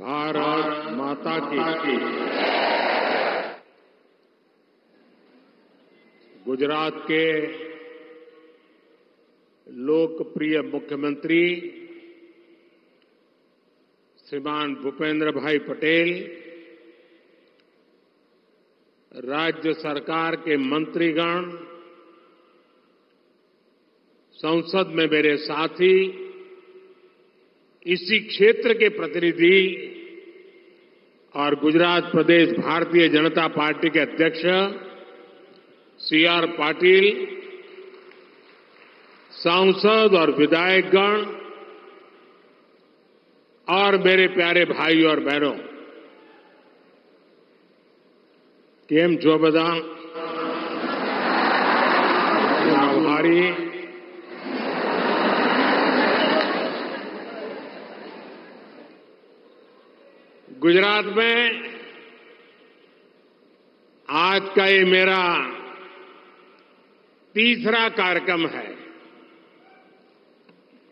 भारत माता की। गुजरात के लोकप्रिय मुख्यमंत्री श्रीमान भूपेंद्र भाई पटेल, राज्य सरकार के मंत्रीगण, संसद में मेरे साथी इसी क्षेत्र के प्रतिनिधि और गुजरात प्रदेश भारतीय जनता पार्टी के अध्यक्ष सी आर पाटिल सांसद और विधायकगण और मेरे प्यारे भाई और बहनों કેમ છો બધા આભારી गुजरात में आज का ये मेरा तीसरा कार्यक्रम है।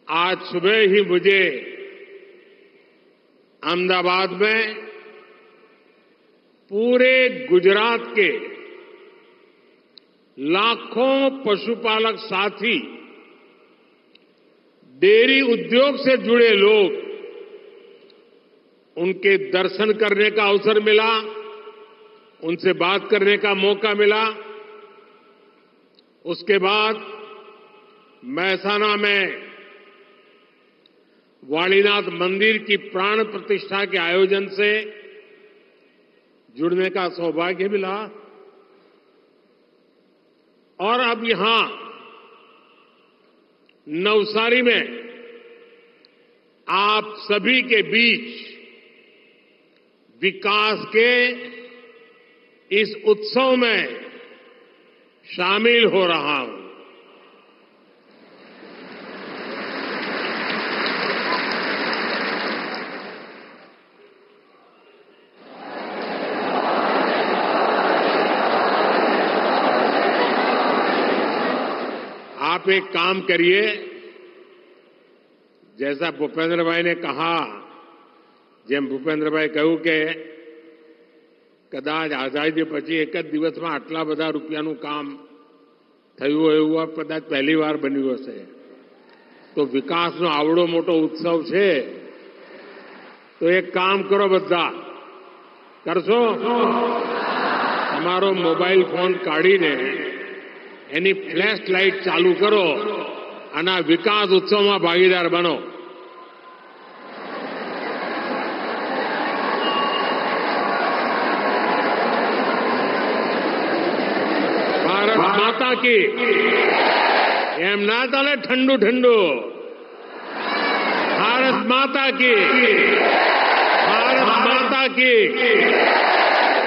आज सुबह ही मुझे अहमदाबाद में पूरे गुजरात के लाखों पशुपालक साथी, डेयरी उद्योग से जुड़े लोग उनके दर्शन करने का अवसर मिला, उनसे बात करने का मौका मिला। उसके बाद मैसाना में वाणीनाथ मंदिर की प्राण प्रतिष्ठा के आयोजन से जुड़ने का सौभाग्य मिला। और अब यहाँ नवसारी में आप सभी के बीच विकास के इस उत्सव में शामिल हो रहा हूँ। आप एक काम करिए, जैसा भूपेंद्र भाई ने कहा જેમ ભૂપેન્દ્રભાઈ કહ્યું કે કદાચ આઝાદી પછી એક જ દિવસમાં આટલા બધા રૂપિયાનું કામ થયું એવું કદાચ પહેલી વાર બન્યું હશે. તો વિકાસનો આવડો મોટો ઉત્સવ છે. તો એક કામ કરો બધા. કરશો? તમારો મોબાઈલ ફોન કાઢીને એની ફ્લેશ લાઇટ ચાલુ કરો અને વિકાસ ઉત્સવમાં ભાગીદાર બનો. માતા કી એમ ના ચાલે ઠંડુ ઠંડુ ભારત માતા કી ભારત માતા કી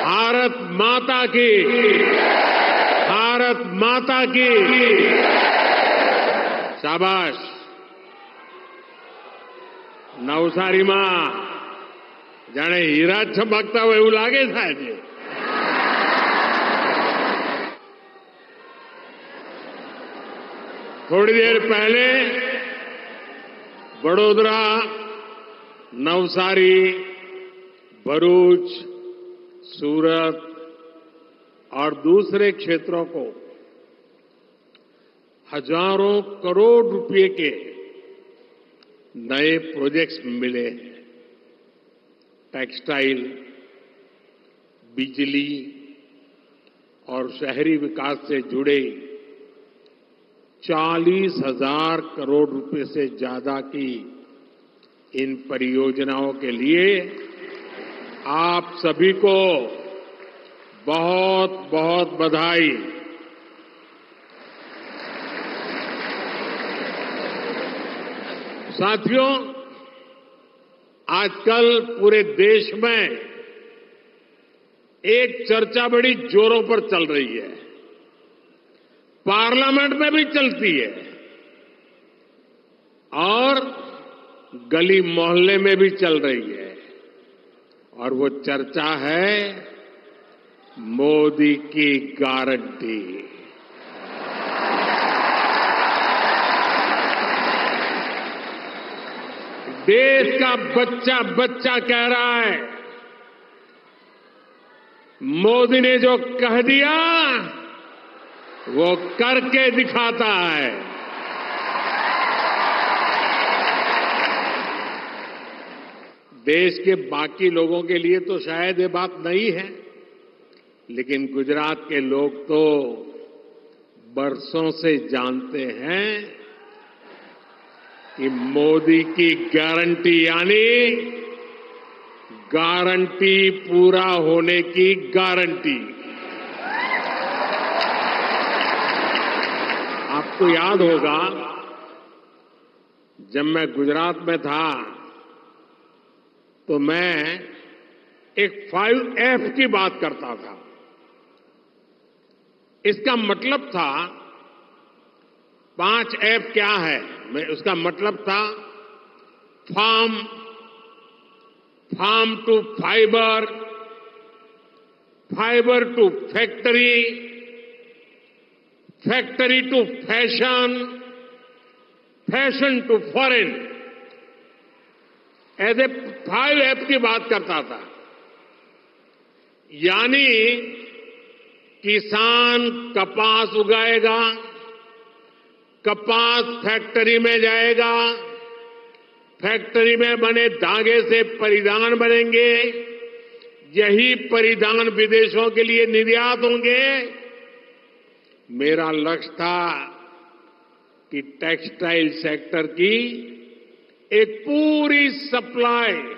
ભારત માતા કી ભારત માતા કી શાબાશ નવસારીમાં જાણે હીરા જ છબકતા હોય એવું લાગે સાહેબ थोड़ी देर पहले वडोदरा, नवसारी, भरूच, सूरत और दूसरे क्षेत्रों को हज़ारों करोड़ रुपए के नए प्रोजेक्ट्स मिले हैं। टेक्सटाइल बिजली और शहरी विकास से जुड़े चालीस हज़ार करोड़ रुपए से ज़्यादा की इन परियोजनाओं के लिए आप सभी को बहुत बहुत बधाई। साथियों, आजकल पूरे देश में एक चर्चा बड़ी जोरों पर चल रही है। पार्लियामेंट में भी चलती है। और गली मोहल्ले में भी चल रही है। और वो चर्चा है मोदी की गारंटी। देश का बच्चा बच्चा कह रहा है, मोदी ने जो कह दिया वो करके दिखाता है। देश के बाकी लोगों के लिए तो शायद ये बात नहीं है, लेकिन गुजरात के लोग तो बरसों से जानते हैं कि मोदी की गारंटी, यानी गारंटी पूरा होने की गारंटी। आपको याद होगा, जब मैं गुजरात में था तो मैं एक फाइव एफ़ की बात करता था। इसका मतलब था, पाँच एफ़ क्या है? मैं, उसका मतलब था, farm farm to fibre fibre to factory factory to fashion fashion to foreign ऐसे फाइव एप की बात करता था। यानी किसान कपास उगाएगा, कपास फैक्ट्री में जाएगा फैक्ट्री में बने धागे से परिधान बनेंगे, यही परिधान विदेशों के लिए निर्यात होंगे। मेरा लक्ष्य था कि टेक्सटाइल सेक्टर की एक पूरी सप्लाई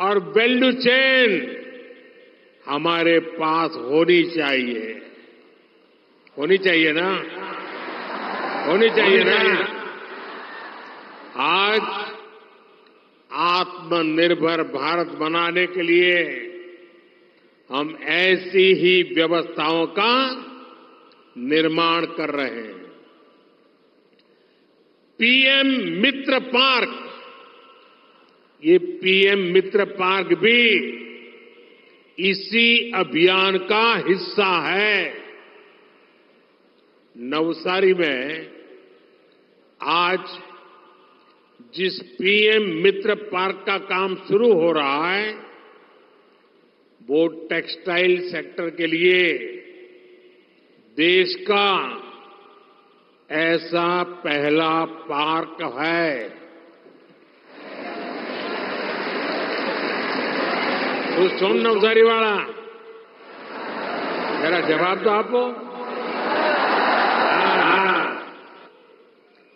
और वैल्यू चेन हमारे पास होनी चाहिए। होनी चाहिए ना? होनी चाहिए ना? आज आत्मनिर्भर भारत बनाने के लिए हम ऐसी ही व्यवस्थाओं का निर्माण कर रहे हैं। पीएम मित्र पार्क, ये पीएम मित्र पार्क भी इसी अभियान का हिस्सा है। नवसारी में आज जिस पीएम मित्र पार्क का काम शुरू हो रहा है, वो टेक्सटाइल सेक्टर के लिए देश का ऐसा पहला पार्क है। तो सुन नवसारी वाला। मेरा जवाब तो आपको।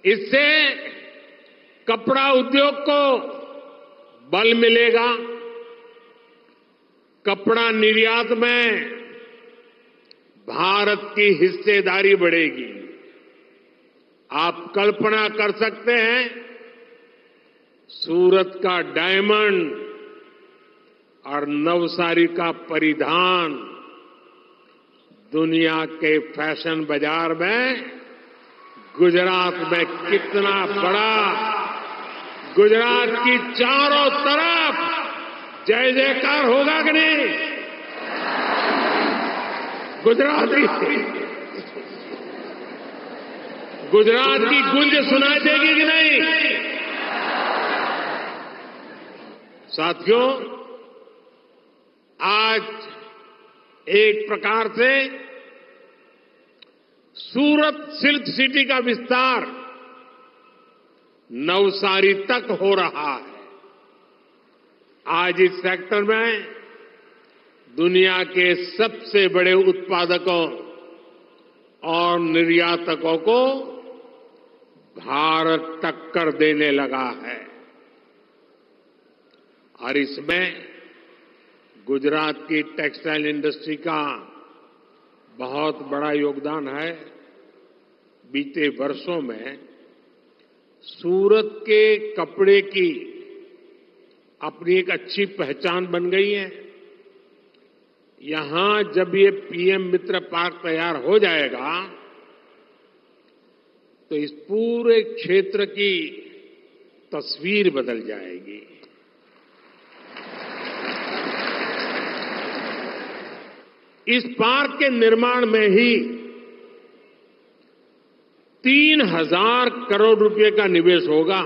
इससे कपड़ा उद्योग को बल मिलेगा। कपड़ा निर्यात में भारत की हिस्सेदारी बढ़ेगी। आप कल्पना कर सकते हैं, सूरत का डायमंड और नवसारी का परिधान दुनिया के फ़ैशन बाज़ार में, गुजरात में कितना बड़ा। गुजरात की चारों तरफ़ जय जयकार होगा कि नहीं? गुजरात गुजरात की गुंज सुनाई देगी कि नहीं? साथियों, आज एक प्रकार से सूरत सिल्क सिटी का विस्तार नवसारी तक हो रहा है। आज इस सेक्टर में दुनिया के सबसे बड़े उत्पादकों और निर्यातकों को भारत टक्कर देने लगा है। और इसमें गुजरात की टेक्सटाइल इंडस्ट्री का बहुत बड़ा योगदान है। बीते वर्षों में सूरत के कपड़े की अपनी एक अच्छी पहचान बन गई है। यहाँ जब ये पीएम मित्र पार्क तैयार हो जाएगा तो इस पूरे क्षेत्र की तस्वीर बदल जाएगी। इस पार्क के निर्माण में ही तीन हज़ार करोड़ रुपए का निवेश होगा।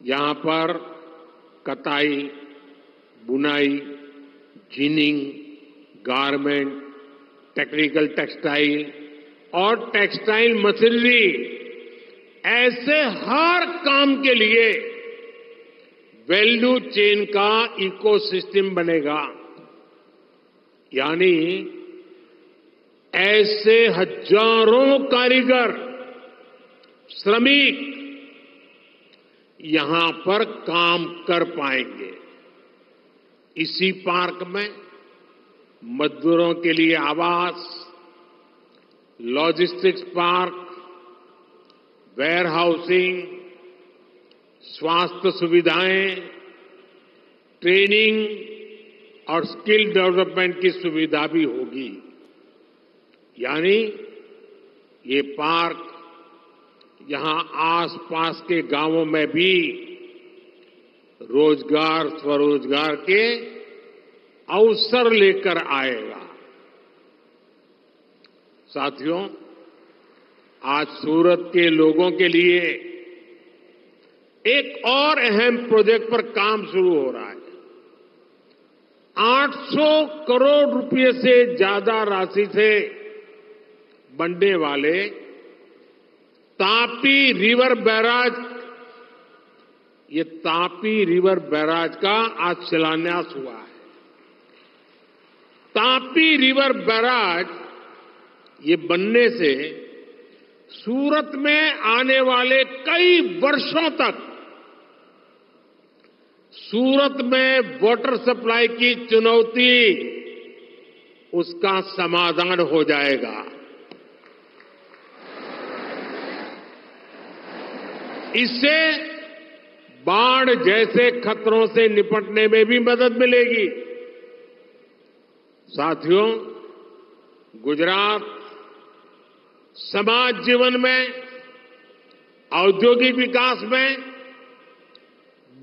यहाँ पर कताई, बुनाई जिनिंग गारमेंट टेक्निकल टेक्सटाइल और टेक्सटाइल मशीनरी, ऐसे हर काम के लिए वैल्यू चेन का इकोसिस्टम बनेगा। यानी ऐसे हज़ारों कारीगर, श्रमिक यहाँ पर काम कर पाएँगे। इसी पार्क में मजदूरों के लिए आवास लॉजिस्टिक्स पार्क वेयर हाउसिंग स्वास्थ्य सुविधाएँ ट्रेनिंग और स्किल डेवलपमेंट की सुविधा भी होगी। यानी ये पार्क यहाँ आसपास के गाँवों में भी रोज़गार, स्वरोजगार के अवसर लेकर आएगा। साथियों, आज सूरत के लोगों के लिए एक और अहम प्रोजेक्ट पर काम शुरू हो रहा है। 800 करोड़ रुपए से ज़्यादा राशि से बनने वाले तापी रिवर बैराज ये तापी रिवर बैराज का आज शिलान्यास हुआ है। तापी रिवर बैराज ये बनने से सूरत में आने वाले कई वर्षों तक सूरत में वाटर सप्लाई की चुनौती उसका समाधान हो जाएगा। इससे बाढ़ जैसे खतरों से निपटने में भी मदद मिलेगी। साथियों, गुजरात समाज जीवन में, औद्योगिक विकास में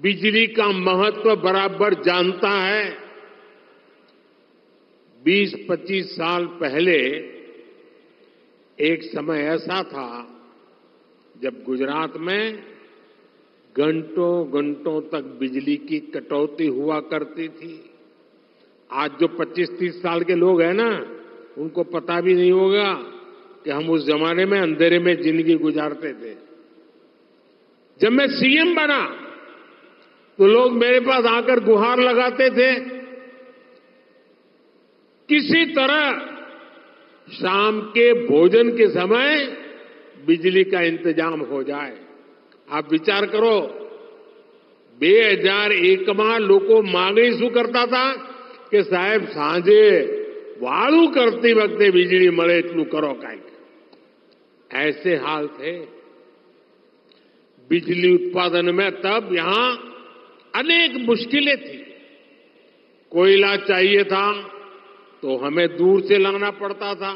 बिजली का महत्व बराबर जानता है। 20-25 साल पहले एक समय ऐसा था जब गुजरात में घंटों घंटों तक बिजली की कटौती हुआ करती थी। आज जो 25-30 साल के लोग हैं ना, उनको पता भी नहीं होगा कि हम उस जमाने में अंधेरे में ज़िंदगी गुजारते थे। जब मैं सीएम बना तो लोग मेरे पास आकर गुहार लगाते थे, किसी तरह शाम के भोजन के समय बिजली का इंतज़ाम हो जाए। आप विचार करो બે હજાર એકમાં લોકો માંગણી શું કરતા હતા કે સાહેબ સાંજે વાળું કરતી વખતે વીજળી મળે એટલું કરો કાંઈક ऐसे हाल थे बिजली उत्पादन में तब यहां अनेक मुश्किलें थी कोयला चाहिए था तो हमें दूर से लाना पड़ता था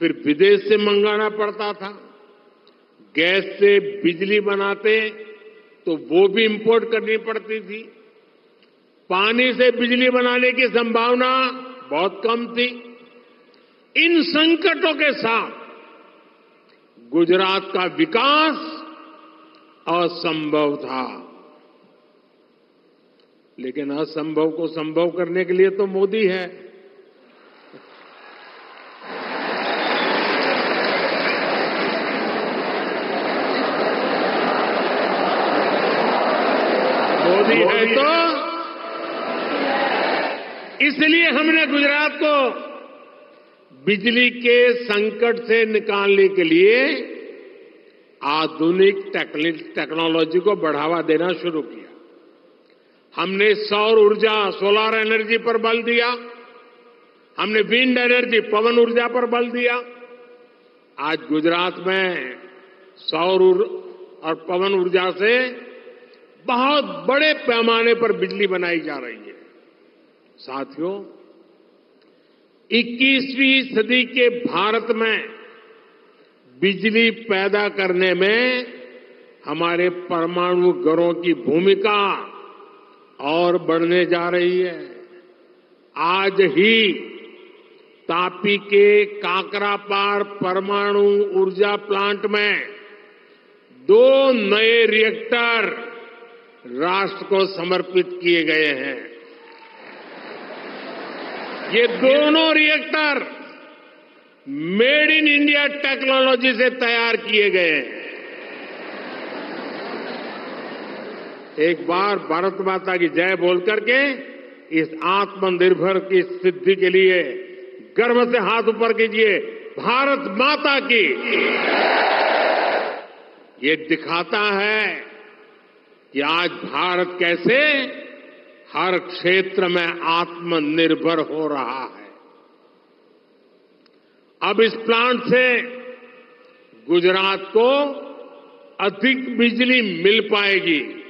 फिर विदेश से मंगाना पड़ता था गैस से बिजली बनाते तो वो भी इंपोर्ट करनी पड़ती थी। पानी से बिजली बनाने की संभावना बहुत कम थी। इन संकटों के साथ गुजरात का विकास असंभव था। लेकिन असंभव को संभव करने के लिए तो मोदी है। मोदी है तो? इसलिए हमने गुजरात को बिजली के संकट से निकालने के लिए आधुनिक टेक्नोलॉजी को बढ़ावा देना शुरू किया। हमने सौर ऊर्जा सोलर एनर्जी पर बल दिया। हमने विंड एनर्जी पवन ऊर्जा पर बल दिया। आज गुजरात में सौर और पवन ऊर्जा से बहुत बड़े पैमाने पर बिजली बनाई जा रही है। साथियों 21वीं सदी के भारत में बिजली पैदा करने में हमारे परमाणु घरों की भूमिका और बढ़ने जा रही है। आज ही तापी के काकरापार परमाणु ऊर्जा प्लांट में दो नए रिएक्टर राष्ट्र को समर्पित किए गए हैं। ये दोनों reactor made in India technology से तैयार किए गए हैं। एक बार भारत माता की जय बोल करके इस आत्मनिर्भर की सिद्धि के लिए गर्व से हाथ ऊपर कीजिए, भारत माता की। ये दिखाता है कि आज भारत कैसे? हर क्षेत्र में आत्मनिर्भर हो रहा है। अब इस प्लांट से गुजरात को अधिक बिजली मिल पाएगी।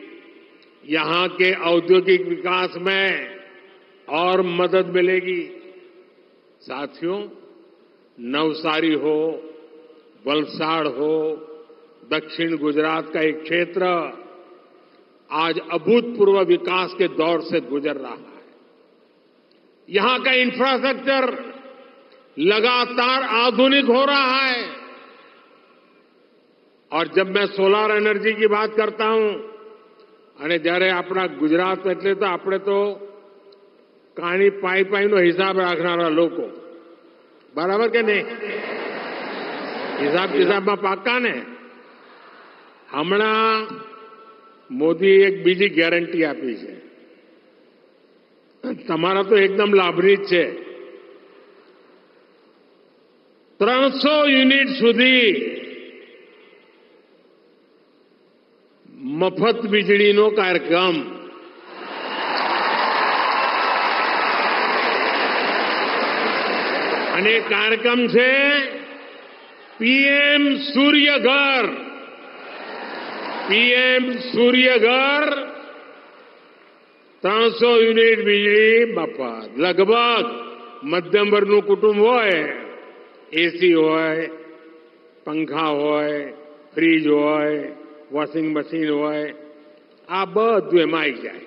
यहाँ के औद्योगिक विकास में और मदद मिलेगी। साथियों, नवसारी हो, वलसाड़ हो, दक्षिण गुजरात का एक क्षेत्र आज अभूतपूर्व विकास के दौर से गुजर रहा है यहां का इंफ्रास्ट्रक्चर लगातार आधुनिक हो रहा है और जब मैं सोलार एनर्जी की बात करता हूं અને જ્યારે આપણા ગુજરાત એટલે તો આપણે તો કાણી પાઈ પાઈનો હિસાબ રાખનારા લોકો બરાબર કે નહીં હિસાબ કિતાબમાં પાક્કા ને હમણાં મોદી એક બીજી ગેરંટી આપી છે. તમારા તો એકદમ લાભની જ છે. ત્રણસો યુનિટ સુધી મફત વીજળીનો કાર્યક્રમ. અને કાર્યક્રમ છે પીએમ સૂર્યઘર. પીએમ સૂર્યઘર ત્રણસો યુનિટ વીજળી મફત લગભગ મધ્યમ વર્ગનું કુટુંબ હોય એસી હોય પંખા હોય ફ્રીજ હોય વોશિંગ મશીન હોય આ બધું એમાં આવી જાય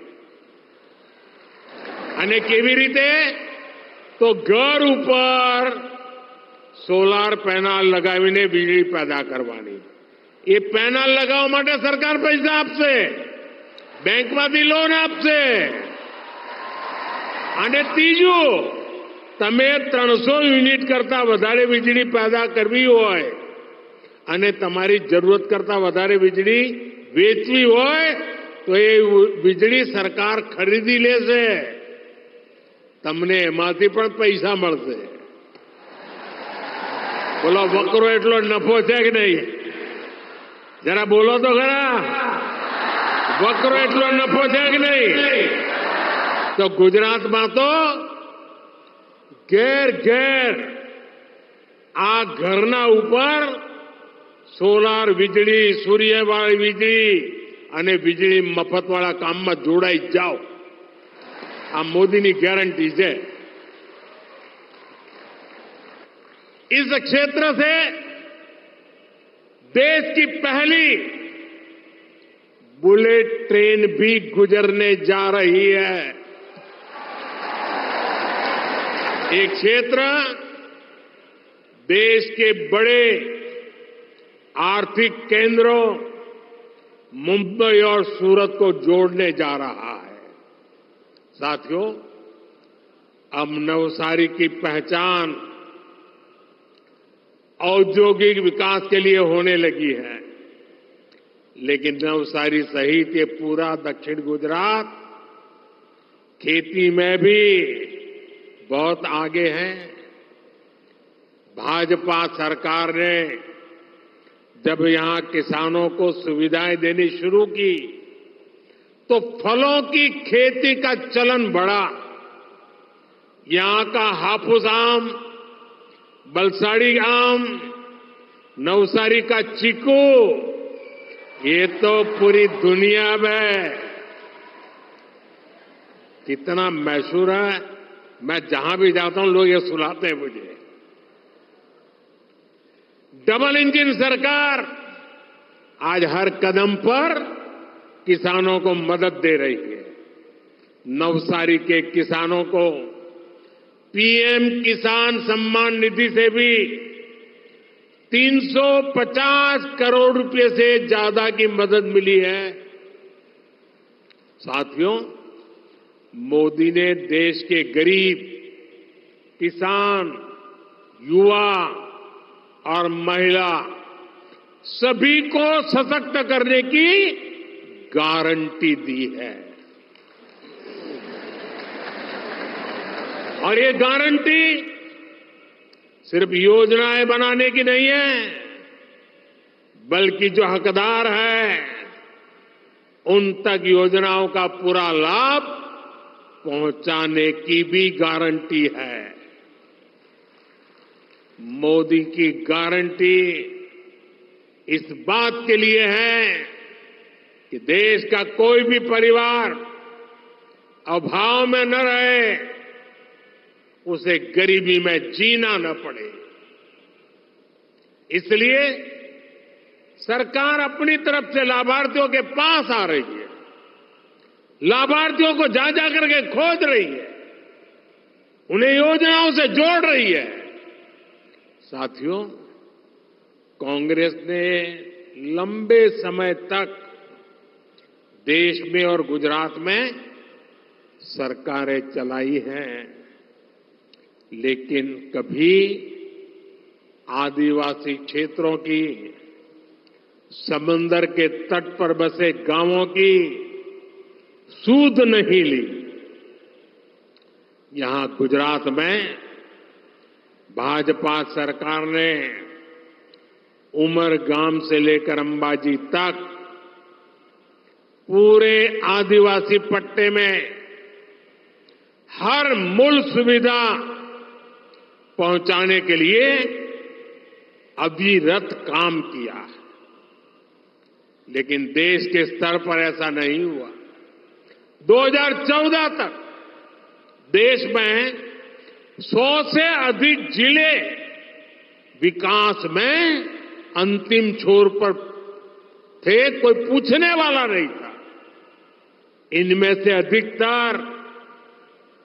અને કેવી રીતે તો ઘર ઉપર સોલાર પેનલ લગાવીને વીજળી પેદા કરવાની એ પેનલ લગાવવા માટે સરકાર પૈસા આપશે. બેંકમાંથી લોન આપશે. અને ત્રીજું, તમે ત્રણસો યુનિટ કરતા વધારે વીજળી પેદા કરવી હોય અને તમારી જરૂરત કરતા વધારે વીજળી વેચવી હોય, તો એ વીજળી સરકાર ખરીદી લેશે. તમને એમાંથી પણ પૈસા મળશે. બોલો, વકરો, એટલો નફો છે કે નહીં? જરા બોલો તો ખરા વકરો એટલો નફો છે કે નહીં તો ગુજરાતમાં તો ઘેર ઘેર આ ઘરના ઉપર સોલાર વીજળી સૂર્યવાળી વીજળી અને વીજળી મફતવાળા કામમાં જોડાઈ જાઓ આ મોદીની ગેરંટી છે इस क्षेत्र से देश की पहली बुलेट ट्रेन भी गुजरने जा रही है। ये क्षेत्र देश के बड़े आर्थिक केंद्रों, मुंबई और सूरत को जोड़ने जा रहा है। साथियों, अब नवसारी की पहचान औद्योगिक विकास के लिए होने लगी है। लेकिन नवसारी सहित ये पूरा दक्षिण गुजरात खेती में भी बहुत आगे है। भाजपा सरकार ने जब यहाँ किसानों को सुविधाएँ देनी शुरू की तो फलों की खेती का चलन बढ़ा। यहाँ का हाफुस आम बलसाड़ी आम, नवसारी का चीकू, ये तो पूरी दुनिया में कितना मशहूर है। मैं जहाँ भी जाता हूँ, लोग ये सुनाते हैं मुझे। डबल इंजन सरकार आज हर कदम पर किसानों को मदद दे रही है। नवसारी के किसानों को पीएम किसान सम्मान निधि से भी 350 करोड़ रुपए से ज़्यादा की मदद मिली है। साथियों, मोदी ने देश के गरीब, किसान, युवा और महिला सभी को सशक्त करने की गारंटी दी है। और ये गारंटी सिर्फ़ योजनाएँ बनाने की नहीं है, बल्कि जो हकदार है, उन तक योजनाओं का पूरा लाभ पहुँचाने की भी गारंटी है। मोदी की गारंटी इस बात के लिए है कि देश का कोई भी परिवार अभाव में न रहे उसे गरीबी में जीना न पड़े। इसलिए सरकार अपनी तरफ़ से लाभार्थियों के पास आ रही है। लाभार्थियों को जा जा करके खोज रही है। उन्हें योजनाओं से जोड़ रही है। साथियों, कांग्रेस ने लंबे समय तक देश में और गुजरात में सरकारें चलाई हैं। लेकिन कभी आदिवासी क्षेत्रों की, समंदर के तट पर बसे गाँवों की सूद नहीं ली। यहाँ गुजरात में भाजपा सरकार ने उमर गाँव से लेकर अंबाजी तक पूरे आदिवासी पट्टे में हर मूल सुविधा पहुँचाने के लिए अविरत काम किया लेकिन देश के स्तर पर ऐसा नहीं हुआ। 2014 तक देश में 100 से अधिक ज़िले विकास में अंतिम छोर पर थे, कोई पूछने वाला नहीं था। इनमें से अधिकतर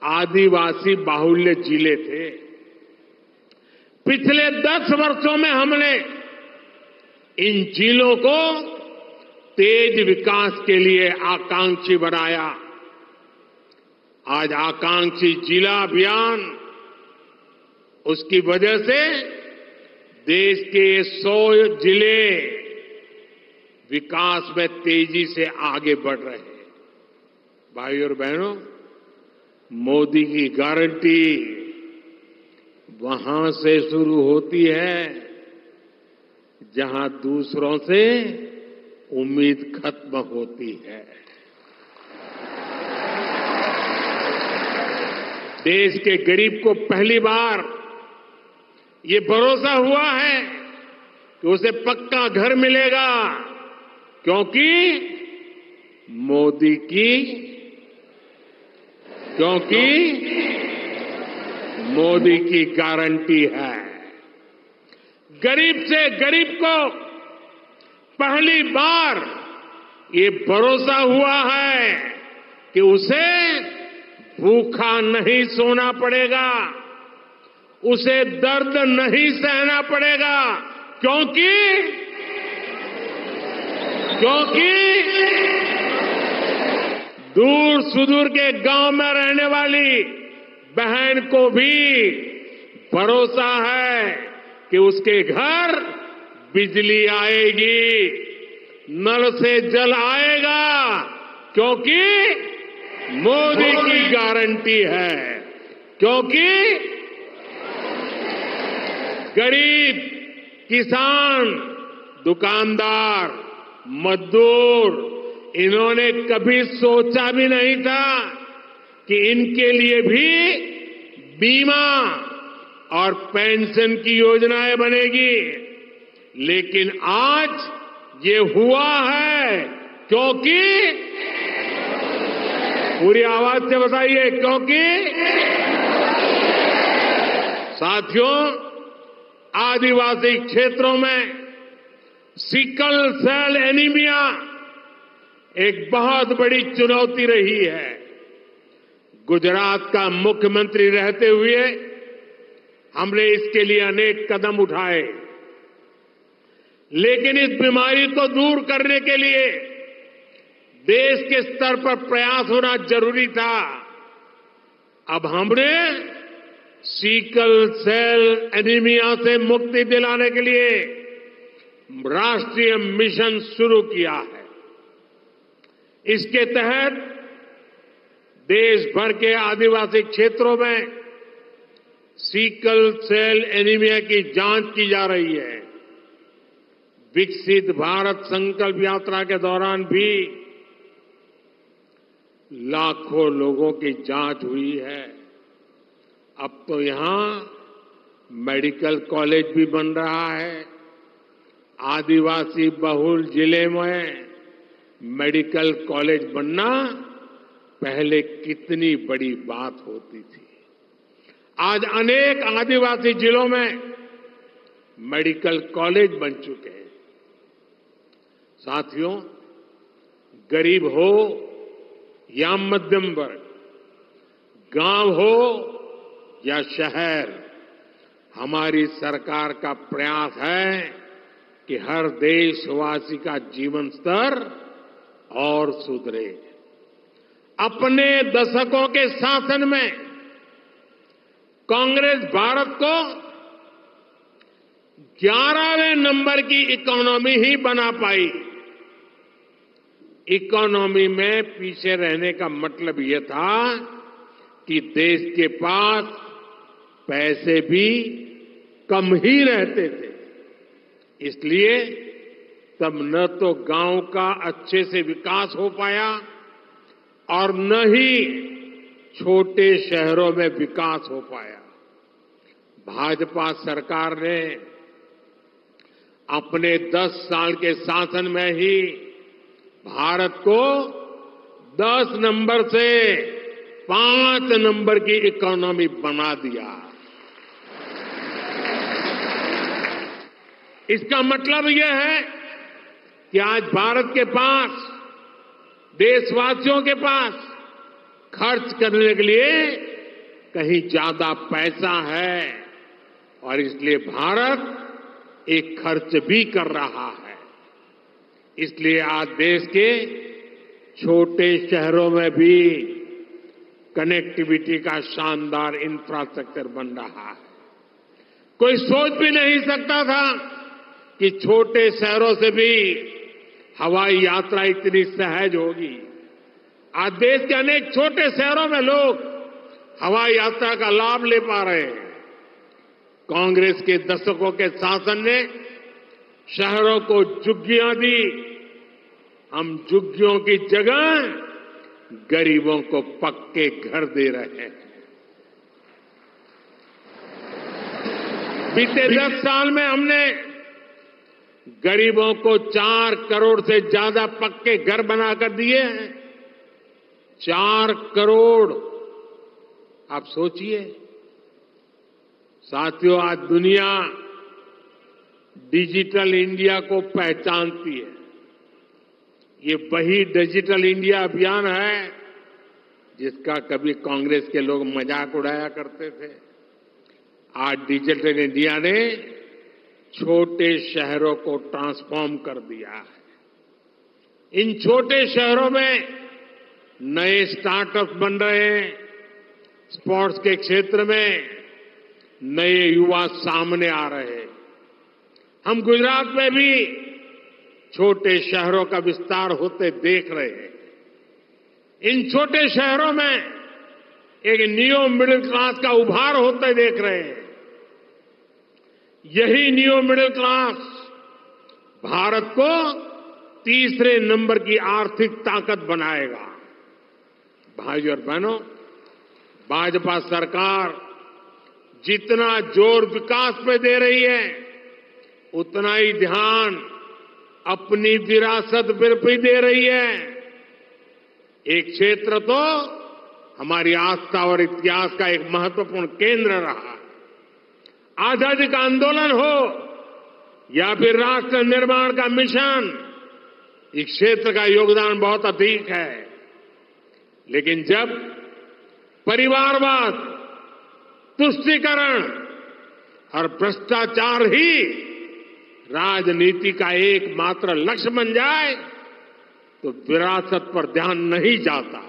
आदिवासी बाहुल्य ज़िले थे। पिछले दस वर्षों में हमने इन जिलों को तेज विकास के लिए आकांक्षी बनाया। आज आकांक्षी जिला अभियान उसकी वजह से देश के सौ ज़िले विकास में तेज़ी से आगे बढ़ रहे हैं। भाई और बहनों, मोदी की गारंटी वहाँ से शुरू होती है, जहाँ दूसरों से उम्मीद खत्म होती है। देश के गरीब को पहली बार ये भरोसा हुआ है कि उसे पक्का घर मिलेगा, क्योंकि मोदी की, क्योंकि मोदी की गारंटी है। गरीब से गरीब को पहली बार ये भरोसा हुआ है कि उसे भूखा नहीं सोना पड़ेगा, उसे दर्द नहीं सहना पड़ेगा, क्योंकि क्योंकि दूर सुदूर के गाँव में रहने वाली बहन को भी भरोसा है कि उसके घर बिजली आएगी नल से जल आएगा क्योंकि मोदी की गारंटी है क्योंकि गरीब किसान दुकानदार मजदूर इन्होंने कभी सोचा भी नहीं था कि इनके लिए भी बीमा और पेंशन की योजनाएँ बनेगी। लेकिन आज ये हुआ है क्योंकि पूरी आवाज़ से बताइए, क्योंकि साथियों, आदिवासी क्षेत्रों में सिकल सेल एनीमिया एक बहुत बड़ी चुनौती रही है। गुजरात का मुख्यमंत्री रहते हुए हमने इसके लिए अनेक कदम उठाए। लेकिन इस बीमारी को दूर करने के लिए देश के स्तर पर प्रयास होना ज़रूरी था। अब हमने सीकल सेल एनीमिया से मुक्ति दिलाने के लिए राष्ट्रीय मिशन शुरू किया है। इसके तहत देश भर के आदिवासी क्षेत्रों में सीकल सेल एनीमिया की जाँच की जा रही है। विकसित भारत संकल्प यात्रा के दौरान भी लाखों लोगों की जाँच हुई है। अब तो यहाँ मेडिकल कॉलेज भी बन रहा है। आदिवासी बहुल ज़िले में मेडिकल कॉलेज बनना पहले कितनी बड़ी बात होती थी। आज अनेक आदिवासी जिलों में मेडिकल कॉलेज बन चुके हैं। साथियों, गरीब हो या मध्यम वर्ग, गाँव हो या शहर, हमारी सरकार का प्रयास है कि हर देशवासी का जीवन स्तर और सुधरे। अपने दशकों के शासन में कांग्रेस भारत को ग्यारहवें नंबर की इकोनॉमी ही बना पाई। इकोनॉमी में पीछे रहने का मतलब यह था कि देश के पास पैसे भी कम ही रहते थे। इसलिए तब न तो गाँव का अच्छे से विकास हो पाया और न ही छोटे शहरों में विकास हो पाया। भाजपा सरकार ने अपने 10 साल के शासन में ही भारत को 10 नंबर से पाँच नंबर की इकोनॉमी बना दिया। इसका मतलब यह है कि आज भारत के पास देशवासियों के पास खर्च करने के लिए कहीं ज़्यादा पैसा है और इसलिए भारत एक खर्च भी कर रहा है। इसलिए आज देश के छोटे शहरों में भी कनेक्टिविटी का शानदार इंफ्रास्ट्रक्चर बन रहा है। कोई सोच भी नहीं सकता था कि छोटे शहरों से भी हवाई यात्रा इतनी सहज होगी। आज देश के अनेक छोटे शहरों में लोग हवाई यात्रा का लाभ ले पा रहे हैं। कांग्रेस के दशकों के शासन ने शहरों को झुग्गियाँ दी। हम झुग्गियों की जगह गरीबों को पक्के घर दे रहे हैं। बीते दस साल में हमने गरीबों को चार करोड़ से ज़्यादा पक्के घर बनाकर दिए हैं। चार करोड़। आप सोचिए। साथियों, आज दुनिया डिजिटल इंडिया को पहचानती है। ये वही डिजिटल इंडिया अभियान है जिसका कभी कांग्रेस के लोग मज़ाक उड़ाया करते थे। आज डिजिटल इंडिया ने छोटे शहरों को ट्रांसफॉर्म कर दिया है। इन छोटे शहरों में नए स्टार्टअप बन रहे हैं, स्पोर्ट्स के क्षेत्र में नए युवा सामने आ रहे हैं। हम गुजरात में भी छोटे शहरों का विस्तार होते देख रहे हैं। इन छोटे शहरों में एक न्यू मिडिल क्लास का उभार होते देख रहे हैं। यही न्यू मिडिल क्लास भारत को तीसरे नंबर की आर्थिक ताकत बनाएगा। भाई और बहनों, भाजपा सरकार जितना ज़ोर विकास पे दे रही है, उतना ही ध्यान अपनी विरासत पर भी दे रही है। एक क्षेत्र तो हमारी आस्था और इतिहास का एक महत्वपूर्ण केंद्र रहा। आज़ादी का आंदोलन हो या फिर राष्ट्र निर्माण का मिशन, इस क्षेत्र का योगदान बहुत अधिक है। लेकिन जब परिवारवाद, तुष्टिकरण और भ्रष्टाचार ही राजनीति का एकमात्र लक्ष्य बन जाए तो विरासत पर ध्यान नहीं जाता।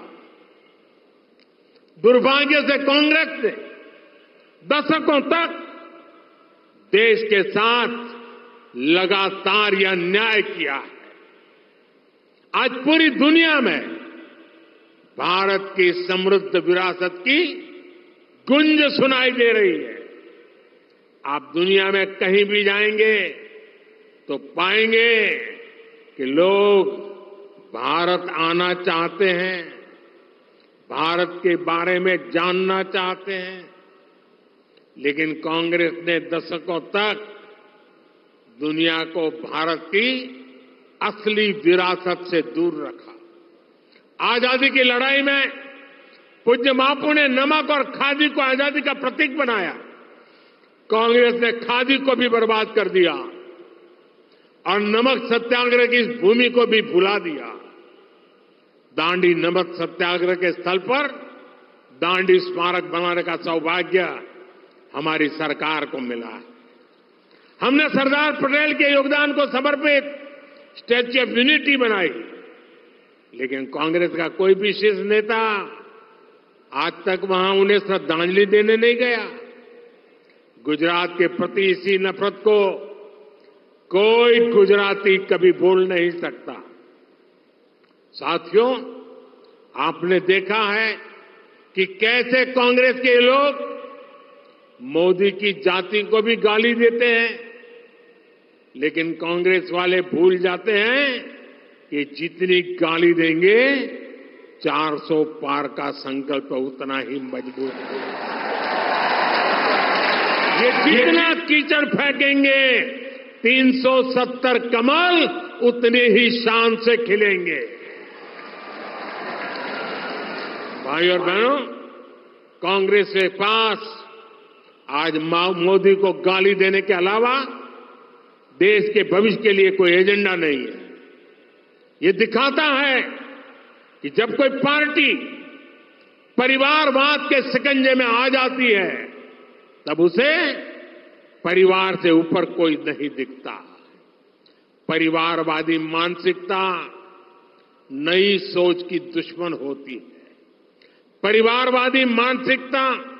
दुर्भाग्य से कांग्रेस ने दशकों तक देश के साथ लगातार यह न्याय किया है। आज पूरी दुनिया में भारत की समृद्ध विरासत की गुंज सुनाई दे रही है। आप दुनिया में कहीं भी जाएँगे तो पाएँगे कि लोग भारत आना चाहते हैं, भारत के बारे में जानना चाहते हैं। लेकिन कांग्रेस ने दशकों तक दुनिया को भारत की असली विरासत से दूर रखा। आज़ादी की लड़ाई में पूज्य बापू ने नमक और खादी को आज़ादी का प्रतीक बनाया। कांग्रेस ने खादी को भी बर्बाद कर दिया और नमक सत्याग्रह की इस भूमि को भी भुला दिया। दांडी नमक सत्याग्रह के स्थल पर दांडी स्मारक बनाने का सौभाग्य हमारी सरकार को मिला है। हमने सरदार पटेल के योगदान को समर्पित स्टैच्यू ऑफ़ यूनिटी बनाई। लेकिन कांग्रेस का कोई भी शीर्ष नेता आज तक वहाँ उन्हें श्रद्धांजलि देने नहीं गया। गुजरात के प्रति इसी नफरत को कोई गुजराती कभी बोल नहीं सकता। साथियों, आपने देखा है कि कैसे कांग्रेस के लोग मोदी की जाति को भी गाली देते हैं। लेकिन कांग्रेस वाले भूल जाते हैं कि जितनी गाली देंगे 400 पार का संकल्प उतना ही मज़बूत होगा। ये जितना कीचड़ फेंकेंगे 370 कमल उतने ही शान से खिलेंगे। भाई और बहनों, कांग्रेस के पास आज मोदी को गाली देने के अलावा देश के भविष्य के लिए कोई एजेंडा नहीं है। ये दिखाता है कि जब कोई पार्टी परिवारवाद के सिकंजे में आ जाती है, तब उसे परिवार से ऊपर कोई नहीं दिखता। परिवारवादी मानसिकता नई सोच की दुश्मन होती है। परिवारवादी मानसिकता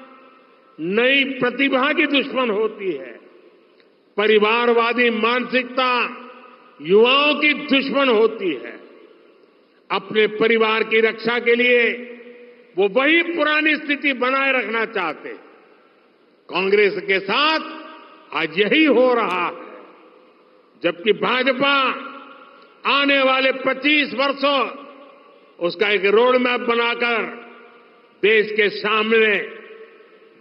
नई प्रतिभा की दुश्मन होती है। परिवारवादी मानसिकता युवाओं की दुश्मन होती है। अपने परिवार की रक्षा के लिए वो वही पुरानी स्थिति बनाए रखना चाहते कांग्रेस के साथ आज यही हो रहा है। जबकि भाजपा आने वाले 25 वर्षों उसका एक रोड मैप बनाकर देश के सामने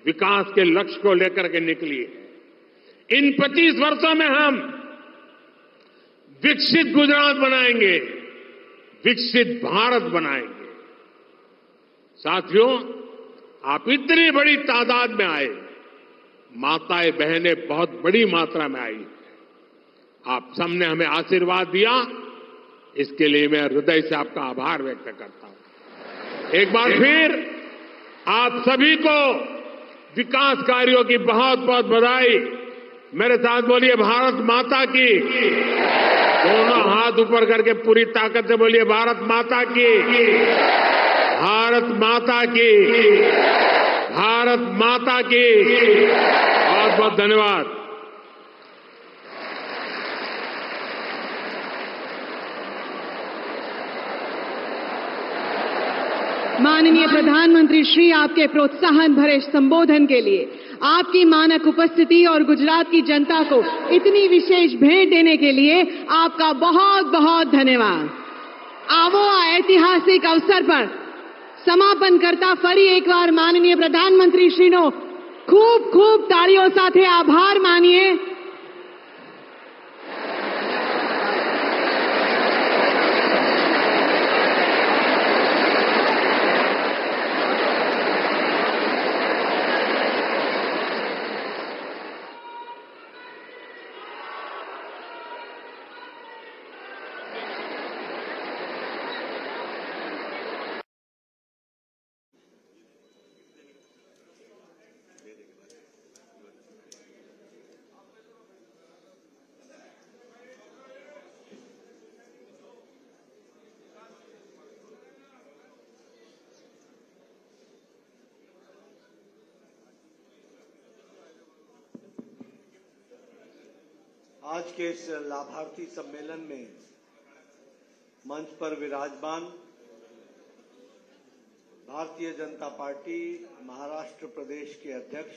विकास के लक्ष्य को लेकर के निकली है इन 25 वर्षों में हम विकसित गुजरात बनाएँगे, विकसित भारत बनाएँगे। साथियों, आप इतनी बड़ी तादाद में आए, माताएँ, बहनें बहुत बड़ी मात्रा में आई। आप सबने हमें आशीर्वाद दिया। इसके लिए मैं हृदय से आपका आभार व्यक्त करता हूँ। एक बार फिर आप सभी को विकास कार्यों की बहुत बहुत बधाई। मेरे साथ बोलिए भारत माता की। दोनों हाथ ऊपर करके पूरी ताकत से बोलिए भारत माता की। भारत माता की। भारत माता की। बहुत बहुत धन्यवाद। माननीय प्रधानमंत्री श्री आपके प्रोत्साहन भरे संबोधन के लिए आपकी मानक उपस्थिति और गुजरात की जनता को इतनी विशेष भेंट देने के लिए आपका बहुत बहुत धन्यवाद આવો આ ઐતિહાસિક અવસર પર સમાપન કરતા ફરી એકવાર માનનીય પ્રધાનમંત્રીશ્રીનો ખૂબ ખૂબ તાળીઓ સાથે આભાર માનીએ के इस लाभार्थी सम्मेलन में मंच पर विराजमान भारतीय जनता पार्टी महाराष्ट्र प्रदेश के अध्यक्ष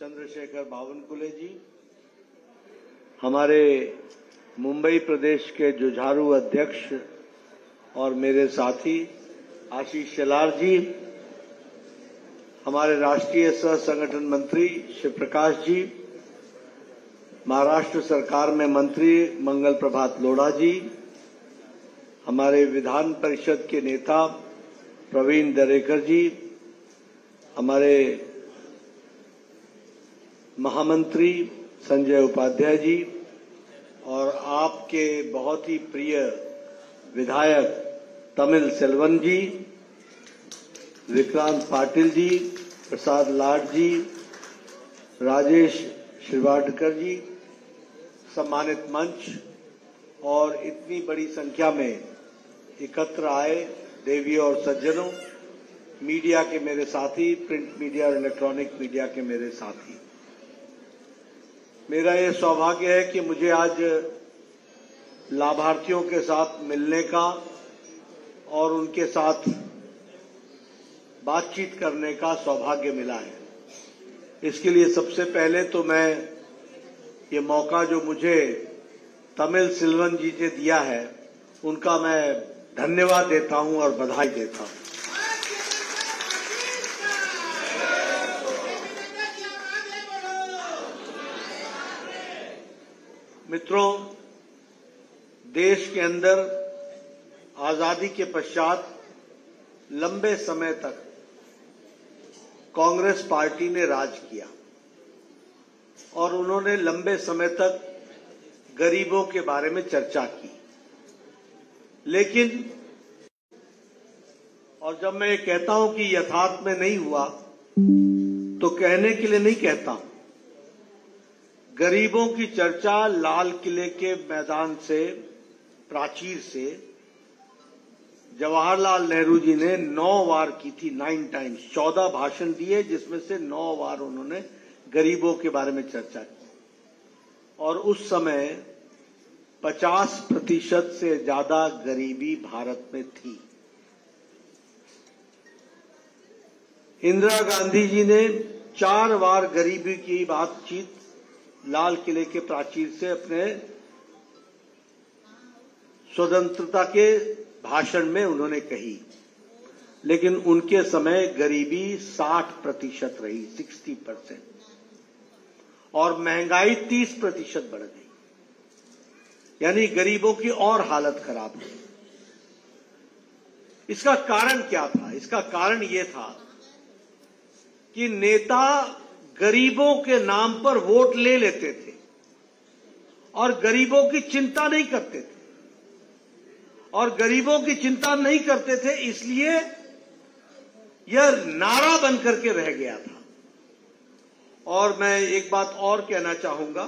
चंद्रशेखर बावनकुले जी, हमारे मुंबई प्रदेश के जुझारू अध्यक्ष और मेरे साथी आशीष शेलार जी, हमारे राष्ट्रीय सह संगठन मंत्री शिव प्रकाश जी महाराष्ट्र सरकार में मंत्री मंगल प्रभात लोढ़ा जी, हमारे विधान परिषद के नेता प्रवीण दरेकर जी, हमारे महामंत्री संजय उपाध्याय जी और आपके बहुत ही प्रिय विधायक तमिल सेल्वन जी, विक्रांत पाटिल जी, प्रसाद लाड जी, राजेश श्रीवाडकर जी सम्मानित मंच और इतनी बड़ी संख्या में एकत्र आए देवी और सज्जनों, मीडिया के मेरे साथी, प्रिंट मीडिया और इलेक्ट्रॉनिक मीडिया के मेरे साथी। मेरा ये सौभाग्य है कि मुझे आज लाभार्थियों के साथ मिलने का और उनके साथ बातचीत करने का सौभाग्य मिला है। इसके लिए सबसे पहले तो मैं ये मौका जो मुझे तमिल सिल्वन जी ने दिया है, उनका मैं धन्यवाद देता हूँ और बधाई देता हूँ। मित्रों, देश के अंदर आज़ादी के पश्चात लंबे समय तक कांग्रेस पार्टी ने राज किया। और उन्होंने लंबे समय तक गरीबों के बारे में चर्चा की। लेकिन, और जब मैं कहता हूँ कि यथार्थ में नहीं हुआ तो कहने के लिए नहीं कहता। गरीबों की चर्चा लाल किले के मैदान से, प्राचीर से, जवाहरलाल नेहरू जी ने नौ बार की थी, नाइन टाइम्स। चौदह भाषण दिए, जिसमें से नौ बार उन्होंने गरीबों के बारे में चर्चा की। और उस समय 50 प्रतिशत से ज़्यादा गरीबी भारत में थी। इंदिरा गांधी जी ने चार बार गरीबी की बातचीत लाल किले के प्राचीर से अपने स्वतंत्रता के भाषण में उन्होंने कही। लेकिन उनके समय गरीबी 60 प्रतिशत रही 60 परसेंट। और महँगाई 30 प्रतिशत बढ़ गई। यानी गरीबों की और हालत खराब हुई इसका कारण क्या था? इसका कारण यह था कि नेता गरीबों के नाम पर वोट ले लेते थे और गरीबों की चिंता नहीं करते थे। और गरीबों की चिंता नहीं करते थे, इसलिए यह नारा बनकर के रह गया था। और मैं एक बात और कहना चाहूँगा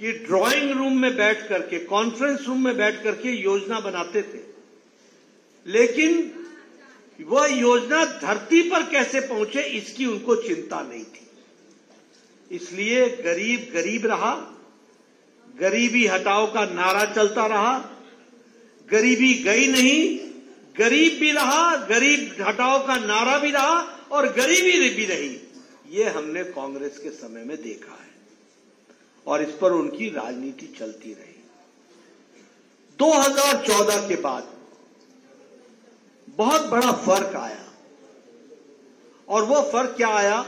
कि ड्राइंग रूम में बैठ करके कॉन्फ्रेंस रूम में बैठ करके योजना बनाते थे। लेकिन वह योजना धरती पर कैसे पहुँचे, इसकी उनको चिंता नहीं थी। इसलिए गरीब गरीब रहा, गरीबी हटाओ का नारा चलता रहा, गरीबी गई नहीं, गरीब भी रहा, गरीब हटाओ का नारा भी रहा और गरीबी भी रही। ये हमने कांग्रेस के समय में देखा है और इस पर उनकी राजनीति चलती रही। 2014 के बाद बहुत बड़ा फ़र्क आया और वो फ़र्क क्या आया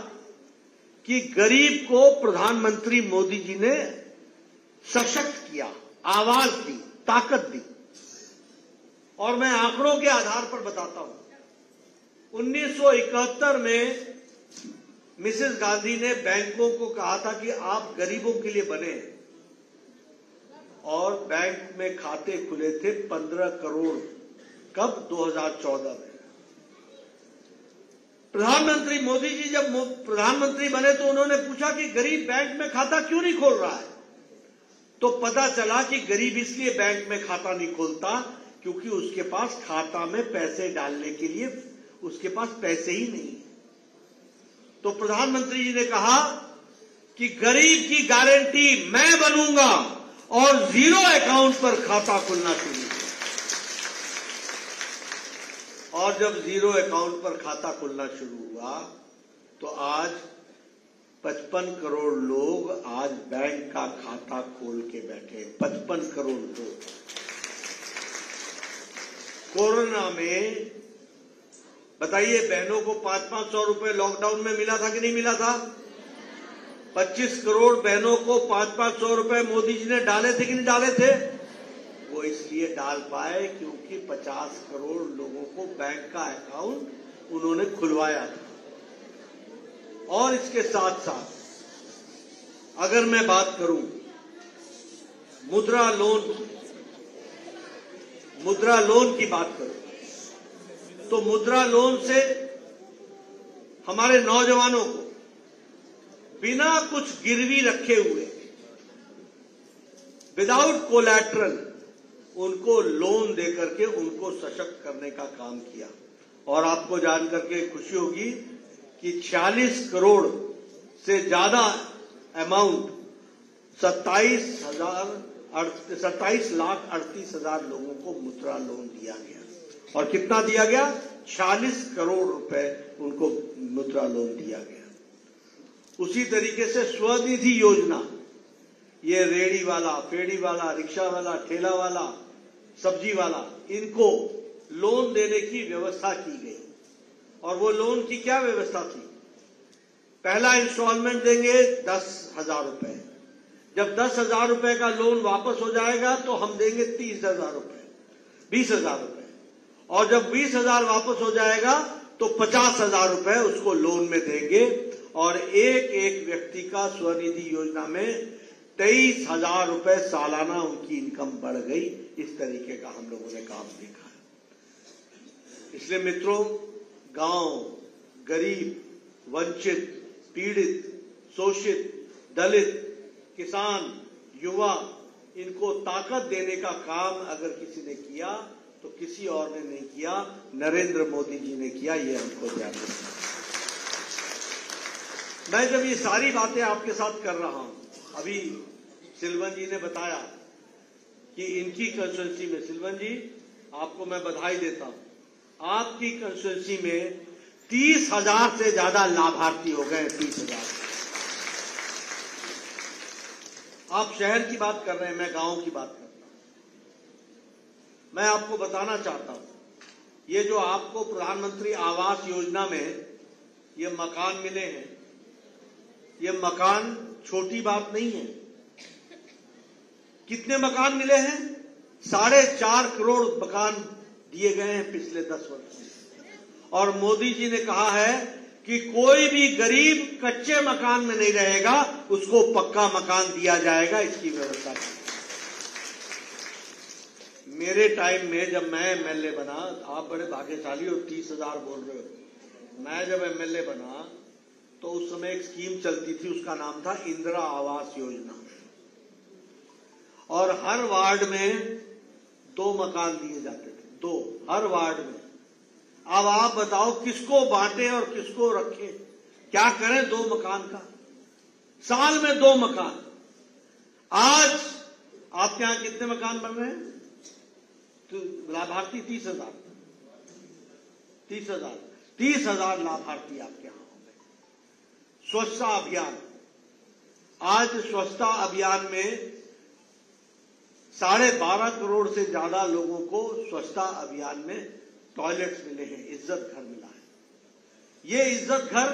कि गरीब को प्रधानमंत्री मोदी जी ने सशक्त किया, आवाज़ दी, ताकत दी। और मैं आंकड़ों के आधार पर बताता हूँ। 1971 में मिसेस गांधी ने बैंकों को कहा था कि आप गरीबों के लिए बने। और बैंक में खाते खुले थे 15 करोड़, कब? 2014 में। प्रधानमंत्री मोदी जी जब प्रधानमंत्री बने तो उन्होंने पूछा कि गरीब बैंक में खाता क्यों नहीं खोल रहा है? तो पता चला कि गरीब इसलिए बैंक में खाता नहीं खोलता क्योंकि उसके पास खाता में पैसे डालने के लिए उसके पास पैसे ही नहीं। तो प्रधानमंत्री जी ने कहा कि गरीब की गारंटी मैं बनूँगा और ज़ीरो अकाउंट पर खाता खुलना शुरू और जब ज़ीरो अकाउंट पर खाता खुलना शुरू हुआ तो आज 55 करोड़ लोग आज बैंक का खाता खोल के बैठे 55 करोड़ लोग। कोरोना में बताइए, बहनों को पाँच पाँच सौ रुपए लॉकडाउन में मिला था कि नहीं मिला था? 25 करोड़ बहनों को पाँच पाँच सौ रुपए मोदी जी ने डाले थे कि नहीं डाले थे? वो इसलिए डाल पाए क्योंकि 50 करोड़ लोगों को बैंक का अकाउंट उन्होंने खुलवाया था। और इसके साथ साथ अगर मैं बात करूँ, मुद्रा लोन मुद्रा लोन की बात करूँ तो मुद्रा लोन से हमारे नौजवानों को बिना कुछ गिरवी रखे हुए विदाउट कोलैटरल उनको लोन देकर के उनको सशक्त करने का काम किया। और आपको जान करके खुशी होगी कि 46 करोड़ से ज़्यादा अमाउंट सत्ताईस हज़ार सत्ताईस लाख अड़तीस हज़ार लोगों को मुद्रा लोन दिया गया। और कितना दिया गया? 40 करोड़ रुपए उनको मुद्रा लोन दिया गया। उसी तरीके से स्वनिधि योजना, ये रेड़ी वाला, पेड़ी वाला, रिक्शा वाला, ठेला वाला, सब्ज़ी वाला, इनको लोन देने की व्यवस्था की गई। और वो लोन की क्या व्यवस्था थी? पहला इंस्टॉलमेंट देंगे दस हज़ार रुपए। जब दस हज़ार रुपए का लोन वापस हो जाएगा तो हम देंगे तीस हज़ार रुपए, बीस हज़ार रुपए। और जब बीस हज़ार वापस हो जाएगा तो पचास हज़ार रुपए उसको लोन में देंगे। और एक एक व्यक्ति का स्वनिधि योजना में तेईस हज़ार रुपए सालाना उनकी इनकम बढ़ गई। इस तरीके का हम लोगों ने काम देखा है। इसलिए मित्रों, गाँव, गरीब, वंचित, पीड़ित, शोषित, दलित, किसान, युवा, इनको ताकत देने का काम अगर किसी ने किया तो किसी और ने नहीं किया, नरेंद्र मोदी जी ने किया, ये हमको ध्यान मैं जब ये सारी बातें आपके साथ कर रहा हूँ, अभी सिलवन जी ने बताया कि इनकी कंस्टिट्यूंसी में, सिलवन जी, आपको मैं बधाई देता हूँ, आपकी कंस्टिट्यूंसी में तीस हज़ार से ज़्यादा लाभार्थी हो गए तीस हज़ार। आप शहर की बात कर रहे हैं, मैं गाँव की बात करता हूँ। मैं आपको बताना चाहता हूँ, ये जो आपको प्रधानमंत्री आवास योजना में ये मकान मिले हैं। ये मकान छोटी बात नहीं है। कितने मकान मिले हैं? साढ़े चार करोड़ मकान दिए गए हैं पिछले दस वर्ष में। और मोदी जी ने कहा है कि कोई भी गरीब कच्चे मकान में नहीं रहेगा, उसको पक्का मकान दिया जाएगा, इसकी व्यवस्था की मेरे टाइम में जब मैं एमएलए बना, आप बड़े भाग्यशाली हो, तीस हज़ार बोल रहे हो। मैं जब एमएलए बना तो उस समय एक स्कीम चलती थी, उसका नाम था इंदिरा आवास योजना। और हर वार्ड में दो मकान दिए जाते थे, दो, हर वार्ड में। अब आप बताओ, किसको बांटे और किसको रखें? क्या करें दो मकान का? साल में दो मकान। आज आपके यहाँ कितने मकान बन रहे हैं? तो लाभार्थी तीस हज़ार। तीस हज़ार। तीस हज़ार लाभार्थी आपके यहाँ होंगे। स्वच्छता अभियान। आज स्वच्छता अभियान में साढ़े बारह करोड़ से ज़्यादा लोगों को स्वच्छता अभियान में टॉयलेट्स मिले हैं, इज़्ज़त घर मिला है। ये इज़्ज़त घर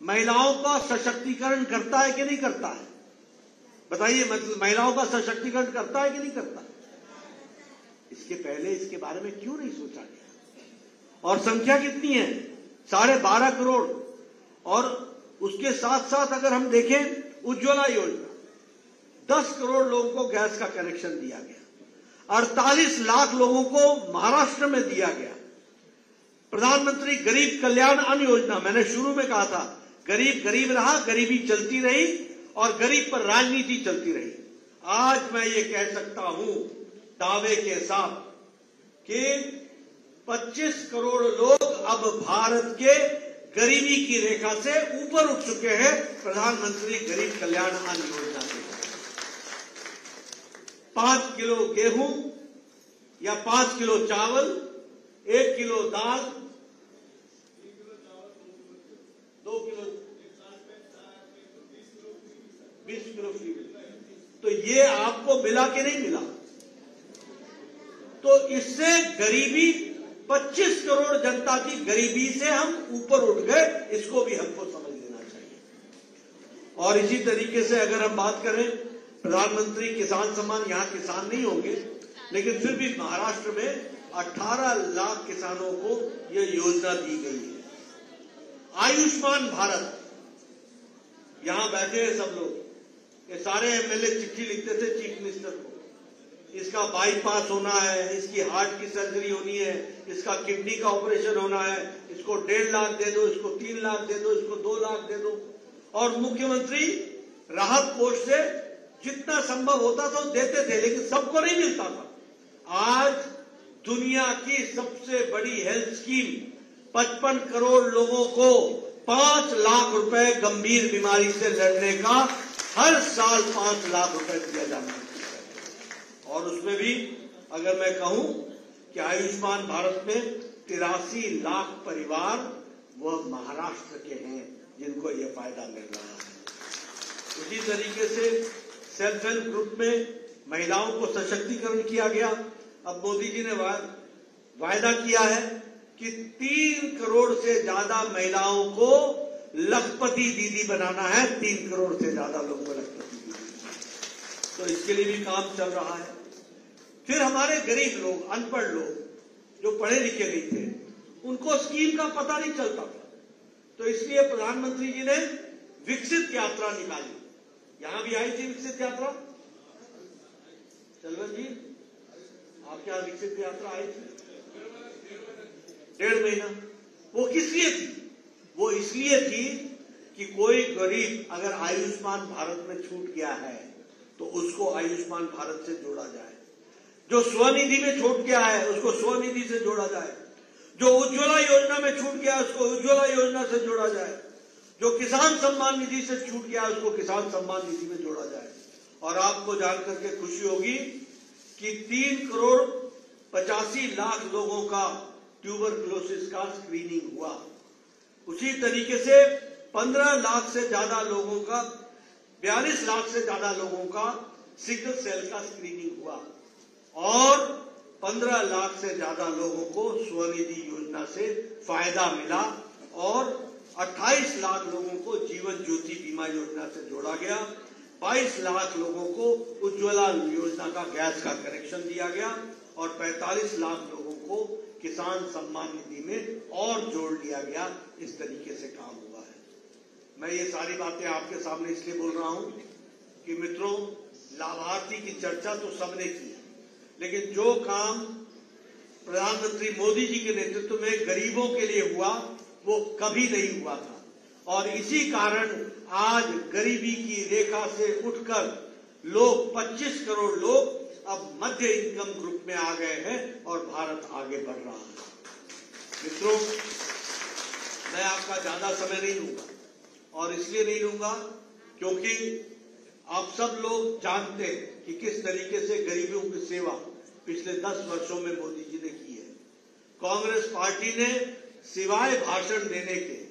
महिलाओं का सशक्तिकरण करता है कि नहीं करता है? बताइए मतलब महिलाओं का सशक्तिकरण करता है कि नहीं करता इसके पहले इसके बारे में क्यों नहीं सोचा गया? और संख्या कितनी है? साढ़े बारह करोड़। और उसके साथ साथ अगर हम देखें, उज्ज्वला योजना। दस करोड़ लोगों को गैस का कनेक्शन दिया गया। अड़तालीस लाख लोगों को महाराष्ट्र में दिया गया। प्रधानमंत्री गरीब कल्याण अन्न योजना, मैंने शुरू में कहा था, गरीब गरीब रहा, गरीबी चलती रही और गरीब पर राजनीति चलती रही। आज मैं ये कह सकता हूँ दावे के साथ कि 25 करोड़ लोग अब भारत के गरीबी की रेखा से ऊपर उठ चुके हैं। प्रधानमंत्री गरीब कल्याण अन्न योजना से पाँच किलो गेहूँ या पाँच किलो चावल, एक किलो दाल, दो किलो बीस किलो फ्री तो ये आपको मिला कि नहीं मिला? तो इससे गरीबी 25 करोड़ जनता की गरीबी से हम ऊपर उठ गए, इसको भी हमको समझ लेना चाहिए। और इसी तरीके से अगर हम बात करें, प्रधानमंत्री किसान सम्मान, यहाँ किसान नहीं होंगे, लेकिन फिर भी महाराष्ट्र में 18 लाख किसानों को यह योजना दी गई है। आयुष्मान भारत, यहाँ बैठे हैं सब लोग। ये सारे एमएलए चिट्ठी लिखते थे, चीफ मिनिस्टर को। इसका बाईपास होना है, इसकी हार्ट की सर्जरी होनी है, इसका किडनी का ऑपरेशन होना है, इसको डेढ़ लाख दे दो, इसको तीन लाख दे दो, इसको दो लाख दे दो। और मुख्यमंत्री राहत कोष से जितना संभव होता था देते थे, लेकिन सबको नहीं मिलता था। आज दुनिया की सबसे बड़ी हेल्थ स्कीम 55 करोड़ लोगों को पाँच लाख रुपए गंभीर बीमारी से लड़ने का हर साल पाँच लाख रुपए दिया जाना है। और उसमें भी अगर मैं कहूँ कि आयुष्मान भारत में तिरासी लाख परिवार वह महाराष्ट्र के हैं, जिनको यह फ़ायदा मिल रहा है। उसी तरीके से सेल्फ हेल्प ग्रुप में महिलाओं को सशक्तिकरण किया गया। अब मोदी जी ने वायदा किया है कि तीन करोड़ से ज़्यादा महिलाओं को लखपति दीदी बनाना है। तीन करोड़ से ज़्यादा लोगों को लखपति दीदी। तो इसके लिए भी काम चल रहा है। फिर हमारे गरीब लोग, अनपढ़ लोग, जो पढ़े लिखे नहीं थे, उनको स्कीम का पता नहीं चलता था। तो इसलिए प्रधानमंत्री जी ने विकसित यात्रा निकाली। यहाँ भी आई थी विकसित यात्रा? चलवन जी, आपके यहाँ विकसित यात्रा आई थी? डेढ़ महीना। वो किस लिए थी, वो इसलिए थी कि कोई गरीब अगर आयुष्मान भारत में छूट गया है तो उसको आयुष्मान भारत से जोड़ा जाए। जो स्वनिधि में छूट गया है, उसको स्वनिधि से जोड़ा जाए। जो उज्ज्वला योजना में छूट गया उसको उज्ज्वला योजना से जोड़ा जाए। जो किसान सम्मान निधि से छूट गया उसको किसान सम्मान निधि में जोड़ा जाए। और आपको जानकर के खुशी होगी कि तीन करोड़ पचासी लाख लोगों का ट्यूबरक्लोसिस का स्क्रीनिंग हुआ। उसी तरीके से पंद्रह लाख से ज़्यादा लोगों का, बयालीस लाख से ज़्यादा लोगों का सिकल सेल का स्क्रीनिंग हुआ। और 15 लाख से ज़्यादा लोगों को स्वनिधि योजना से फ़ायदा मिला और 28 लाख लोगों को जीवन ज्योति बीमा योजना से जोड़ा गया। 22 लाख लोगों को उज्ज्वला योजना का गैस का कनेक्शन दिया गया और 45 लाख लोगों को किसान सम्मान निधि में और जोड़ लिया गया। इस तरीके से काम हुआ है। मैं ये सारी बातें आपके सामने इसलिए बोल रहा हूँ कि मित्रों, लाभार्थी की चर्चा तो सबने की। लेकिन जो काम प्रधानमंत्री मोदी जी के नेतृत्व में गरीबों के लिए हुआ, वो कभी नहीं हुआ था। और इसी कारण आज गरीबी की रेखा से उठकर लोग 25 करोड़ लोग अब मध्य इनकम ग्रुप में आ गए हैं और भारत आगे बढ़ रहा है। मित्रों, मैं आपका ज़्यादा समय नहीं लूँगा और इसलिए नहीं लूँगा क्योंकि आप सब लोग जानते हैं कि किस तरीके से गरीबों की सेवा पिछले दस वर्षों में मोदी जी ने की है। कांग्रेस पार्टी ने सिवाय भाषण देने के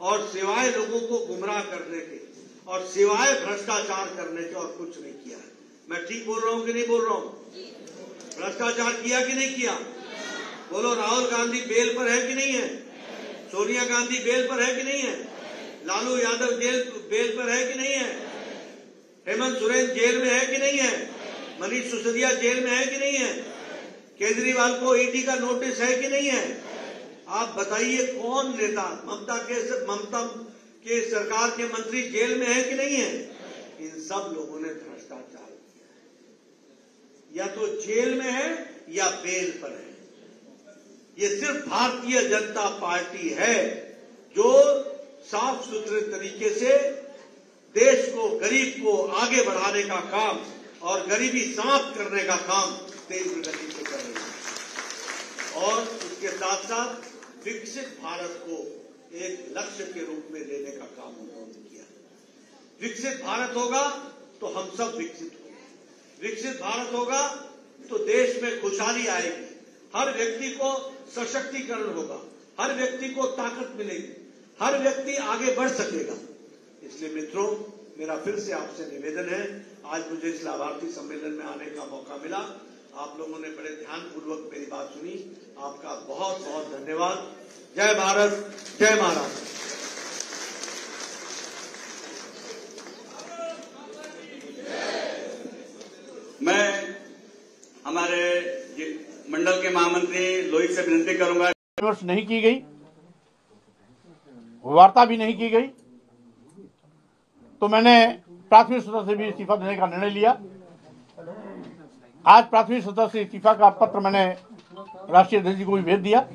और सिवाय लोगों को गुमराह करने के और सिवाय भ्रष्टाचार करने के और कुछ नहीं किया है। मैं ठीक बोल रहा हूँ कि नहीं बोल रहा हूँ? भ्रष्टाचार किया कि नहीं किया? बोलो, राहुल गांधी बेल पर है कि नहीं है? सोनिया गांधी बेल पर है कि नहीं है? लालू यादव जेल, बेल पर है कि नहीं है? हेमंत सोरेन जेल में है कि नहीं है? मनीष सिसोदिया जेल में है कि नहीं है? केजरीवाल को ईडी का नोटिस है कि नहीं है? आप बताइए कौन नेता, ममता के ममता के सरकार के मंत्री जेल में है कि नहीं है? इन सब लोगों ने भ्रष्टाचार किया। या तो जेल में है या बेल पर है। ये सिर्फ़ भारतीय जनता पार्टी है जो साफ़ सुथरे तरीके से देश को, गरीब को आगे बढ़ाने का काम और गरीबी समाप्त करने का काम तेज गति से कर रही है। और उसके साथ साथ विकसित भारत को एक लक्ष्य के रूप में लेने का काम उन्होंने किया। विकसित भारत होगा तो हम सब विकसित होंगे। विकसित भारत होगा तो देश में खुशहाली आएगी। हर व्यक्ति को सशक्तिकरण होगा। हर व्यक्ति को ताकत मिलेगी। हर व्यक्ति आगे बढ़ सकेगा। इसलिए मित्रों, मेरा फिर से आपसे निवेदन है आज मुझे इस लाभार्थी सम्मेलन में आने का मौका मिला। आप लोगों ने बड़े ध्यान पूर्वक मेरी बात सुनी। आपका बहुत बहुत धन्यवाद। जय भारत जय महाराष्ट्र। मैं हमारे मंडल के महामंत्री लोहित से विनती करूँगा। विमर्श नहीं की गई। वार्ता भी नहीं की गई। तो मैंने प्राथमिक सतह से भी इस्तीफा देने का निर्णय लिया। आज प्राथमिक सतह से इस्तीफा का पत्र मैंने राष्ट्रीय अध्यक्ष जी को भी भेज दिया।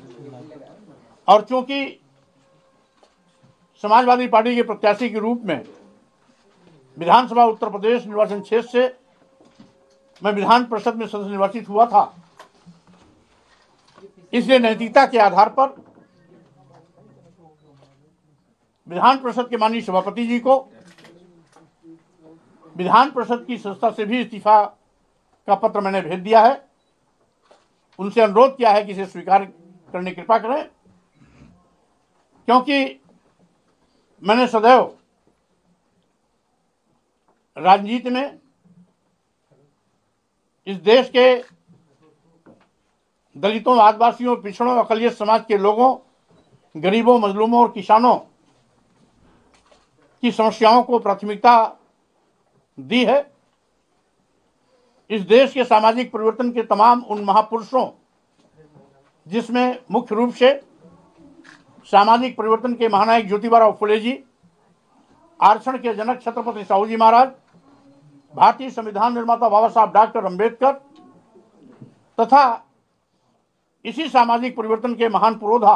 और चूँकि समाजवादी पार्टी के प्रत्याशी के रूप में विधानसभा उत्तर प्रदेश निर्वाचन क्षेत्र से मैं विधान परिषद में सदस्य निर्वाचित हुआ था, इसलिए नैतिकता के आधार पर विधान परिषद के माननीय सभापति जी को विधान परिषद की संस्था से भी इस्तीफा का पत्र मैंने भेज दिया है। उनसे अनुरोध किया है कि इसे स्वीकार करने कृपा करें। क्योंकि मैंने सदैव राजनीति में इस देश के दलितों, आदिवासियों, पिछड़ों अकलियत समाज के लोगों, गरीबों, मजलूमों और किसानों की समस्याओं को प्राथमिकता दी है। इस देश के सामाजिक परिवर्तन के तमाम उन महापुरुषों, जिसमें मुख्य रूप से सामाजिक परिवर्तन के महानायक ज्योतिबाराव फुले जी, आरक्षण के जनक छत्रपति साहू जी महाराज, भारतीय संविधान निर्माता बाबा साहब डॉक्टर अंबेडकर, तथा इसी सामाजिक परिवर्तन के महान पुरोधा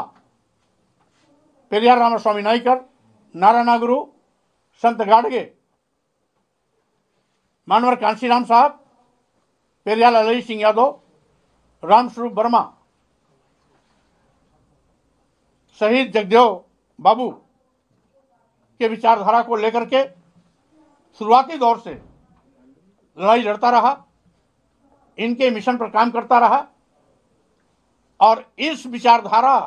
पेरियार रामास्वामी नाइकर, नारायणा गुरु संत गाडगे मानवर कांशीराम साहब पेरियार ललई सिंह यादव, रामस्वरूप वर्मा, शहीद जगदेव बाबू के विचारधारा को लेकर के शुरुआती दौर से लड़ाई लड़ता रहा, इनके मिशन पर काम करता रहा और इस विचारधारा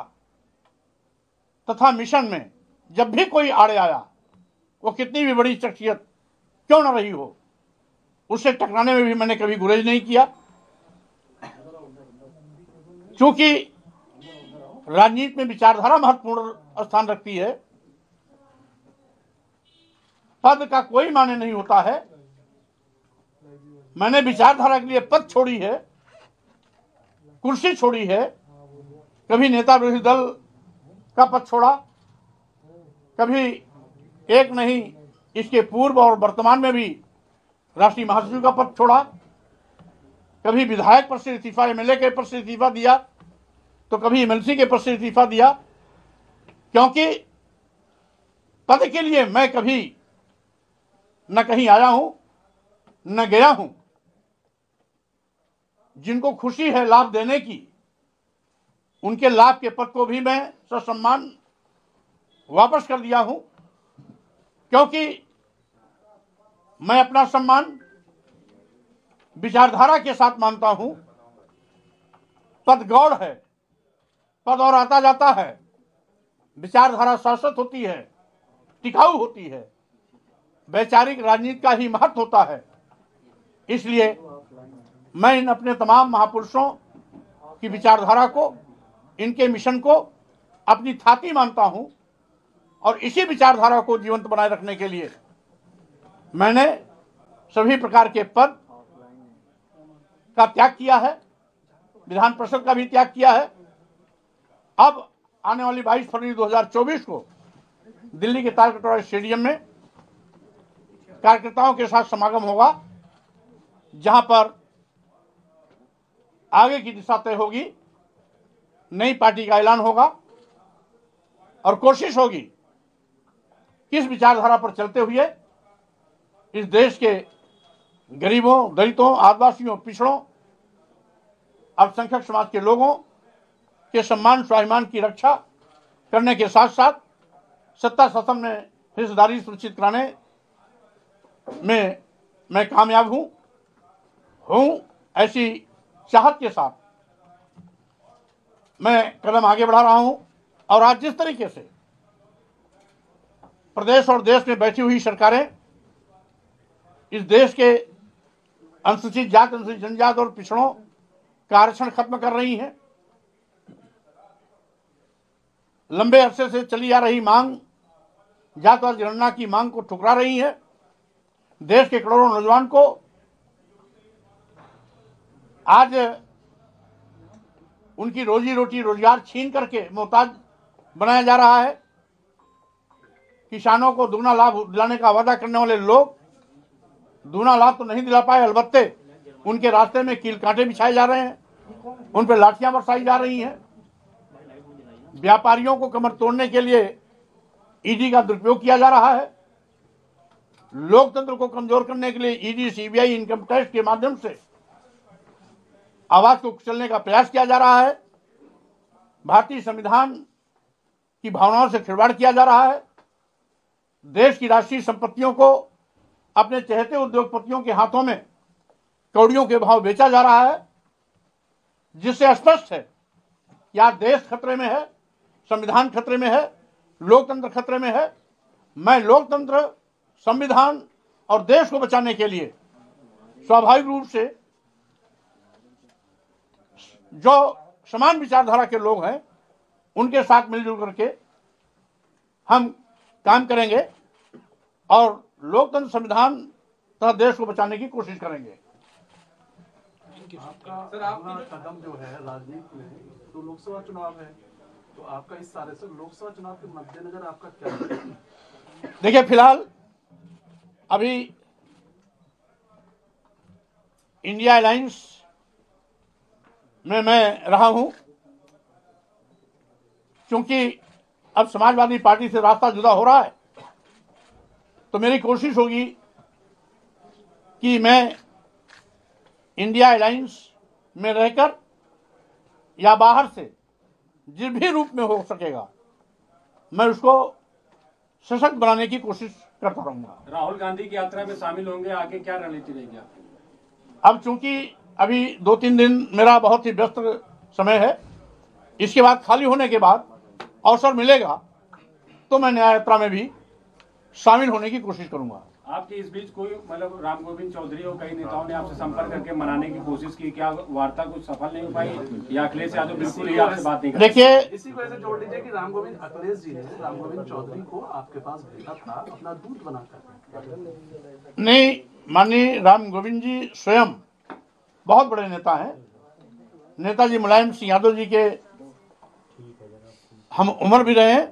तथा मिशन में जब भी कोई आड़े आया, वो कितनी भी बड़ी शख्सियत क्यों न रही हो उससे टकराने में भी मैंने कभी गुरेज नहीं किया। क्योंकि राजनीति में विचारधारा महत्वपूर्ण स्थान रखती है। पद का कोई माने नहीं होता है। मैंने विचारधारा के लिए पद छोड़ी है, कुर्सी छोड़ी है, कभी नेता विरोधी दल का पद छोड़ा, कभी एक नहीं, इसके पूर्व और वर्तमान में भी राष्ट्रीय महासचिव का पद छोड़ा। कभी विधायक पद से इस्तीफा, एमएलए के पद से इस्तीफा दिया तो कभी एमएलसी के पद से इस्तीफा दिया, क्योंकि पद के लिए मैं कभी न कहीं आया हूँ, न गया हूँ। जिनको खुशी है लाभ देने की, उनके लाभ के पद को भी मैं ससम्मान वापस कर दिया हूँ, क्योंकि मैं अपना सम्मान विचारधारा के साथ मानता हूँ। पद गौड़ है, पद और आता जाता है, विचारधारा शाश्वत होती है, टिकाऊ होती है, वैचारिक राजनीति का ही महत्व होता है। इसलिए मैं इन अपने तमाम महापुरुषों की विचारधारा को, इनके मिशन को अपनी थाती मानता हूँ और इसी विचारधारा को जीवंत बनाए रखने के लिए मैंने सभी प्रकार के पद का त्याग किया है, विधान परिषद का भी त्याग किया है। अब आने वाली 22 फरवरी 2024 को दिल्ली के तालकटोरा स्टेडियम में कार्यकर्ताओं के साथ समागम होगा, जहाँ पर आगे की दिशा तय होगी, नई पार्टी का ऐलान होगा और कोशिश होगी किस विचारधारा पर चलते हुए इस देश के गरीबों, दलितों, आदिवासियों, पिछड़ों, अल्पसंख्यक समाज के लोगों के सम्मान, स्वाभिमान की रक्षा करने के साथ साथ सत्ता शासन में हिस्सेदारी सुनिश्चित कराने में मैं कामयाब हूँ हूँ ऐसी चाहत के साथ मैं कदम आगे बढ़ा रहा हूँ और आज जिस तरीके से प्रदेश और देश में बैठी हुई सरकारें इस देश के अनुसूचित जात, अनुसूचित जनजात और पिछड़ों का आरक्षण खत्म कर रही है। लंबे अरसे से चली आ रही मांग, जातवाद जनगणना की मांग को ठुकरा रही है। देश के करोड़ों नौजवान को आज उनकी रोजी रोटी रोज़गार छीन करके मोहताज बनाया जा रहा है। किसानों को दुगना लाभ दिलाने का वादा करने वाले लोग दुगना लाभ तो नहीं दिला पाए अलबत्ते। उनके रास्ते में कील कांटे बिछाए जा रहे हैं। उन पर लाठियाँ बरसाई जा रही हैं। व्यापारियों को कमर तोड़ने के लिए ईडी का दुरुपयोग किया जा रहा है। लोकतंत्र को कमज़ोर करने के लिए ईडी सीबीआई इनकम टैक्स के माध्यम से आवाज़ को कुचलने का प्रयास किया जा रहा है। भारतीय संविधान की भावनाओं से खिलवाड़ किया जा रहा है। देश की राष्ट्रीय संपत्तियों को अपने चहेते उद्योगपतियों के हाथों में कौड़ियों के भाव बेचा जा रहा है, जिससे स्पष्ट है आज देश खतरे में है, संविधान खतरे में है, लोकतंत्र खतरे में है। मैं लोकतंत्र, संविधान और देश को बचाने के लिए स्वाभाविक रूप से जो समान विचारधारा के लोग हैं, उनके साथ मिलजुल करके हम काम करेंगे और लोकतंत्र संविधान तथा देश को बचाने की कोशिश करेंगे। आपका अगला कदम जो है राजनीति में तो लोकसभा चुनाव है तो आपका इस सारे से लोकसभा चुनाव के मद्देनजर आपका क्या देखिए फ़िलहाल अभी इंडिया अलायंस में मैं रहा हूँ क्योंकि अब समाजवादी पार्टी से रास्ता जुदा हो रहा है। तो मेरी कोशिश होगी कि मैं इंडिया अलायंस में रहकर या बाहर से जिस भी रूप में हो सकेगा मैं उसको सशक्त बनाने की कोशिश करता रहूँगा। राहुल गांधी की यात्रा में शामिल होंगे आगे क्या रणनीति रहेगी आपकी अब चूँकि अभी दो तीन दिन मेरा बहुत ही व्यस्त समय है इसके बाद खाली होने के बाद अवसर मिलेगा तो मैं न्याय यात्रा में भी शामिल होने की कोशिश करूँगा। आपके इस बीच कोई मतलब राम गोविंद चौधरी और कई नेताओं ने आपसे संपर्क करके मनाने की कोशिश की क्या वार्ता कुछ सफल नहीं हो पाई? या अखिलेश यादव बिल्कुल ही आपसे बात नहीं कर देखिए इसी को ऐसे जोड़ लीजिए कि राम गोविंद अखिलेश जी ने राम गोविंद चौधरी को आपके पास भेजा था अपना दूध बनाकर। नहीं माननीय राम गोविंद जी स्वयं बहुत बड़े नेता हैं। नेताजी मुलायम सिंह यादव जी के हम उम्र भी रहे हैं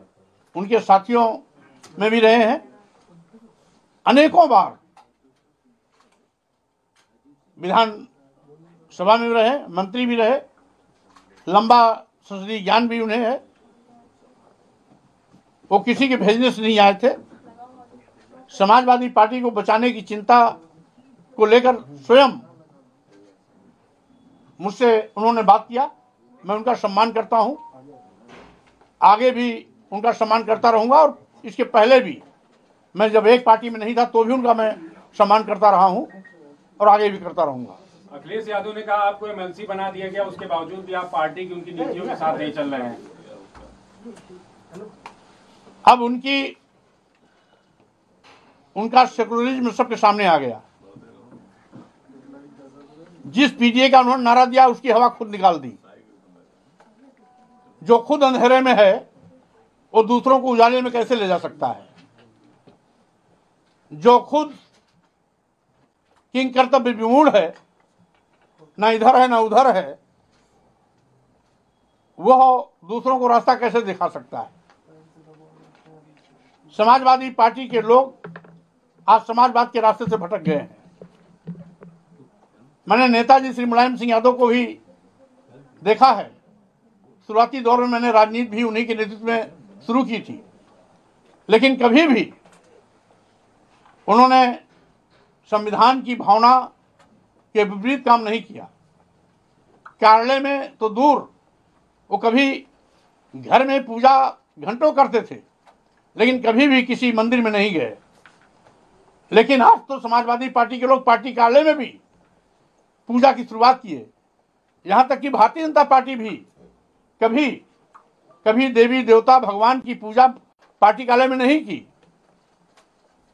उनके साथियों में भी रहे हैं। अनेकों बार विधान सभा में भी रहे, मंत्री भी रहे, लंबा संसदीय ज्ञान भी उन्हें है। वो किसी के भेजने से नहीं आए थे। समाजवादी पार्टी को बचाने की चिंता को लेकर स्वयं मुझसे उन्होंने बात किया। मैं उनका सम्मान करता हूँ। आगे भी उनका सम्मान करता रहूँगा और इसके पहले भी मैं जब एक पार्टी में नहीं था तो भी उनका मैं सम्मान करता रहा हूँ और आगे भी करता रहूँगा। अखिलेश यादव ने कहा आपको एमएलसी बना दिया गया उसके बावजूद भी आप पार्टी की उनकी नीतियों के साथ नहीं चल रहे हैं। अब उनकी उनका सेकुलरिज्म सबके सामने आ गया। जिस पीडीए का उन्होंने नारा दिया उसकी हवा खुद निकाल दी। जो खुद अंधेरे में है वो दूसरों को उजाले में कैसे ले जा सकता है? जो खुद किंग कर्तव्य विमूढ़ है, ना इधर है, ना उधर है, वह दूसरों को रास्ता कैसे दिखा सकता है? समाजवादी पार्टी के लोग आज समाजवाद के रास्ते से भटक गए हैं। मैंने नेताजी श्री मुलायम सिंह यादव को भी देखा है। शुरुआती दौर में मैंने राजनीति भी उन्हीं के नेतृत्व में शुरू की थी। लेकिन कभी भी उन्होंने संविधान की भावना के विपरीत काम नहीं किया। कार्यालय में तो दूर, वो कभी घर में पूजा घंटों करते थे, लेकिन कभी भी किसी मंदिर में नहीं गए। लेकिन आज तो समाजवादी पार्टी के लोग पार्टी कार्यालय में भी पूजा की शुरुआत किए। यहाँ तक कि भारतीय जनता पार्टी भी कभी कभी देवी देवता भगवान की पूजा पार्टी कार्यालय में नहीं की?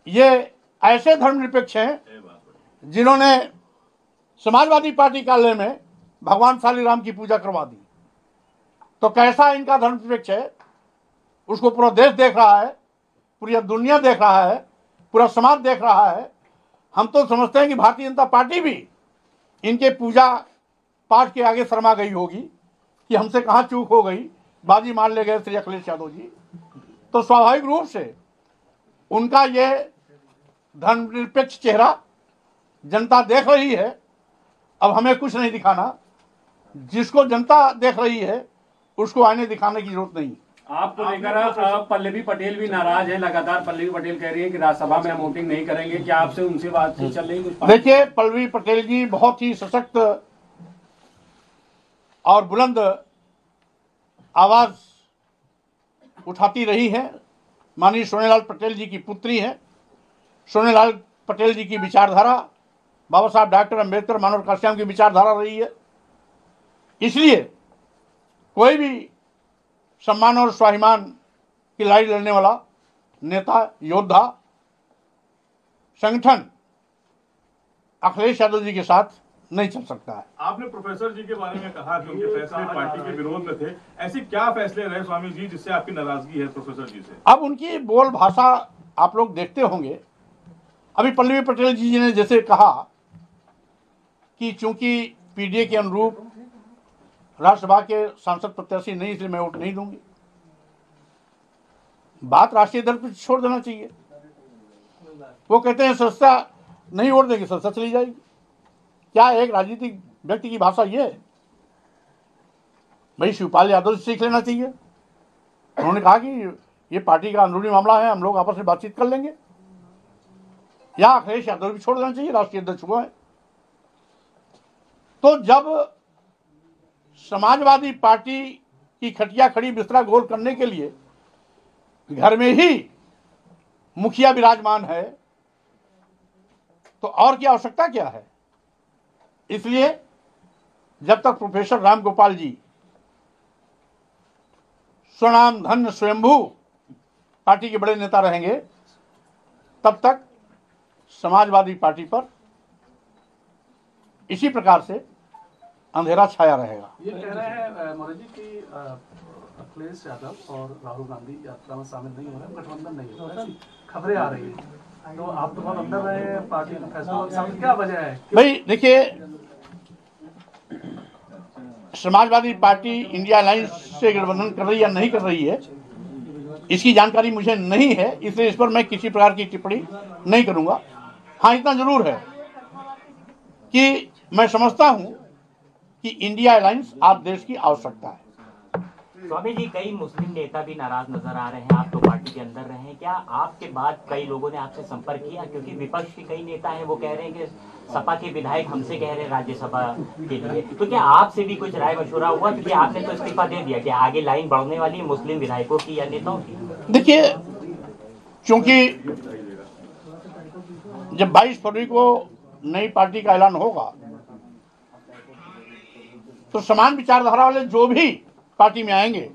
ये ऐसे धर्मनिरपेक्ष हैं जिन्होंने समाजवादी पार्टी कार्यालय में भगवान शालीराम की पूजा करवा दी। तो कैसा इनका धर्मनिरपेक्ष है? उसको पूरा देश देख रहा है, पूरी दुनिया देख रहा है, पूरा समाज देख रहा है। हम तो समझते हैं कि भारतीय जनता पार्टी भी इनके पूजा पाठ के आगे शर्मा गई होगी कि हमसे कहाँ चूक हो गई। बाजी मार ले गए श्री अखिलेश यादव जी। तो स्वाभाविक रूप से उनका ये धर्मनिरपेक्ष चेहरा जनता देख रही है। अब हमें कुछ नहीं दिखाना। जिसको जनता देख रही है उसको आने दिखाने की ज़रूरत नहीं। आपको लेकर पल्लवी पटेल भी नाराज़ है लगातार पल्लवी पटेल कह रही है कि राज्यसभा में हम वोटिंग नहीं करेंगे। क्या आपसे उनसे बातचीत चल रही है? देखिए पल्लवी पटेल जी बहुत ही सशक्त और बुलंद आवाज़ उठाती रही है। माननीय सोनेलाल पटेल जी की पुत्री है। सोनेलाल पटेल जी की विचारधारा, बाबा साहब डॉक्टर अंबेडकर मानव काश्याम की विचारधारा रही है। इसलिए कोई भी सम्मान और स्वाभिमान की लड़ाई लड़ने वाला नेता, योद्धा, संगठन अखिलेश यादव जी के साथ नहीं चल सकता है। आपने प्रोफेसर जी के बारे में कहा कि उनके फैसले पार्टी के विरोध में थे। ऐसे क्या फैसले रहे स्वामी जी जिससे आपकी नाराज़गी है प्रोफेसर जी से? अब उनकी बोल भाषा आप लोग देखते होंगे। अभी पल्लवी पटेल जी ने जैसे कहा कि चूँकि पीडीए के अनुरूप राज्यसभा के सांसद प्रत्याशी नहीं इसलिए मैं वोट नहीं दूँगी। बात राष्ट्रीय दल पर छोड़ देना चाहिए। वो कहते हैं संस्था नहीं वोट देगी संस्था चली जाएगी। क्या एक राजनीतिक व्यक्ति की भाषा ये? भाई शिवपाल यादव से सीख लेना चाहिए। उन्होंने कहा कि ये पार्टी का अंदरूनी मामला है, हम लोग आपस में बातचीत कर लेंगे। या अखिलेश यादव भी छोड़ देना चाहिए, राष्ट्रीय अध्यक्ष को है। तो जब समाजवादी पार्टी की खटिया खड़ी बिस्तरा गोल करने के लिए घर में ही मुखिया विराजमान है तो और की आवश्यकता क्या है? इसलिए जब तक प्रोफेसर राम गोपाल जी स्वनाम धन्य स्वयंभू पार्टी के बड़े नेता रहेंगे, तब तक समाजवादी पार्टी पर इसी प्रकार से अंधेरा छाया रहेगा। ये कह रहे हैं जी की अखिलेश यादव और राहुल गांधी यात्रा में शामिल नहीं हो रहे, गठबंधन नहीं हो रहा खबरें आ रही है। तो तो भाई, देखिए, समाजवादी पार्टी इंडिया अलायंस से गठबंधन कर रही है या नहीं कर रही है, इसकी जानकारी मुझे नहीं है, इसलिए इस पर मैं किसी प्रकार की टिप्पणी नहीं करूँगा। हाँ इतना ज़रूर है कि मैं समझता हूँ कि इंडिया अलायंस आप देश की आवश्यकता है। स्वामी जी कई मुस्लिम नेता भी नाराज़ नज़र आ रहे हैं। आप तो पार्टी के अंदर रहे हैं। क्या आपके बाद कई लोगों ने आपसे संपर्क किया? क्योंकि विपक्ष के कई नेता हैं, वो कह रहे हैं कि सपा के विधायक हमसे कह रहे हैं राज्यसभा के लिए। तो क्या आपसे भी कुछ राय मशुरा हुआ? क्योंकि आपने तो इस्तीफा दे दिया कि आगे लाइन बढ़ने वाली है मुस्लिम विधायकों की या नेताओं की। देखिए, चूँकि जब 22 फरवरी को नई पार्टी का ऐलान होगा तो समान विचारधारा वाले जो भी पार्टी में आएँगे।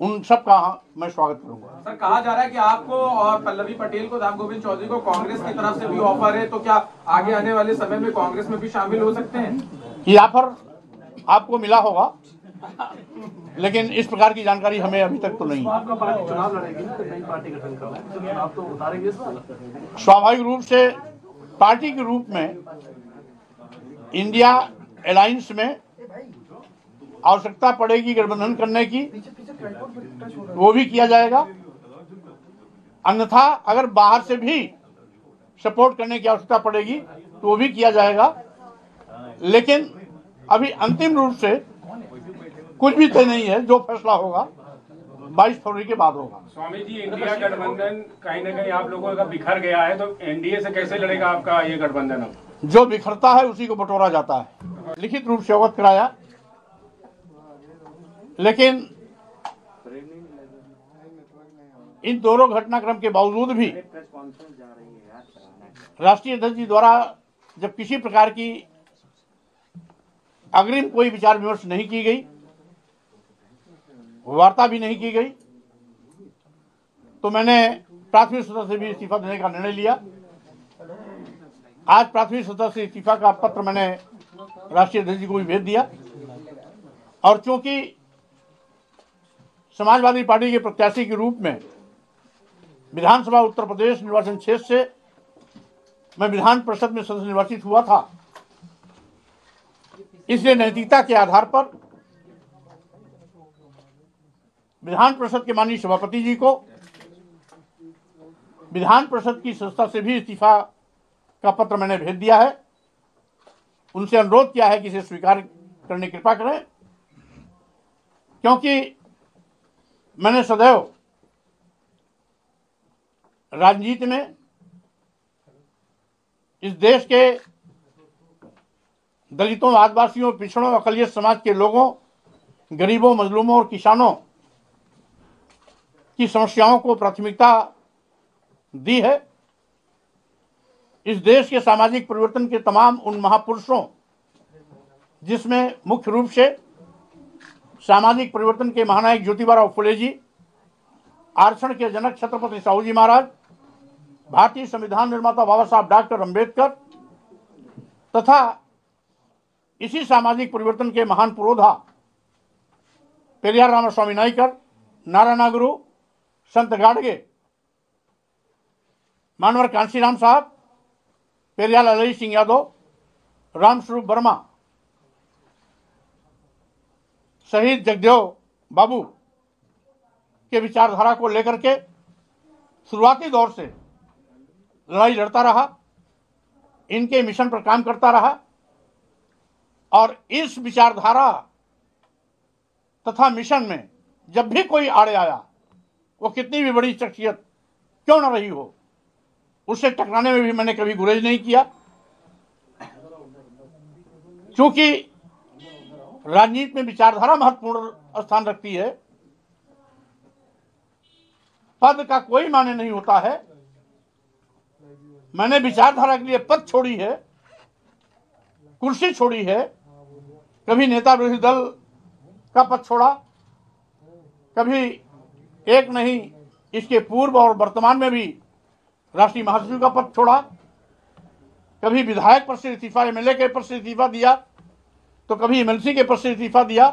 उन सब का मैं स्वागत करूँगा। सर कहा जा रहा है कि आपको और पल्लवी पटेल को राम गोविंद चौधरी को कांग्रेस की तरफ़ से भी ऑफ़र है तो क्या आगे आने वाले समय में कांग्रेस में भी शामिल हो सकते हैं? ये ऑफ़र आपको मिला होगा लेकिन इस प्रकार की जानकारी हमें अभी तक तो नहीं। तो है आपका पार्टी चुनाव लड़ेगी नई पार्टी गठन करना है। तो तो उतारेंगे स्वाभाविक रूप से पार्टी के रूप में इंडिया अलायंस में आवश्यकता पड़ेगी गठबंधन करने की वो भी किया जाएगा। अन्यथा अगर बाहर से भी सपोर्ट करने की आवश्यकता पड़ेगी तो वो भी किया जाएगा। लेकिन अभी अंतिम रूप से कुछ भी तय नहीं है जो फैसला होगा 22 फरवरी के बाद होगा। स्वामी जी इंडिया गठबंधन कहीं ना कहीं आप लोगों का बिखर गया है तो एनडीए से कैसे लड़ेगा आपका ये गठबंधन अब? जो बिखरता है उसी को बटोरा जाता है। लिखित रूप से अवगत कराया लेकिन इन दोनों घटनाक्रम के बावजूद भी राष्ट्रीय अध्यक्ष जी द्वारा जब किसी प्रकार की अग्रिम कोई विचार विमर्श नहीं की गई वार्ता भी नहीं की गई तो मैंने प्राथमिक सदस्य से भी इस्तीफा देने का निर्णय लिया। आज प्राथमिक सदस्य से इस्तीफा का पत्र मैंने राष्ट्रीय अध्यक्ष जी को भी भेज दिया। और चूँकि समाजवादी पार्टी के प्रत्याशी के रूप में विधानसभा उत्तर प्रदेश निर्वाचन क्षेत्र से मैं विधान परिषद में सदस्य निर्वाचित हुआ था। इसलिए नैतिकता के आधार पर विधान परिषद के माननीय सभापति जी को विधान परिषद की संस्था से भी इस्तीफा का पत्र मैंने भेज दिया है। उनसे अनुरोध किया है कि इसे स्वीकार करने कृपा करें, क्योंकि मैंने सदैव राजनीति में इस देश के दलितों, आदिवासियों, पिछड़ों अकलियत समाज के लोगों, गरीबों, मजलूमों और किसानों की समस्याओं को प्राथमिकता दी है। इस देश के सामाजिक परिवर्तन के तमाम उन महापुरुषों, जिसमें मुख्य रूप से सामाजिक परिवर्तन के महानायक ज्योतिबाराव फुले जी, आरक्षण के जनक छत्रपति साहू जी महाराज, भारतीय संविधान निर्माता बाबा साहब डॉक्टर अंबेडकर तथा इसी सामाजिक परिवर्तन के महान पुरोधा पेरियार रामास्वामी नाइकर, नारायणा गुरु संत गाडगे, मानवर कांशीराम साहब पेरियाल अली सिंह यादव, रामस्वरूप वर्मा शहीद जगदेव बाबू के विचारधारा को लेकर के शुरुआती दौर से लड़ाई लड़ता रहा, इनके मिशन पर काम करता रहा और इस विचारधारा तथा मिशन में जब भी कोई आड़े आया, वो कितनी भी बड़ी शख्सियत क्यों न रही हो उससे टकराने में भी मैंने कभी गुरेज नहीं किया। क्योंकि राजनीति में विचारधारा महत्वपूर्ण स्थान रखती है। पद का कोई माने नहीं होता है। मैंने विचारधारा के लिए पद छोड़ी है, कुर्सी छोड़ी है, कभी नेता विरोधी दल का पद छोड़ा, कभी एक नहीं, इसके पूर्व और वर्तमान में भी राष्ट्रीय महासचिव का पद छोड़ा, कभी विधायक पर से इस्तीफा, एमएलए के पद से इस्तीफा दिया तो कभी एमएलसी के पद से इस्तीफा दिया?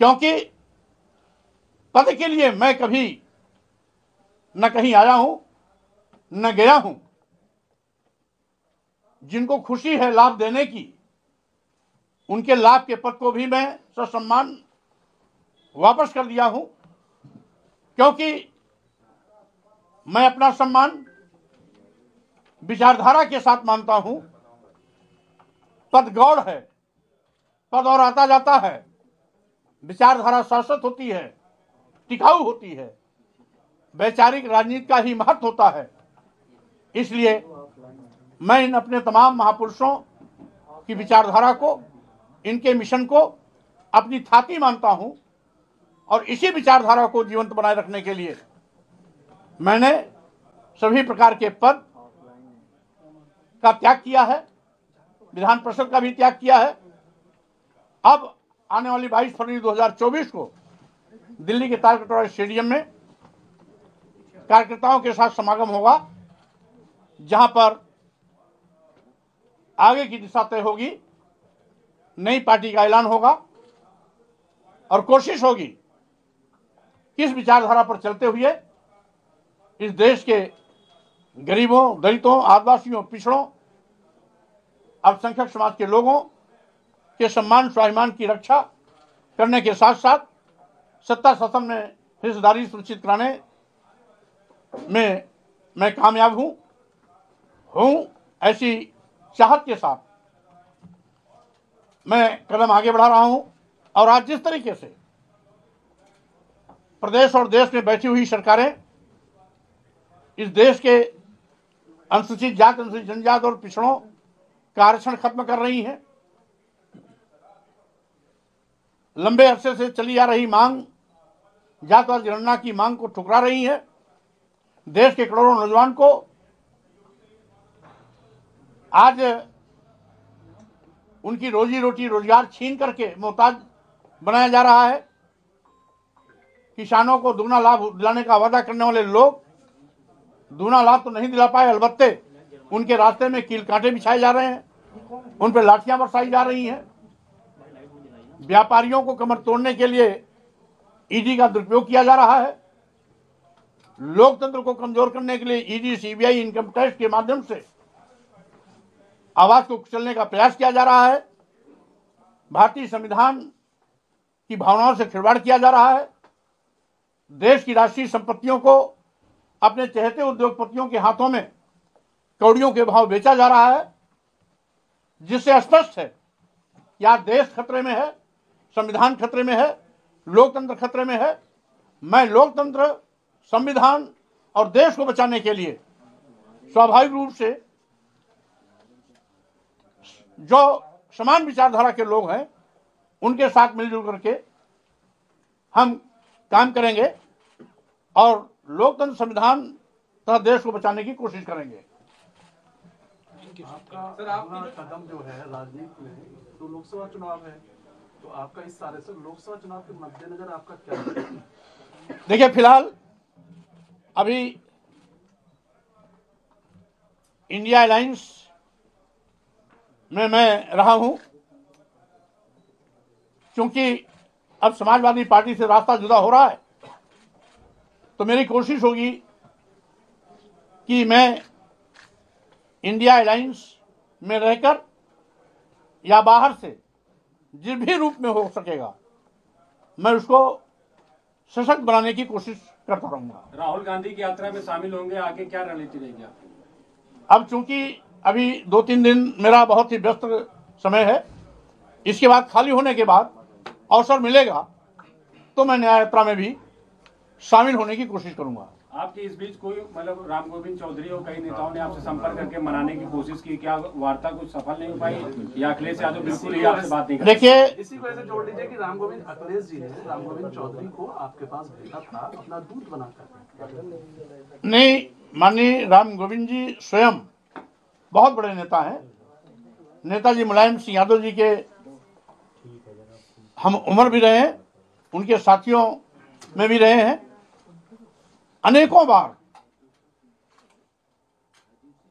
क्योंकि पद के लिए मैं कभी न कहीं आया हूँ, न गया हूँ। जिनको खुशी है लाभ देने की, उनके लाभ के पद को भी मैं ससम्मान वापस कर दिया हूँ, क्योंकि मैं अपना सम्मान विचारधारा के साथ मानता हूँ। पद गौड़ है। पद और आता जाता है। विचारधारा शाश्वत होती है, टिकाऊ होती है। वैचारिक राजनीति का ही महत्व होता है। इसलिए मैं इन अपने तमाम महापुरुषों की विचारधारा को, इनके मिशन को अपनी थाती मानता हूँ और इसी विचारधारा को जीवंत बनाए रखने के लिए मैंने सभी प्रकार के पद का त्याग किया है, विधान परिषद का भी त्याग किया है अब आने वाली 22 फरवरी 2024 को दिल्ली के तालकटोरा स्टेडियम में कार्यकर्ताओं के साथ समागम होगा, जहाँ पर आगे की दिशा तय होगी, नई पार्टी का ऐलान होगा और कोशिश होगी किस विचारधारा पर चलते हुए इस देश के गरीबों, दलितों, आदिवासियों, पिछड़ों, अल्पसंख्यक समाज के लोगों के सम्मान, स्वाभिमान की रक्षा करने के साथ साथ सत्ता शासन में हिस्सेदारी सुनिश्चित कराने में मैं कामयाब हूँ। हूँ ऐसी चाहत के साथ मैं कदम आगे बढ़ा रहा हूँ और आज जिस तरीके से प्रदेश और देश में बैठी हुई सरकारें इस देश के अनुसूचित जात, अनुसूचित जनजात और पिछड़ों का आरक्षण खत्म कर रही हैं। लंबे अरसे से चली आ रही मांग जातवाद जनगणना की मांग को ठुकरा रही है। देश के करोड़ों नौजवान को आज उनकी रोजी रोटी रोज़गार छीन करके मोहताज बनाया जा रहा है। किसानों को दुगना लाभ दिलाने का वादा करने वाले लोग दुगना लाभ तो नहीं दिला पाए, अलबत्ते उनके रास्ते में कील कांटे बिछाए जा रहे हैं, उन पर लाठियाँ बरसाई जा रही हैं। व्यापारियों को कमर तोड़ने के लिए ईडी का दुरुपयोग किया जा रहा है। लोकतंत्र को कमज़ोर करने के लिए ईडी सीबीआई इनकम टैक्स के माध्यम से आवाज़ को कुचलने का प्रयास किया जा रहा है। भारतीय संविधान की भावनाओं से खिलवाड़ किया जा रहा है। देश की राष्ट्रीय संपत्तियों को अपने चहेते उद्योगपतियों के हाथों में कौड़ियों के भाव बेचा जा रहा है, जिससे स्पष्ट है कि आज देश खतरे में है। संविधान खतरे में है लोकतंत्र खतरे में है। मैं लोकतंत्र संविधान और देश को बचाने के लिए स्वाभाविक रूप से जो समान विचारधारा के लोग हैं उनके साथ मिलजुल करके हम काम करेंगे और लोकतंत्र संविधान तथा देश को बचाने की कोशिश करेंगे। आपका अगला कदम जो है राजनीति में तो लोकसभा चुनाव है। तो आपका इस सारे से लोकसभा चुनाव के मद्देनजर आपका क्या देखिए, फ़िलहाल अभी इंडिया अलायंस में मैं रहा हूँ, क्योंकि अब समाजवादी पार्टी से रास्ता जुदा हो रहा है तो मेरी कोशिश होगी कि मैं इंडिया अलायंस में रहकर या बाहर से जिस भी रूप में हो सकेगा मैं उसको सशक्त बनाने की कोशिश करता रहूँगा। राहुल गांधी की यात्रा में शामिल होंगे आगे क्या रणनीति रहेगी अब चूँकि अभी दो तीन दिन मेरा बहुत ही व्यस्त समय है इसके बाद खाली होने के बाद अवसर मिलेगा तो मैं न्याय यात्रा में भी शामिल होने की कोशिश करूँगा। आपके इस बीच कोई मतलब राम गोविंद चौधरी और कई नेताओं ने आपसे संपर्क करके मनाने की कोशिश की क्या वार्ता कुछ सफल नहीं हो पाई? या अखिलेश यादव बिल्कुल ही आपसे बात नहीं देखिए इसी को ऐसे जोड़ लीजिए कि राम गोविंद अखिलेश जी ने राम गोविंद चौधरी को आपके पास भेजा था अपना दूत बनाकर नहीं माननीय राम गोविंद जी स्वयं बहुत बड़े नेता हैं। नेताजी मुलायम सिंह यादव जी के हम उम्र भी रहे हैं उनके साथियों में भी रहे हैं। अनेकों बार।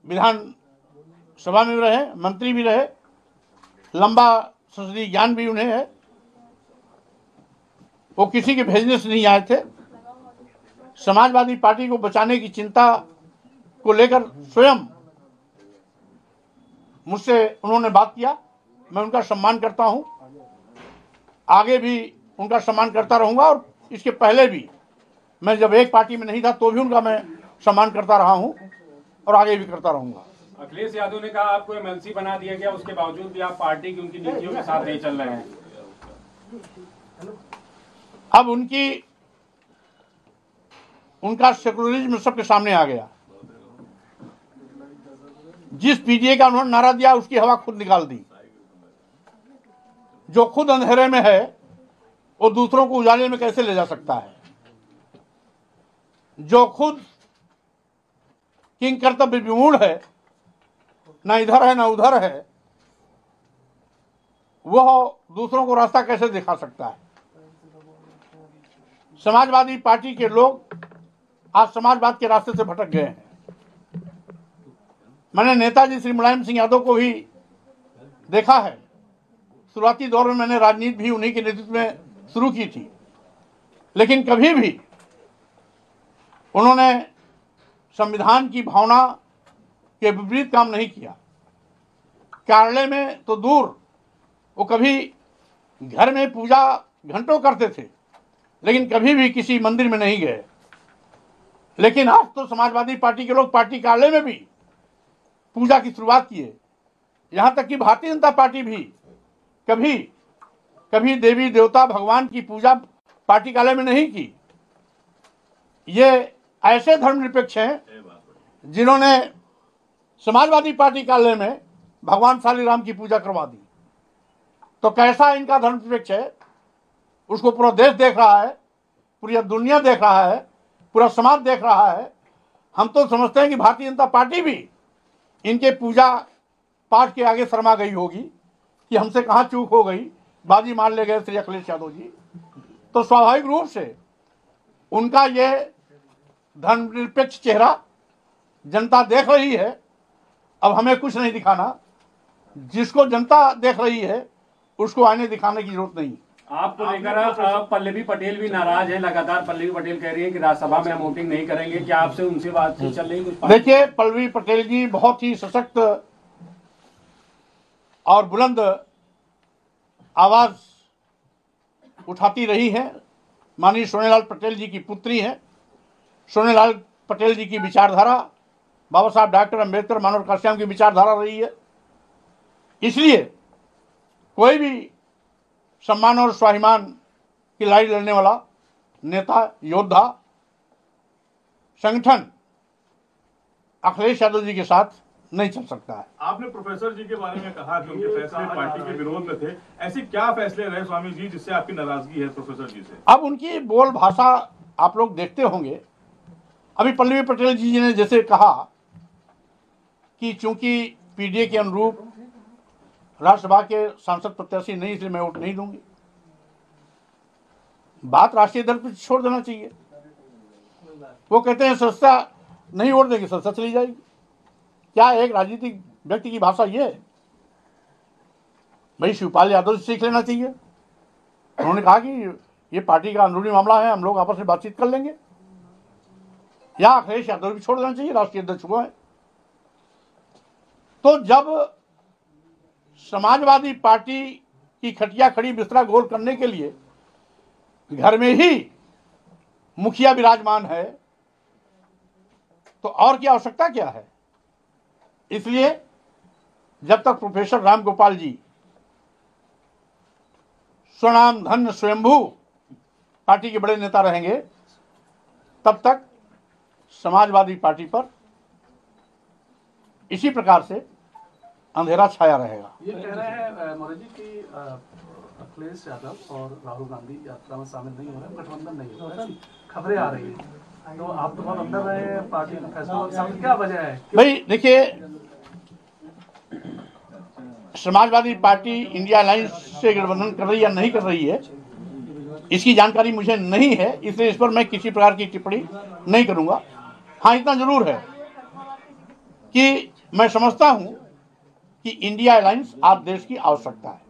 विधान सभा में रहे, मंत्री भी रहे, लंबा संसदीय ज्ञान भी उन्हें है। वो किसी के भेजने से नहीं आए थे। समाजवादी पार्टी को बचाने की चिंता को लेकर स्वयं मुझसे उन्होंने बात किया। मैं उनका सम्मान करता हूँ। आगे भी उनका सम्मान करता रहूँगा और इसके पहले भी मैं जब एक पार्टी में नहीं था तो भी उनका मैं सम्मान करता रहा हूँ और आगे भी करता रहूँगा। अखिलेश यादव ने कहा आपको एमएलसी बना दिया गया उसके बावजूद भी आप पार्टी की उनकी नीतियों के साथ नहीं चल रहे हैं। अब उनकी उनका सेकुलरिज्म सबके सामने आ गया। जिस पीडीए का उन्होंने नारा दिया उसकी हवा खुद निकाल दी। जो खुद अंधेरे में है वो दूसरों को उजाले में कैसे ले जा सकता है? जो खुद किंग कर्तव्य विमूढ़ है, ना इधर है, ना उधर है, वह दूसरों को रास्ता कैसे दिखा सकता है? समाजवादी पार्टी के लोग आज समाजवाद के रास्ते से भटक गए हैं। मैंने नेताजी श्री मुलायम सिंह यादव को भी देखा है। शुरुआती दौर में मैंने राजनीति भी उन्हीं के नेतृत्व में शुरू की थी। लेकिन कभी भी उन्होंने संविधान की भावना के विपरीत काम नहीं किया। कार्यालय में तो दूर, वो कभी घर में पूजा घंटों करते थे, लेकिन कभी भी किसी मंदिर में नहीं गए। लेकिन आज तो समाजवादी पार्टी के लोग पार्टी कार्यालय में भी पूजा की शुरुआत किए। यहाँ तक कि भारतीय जनता पार्टी भी कभी कभी देवी देवता भगवान की पूजा पार्टी कार्यालय में नहीं की। ये ऐसे धर्मनिरपेक्ष हैं जिन्होंने समाजवादी पार्टी कार्यालय में भगवान शालीराम की पूजा करवा दी। तो कैसा इनका धर्मनिरपेक्ष है? उसको पूरा देश देख रहा है पूरी दुनिया देख रहा है पूरा समाज देख रहा है। हम तो समझते हैं कि भारतीय जनता पार्टी भी इनके पूजा पाठ के आगे शर्मा गई होगी कि हमसे कहाँ चूक हो गई। बाजी मार ले गए श्री अखिलेश यादव जी। तो स्वाभाविक रूप से उनका ये धर्मनिरपेक्ष चेहरा जनता देख रही है अब हमें कुछ नहीं दिखाना। जिसको जनता देख रही है उसको आने दिखाने की ज़रूरत नहीं। आपको लेकर अ, पल्लवी पटेल भी नाराज़ है लगातार पल्लवी पटेल कह रही है कि राज्यसभा में हम वोटिंग नहीं करेंगे। क्या आपसे उनसे बातचीत चल रही है? देखिए पल्लवी पटेल जी बहुत ही सशक्त और बुलंद आवाज़ उठाती रही है। माननीय सोनेलाल पटेल जी की पुत्री है। सोनेलाल पटेल जी की विचारधारा बाबा साहब डॉक्टर अंबेडकर मानव काश्याम की विचारधारा रही है। इसलिए कोई भी सम्मान और स्वाभिमान की लड़ाई लड़ने वाला नेता योद्धा संगठन अखिलेश यादव जी के साथ नहीं चल सकता है। आपने प्रोफेसर जी के बारे में कहा कि उनके फैसले पार्टी के विरोध में थे। ऐसे क्या फैसले रहे स्वामी जी जिससे आपकी नाराज़गी है प्रोफेसर जी से? अब उनकी बोल भाषा आप लोग देखते होंगे। अभी पल्लवी पटेल जी ने जैसे कहा कि चूँकि पीडीए के अनुरूप राज्यसभा के सांसद प्रत्याशी नहीं, इसलिए मैं वोट नहीं दूँगी। बात राष्ट्रीय दल पर छोड़ देना चाहिए। वो कहते हैं, संस्था नहीं वोट देगी, संस्था चली जाएगी। क्या एक राजनीतिक व्यक्ति की भाषा ये भाई शिवपाल यादव से सीख लेना चाहिए। उन्होंने कहा कि ये पार्टी का अंदरूनी मामला है, हम लोग आपस में बातचीत कर लेंगे। या अखिलेश यादव भी छोड़ देना चाहिए, राष्ट्रीय अध्यक्ष को है। तो जब समाजवादी पार्टी की खटिया खड़ी बिस्तरा गोल करने के लिए घर में ही मुखिया विराजमान है तो और क्या आवश्यकता क्या है? इसलिए जब तक प्रोफेसर राम गोपाल जी स्वनाम धन्य स्वयंभू पार्टी के बड़े नेता रहेंगे, तब तक समाजवादी पार्टी पर इसी प्रकार से अंधेरा छाया रहेगा। ये कह रहे हैं मोदी जी कि अखिलेश यादव और राहुल गांधी यात्रा में शामिल नहीं हो रहे गठबंधन नहीं हो रहा खबरें आ रही हैं। तो आप तो अंदर रहे पार्टी के फैसलों क्या वजह है? भाई देखिए समाजवादी पार्टी इंडिया अलायंस से गठबंधन कर रही है या नहीं कर रही है इसकी जानकारी मुझे नहीं है इसलिए इस पर मैं किसी प्रकार की टिप्पणी नहीं करूँगा। हाँ इतना ज़रूर है कि मैं समझता हूँ कि इंडिया अलायंस आज देश की आवश्यकता है।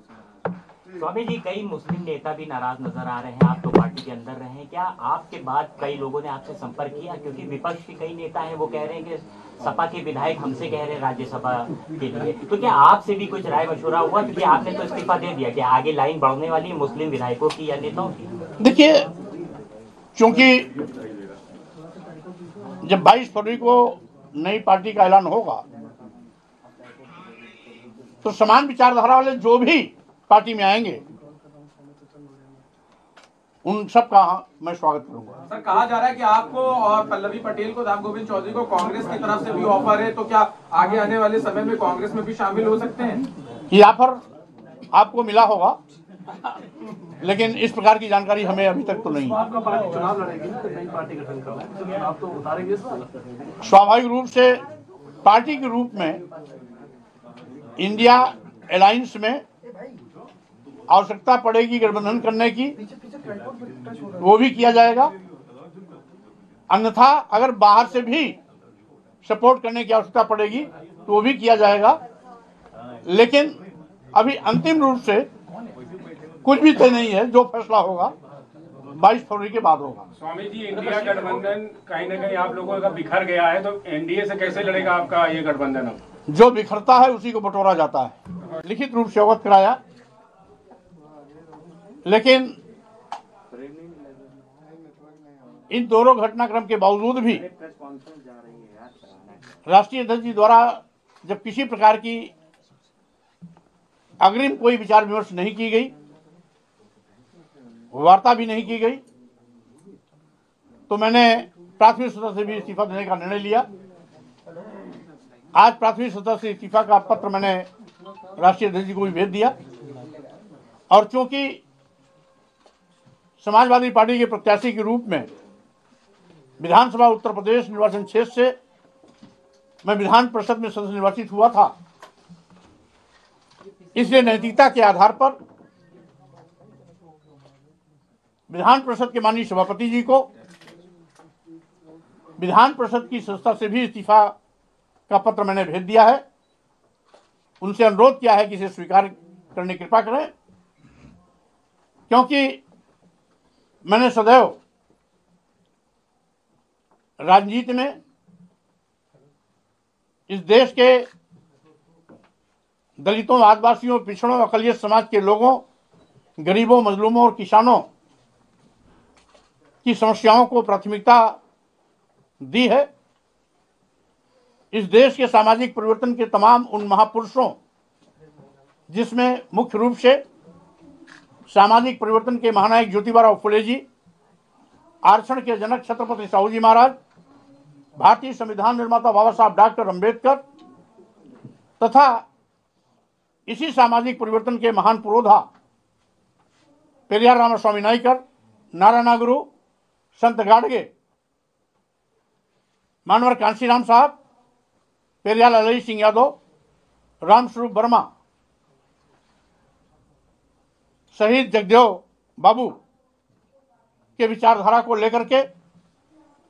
स्वामी जी कई मुस्लिम नेता भी नाराज़ नज़र आ रहे हैं आप तो पार्टी के अंदर रहे हैं। क्या आपके बाद कई लोगों ने आपसे संपर्क किया? क्योंकि विपक्ष के कई नेता हैं वो कह रहे हैं कि सपा के विधायक हमसे कह रहे हैं राज्यसभा के लिए। तो क्या आपसे भी कुछ राय मशुरा हुआ? क्योंकि आपने तो इस्तीफा दे दिया कि आगे लाइन बढ़ने वाली है मुस्लिम विधायकों की या नेताओं की। देखिए क्योंकि जब 22 फरवरी को नई पार्टी का ऐलान होगा तो समान विचारधारा वाले जो भी पार्टी में आएँगे उन सब का मैं स्वागत करूँगा। सर कहा जा रहा है कि आपको और पल्लवी पटेल को राम गोविंद चौधरी को कांग्रेस की तरफ़ से भी ऑफ़र है तो क्या आगे आने वाले समय में कांग्रेस में भी शामिल हो सकते हैं? ये ऑफ़र आपको मिला होगा। लेकिन इस प्रकार की जानकारी हमें अभी तक तो नहीं। है आपका पार्टी चुनाव लड़ेगी तो तो स्वाभाविक रूप से पार्टी के रूप में इंडिया अलायंस में आवश्यकता पड़ेगी गठबंधन करने की। वो भी किया जाएगा। अन्यथा अगर बाहर से भी सपोर्ट करने की आवश्यकता पड़ेगी तो वो भी किया जाएगा। लेकिन अभी अंतिम रूप से कुछ भी तय नहीं है जो फैसला होगा 22 फरवरी के बाद होगा। स्वामी जी इंडिया गठबंधन कहीं ना कहीं आप लोगों का बिखर गया है तो एनडीए से कैसे लड़ेगा आपका ये गठबंधन अब? जो बिखरता है उसी को बटोरा जाता है। लिखित रूप से अवगत कराया। लेकिन इन दोनों घटनाक्रम के बावजूद भी राष्ट्रीय अध्यक्ष जी द्वारा जब किसी प्रकार की अग्रिम कोई विचार विमर्श नहीं की गई वार्ता भी नहीं की गई। तो मैंने प्राथमिक सदस्य से भी इस्तीफा देने का निर्णय लिया। आज प्राथमिक सदस्य से इस्तीफा का पत्र मैंने राष्ट्रीय अध्यक्ष जी को भी भेज दिया। और चूँकि समाजवादी पार्टी के प्रत्याशी के रूप में विधानसभा उत्तर प्रदेश निर्वाचन क्षेत्र से मैं विधान परिषद में सदस्य निर्वाचित हुआ था, इसलिए नैतिकता के आधार पर विधान परिषद के माननीय सभापति जी को, विधान परिषद की संस्था से भी इस्तीफा का पत्र मैंने भेज दिया है। उनसे अनुरोध किया है कि इसे स्वीकार करने कृपा करें, क्योंकि मैंने सदैव राजनीति में इस देश के दलितों, आदिवासियों, पिछड़ों अकलियत समाज के लोगों, गरीबों, मजलूमों और किसानों की समस्याओं को प्राथमिकता दी है। इस देश के सामाजिक परिवर्तन के तमाम उन महापुरुषों, जिसमें मुख्य रूप से सामाजिक परिवर्तन के महानायक ज्योतिबाराव फुले जी, आरक्षण के जनक छत्रपति साहू जी महाराज, भारतीय संविधान निर्माता बाबा साहब डॉक्टर अंबेडकर तथा इसी सामाजिक परिवर्तन के महान पुरोधा, पेरियार रामास्वामी नाइकर, नारायणा गुरु संत गाडगे। मानवर कांशीराम साहब, पेरियाल अली सिंह यादव, रामस्वरूप वर्मा, शहीद जगदेव बाबू के विचारधारा को लेकर के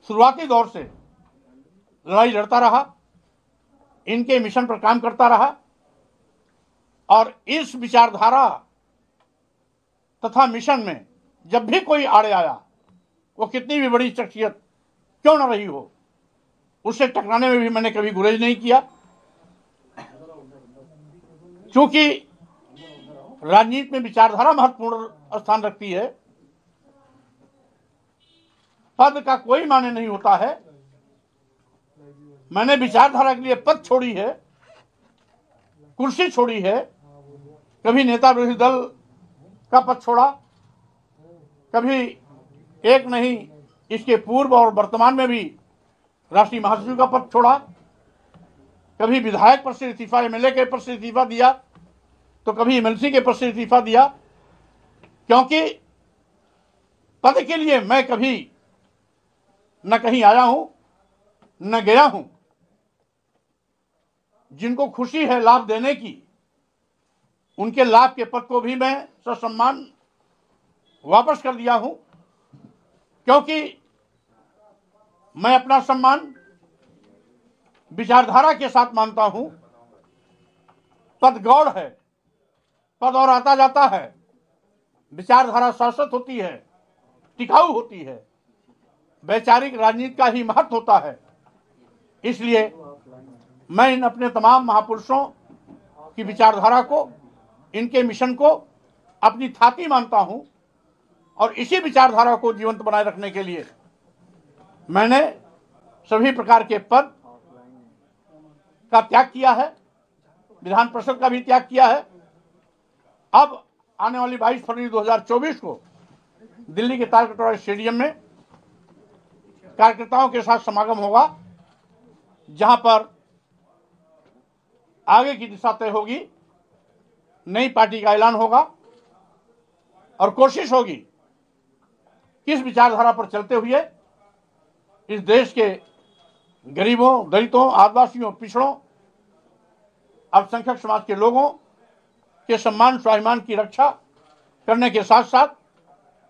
शुरुआती दौर से लड़ाई लड़ता रहा, इनके मिशन पर काम करता रहा और इस विचारधारा तथा मिशन में जब भी कोई आड़े आया वो कितनी भी बड़ी शख्सियत, क्यों ना रही हो? उससे टकराने में भी मैंने कभी गुरेज नहीं किया। क्योंकि राजनीति में विचारधारा महत्वपूर्ण स्थान रखती है। पद का कोई माने नहीं होता है। मैंने विचारधारा के लिए पद छोड़ी है, कुर्सी छोड़ी है। कभी नेता विरोधी दल का पद छोड़ा, कभी एक नहीं, इसके पूर्व और वर्तमान में भी राष्ट्रीय महासचिव का पद छोड़ा। कभी विधायक पद से इस्तीफा, एमएलए के पद से इस्तीफा दिया तो कभी एमएलसी के पद से इस्तीफा दिया, क्योंकि पद के लिए मैं कभी न कहीं आया हूँ, न गया हूँ। जिनको खुशी है लाभ देने की, उनके लाभ के पद को भी मैं ससम्मान वापस कर दिया हूँ। क्योंकि मैं अपना सम्मान विचारधारा के साथ मानता हूँ। पद गौड़ है, पद और आता जाता है, विचारधारा शाश्वत होती है, टिकाऊ होती है, वैचारिक राजनीति का ही महत्व होता है। इसलिए मैं इन अपने तमाम महापुरुषों की विचारधारा को, इनके मिशन को अपनी थाती मानता हूँ। और इसी विचारधारा को जीवंत बनाए रखने के लिए मैंने सभी प्रकार के पद का त्याग किया है, विधान परिषद का भी त्याग किया है। अब आने वाली 22 फरवरी 2024 को दिल्ली के तालकटोरा स्टेडियम में कार्यकर्ताओं के साथ समागम होगा, जहाँ पर आगे की दिशा तय होगी, नई पार्टी का ऐलान होगा और कोशिश होगी किस विचारधारा पर चलते हुए इस देश के गरीबों, दलितों, आदिवासियों, पिछड़ों, अल्पसंख्यक समाज के लोगों के सम्मान, स्वाभिमान की रक्षा करने के साथ साथ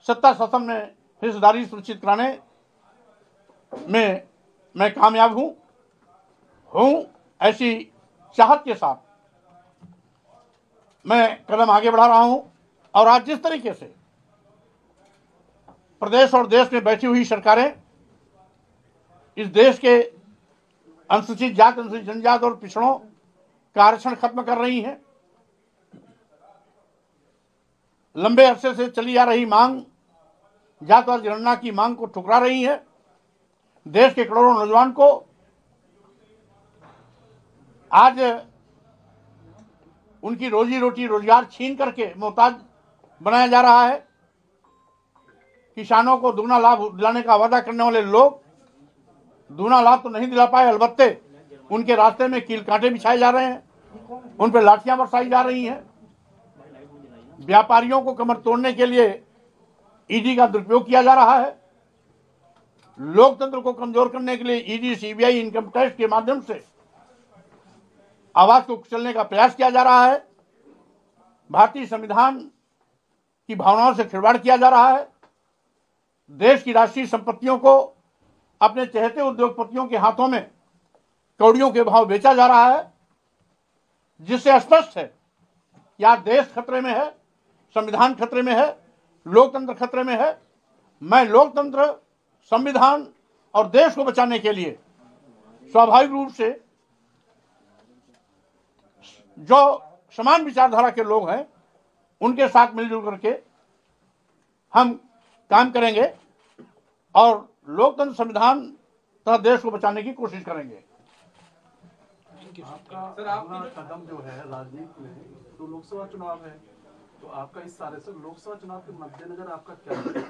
सत्ता शासन में हिस्सेदारी सुनिश्चित कराने में मैं कामयाब हूँ हूँ ऐसी चाहत के साथ मैं कदम आगे बढ़ा रहा हूँ और आज जिस तरीके से प्रदेश और देश में बैठी हुई सरकारें इस देश के अनुसूचित जात, अनुसूचित जनजात और पिछड़ों का आरक्षण खत्म कर रही हैं। लंबे अरसे से चली आ रही मांग, जातवाद जनगणना की मांग को ठुकरा रही है। देश के करोड़ों नौजवान को आज उनकी रोजी रोटी रोज़गार छीन करके मोहताज बनाया जा रहा है। किसानों को दुगना लाभ दिलाने का वादा करने वाले लोग दूना लाभ तो नहीं दिला पाए, अलबत्ते उनके रास्ते में कील कांटे बिछाए जा रहे हैं, उन पर लाठियाँ बरसाई जा रही हैं। व्यापारियों को कमर तोड़ने के लिए ईडी का दुरुपयोग किया जा रहा है। लोकतंत्र को कमज़ोर करने के लिए ईडी, सीबीआई इनकम टैक्स के माध्यम से आवाज़ को कुचलने का प्रयास किया जा रहा है। भारतीय संविधान की भावनाओं से खिलवाड़ किया जा रहा है। देश की राष्ट्रीय संपत्तियों को अपने चहेते उद्योगपतियों के हाथों में कौड़ियों के भाव बेचा जा रहा है, जिससे स्पष्ट है कि आज देश खतरे में है, संविधान खतरे में है, लोकतंत्र खतरे में है। मैं लोकतंत्र, संविधान और देश को बचाने के लिए स्वाभाविक रूप से जो समान विचारधारा के लोग हैं, उनके साथ मिलजुल करके हम काम करेंगे और लोकतंत्र संविधान तथा देश को बचाने की कोशिश करेंगे आपका अगला कदम जो है राजनीति में तो लोकसभा चुनाव है तो आपका इस सारे से लोकसभा चुनाव के मद्देनजर आपका क्या है?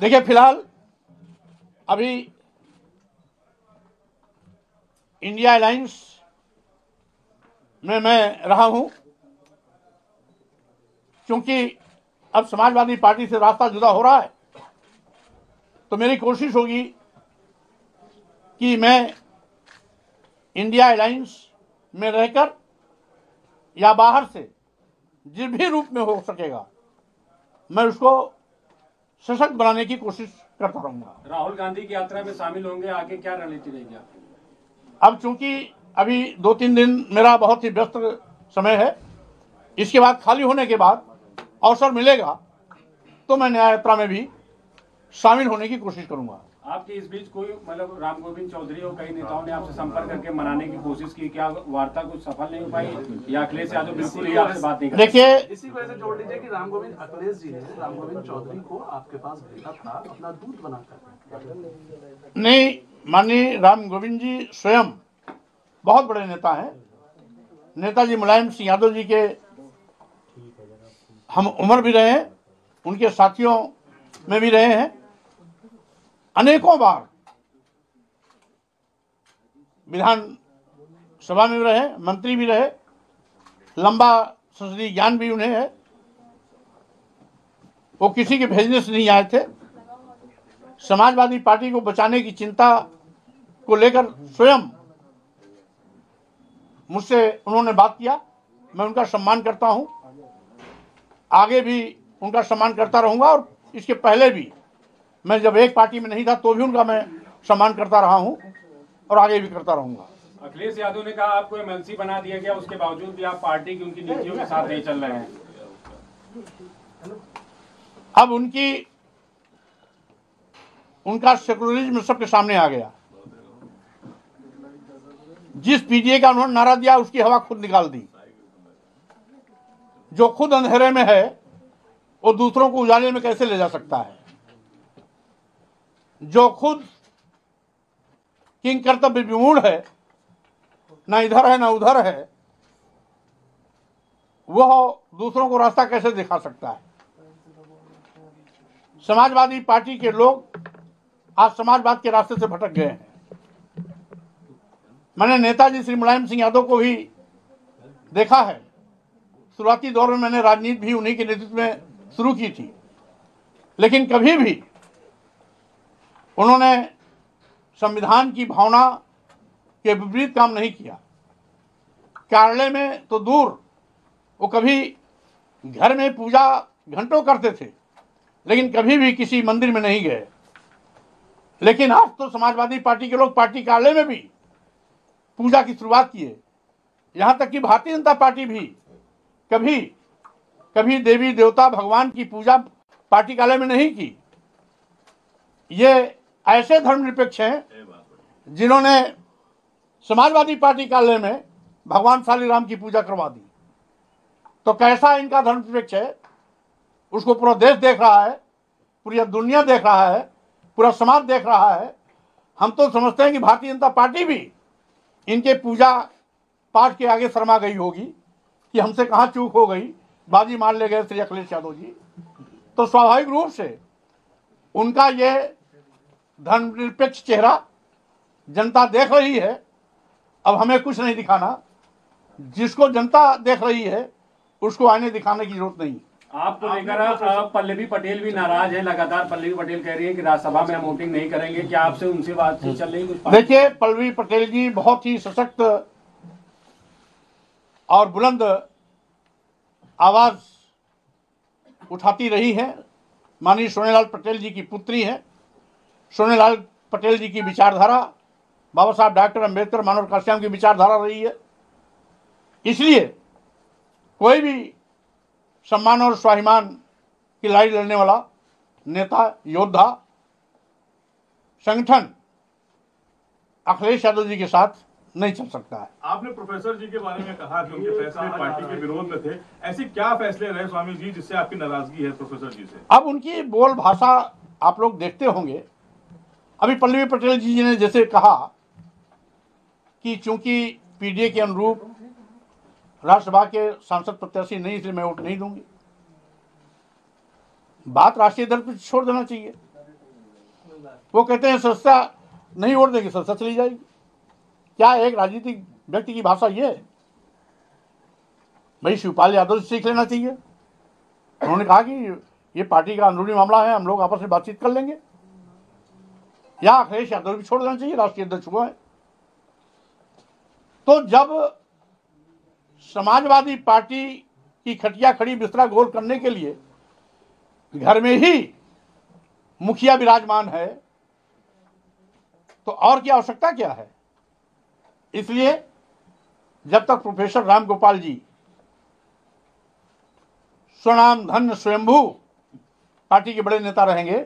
देखिए फ़िलहाल अभी इंडिया अलायंस में मैं रहा हूँ क्योंकि अब समाजवादी पार्टी से रास्ता जुदा हो रहा है। तो मेरी कोशिश होगी कि मैं इंडिया अलायंस में रहकर या बाहर से जिस भी रूप में हो सकेगा मैं उसको सशक्त बनाने की कोशिश करता रहूँगा। राहुल गांधी की यात्रा में शामिल होंगे आगे क्या रणनीति रहेगी अब चूँकि अभी दो तीन दिन मेरा बहुत ही व्यस्त समय है इसके बाद खाली होने के बाद अवसर मिलेगा तो मैं न्याय यात्रा में भी शामिल होने की कोशिश करूँगा। आपके इस बीच कोई मतलब राम गोविंद चौधरी और कई नेताओं ने आपसे संपर्क करके मनाने की कोशिश की क्या वार्ता कुछ सफल नहीं हो पाई? या अखिलेश यादव बिल्कुल ही आपसे बात नहीं देखिए इसी को ऐसे जोड़ लीजिए कि राम गोविंद अखिलेश जी ने राम गोविंद चौधरी को आपके पास भेजा था अपना दूत बनाकर नहीं माननीय राम गोविंद जी स्वयं बहुत बड़े नेता हैं। नेताजी मुलायम सिंह यादव जी के हम उम्र भी रहे हैं, उनके साथियों में भी रहे हैं, अनेकों बार विधान सभा में भी रहे, मंत्री भी रहे, लंबा संसदीय ज्ञान भी उन्हें है। वो किसी के भेजने से नहीं आए थे। समाजवादी पार्टी को बचाने की चिंता को लेकर स्वयं मुझसे उन्होंने बात किया। मैं उनका सम्मान करता हूँ। आगे भी उनका सम्मान करता रहूँगा और इसके पहले भी। मैं जब एक पार्टी में नहीं था तो भी उनका मैं सम्मान करता रहा हूँ और आगे भी करता रहूँगा। अखिलेश यादव ने कहा आपको एमएलसी बना दिया गया उसके बावजूद भी आप पार्टी की उनकी नीतियों के साथ नहीं चल रहे हैं। अब उनकी उनका सेकुलरिज्म सबके सामने आ गया। जिस पीडीए का उन्होंने नारा दिया उसकी हवा खुद निकाल दी। जो खुद अंधेरे में है, वो दूसरों को उजाले में कैसे ले जा सकता है? जो खुद किंग कर्तव्य विमूढ़ है, ना इधर है, ना उधर है, वह दूसरों को रास्ता कैसे दिखा सकता है? समाजवादी पार्टी के लोग आज समाजवाद के रास्ते से भटक गए हैं। मैंने नेताजी श्री मुलायम सिंह यादव को भी देखा है। शुरुआती दौर में मैंने राजनीति भी उन्हीं के नेतृत्व में शुरू की थी। लेकिन कभी भी उन्होंने संविधान की भावना के विपरीत काम नहीं किया। कार्यालय में तो दूर, वो कभी घर में पूजा घंटों करते थे, लेकिन कभी भी किसी मंदिर में नहीं गए। लेकिन आज तो समाजवादी पार्टी के लोग पार्टी कार्यालय में भी पूजा की शुरुआत किए। यहाँ तक कि भारतीय जनता पार्टी भी कभी कभी देवी देवता भगवान की पूजा पार्टी कार्यालय में नहीं की। ये ऐसे धर्मनिरपेक्ष हैं जिन्होंने समाजवादी पार्टी कार्यालय में भगवान शालीराम की पूजा करवा दी। तो कैसा इनका धर्मनिरपेक्ष है? उसको पूरा देश देख रहा है पूरी दुनिया देख रहा है पूरा समाज देख रहा है। हम तो समझते हैं कि भारतीय जनता पार्टी भी इनके पूजा पाठ के आगे शर्मा गई होगी। कि हमसे कहाँ चूक हो गई? बाजी मार ले गए श्री अखिलेश यादव जी। तो स्वाभाविक रूप से उनका ये धर्मनिरपेक्ष चेहरा जनता देख रही है। अब हमें कुछ नहीं दिखाना। जिसको जनता देख रही है उसको आने दिखाने की ज़रूरत नहीं। आपको लेकर पल्लवी पटेल भी नाराज़ है लगातार पल्लवी पटेल कह रही है कि राज्यसभा में हम वोटिंग नहीं करेंगे। क्या आपसे उनसे बातचीत चल रही देखिए पल्लवी पटेल जी बहुत ही सशक्त और बुलंद आवाज़ उठाती रही है। माननीय सोनेलाल पटेल जी की पुत्री है। सोनेलाल पटेल जी की विचारधारा, बाबा साहब डॉक्टर अंबेडकर मानव काश्याम की विचारधारा रही है। इसलिए कोई भी सम्मान और स्वाभिमान की लड़ाई लड़ने वाला नेता, योद्धा, संगठन अखिलेश यादव जी के साथ नहीं चल सकता है। आपने प्रोफेसर जी के बारे में कहा कि उनके फैसले पार्टी के विरोध में थे। ऐसे क्या फैसले रहे स्वामी जी जिससे आपकी नाराज़गी है प्रोफेसर जी से? अब उनकी बोल भाषा आप लोग देखते होंगे। अभी पल्लवी पटेल जी ने जैसे कहा कि चूँकि पीडीए के अनुरूप राज्यसभा के सांसद प्रत्याशी नहीं इसलिए मैं वोट नहीं दूँगी। बात राष्ट्रीय दल पर छोड़ देना चाहिए। वो कहते हैं संस्था नहीं वोट देगी संस्था चली जाएगी। क्या एक राजनीतिक व्यक्ति की भाषा ये? भाई शिवपाल यादव से सीख लेना चाहिए। उन्होंने कहा कि ये पार्टी का अंदरूनी मामला है, हम लोग आपस में बातचीत कर लेंगे। या अखिलेश यादव भी छोड़ देना चाहिए, राष्ट्रीय अध्यक्ष हुआ है। तो जब समाजवादी पार्टी की खटिया खड़ी बिस्तरा गोल करने के लिए घर में ही मुखिया विराजमान है तो और क्या आवश्यकता क्या है? इसलिए जब तक प्रोफेसर राम गोपाल जी स्वनाम धन्य स्वयंभू पार्टी के बड़े नेता रहेंगे,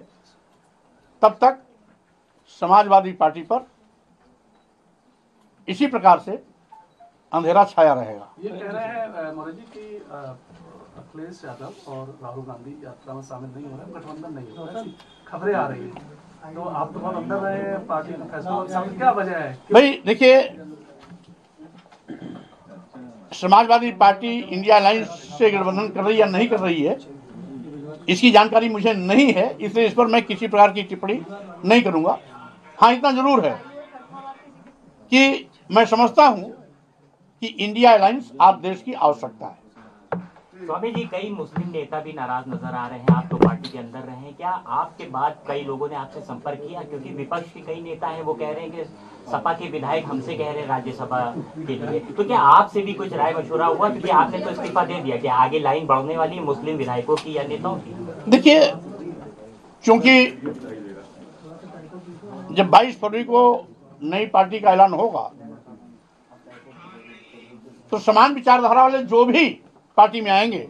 तब तक समाजवादी पार्टी पर इसी प्रकार से अंधेरा छाया रहेगा। ये कह रहे हैं जी कि अखिलेश यादव और राहुल गांधी यात्रा में शामिल नहीं हो रहे गठबंधन नहीं हो रहा खबरें आ रही हैं। तो तो भाई, देखिए, समाजवादी पार्टी इंडिया अलायंस से गठबंधन कर रही है या नहीं कर रही है, इसकी जानकारी मुझे नहीं है, इसलिए इस पर मैं किसी प्रकार की टिप्पणी नहीं करूँगा। हाँ इतना ज़रूर है कि मैं समझता हूँ कि इंडिया अलायंस आप देश की आवश्यकता है। स्वामी जी कई मुस्लिम नेता भी नाराज़ नज़र आ रहे हैं, आप तो पार्टी के अंदर रहे हैं। क्या आपके बाद कई लोगों ने आपसे संपर्क किया? क्योंकि विपक्ष के कई नेता हैं, वो कह रहे हैं कि सपा के विधायक हमसे कह रहे हैं राज्यसभा के लिए। तो क्या आपसे भी कुछ राय मशुरा हुआ? क्योंकि आपने तो इस्तीफा दे दिया कि आगे लाइन बढ़ने वाली है मुस्लिम विधायकों की या नेताओं की। देखिए चूँकि जब 22 फरवरी को नई पार्टी का ऐलान होगा तो समान विचारधारा वाले जो भी पार्टी में आएँगे।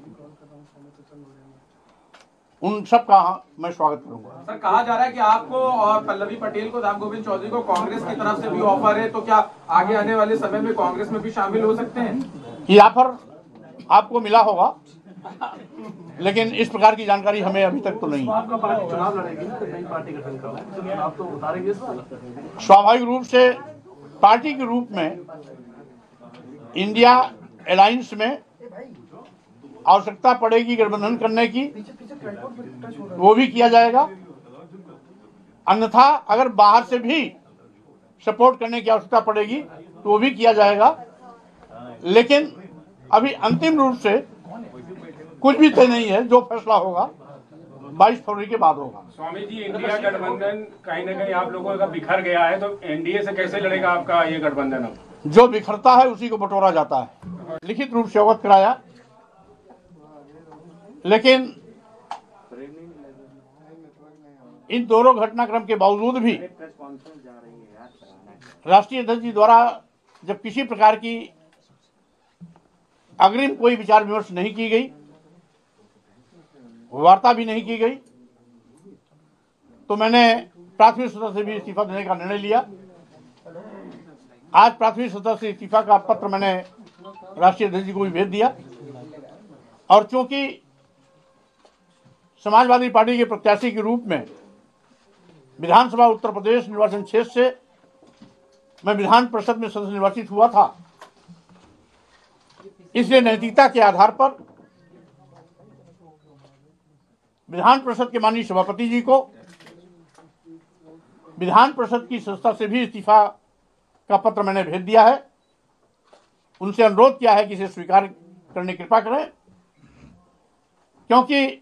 उन सब का मैं स्वागत करूँगा। सर कहा जा रहा है कि आपको और पल्लवी पटेल को राम गोविंद चौधरी को कांग्रेस की तरफ़ से भी ऑफ़र है तो क्या आगे आने वाले समय में कांग्रेस में भी शामिल हो सकते हैं? ये ऑफ़र आपको मिला होगा लेकिन इस प्रकार की जानकारी हमें अभी तक तो नहीं। है आपका पार्टी चुनाव लड़ेगी तो नई पार्टी गठन कर रहे हैं। तो तो उतारेंगे इस बार स्वाभाविक रूप से पार्टी के रूप में इंडिया अलायंस में आवश्यकता पड़ेगी गठबंधन करने की। वो भी किया जाएगा। अन्यथा अगर बाहर से भी सपोर्ट करने की आवश्यकता पड़ेगी तो वो भी किया जाएगा। लेकिन अभी अंतिम रूप से कुछ भी तय नहीं है जो फैसला होगा 22 फरवरी के बाद होगा। स्वामी जी इंडिया गठबंधन कहीं ना कहीं आप लोगों का बिखर गया है तो एनडीए से कैसे लड़ेगा आपका ये गठबंधन जो बिखरता है उसी को बटोरा जाता है। लिखित रूप से अवगत कराया लेकिन इन दोनों घटनाक्रम के बावजूद भी राष्ट्रीय अध्यक्ष जी द्वारा जब किसी प्रकार की अग्रिम कोई विचार विमर्श नहीं की गई, वार्ता भी नहीं की गई तो मैंने प्राथमिक सतह से भी इस्तीफा देने का निर्णय लिया। आज प्राथमिक सतह से इस्तीफा का पत्र मैंने राष्ट्रीय अध्यक्ष जी को भी भेज दिया। और चूँकि समाजवादी पार्टी के प्रत्याशी के रूप में विधानसभा उत्तर प्रदेश निर्वाचन क्षेत्र से मैं विधान परिषद में सदस्य निर्वाचित हुआ था। इसलिए नैतिकता के आधार पर विधान परिषद के माननीय सभापति जी को विधान परिषद की संस्था से भी इस्तीफा का पत्र मैंने भेज दिया है। उनसे अनुरोध किया है कि इसे स्वीकार करने कृपा करें, क्योंकि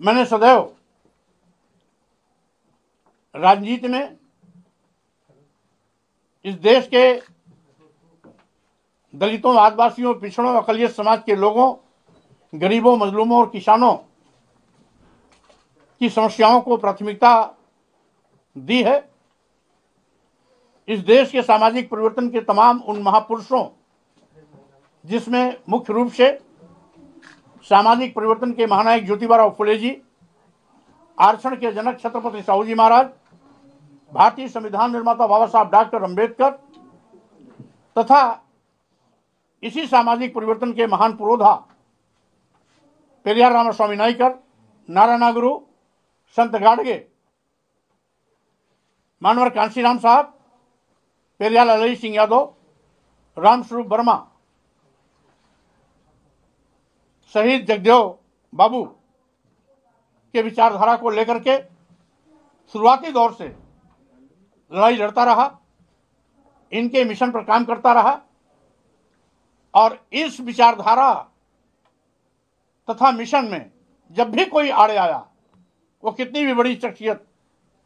मैंने सदैव राजनीति में इस देश के दलितों, आदिवासियों, पिछड़ों अकलियत समाज के लोगों, गरीबों, मजलूमों और किसानों की समस्याओं को प्राथमिकता दी है। इस देश के सामाजिक परिवर्तन के तमाम उन महापुरुषों, जिसमें मुख्य रूप से सामाजिक परिवर्तन के महानायक ज्योतिबाराव फुले जी, आरक्षण के जनक छत्रपति साहू जी महाराज, भारतीय संविधान निर्माता बाबा साहब डॉक्टर अंबेडकर तथा इसी सामाजिक परिवर्तन के महान पुरोधा पेरियार रामास्वामी नाइकर, नारायणा गुरु संत गाडगे, मानवर कांशीराम साहब पेरियार ललई सिंह यादव, रामस्वरूप वर्मा शहीद जगदेव बाबू, के विचारधारा को लेकर के शुरुआती दौर से लड़ाई लड़ता रहा, इनके मिशन पर काम करता रहा, और इस विचारधारा तथा मिशन में जब भी कोई आड़े आया, वो कितनी भी बड़ी शख्सियत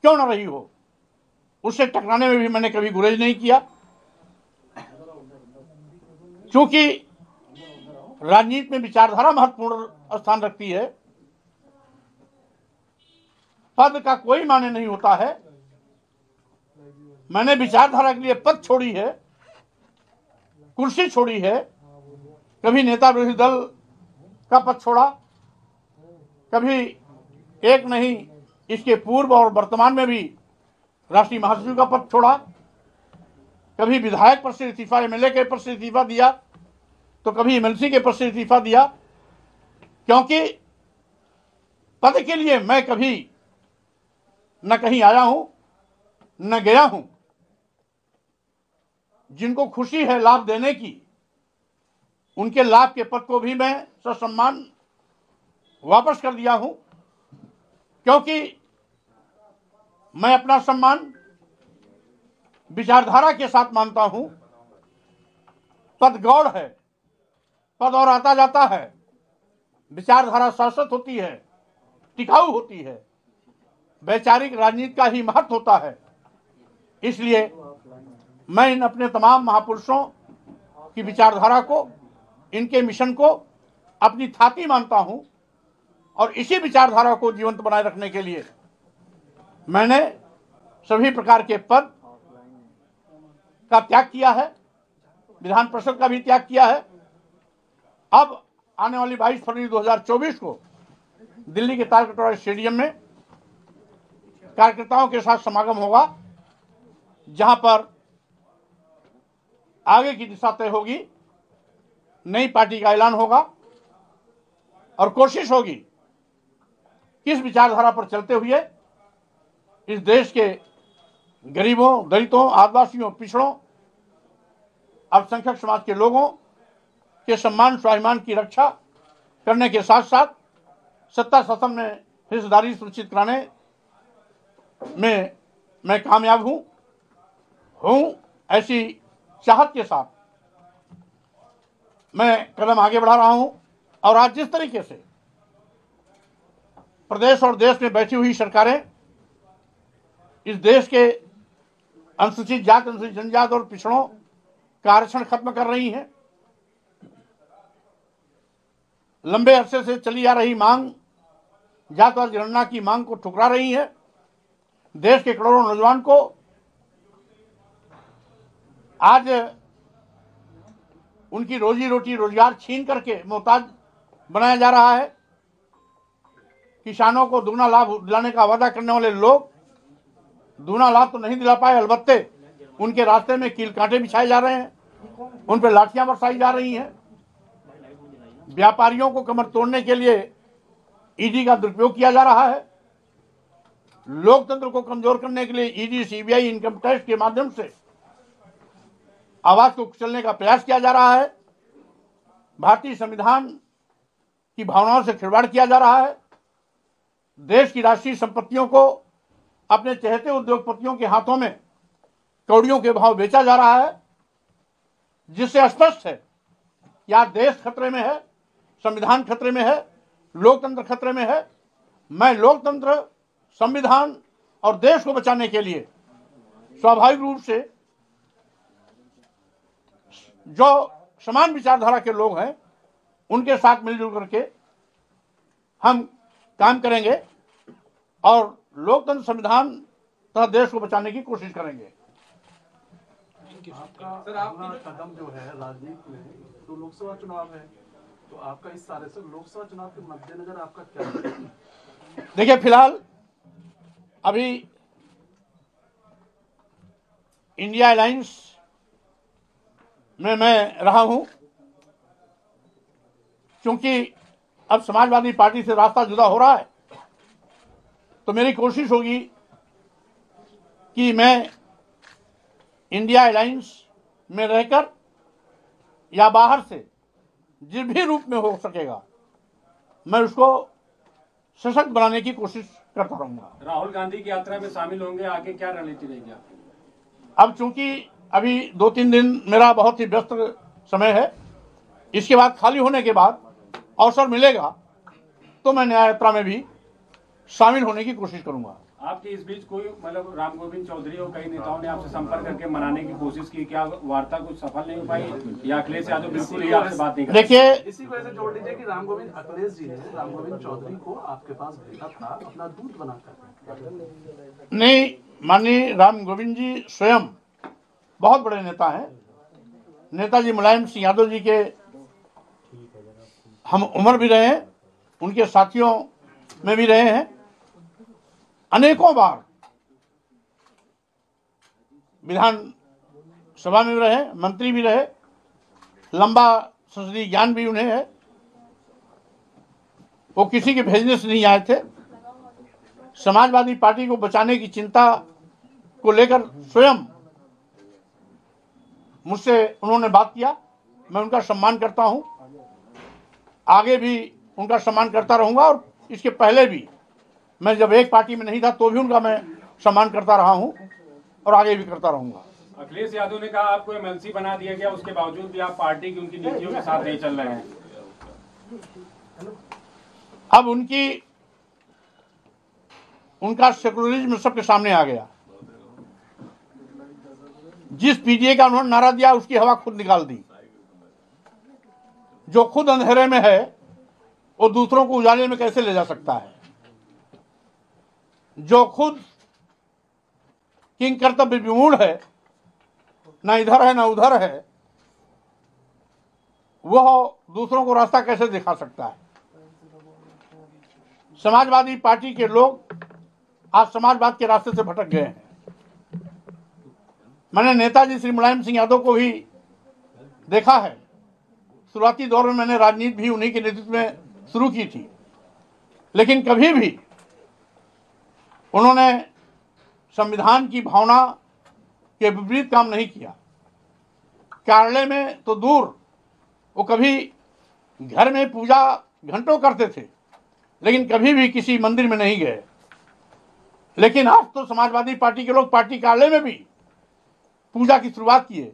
क्यों न रही हो उससे टकराने में भी मैंने कभी गुरेज नहीं किया। क्योंकि राजनीति में विचारधारा महत्वपूर्ण स्थान रखती है। पद का कोई माने नहीं होता है। मैंने विचारधारा के लिए पद छोड़ी है, कुर्सी छोड़ी है, कभी नेता विरोधी दल का पद छोड़ा, कभी एक नहीं, इसके पूर्व और वर्तमान में भी राष्ट्रीय महासचिव का पद छोड़ा, कभी विधायक पर से इस्तीफा, एमएलए के पद से इस्तीफा दिया तो कभी एमएलसी के पद से इस्तीफा दिया? क्योंकि पद के लिए मैं कभी न कहीं आया हूँ, न गया हूँ। जिनको खुशी है लाभ देने की, उनके लाभ के पद को भी मैं ससम्मान वापस कर दिया हूँ, क्योंकि मैं अपना सम्मान विचारधारा के साथ मानता हूँ। पद गौड़ है। पद और आता जाता है। विचारधारा शाश्वत होती है, टिकाऊ होती है। वैचारिक राजनीति का ही महत्व होता है। इसलिए मैं इन अपने तमाम महापुरुषों की विचारधारा को, इनके मिशन को अपनी थाती मानता हूँ और इसी विचारधारा को जीवंत बनाए रखने के लिए मैंने सभी प्रकार के पद का त्याग किया है, विधान परिषद का भी त्याग किया है। अब आने वाली 22 फरवरी 2024 को दिल्ली के तालकटोरा स्टेडियम में कार्यकर्ताओं के साथ समागम होगा, जहाँ पर आगे की दिशा तय होगी, नई पार्टी का ऐलान होगा और कोशिश होगी किस विचारधारा पर चलते हुए इस देश के गरीबों, दलितों, आदिवासियों, पिछड़ों, अल्पसंख्यक समाज के लोगों के सम्मान, स्वाभिमान की रक्षा करने के साथ साथ सत्ता शासन में हिस्सेदारी सुनिश्चित कराने में मैं कामयाब हूँ। हूँ ऐसी चाहत के साथ मैं कदम आगे बढ़ा रहा हूँ और आज जिस तरीके से प्रदेश और देश में बैठी हुई सरकारें इस देश के अनुसूचित जात, अनुसूचित जनजात और पिछड़ों का आरक्षण खत्म कर रही हैं। लंबे अरसे से चली आ रही मांग जातवाद जनगणना की मांग को ठुकरा रही है। देश के करोड़ों नौजवान को आज उनकी रोजी रोटी रोज़गार छीन करके मोहताज बनाया जा रहा है। किसानों को दुगना लाभ दिलाने का वादा करने वाले लोग दुगना लाभ तो नहीं दिला पाए, अलबत्ते उनके रास्ते में कील कांटे बिछाए जा रहे हैं, उन पर लाठियाँ बरसाई जा रही हैं। व्यापारियों को कमर तोड़ने के लिए ईडी का दुरुपयोग किया जा रहा है। लोकतंत्र को कमज़ोर करने के लिए ईडी सीबीआई इनकम टैक्स के माध्यम से आवाज़ को कुचलने का प्रयास किया जा रहा है। भारतीय संविधान की भावनाओं से खिलवाड़ किया जा रहा है। देश की राष्ट्रीय संपत्तियों को अपने चहेते उद्योगपतियों के हाथों में कौड़ियों के भाव बेचा जा रहा है, जिससे स्पष्ट है कि आज देश खतरे में है। संविधान खतरे में है लोकतंत्र खतरे में है। मैं लोकतंत्र संविधान और देश को बचाने के लिए स्वाभाविक रूप से जो समान विचारधारा के लोग हैं उनके साथ मिलजुल करके हम काम करेंगे और लोकतंत्र संविधान तथा देश को बचाने की कोशिश करेंगे। आपका कदम जो है राजनीति में तो लोकसभा चुनाव है। तो आपका इस सारे से लोकसभा चुनाव के मद्देनजर आपका क्या देखिए, फ़िलहाल अभी इंडिया अलायंस में मैं रहा हूँ, क्योंकि अब समाजवादी पार्टी से रास्ता जुदा हो रहा है तो मेरी कोशिश होगी कि मैं इंडिया अलायंस में रहकर या बाहर से जिस भी रूप में हो सकेगा मैं उसको सशक्त बनाने की कोशिश करता रहूँगा। राहुल गांधी की यात्रा में शामिल होंगे आगे क्या रणनीति रहेगी अब चूँकि अभी दो तीन दिन मेरा बहुत ही व्यस्त समय है इसके बाद खाली होने के बाद अवसर मिलेगा तो मैं न्याय यात्रा में भी शामिल होने की कोशिश करूँगा। आपके इस बीच कोई मतलब राम गोविंद चौधरी और कई नेताओं ने आपसे संपर्क करके मनाने की कोशिश की क्या वार्ता कुछ सफल नहीं हो पाई? या अखिलेश यादव बिल्कुल ही आपसे बात नहीं कर देखिए इसी को ऐसे जोड़ दीजिए कि राम गोविंद अखिलेश जी ने राम गोविंद चौधरी को आपके पास भेजा था अपना दूत बनाकर। नहीं माननीय राम गोविंद जी स्वयं बहुत बड़े नेता हैं। नेताजी मुलायम सिंह यादव जी के हम उम्र भी रहे हैं उनके साथियों में भी रहे हैं। अनेकों बार। विधान सभा में रहे, मंत्री भी रहे, लंबा संसदीय ज्ञान भी उन्हें है। वो किसी के भेजने से नहीं आए थे। समाजवादी पार्टी को बचाने की चिंता को लेकर स्वयं मुझसे उन्होंने बात किया। मैं उनका सम्मान करता हूँ। आगे भी उनका सम्मान करता रहूँगा और इसके पहले भी मैं जब एक पार्टी में नहीं था तो भी उनका मैं सम्मान करता रहा हूँ और आगे भी करता रहूँगा। अखिलेश यादव ने कहा आपको एमएलसी बना दिया गया उसके बावजूद भी आप पार्टी की उनकी नीतियों के साथ नहीं चल रहे हैं। अब उनकी उनका सेकुलरिज्म सबके सामने आ गया। जिस पीडीए का उन्होंने नारा दिया उसकी हवा खुद निकाल दी। जो खुद अंधेरे में है वो दूसरों को उजाले में कैसे ले जा सकता है? जो खुद किंग कर्तव्य विमूढ़ है, ना इधर है, ना उधर है, वह दूसरों को रास्ता कैसे दिखा सकता है? समाजवादी पार्टी के लोग आज समाजवाद के रास्ते से भटक गए हैं। मैंने नेताजी श्री मुलायम सिंह यादव को भी देखा है। शुरुआती दौर में मैंने राजनीति भी उन्हीं के नेतृत्व में शुरू की थी। लेकिन कभी भी उन्होंने संविधान की भावना के विपरीत काम नहीं किया। कार्यालय में तो दूर, वो कभी घर में पूजा घंटों करते थे, लेकिन कभी भी किसी मंदिर में नहीं गए। लेकिन आज तो समाजवादी पार्टी के लोग पार्टी कार्यालय में भी पूजा की शुरुआत किए।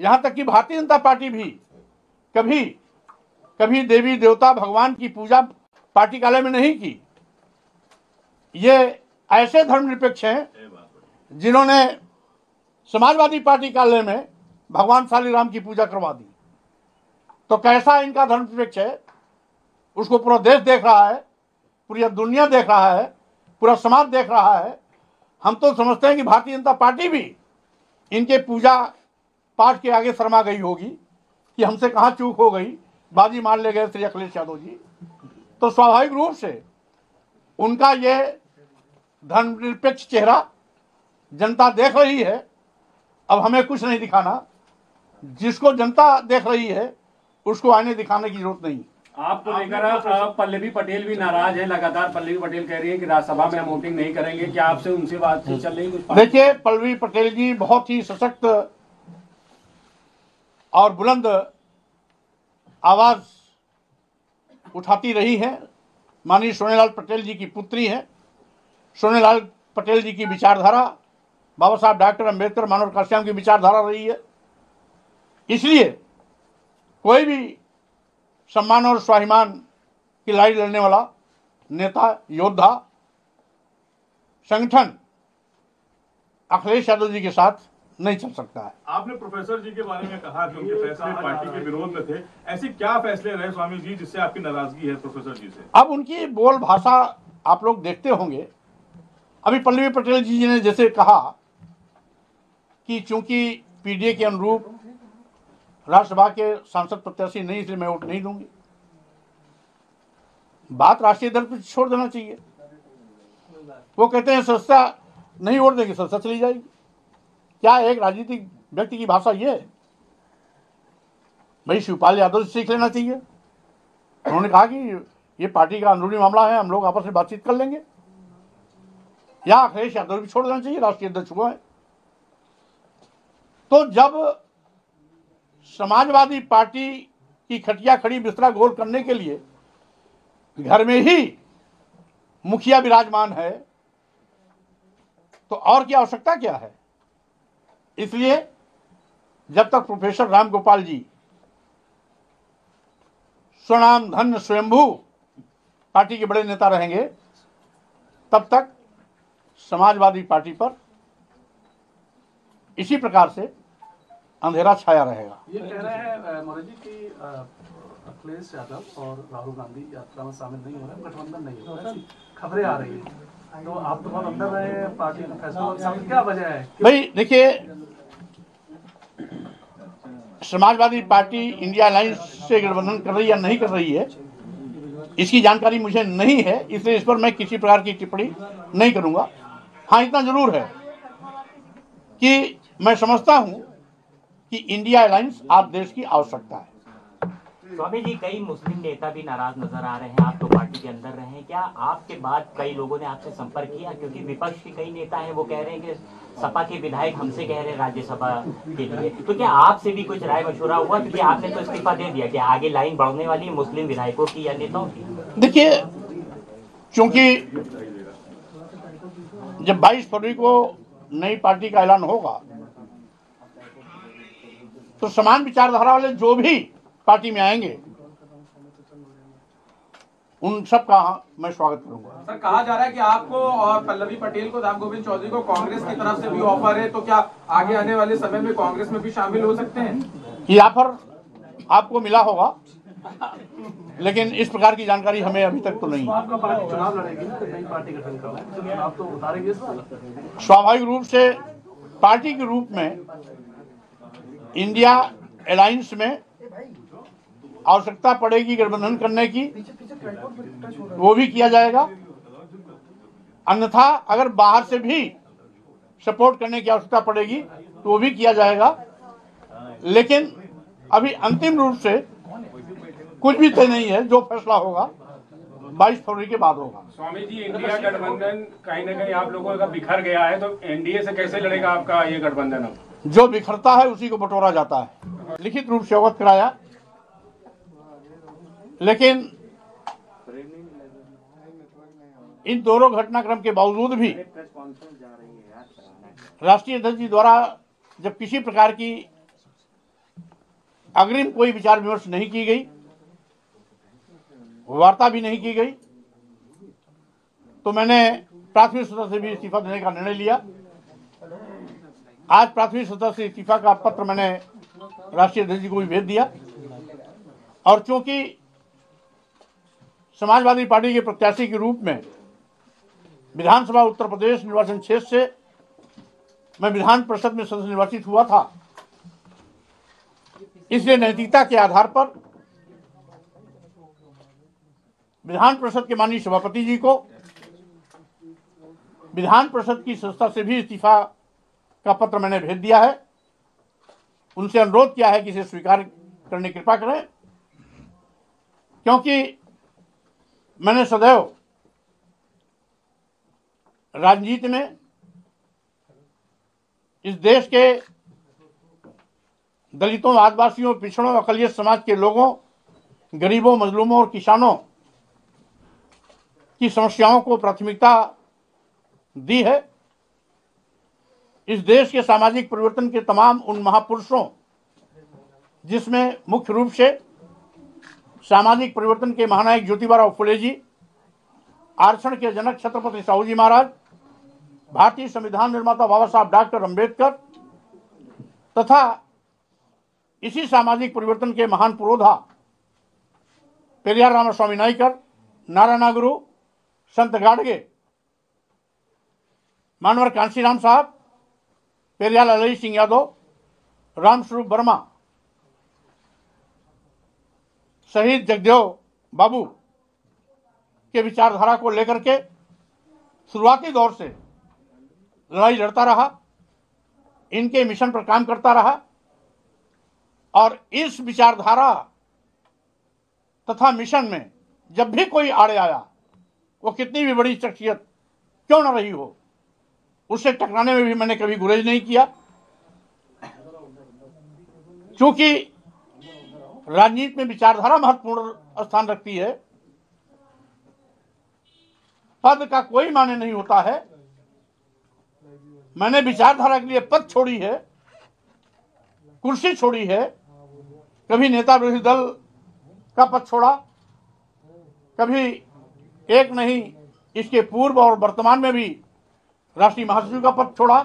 यहाँ तक कि भारतीय जनता पार्टी भी कभी कभी देवी देवता भगवान की पूजा पार्टी कार्यालय में नहीं की। ये ऐसे धर्मनिरपेक्ष हैं जिन्होंने समाजवादी पार्टी कार्यालय में भगवान शालीराम की पूजा करवा दी। तो कैसा इनका धर्मनिरपेक्ष है? उसको पूरा देश देख रहा है पूरी दुनिया देख रहा है पूरा समाज देख रहा है। हम तो समझते हैं कि भारतीय जनता पार्टी भी इनके पूजा पाठ के आगे शर्मा गई होगी कि हमसे कहाँ चूक हो गई। बाजी मार ले गए श्री अखिलेश यादव जी। तो स्वाभाविक रूप से उनका ये धर्मनिरपेक्ष चेहरा जनता देख रही है अब हमें कुछ नहीं दिखाना। जिसको जनता देख रही है उसको आने दिखाने की ज़रूरत नहीं। आपको लेकर पल्लवी पटेल भी नाराज़ है लगातार पल्लवी पटेल कह रही है कि राज्यसभा में हम वोटिंग नहीं करेंगे। क्या आपसे उनसे बातचीत चल रही कुछ देखिए पल्लवी पटेल जी बहुत ही सशक्त और बुलंद आवाज़ उठाती रही है। माननीय सोनेलाल पटेल जी की पुत्री है। सोनेलाल पटेल जी की विचारधारा बाबा साहब डॉक्टर अंबेडकर मानव काश्याम की विचारधारा रही है। इसलिए कोई भी सम्मान और स्वाभिमान की लड़ाई लड़ने वाला नेता योद्धा संगठन अखिलेश यादव जी के साथ नहीं चल सकता है। आपने प्रोफेसर जी के बारे में कहा कि उनके फैसले पार्टी के विरोध में थे। ऐसे क्या फैसले रहे स्वामी जी जिससे आपकी नाराज़गी है प्रोफेसर जी से? अब उनकी बोल भाषा आप लोग देखते होंगे अभी पल्लवी पटेल जी ने जैसे कहा कि चूँकि पीडीए के अनुरूप राज्यसभा के सांसद प्रत्याशी नहीं, इसलिए मैं वोट नहीं दूँगी। बात राष्ट्रीय दल पर छोड़ देना चाहिए। वो कहते हैं, संस्था नहीं वोट देगी, संस्था चली जाएगी। क्या एक राजनीतिक व्यक्ति की भाषा ये? भाई, शिवपाल यादव से सीख लेना चाहिए। उन्होंने कहा कि ये पार्टी का अंदरूनी मामला है, हम लोग आपस में बातचीत कर लेंगे। या अखिलेश यादव भी छोड़ देना चाहिए राष्ट्रीय अध्यक्ष को है। तो जब समाजवादी पार्टी की खटिया खड़ी बिस्तरा गोल करने के लिए घर में ही मुखिया विराजमान है तो और की आवश्यकता क्या है? इसलिए जब तक प्रोफेसर राम गोपाल जी स्वनाम धन्य स्वयंभू पार्टी के बड़े नेता रहेंगे, तब तक समाजवादी पार्टी पर इसी प्रकार से अंधेरा छाया रहेगा। ये कह रहे हैं मोदी जी की अखिलेश यादव और राहुल गांधी यात्रा में शामिल नहीं हो रहे गठबंधन नहीं हो रहा खबरें आ रही है। तो आप तो अंदर रहे हैं पार्टी का फैसला क्या वजह है? भाई देखिए समाजवादी पार्टी इंडिया अलायंस से गठबंधन कर रही है या नहीं कर रही है इसकी जानकारी मुझे नहीं है इसलिए इस पर मैं किसी प्रकार की टिप्पणी नहीं करूँगा। हाँ इतना ज़रूर है कि मैं समझता हूँ कि इंडिया अलायंस आप देश की आवश्यकता है। स्वामी जी कई मुस्लिम नेता भी नाराज़ नज़र आ रहे हैं आप तो पार्टी के अंदर रहे हैं। क्या आपके बाद कई लोगों ने आपसे संपर्क किया? क्योंकि विपक्ष के कई नेता हैं वो कह रहे हैं कि सपा के विधायक हमसे कह रहे हैं राज्यसभा के लिए। तो क्या आपसे भी कुछ राय मशुरा हुआ? क्योंकि आपने तो इस्तीफा दे दिया कि आगे लाइन बढ़ने वाली मुस्लिम विधायकों की या नेताओं की। देखिए क्योंकि जब 22 फरवरी को नई पार्टी का ऐलान होगा तो समान विचारधारा वाले जो भी पार्टी में आएँगे उन सब का मैं स्वागत करूँगा। सर कहा जा रहा है कि आपको और पल्लवी पटेल को राम गोविंद चौधरी को कांग्रेस की तरफ़ से भी ऑफ़र है तो क्या आगे आने वाले समय में कांग्रेस में भी शामिल हो सकते हैं? ये ऑफ़र आपको मिला होगा लेकिन इस प्रकार की जानकारी हमें अभी तक तो नहीं। तो आपका पार्टी चुनाव लड़ेगी ना नई पार्टी गठन करना तो तो उतारेंगे इस बार स्वाभाविक रूप से पार्टी के रूप में इंडिया अलायंस में आवश्यकता पड़ेगी गठबंधन करने की। वो भी किया जाएगा। अन्यथा अगर बाहर से भी सपोर्ट करने की आवश्यकता पड़ेगी तो वो भी किया जाएगा। लेकिन अभी अंतिम रूप से कुछ भी तय नहीं है जो फैसला होगा 22 फरवरी के बाद होगा। स्वामी जी इंडिया गठबंधन कहीं ना कहीं आप लोगों का बिखर गया है तो एनडीए से कैसे लड़ेगा आपका ये गठबंधन अब? जो बिखरता है उसी को बटोरा जाता है। लिखित रूप से अवगत कराया। लेकिन इन दोनों घटनाक्रम के बावजूद भी राष्ट्रीय अध्यक्ष जी द्वारा जब किसी प्रकार की अग्रिम कोई विचार विमर्श नहीं की गई वार्ता भी नहीं की गई। तो मैंने प्राथमिक सदस्य से भी इस्तीफा देने का निर्णय लिया। आज प्राथमिक सदस्य से इस्तीफा का पत्र मैंने राष्ट्रीय अध्यक्ष जी को भी भेज दिया। और चूँकि समाजवादी पार्टी के प्रत्याशी के रूप में विधानसभा उत्तर प्रदेश निर्वाचन क्षेत्र से मैं विधान परिषद में सदस्य निर्वाचित हुआ था, इसलिए नैतिकता के आधार पर विधान परिषद के माननीय सभापति जी को, विधान परिषद की संस्था से भी इस्तीफा का पत्र मैंने भेज दिया है। उनसे अनुरोध किया है कि इसे स्वीकार करने कृपा करें, क्योंकि मैंने सदैव राजनीति में इस देश के दलितों, आदिवासियों, पिछड़ों अकलियत समाज के लोगों, गरीबों, मजलूमों और किसानों की समस्याओं को प्राथमिकता दी है। इस देश के सामाजिक परिवर्तन के तमाम उन महापुरुषों, जिसमें मुख्य रूप से सामाजिक परिवर्तन के महानायक ज्योतिबाराव फुले जी, आरक्षण के जनक छत्रपति साहू जी महाराज, भारतीय संविधान निर्माता बाबा साहब डॉक्टर अंबेडकर तथा इसी सामाजिक परिवर्तन के महान पुरोधा, पेरियार रामास्वामी नाइकर, नारायणा गुरु संत गाडगे। मानवर कांशीराम साहब, पेरियाल अली सिंह यादव, रामस्वरूप वर्मा, शहीद जगदेव बाबू के विचारधारा को लेकर के शुरुआती दौर से लड़ाई लड़ता रहा, इनके मिशन पर काम करता रहा और इस विचारधारा तथा मिशन में जब भी कोई आड़े आया वो कितनी भी बड़ी शख्सियत, क्यों ना रही हो? उससे टकराने में भी मैंने कभी गुरेज नहीं किया। क्योंकि राजनीति में विचारधारा महत्वपूर्ण स्थान रखती है। पद का कोई माने नहीं होता है। मैंने विचारधारा के लिए पद छोड़ी है, कुर्सी छोड़ी है, कभी नेता विरोधी दल का पद छोड़ा, कभी एक नहीं, इसके पूर्व और वर्तमान में भी राष्ट्रीय महासचिव का पद छोड़ा।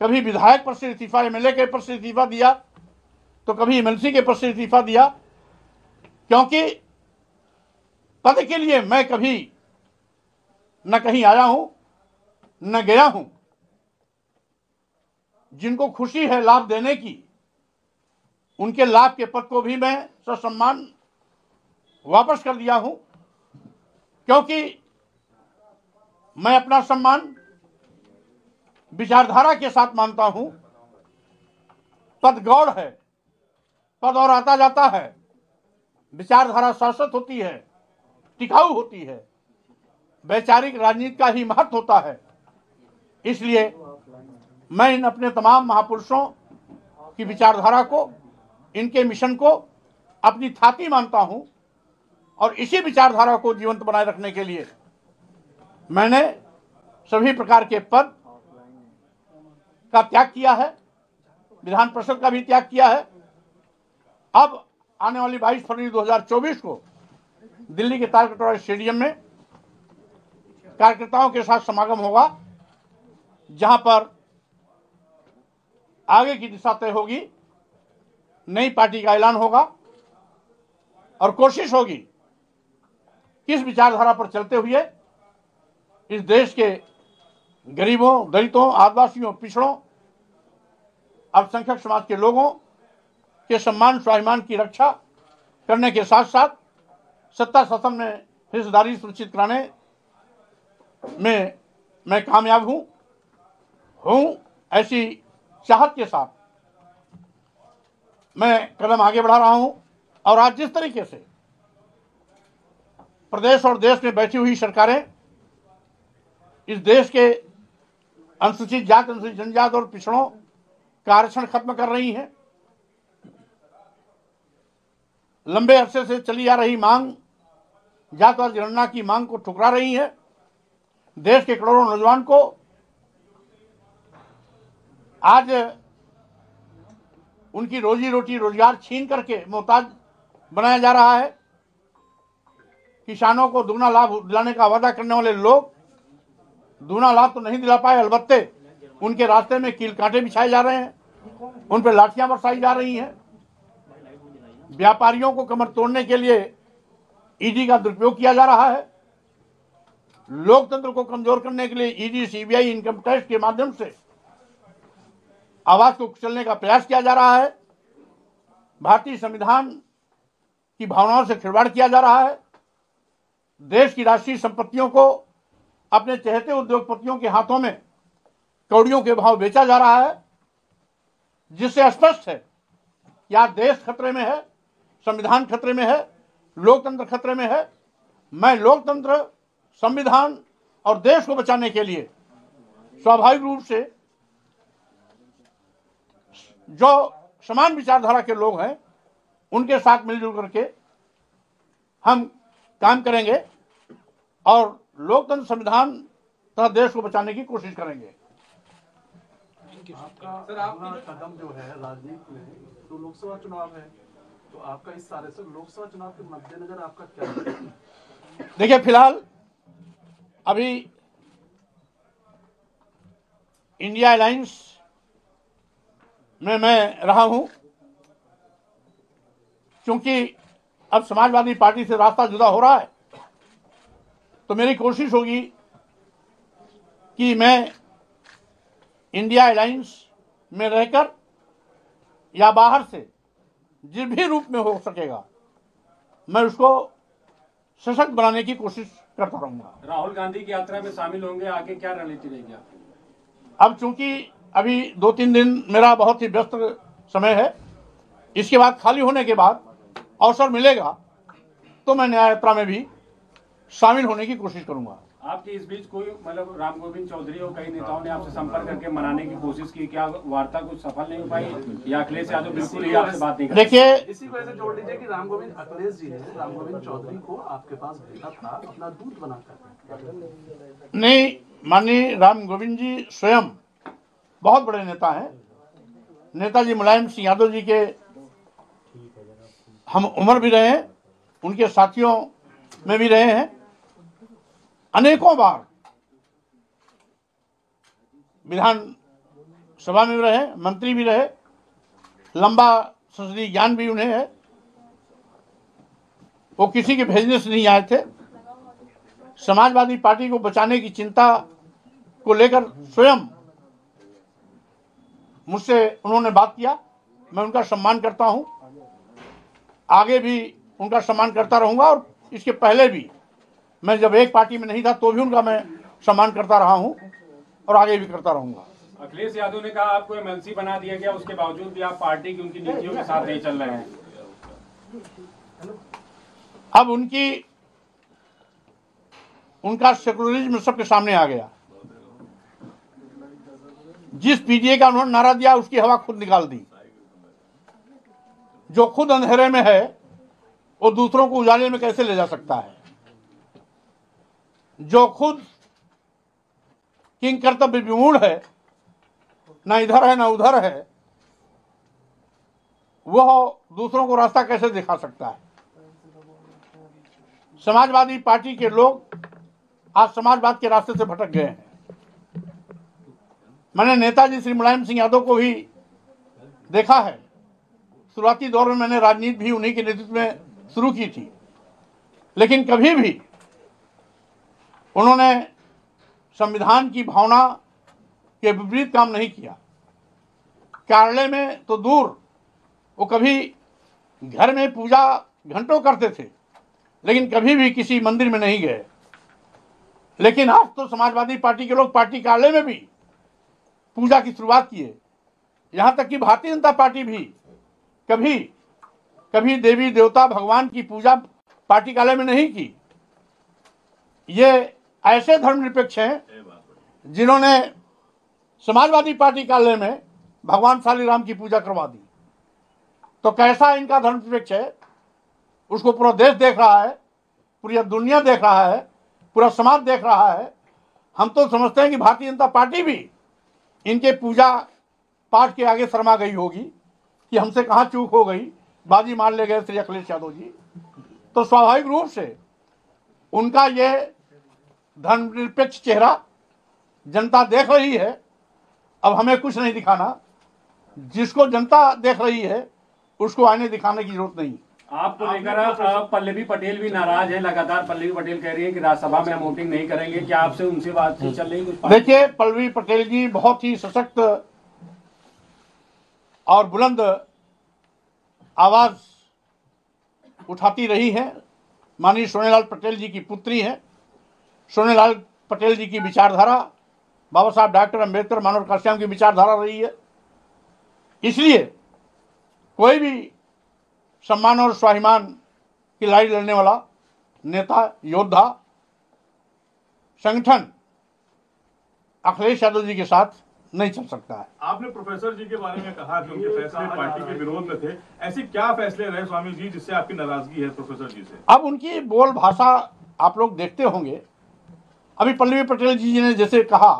कभी विधायक पद से इस्तीफा, एमएलए के पद से इस्तीफा दिया तो कभी एमएलसी के पद से इस्तीफा दिया, क्योंकि पद के लिए मैं कभी न कहीं आया हूँ, न गया हूँ। जिनको खुशी है लाभ देने की, उनके लाभ के पद को भी मैं ससम्मान वापस कर दिया हूँ। क्योंकि मैं अपना सम्मान विचारधारा के साथ मानता हूँ। पद गौड़ है, पद और आता जाता है, विचारधारा शाश्वत होती है, टिकाऊ होती है, वैचारिक राजनीति का ही महत्व होता है। इसलिए मैं इन अपने तमाम महापुरुषों की विचारधारा को, इनके मिशन को अपनी थाती मानता हूँ। और इसी विचारधारा को जीवंत बनाए रखने के लिए मैंने सभी प्रकार के पद का त्याग किया है, विधान परिषद का भी त्याग किया है। अब आने वाली 22 फरवरी 2024 को दिल्ली के तारकटोरा स्टेडियम में कार्यकर्ताओं के साथ समागम होगा, जहाँ पर आगे की दिशा तय होगी, नई पार्टी का ऐलान होगा और कोशिश होगी किस विचारधारा पर चलते हुए इस देश के गरीबों, दलितों, आदिवासियों, पिछड़ों, अल्पसंख्यक समाज के लोगों के सम्मान, स्वाभिमान की रक्षा करने के साथ साथ सत्ता शासन में हिस्सेदारी सुनिश्चित कराने में मैं कामयाब हूँ हूँ ऐसी चाहत के साथ मैं कदम आगे बढ़ा रहा हूँ और आज जिस तरीके से प्रदेश और देश में बैठी हुई सरकारें इस देश के अनुसूचित जात, अनुसूचित जनजात और पिछड़ों का आरक्षण खत्म कर रही हैं। लंबे अरसे से चली आ रही मांग, जातवाद जनगणना की मांग को ठुकरा रही है। देश के करोड़ों नौजवान को आज उनकी रोजी रोटी रोज़गार छीन करके मोहताज बनाया जा रहा है। किसानों को दुगना लाभ दिलाने का वादा करने वाले लोग दुगना लाभ तो नहीं दिला पाए, अलबत्ते उनके रास्ते में कील कांटे बिछाए जा रहे हैं, उन पर लाठियाँ बरसाई जा रही हैं। व्यापारियों को कमर तोड़ने के लिए ईडी का दुरुपयोग किया जा रहा है। लोकतंत्र को कमज़ोर करने के लिए ईडी, सीबीआई इनकम टैक्स के माध्यम से आवाज़ को कुचलने का प्रयास किया जा रहा है। भारतीय संविधान की भावनाओं से खिलवाड़ किया जा रहा है। देश की राष्ट्रीय संपत्तियों को अपने चहेते उद्योगपतियों के हाथों में कौड़ियों के भाव बेचा जा रहा है, जिससे स्पष्ट है कि आज देश खतरे में है, संविधान खतरे में है, लोकतंत्र खतरे में है। मैं लोकतंत्र, संविधान और देश को बचाने के लिए स्वाभाविक रूप से जो समान विचारधारा के लोग हैं, उनके साथ मिलजुल करके हम काम करेंगे और लोकतंत्र संविधान तथा देश को बचाने की कोशिश करेंगे। आपका अगला कदम जो है राजनीति में तो लोकसभा चुनाव है तो आपका इस सारे से लोकसभा चुनाव के मद्देनजर आपका क्या देखिए फ़िलहाल अभी इंडिया अलायंस में मैं रहा हूँ क्योंकि अब समाजवादी पार्टी से रास्ता जुदा हो रहा है। तो मेरी कोशिश होगी कि मैं इंडिया अलायंस में रहकर या बाहर से जिस भी रूप में हो सकेगा मैं उसको सशक्त बनाने की कोशिश करता रहूँगा। राहुल गांधी की यात्रा में शामिल होंगे आगे क्या रणनीति रहेगी अब चूँकि अभी दो तीन दिन मेरा बहुत ही व्यस्त समय है इसके बाद खाली होने के बाद अवसर मिलेगा तो मैं न्याय यात्रा में भी शामिल होने की कोशिश करूँगा। आपके इस बीच कोई मतलब राम गोविंद चौधरी और कई नेताओं ने आपसे संपर्क करके मनाने की कोशिश की क्या वार्ता कुछ सफल नहीं हो पाई? या अखिलेश यादव बिल्कुल ही आपसे बात नहीं देखिए इसी को ऐसे जोड़ लीजिए कि राम गोविंद अखिलेश जी ने राम गोविंद चौधरी को आपके पास भेजा था अपना दूत बनाकर नहीं माननीय राम गोविंद जी स्वयं बहुत बड़े नेता हैं। नेताजी मुलायम सिंह यादव जी के हम उम्र भी रहे हैं, उनके साथियों में भी रहे हैं, अनेकों बार विधान सभा में भी रहे, मंत्री भी रहे, लंबा संसदीय ज्ञान भी उन्हें है। वो किसी के भेजने से नहीं आए थे। समाजवादी पार्टी को बचाने की चिंता को लेकर स्वयं मुझसे उन्होंने बात किया। मैं उनका सम्मान करता हूँ। आगे भी उनका सम्मान करता रहूँगा और इसके पहले भी। मैं जब एक पार्टी में नहीं था तो भी उनका मैं सम्मान करता रहा हूँ और आगे भी करता रहूँगा। अखिलेश यादव ने कहा आपको एमएलसी बना दिया गया उसके बावजूद भी आप पार्टी की उनकी नीतियों के साथ नहीं चल रहे हैं। अब उनकी उनका सेकुलरिज्म सबके सामने आ गया। जिस पीडीए का उन्होंने नारा दिया उसकी हवा खुद निकाल दी। जो खुद अंधेरे में है वो दूसरों को उजाले में कैसे ले जा सकता है? जो खुद किंग कर्तव्य विमूढ़ है, ना इधर है, ना उधर है, वह दूसरों को रास्ता कैसे दिखा सकता है? समाजवादी पार्टी के लोग आज समाजवाद के रास्ते से भटक गए हैं। मैंने नेताजी श्री मुलायम सिंह यादव को भी देखा है। शुरुआती दौर में मैंने राजनीति भी उन्हीं के नेतृत्व में शुरू की थी। लेकिन कभी भी उन्होंने संविधान की भावना के विपरीत काम नहीं किया। कार्यालय में तो दूर, वो कभी घर में पूजा घंटों करते थे, लेकिन कभी भी किसी मंदिर में नहीं गए। लेकिन आज तो समाजवादी पार्टी के लोग पार्टी कार्यालय में भी पूजा की शुरुआत किए। यहाँ तक कि भारतीय जनता पार्टी भी कभी कभी देवी देवता भगवान की पूजा पार्टी कार्यालय में नहीं की। ये ऐसे धर्मनिरपेक्ष हैं जिन्होंने समाजवादी पार्टी कार्यालय में भगवान शालीराम की पूजा करवा दी। तो कैसा इनका धर्मनिरपेक्ष है? उसको पूरा देश देख रहा है, पूरी दुनिया देख रहा है, पूरा समाज देख रहा है। हम तो समझते हैं कि भारतीय जनता पार्टी भी इनके पूजा पाठ के आगे शर्मा गई होगी। कि हमसे कहाँ चूक हो गई? बाजी मार ले गए श्री अखिलेश यादव जी। तो स्वाभाविक रूप से उनका ये धर्मनिरपेक्ष चेहरा जनता देख रही है। अब हमें कुछ नहीं दिखाना। जिसको जनता देख रही है उसको आने दिखाने की ज़रूरत नहीं। आपको लेकर पल्लवी पटेल भी नाराज़ है लगातार पल्लवी पटेल कह रही है कि राज्यसभा में हम वोटिंग नहीं करेंगे। क्या आपसे उनसे बातचीत चल रही देखिए पल्लवी पटेल जी बहुत ही सशक्त और बुलंद आवाज़ उठाती रही है। माननीय सोनेलाल पटेल जी की पुत्री है। सोनेलाल पटेल जी की विचारधारा, बाबा साहब डॉक्टर अंबेडकर मानव काश्याम की विचारधारा रही है। इसलिए कोई भी सम्मान और स्वाभिमान की लड़ाई लड़ने वाला नेता, योद्धा, संगठन अखिलेश यादव जी के साथ नहीं चल सकता है। आपने प्रोफेसर जी के बारे में कहा कि उनके फैसले पार्टी के विरोध में थे। ऐसे क्या फैसले रहे स्वामी जी जिससे आपकी नाराज़गी है प्रोफेसर जी से? अब उनकी बोल भाषा आप लोग देखते होंगे। अभी पल्लवी पटेल जी ने जैसे कहा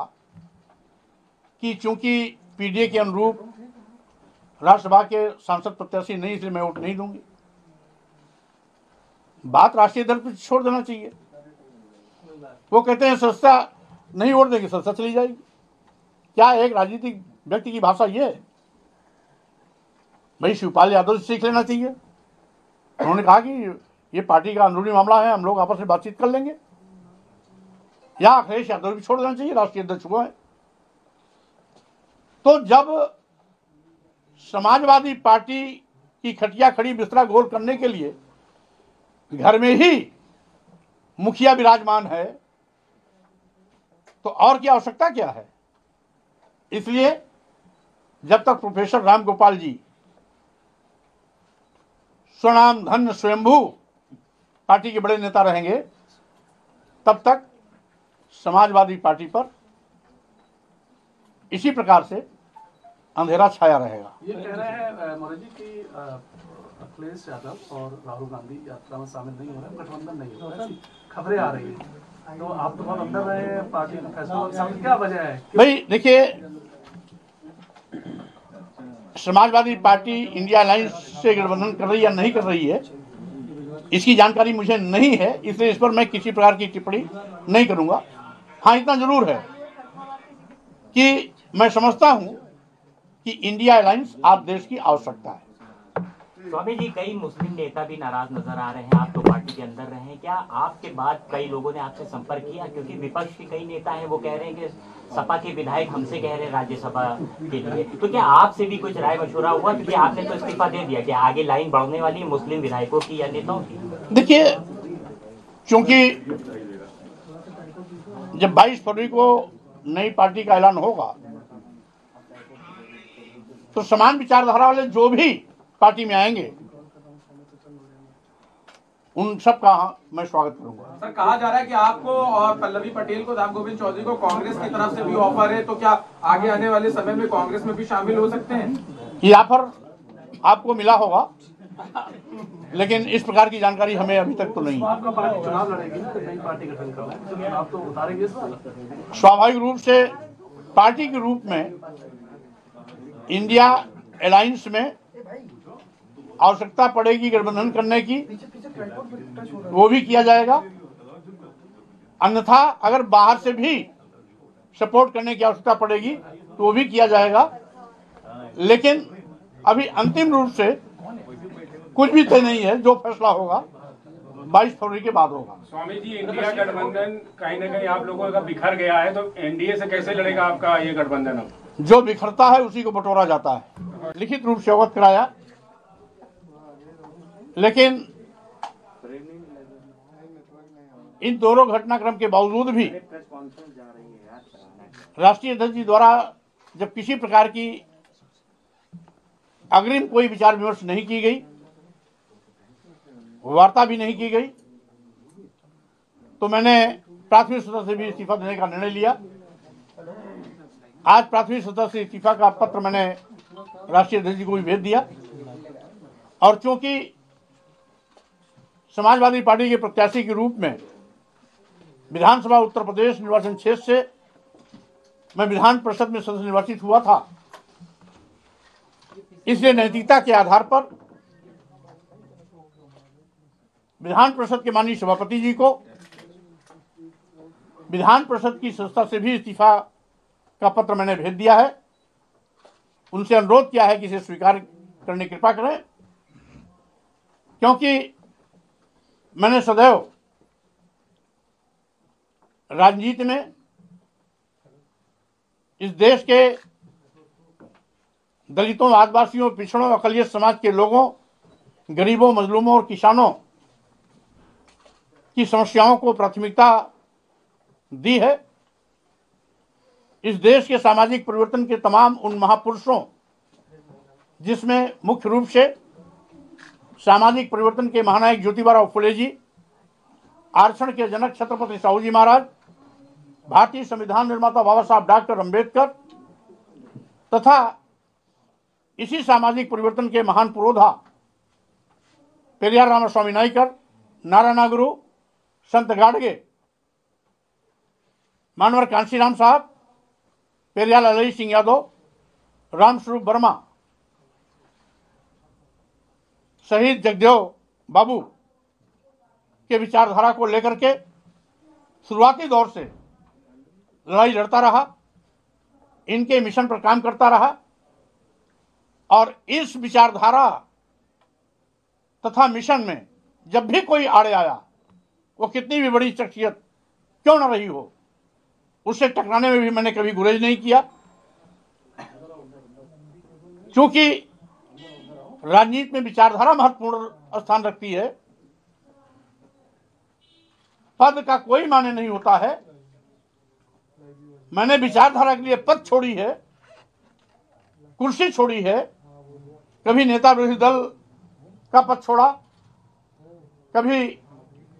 कि चूँकि पीडीए के अनुरूप राज्यसभा के सांसद प्रत्याशी नहीं इसलिए मैं वोट नहीं दूँगी। बात राष्ट्रीय दल पर छोड़ देना चाहिए। वो कहते हैं संस्था नहीं वोट देगी संस्था चली जाएगी। क्या एक राजनीतिक व्यक्ति की भाषा ये? भाई शिवपाल यादव से सीख लेना चाहिए। उन्होंने कहा कि ये पार्टी का अंदरूनी मामला है, हम लोग आपस में बातचीत कर लेंगे। या अखिलेश यादव भी छोड़ देना चाहिए, राष्ट्रीय अध्यक्ष को है। तो जब समाजवादी पार्टी की खटिया खड़ी बिस्तरा गोल करने के लिए घर में ही मुखिया विराजमान है तो और क्या आवश्यकता क्या है? इसलिए जब तक प्रोफेसर राम गोपाल जी स्वनाम धन्य स्वयंभू पार्टी के बड़े नेता रहेंगे, तब तक समाजवादी पार्टी पर इसी प्रकार से अंधेरा छाया रहेगा। ये कह रहे हैं जी कि अखिलेश यादव और राहुल गांधी यात्रा में शामिल नहीं हो रहे गठबंधन नहीं हो रहा खबरें आ रही हैं। तो तो भाई, देखिए, समाजवादी पार्टी इंडिया अलायंस से गठबंधन कर रही है या नहीं कर रही है, इसकी जानकारी मुझे नहीं है, इसलिए इस पर मैं किसी प्रकार की टिप्पणी नहीं करूँगा। हाँ इतना ज़रूर है कि मैं समझता हूँ कि इंडिया अलायंस आप देश की आवश्यकता है। स्वामी जी कई मुस्लिम नेता भी नाराज़ नज़र आ रहे हैं। आप तो पार्टी के अंदर रहे हैं। क्या आपके बाद कई लोगों ने आपसे संपर्क किया? क्योंकि विपक्ष के कई नेता हैं, वो कह रहे हैं कि सपा के विधायक हमसे कह रहे हैं राज्यसभा के लिए। तो क्या आपसे भी कुछ राय मशुरा हुआ? क्योंकि आपने तो इस्तीफा दे दिया कि आगे लाइन बढ़ने वाली है मुस्लिम विधायकों की या नेताओं की। देखिए, चूँकि जब 22 फरवरी को नई पार्टी का ऐलान होगा तो समान विचारधारा वाले जो भी पार्टी में आएँगे। उन सब का मैं स्वागत करूँगा। सर कहा जा रहा है कि आपको और पल्लवी पटेल को राम गोविंद चौधरी को कांग्रेस की तरफ़ से भी ऑफ़र है तो क्या आगे आने वाले समय में कांग्रेस में भी शामिल हो सकते हैं? ये ऑफ़र आपको मिला होगा लेकिन इस प्रकार की जानकारी हमें अभी तक तो नहीं। है आपका पार्टी चुनाव लड़ेगी तो नई पार्टी गठन कर रहे तो चुनाव तो उतारेंगे इस बार स्वाभाविक रूप से पार्टी के रूप में इंडिया अलायंस में आवश्यकता पड़ेगी गठबंधन करने की। वो भी किया जाएगा। अन्यथा अगर बाहर से भी सपोर्ट करने की आवश्यकता पड़ेगी तो वो भी किया जाएगा। लेकिन अभी अंतिम रूप से कुछ भी तय नहीं है जो फैसला होगा 22 फरवरी के बाद होगा। स्वामी जी इंडिया गठबंधन कहीं ना कहीं आप लोगों का बिखर गया है तो एनडीए से कैसे लड़ेगा आपका ये गठबंधन अब? जो बिखरता है उसी को बटोरा जाता है। लिखित रूप से अवगत कराया लेकिन इन दोनों घटनाक्रम के बावजूद भी राष्ट्रीय अध्यक्ष जी द्वारा जब किसी प्रकार की अग्रिम कोई विचार विमर्श नहीं की गई, वार्ता भी नहीं की गई तो मैंने प्राथमिक सदस्य से भी इस्तीफा देने का निर्णय लिया। आज प्राथमिक सदस्य से इस्तीफा का पत्र मैंने राष्ट्रीय अध्यक्ष जी को भी भेज दिया। और चूँकि समाजवादी पार्टी के प्रत्याशी के रूप में विधानसभा उत्तर प्रदेश निर्वाचन क्षेत्र से मैं विधान परिषद में सदस्य निर्वाचित हुआ था। इसलिए नैतिकता के आधार पर विधान परिषद के माननीय सभापति जी को विधान परिषद की संस्था से भी इस्तीफा का पत्र मैंने भेज दिया है। उनसे अनुरोध किया है कि इसे स्वीकार करने कृपा करें, क्योंकि मैंने सदैव राजनीति में इस देश के दलितों, आदिवासियों, पिछड़ों अकलियत समाज के लोगों, गरीबों, मजलूमों और किसानों की समस्याओं को प्राथमिकता दी है। इस देश के सामाजिक परिवर्तन के तमाम उन महापुरुषों, जिसमें मुख्य रूप से सामाजिक परिवर्तन के महानायक ज्योतिबाराव फुले जी, आरक्षण के जनक छत्रपति साहू जी महाराज, भारतीय संविधान निर्माता बाबा साहब डॉक्टर अंबेडकर तथा इसी सामाजिक परिवर्तन के महान पुरोधा पेरियार रामास्वामी नाइकर नारायणा गुरु संत गाडगे, मानवर कांशीराम साहब पेरियाल अलई सिंह यादव, रामस्वरूप वर्मा शहीद जगदेव बाबू के विचारधारा को लेकर के शुरुआती दौर से लड़ाई लड़ता रहा, इनके मिशन पर काम करता रहा और इस विचारधारा तथा मिशन में जब भी कोई आड़े आया, वो कितनी भी बड़ी शख्सियत क्यों न रही हो उससे टकराने में भी मैंने कभी गुरेज नहीं किया। क्योंकि राजनीति में विचारधारा महत्वपूर्ण स्थान रखती है। पद का कोई माने नहीं होता है। मैंने विचारधारा के लिए पद छोड़ी है, कुर्सी छोड़ी है, कभी नेता विरोधी दल का पद छोड़ा, कभी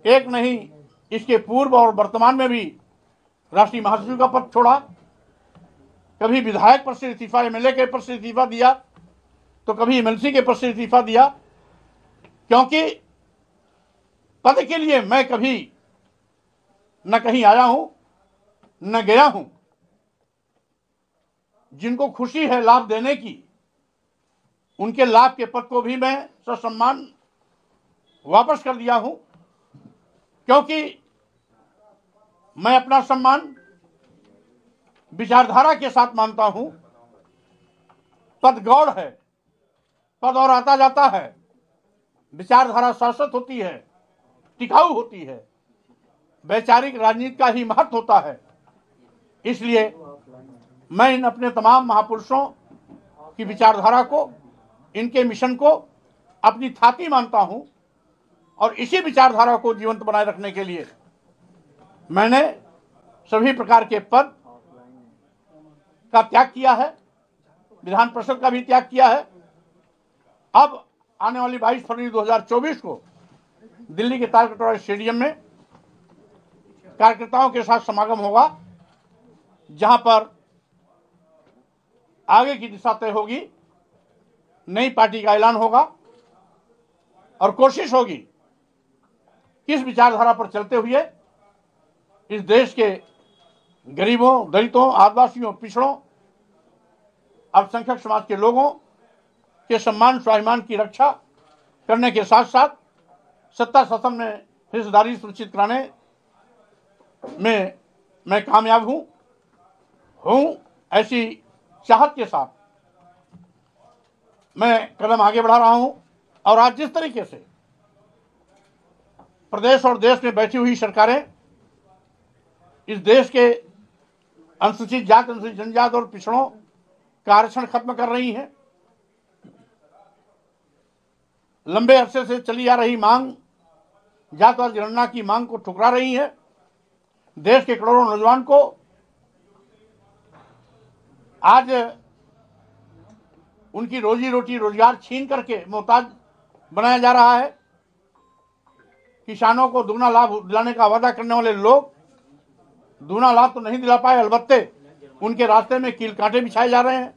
एक नहीं, इसके पूर्व और वर्तमान में भी राष्ट्रीय महासचिव का पद छोड़ा, कभी विधायक पद से इस्तीफा, एमएलए के पद से इस्तीफा दिया तो कभी एमएलसी के पद से इस्तीफा दिया? क्योंकि पद के लिए मैं कभी न कहीं आया हूँ, न गया हूँ। जिनको खुशी है लाभ देने की, उनके लाभ के पद को भी मैं ससम्मान वापस कर दिया हूँ, क्योंकि मैं अपना सम्मान विचारधारा के साथ मानता हूँ। पद गौड़ है। पद और आता जाता है। विचारधारा शाश्वत होती है, टिकाऊ होती है। वैचारिक राजनीति का ही महत्व होता है। इसलिए मैं इन अपने तमाम महापुरुषों की विचारधारा को, इनके मिशन को अपनी थाती मानता हूँ और इसी विचारधारा को जीवंत बनाए रखने के लिए मैंने सभी प्रकार के पद का त्याग किया है, विधान परिषद का भी त्याग किया है अब आने वाली 22 फरवरी 2024 को दिल्ली के तालकटोरा स्टेडियम में कार्यकर्ताओं के साथ समागम होगा, जहाँ पर आगे की दिशा तय होगी, नई पार्टी का ऐलान होगा और कोशिश होगी किस विचारधारा पर चलते हुए इस देश के गरीबों, दलितों, आदिवासियों, पिछड़ों, अल्पसंख्यक समाज के लोगों के सम्मान, स्वाभिमान की रक्षा करने के साथ साथ सत्ता शासन में हिस्सेदारी सुनिश्चित कराने में मैं कामयाब हूँ। हूँ ऐसी चाहत के साथ मैं कदम आगे बढ़ा रहा हूँ और आज जिस तरीके से प्रदेश और देश में बैठी हुई सरकारें इस देश के अनुसूचित जात, अनुसूचित जनजात और पिछड़ों का आरक्षण खत्म कर रही हैं। लंबे अरसे से चली आ रही मांग जातवाद जनगणना की मांग को ठुकरा रही है। देश के करोड़ों नौजवान को आज उनकी रोजी रोटी रोज़गार छीन करके मोहताज बनाया जा रहा है। किसानों को दुगना लाभ दिलाने का वादा करने वाले लोग दुगना लाभ तो नहीं दिला पाए, अलबत्ते उनके रास्ते में कील कांटे बिछाए जा रहे हैं,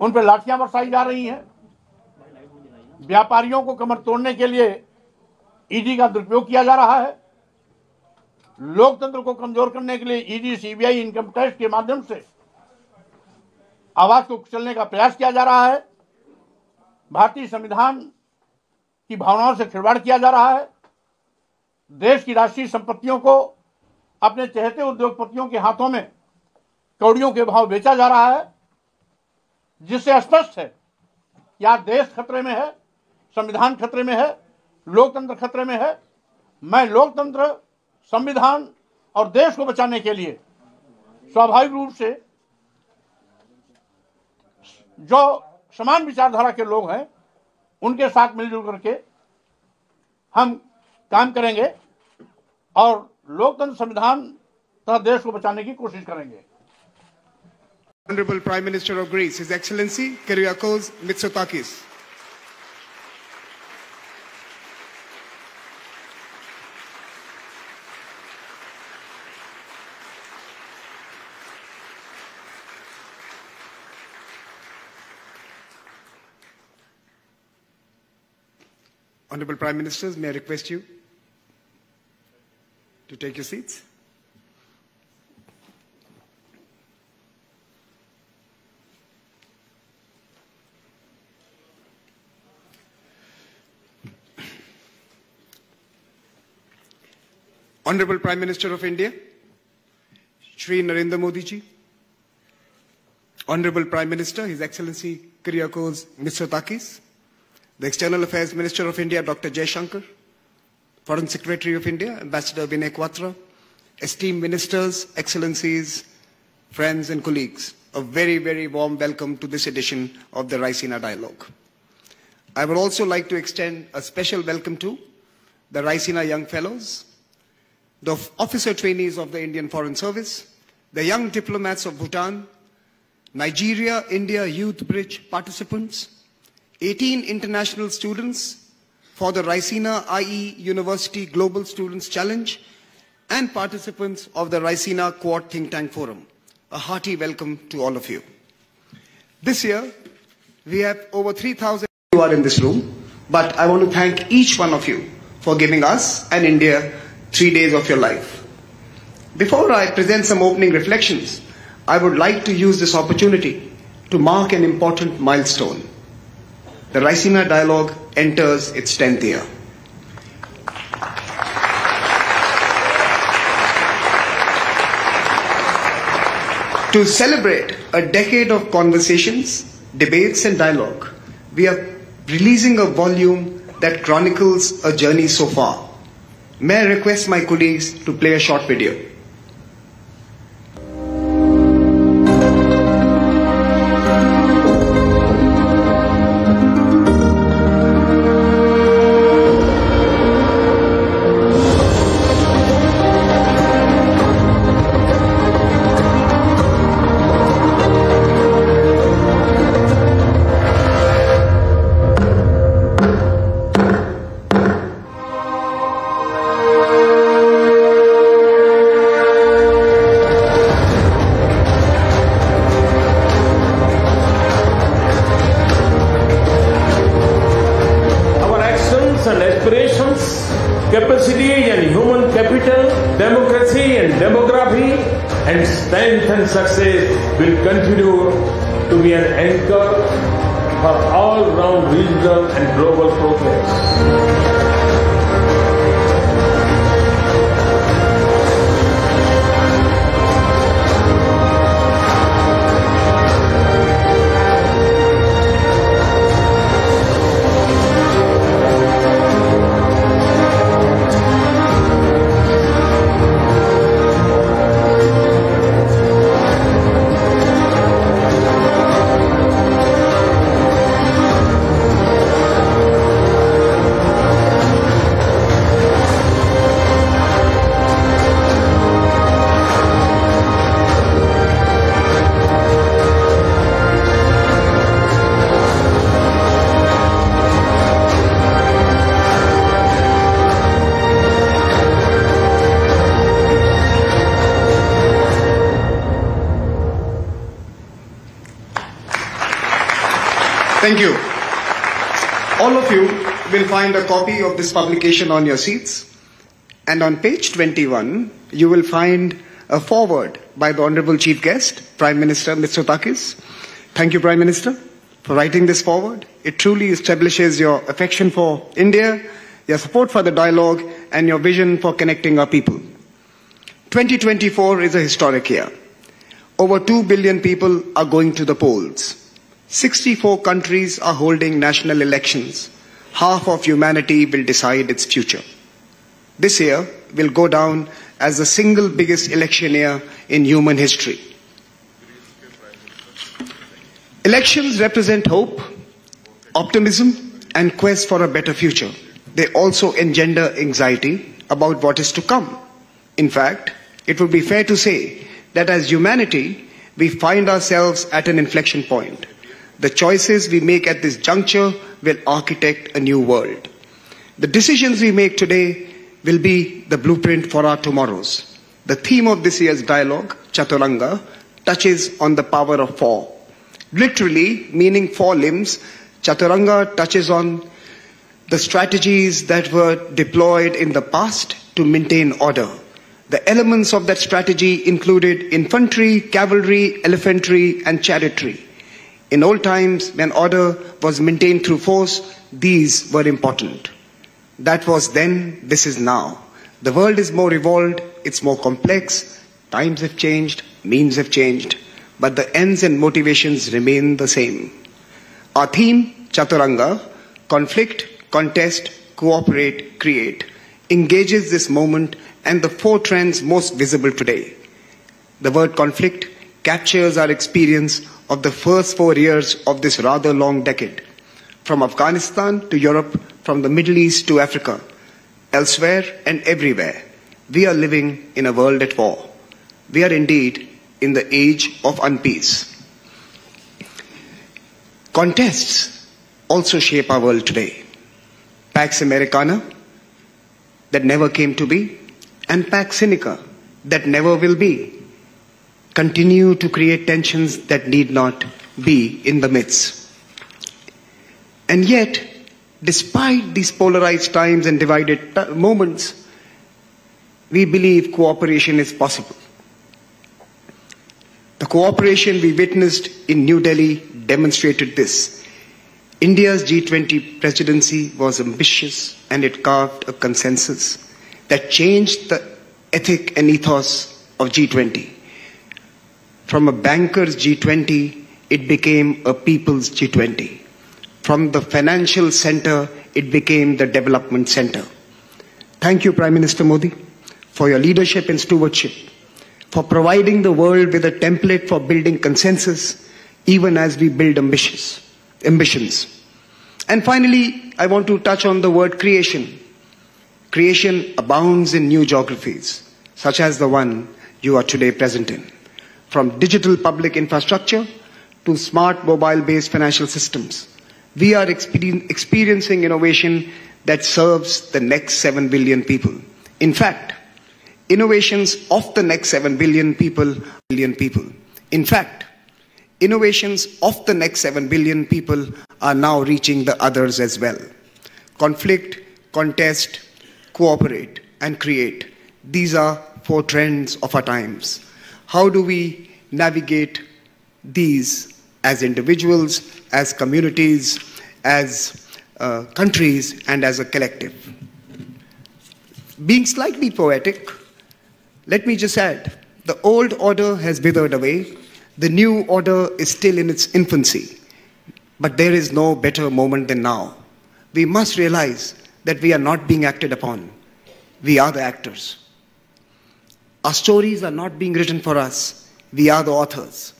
उन पर लाठियाँ बरसाई जा रही हैं। व्यापारियों को कमर तोड़ने के लिए ईडी का दुरुपयोग किया जा रहा है। लोकतंत्र को कमज़ोर करने के लिए ईडी सीबीआई इनकम टैक्स के माध्यम से आवाज़ को कुचलने का प्रयास किया जा रहा है। भारतीय संविधान की भावनाओं से खिलवाड़ किया जा रहा है। देश की राष्ट्रीय संपत्तियों को अपने चहते उद्योगपतियों के हाथों में कौड़ियों के भाव बेचा जा रहा है, जिससे स्पष्ट है कि आज देश खतरे में है। संविधान खतरे में है लोकतंत्र खतरे में है मैं लोकतंत्र संविधान और देश को बचाने के लिए स्वाभाविक रूप से जो समान विचारधारा के लोग हैं उनके साथ मिलजुल करके हम काम करेंगे और लोकतंत्र संविधान तथा देश को बचाने की कोशिश करेंगे Honorable Prime Minister of Greece, His Excellency Kyriakos Mitsotakis. Honorable Prime Ministers, may I request you to take your seats? Honorable Prime Minister of India, Shri Narendra Modi ji, Honorable Prime Minister, His Excellency Kyriakos Mitsotakis, the External Affairs Minister of India, Dr. Jaishankar, Foreign Secretary of India, Ambassador Vinay Quatra, esteemed ministers, excellencies, friends and colleagues, a very, very warm welcome to this edition of the Raisina Dialogue. I would also like to extend a special welcome to the Raisina Young Fellows, the officer trainees of the Indian Foreign Service, the young diplomats of Bhutan, Nigeria India Youth Bridge participants, 18 international students for the Raisina IE University Global Students Challenge, and participants of the Raisina Quad Think Tank Forum. A hearty welcome to all of you. This year, we have over 3,000 you are in this room, but I want to thank each one of you for giving us and India three days of your life. Before I present some opening reflections, I would like to use this opportunity to mark an important milestone. The Raisina Dialogue enters its 10th year. To celebrate a decade of conversations, debates, and dialogue, we are releasing a volume that chronicles a journey so far. May I request my colleagues to play a short video? Copy of this publication on your seats. And on page 21, you will find a foreword by the Honorable Chief Guest, Prime Minister Mitsotakis. Thank you, Prime Minister, for writing this forward. It truly establishes your affection for India, your support for the dialogue, and your vision for connecting our people. 2024 is a historic year. Over 2 billion people are going to the polls. 64 countries are holding national elections. Half of humanity will decide its future. This year will go down as the single biggest election year in human history. Elections represent hope, optimism, and quest for a better future. They also engender anxiety about what is to come. In fact, it would be fair to say that as humanity, we find ourselves at an inflection point. The choices we make at this juncture will architect a new world. The decisions we make today will be the blueprint for our tomorrows. The theme of this year's dialogue, Chaturanga, touches on the power of four. Literally, meaning four limbs, Chaturanga touches on the strategies that were deployed in the past to maintain order. The elements of that strategy included infantry, cavalry, elephantry, and chariotry. In old times, when order was maintained through force, these were important. That was then, this is now. The world is more evolved, it's more complex, times have changed, means have changed, but the ends and motivations remain the same. Our theme, Chaturanga, conflict, contest, cooperate, create, engages this moment and the four trends most visible today. The word conflict captures our experience of the first four years of this rather long decade. From Afghanistan to Europe, from the Middle East to Africa, elsewhere and everywhere, we are living in a world at war. We are indeed in the age of unpeace. Contests also shape our world today. Pax Americana, that never came to be, and Pax Sinica, that never will be, continue to create tensions that need not be in the midst. And yet, despite these polarized times and divided moments, we believe cooperation is possible. The cooperation we witnessed in New Delhi demonstrated this. India's G20 presidency was ambitious and it carved a consensus that changed the ethic and ethos of G20. From a banker's G20, it became a people's G20. From the financial center, it became the development center. Thank you, Prime Minister Modi, for your leadership and stewardship, for providing the world with a template for building consensus, even as we build ambitious, ambitions. And finally, I want to touch on the word creation. Creation abounds in new geographies, such as the one you are today present in. From digital public infrastructure to smart mobile based financial systems, we are experi- experiencing innovation that serves the next 7 billion people. In fact, innovations of the next 7 billion people, billion people. In fact, innovations of the next 7 billion people are now reaching the others as well. Conflict, contest, cooperate, and create. These are four trends of our times. How do we navigate these as individuals, as communities, as uh, countries, and as a collective? Being slightly poetic, let me just add the old order has withered away, the new order is still in its infancy. But there is no better moment than now. We must realize that we are not being acted upon, we are the actors. Our stories are not being written for us, we are the authors.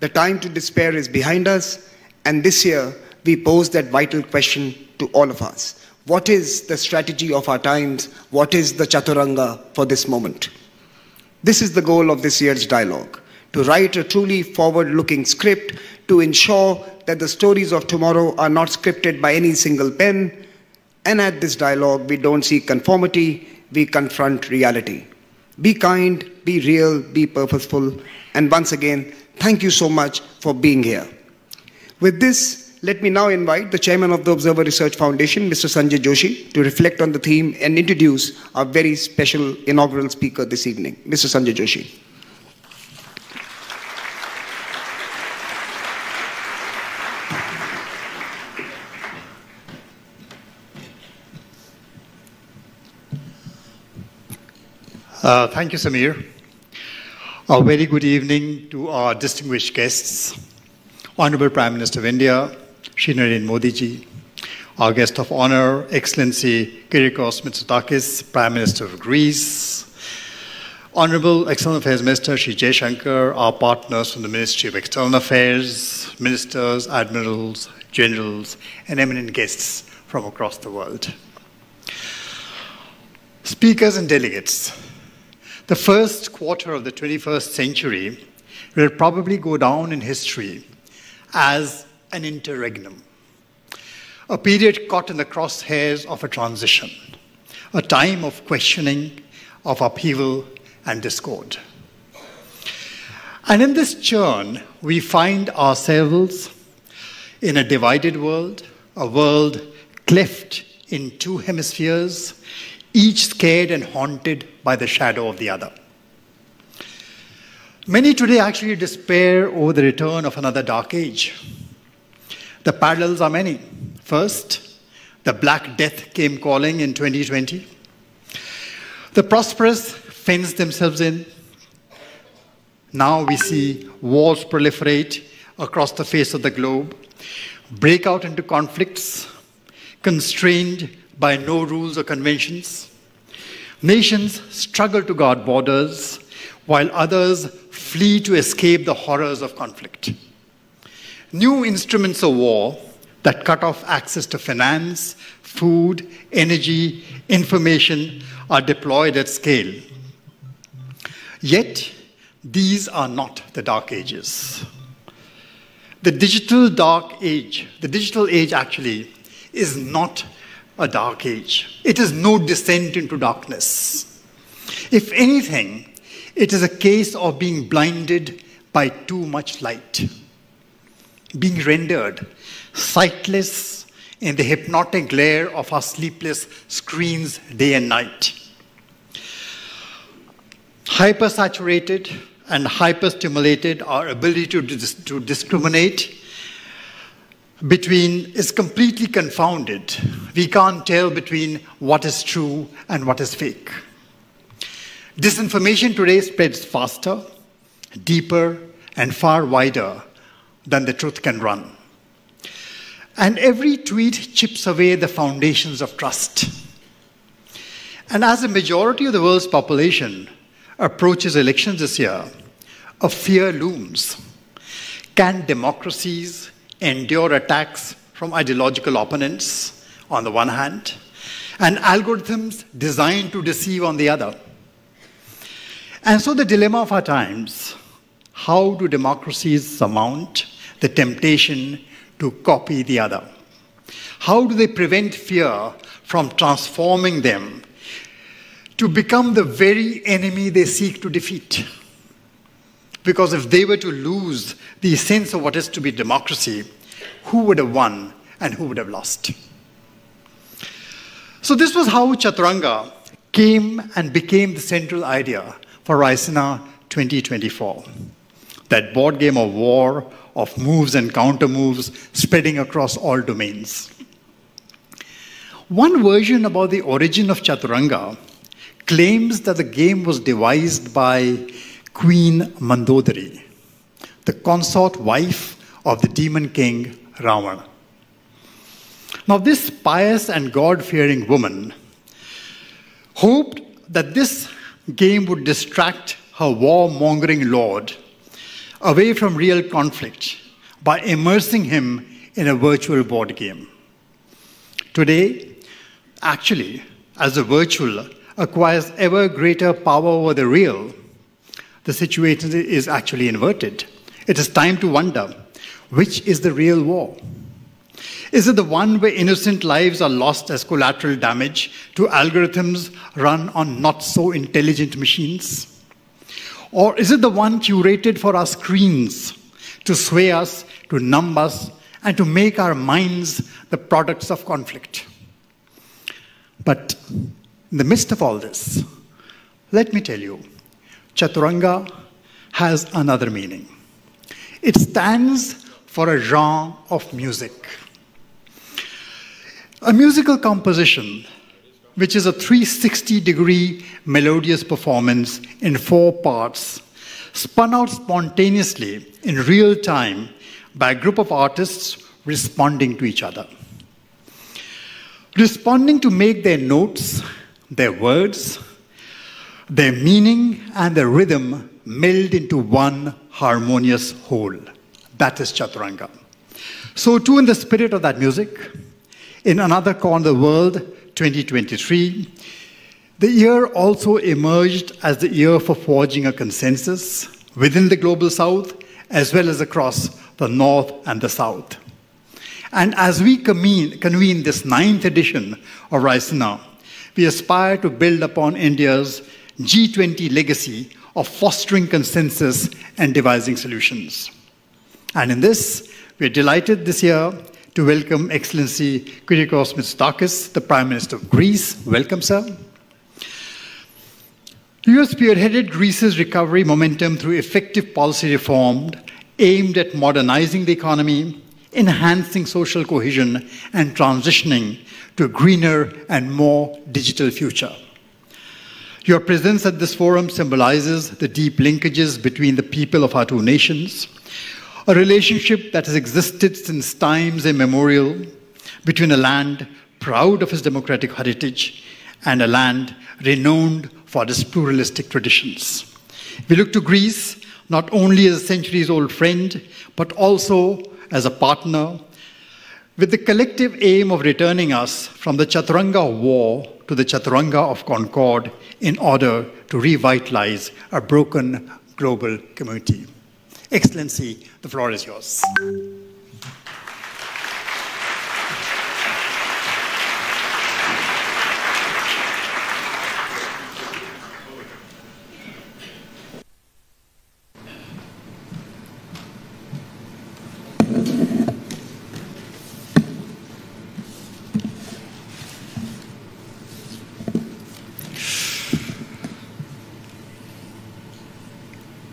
The time to despair is behind us, and this year we pose that vital question to all of us. What is the strategy of our times? What is the chaturanga for this moment? This is the goal of this year's dialogue to write a truly forward looking script to ensure that the stories of tomorrow are not scripted by any single pen. And at this dialogue, we don't see conformity, we confront reality. Be kind, be real, be purposeful. And once again, thank you so much for being here. With this, let me now invite the chairman of the Observer Research Foundation, Mr. Sanjay Joshi, to reflect on the theme and introduce our very special inaugural speaker this evening, Mr. Sanjay Joshi. Uh, thank you, Samir. A very good evening to our distinguished guests, Honorable Prime Minister of India, Shri Narendra Modi ji, our guest of honor, Excellency Kyriakos Mitsotakis, Prime Minister of Greece, Honorable External Affairs Minister Shri Jay Shankar, our partners from the Ministry of External Affairs, ministers, admirals, generals, and eminent guests from across the world. Speakers and delegates, the first quarter of the 21st century will probably go down in history as an interregnum, a period caught in the crosshairs of a transition, a time of questioning, of upheaval, and discord. And in this churn, we find ourselves in a divided world, a world cleft in two hemispheres, each scared and haunted by the shadow of the other. Many today actually despair over the return of another dark age. The parallels are many. First, the Black Death came calling in 2020. The prosperous fence themselves in. Now we see wars proliferate across the face of the globe, break out into conflicts, constrained by no rules or conventions. Nations struggle to guard borders, while others flee to escape the horrors of conflict. New instruments of war that cut off access to finance, food, energy, information are deployed at scale. Yet, these are not the dark ages. The digital dark age, the digital age actually, is not a dark age. It is no descent into darkness. If anything, it is a case of being blinded by too much light, being rendered sightless in the hypnotic glare of our sleepless screens day and night. Hypersaturated and hyperstimulated, our ability to, dis- to discriminate between is completely confounded. We can't tell between what is true and what is fake. Disinformation today spreads faster, deeper, and far wider than the truth can run. And every tweet chips away the foundations of trust. And as the majority of the world's population approaches elections this year, a fear looms. Can democracies endure attacks from ideological opponents on the one hand, and algorithms designed to deceive on the other? And so the dilemma of our times how do democracies surmount the temptation to copy the other? How do they prevent fear from transforming them to become the very enemy they seek to defeat? Because if they were to lose the sense of what is to be democracy, who would have won and who would have lost? So, this was how Chaturanga came and became the central idea for Raisina 2024. That board game of war, of moves and counter moves spreading across all domains. One version about the origin of Chaturanga claims that the game was devised by Queen Mandodari, the consort wife of the demon king Ravana. Now, this pious and God fearing woman hoped that this game would distract her war mongering lord away from real conflict by immersing him in a virtual board game. Today, actually, as the virtual acquires ever greater power over the real, the situation is actually inverted. It is time to wonder which is the real war? Is it the one where innocent lives are lost as collateral damage to algorithms run on not so intelligent machines? Or is it the one curated for our screens to sway us, to numb us, and to make our minds the products of conflict? But in the midst of all this, let me tell you, Chaturanga has another meaning. It stands for a genre of music. A musical composition, which is a 360 degree melodious performance in four parts, spun out spontaneously in real time by a group of artists responding to each other. Responding to make their notes, their words, their meaning, and their rhythm meld into one harmonious whole. That is Chaturanga. So, too, in the spirit of that music, in another corner of the world, 2023, the year also emerged as the year for forging a consensus within the global south as well as across the north and the south. And as we convene, convene this ninth edition of Raisina, we aspire to build upon India's G20 legacy of fostering consensus and devising solutions. And in this, we're delighted this year to welcome Excellency Kyriakos Mitsotakis, the Prime Minister of Greece. Welcome, sir. You spearheaded Greece's recovery momentum through effective policy reform aimed at modernizing the economy, enhancing social cohesion, and transitioning to a greener and more digital future. Your presence at this forum symbolizes the deep linkages between the people of our two nations, a relationship that has existed since times immemorial between a land proud of its democratic heritage and a land renowned for its pluralistic traditions. We look to Greece not only as a centuries old friend, but also as a partner with the collective aim of returning us from the Chaturanga war to the Chaturanga of Concord in order to revitalize a broken global community. Excellency, the floor is yours.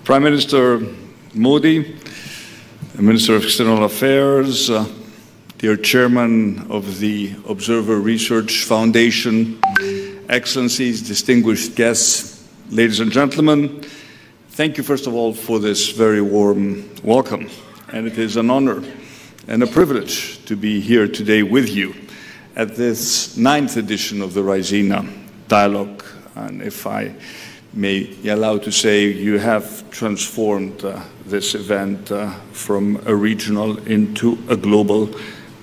Prime Minister Modi, Minister of External Affairs, uh, dear Chairman of the Observer Research Foundation, Excellencies, distinguished guests, ladies and gentlemen, thank you first of all for this very warm welcome. And it is an honor and a privilege to be here today with you at this ninth edition of the Raisina Dialogue. And if I may be allowed to say you have transformed uh, this event uh, from a regional into a global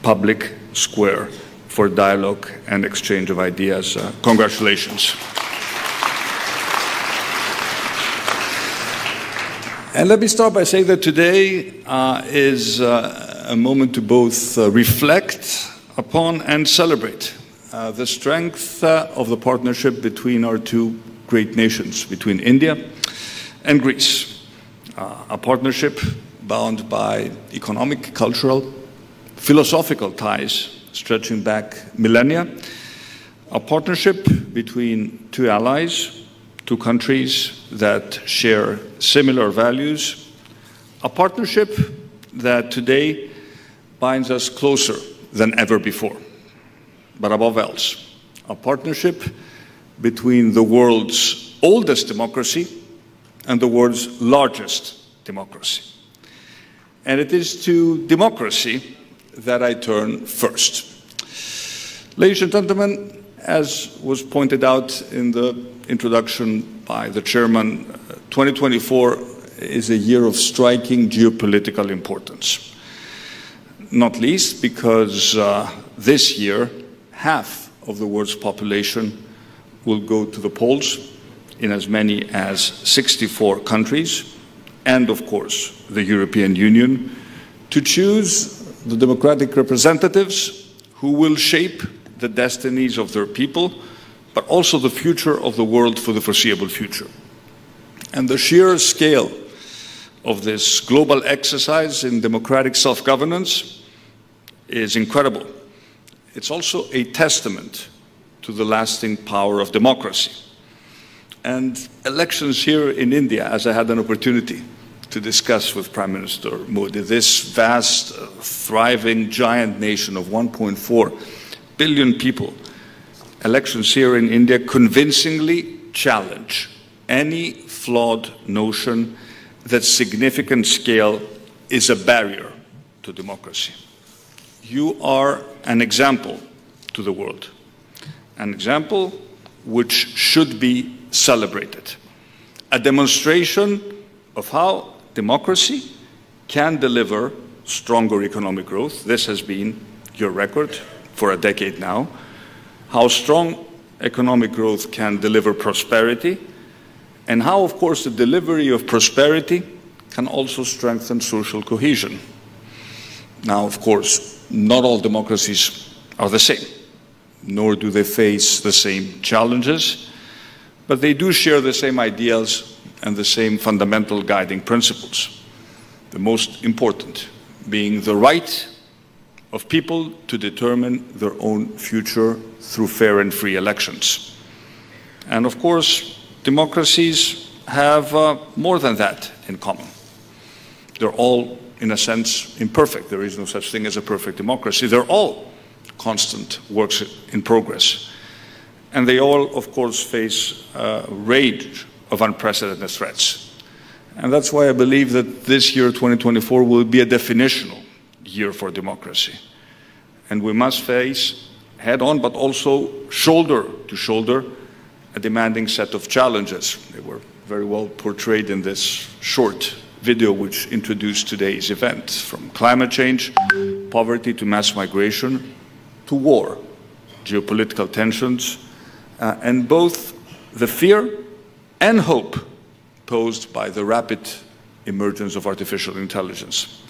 public square for dialogue and exchange of ideas. Uh, congratulations. And let me start by saying that today uh, is uh, a moment to both uh, reflect upon and celebrate the strength of the partnership between our two great nations between India and Greece. Uh, a partnership bound by economic, cultural, philosophical ties stretching back millennia. A partnership between two allies, two countries that share similar values. A partnership that today binds us closer than ever before. But above else, a partnership between the world's oldest democracy and the world's largest democracy. And it is to democracy that I turn first. Ladies and gentlemen, as was pointed out in the introduction by the chairman, 2024 is a year of striking geopolitical importance. Not least because uh, this year, half of the world's population will go to the polls in as many as 64 countries, and of course the European Union, to choose the democratic representatives who will shape the destinies of their people, but also the future of the world for the foreseeable future. And the sheer scale of this global exercise in democratic self governance is incredible. It's also a testament to the lasting power of democracy. And elections here in India, as I had an opportunity to discuss with Prime Minister Modi, this vast, uh, thriving, giant nation of 1.4 billion people, elections here in India convincingly challenge any flawed notion that significant scale is a barrier to democracy. You are an example to the world an example which should be celebrated. A demonstration of how democracy can deliver stronger economic growth. This has been your record for a decade now. How strong economic growth can deliver prosperity, and how, of course, the delivery of prosperity can also strengthen social cohesion. Now, of course, not all democracies are the same nor do they face the same challenges, but they do share the same ideals and the same fundamental guiding principles. The most important being the right of people to determine their own future through fair and free elections. And of course, democracies have uh, more than that in common. They're all, in a sense, imperfect. There is no such thing as a perfect democracy. They're all constant works in progress. and they all, of course, face a range of unprecedented threats. And that's why I believe that this year, 2024, will be a definitional year for democracy. And we must face head on, but also shoulder to shoulder, a demanding set of challenges. They were very well portrayed in this short video which introduced today's event, from climate change, poverty to mass migration, to war, geopolitical tensions, uh, and both the fear and hope posed by the rapid emergence of artificial intelligence.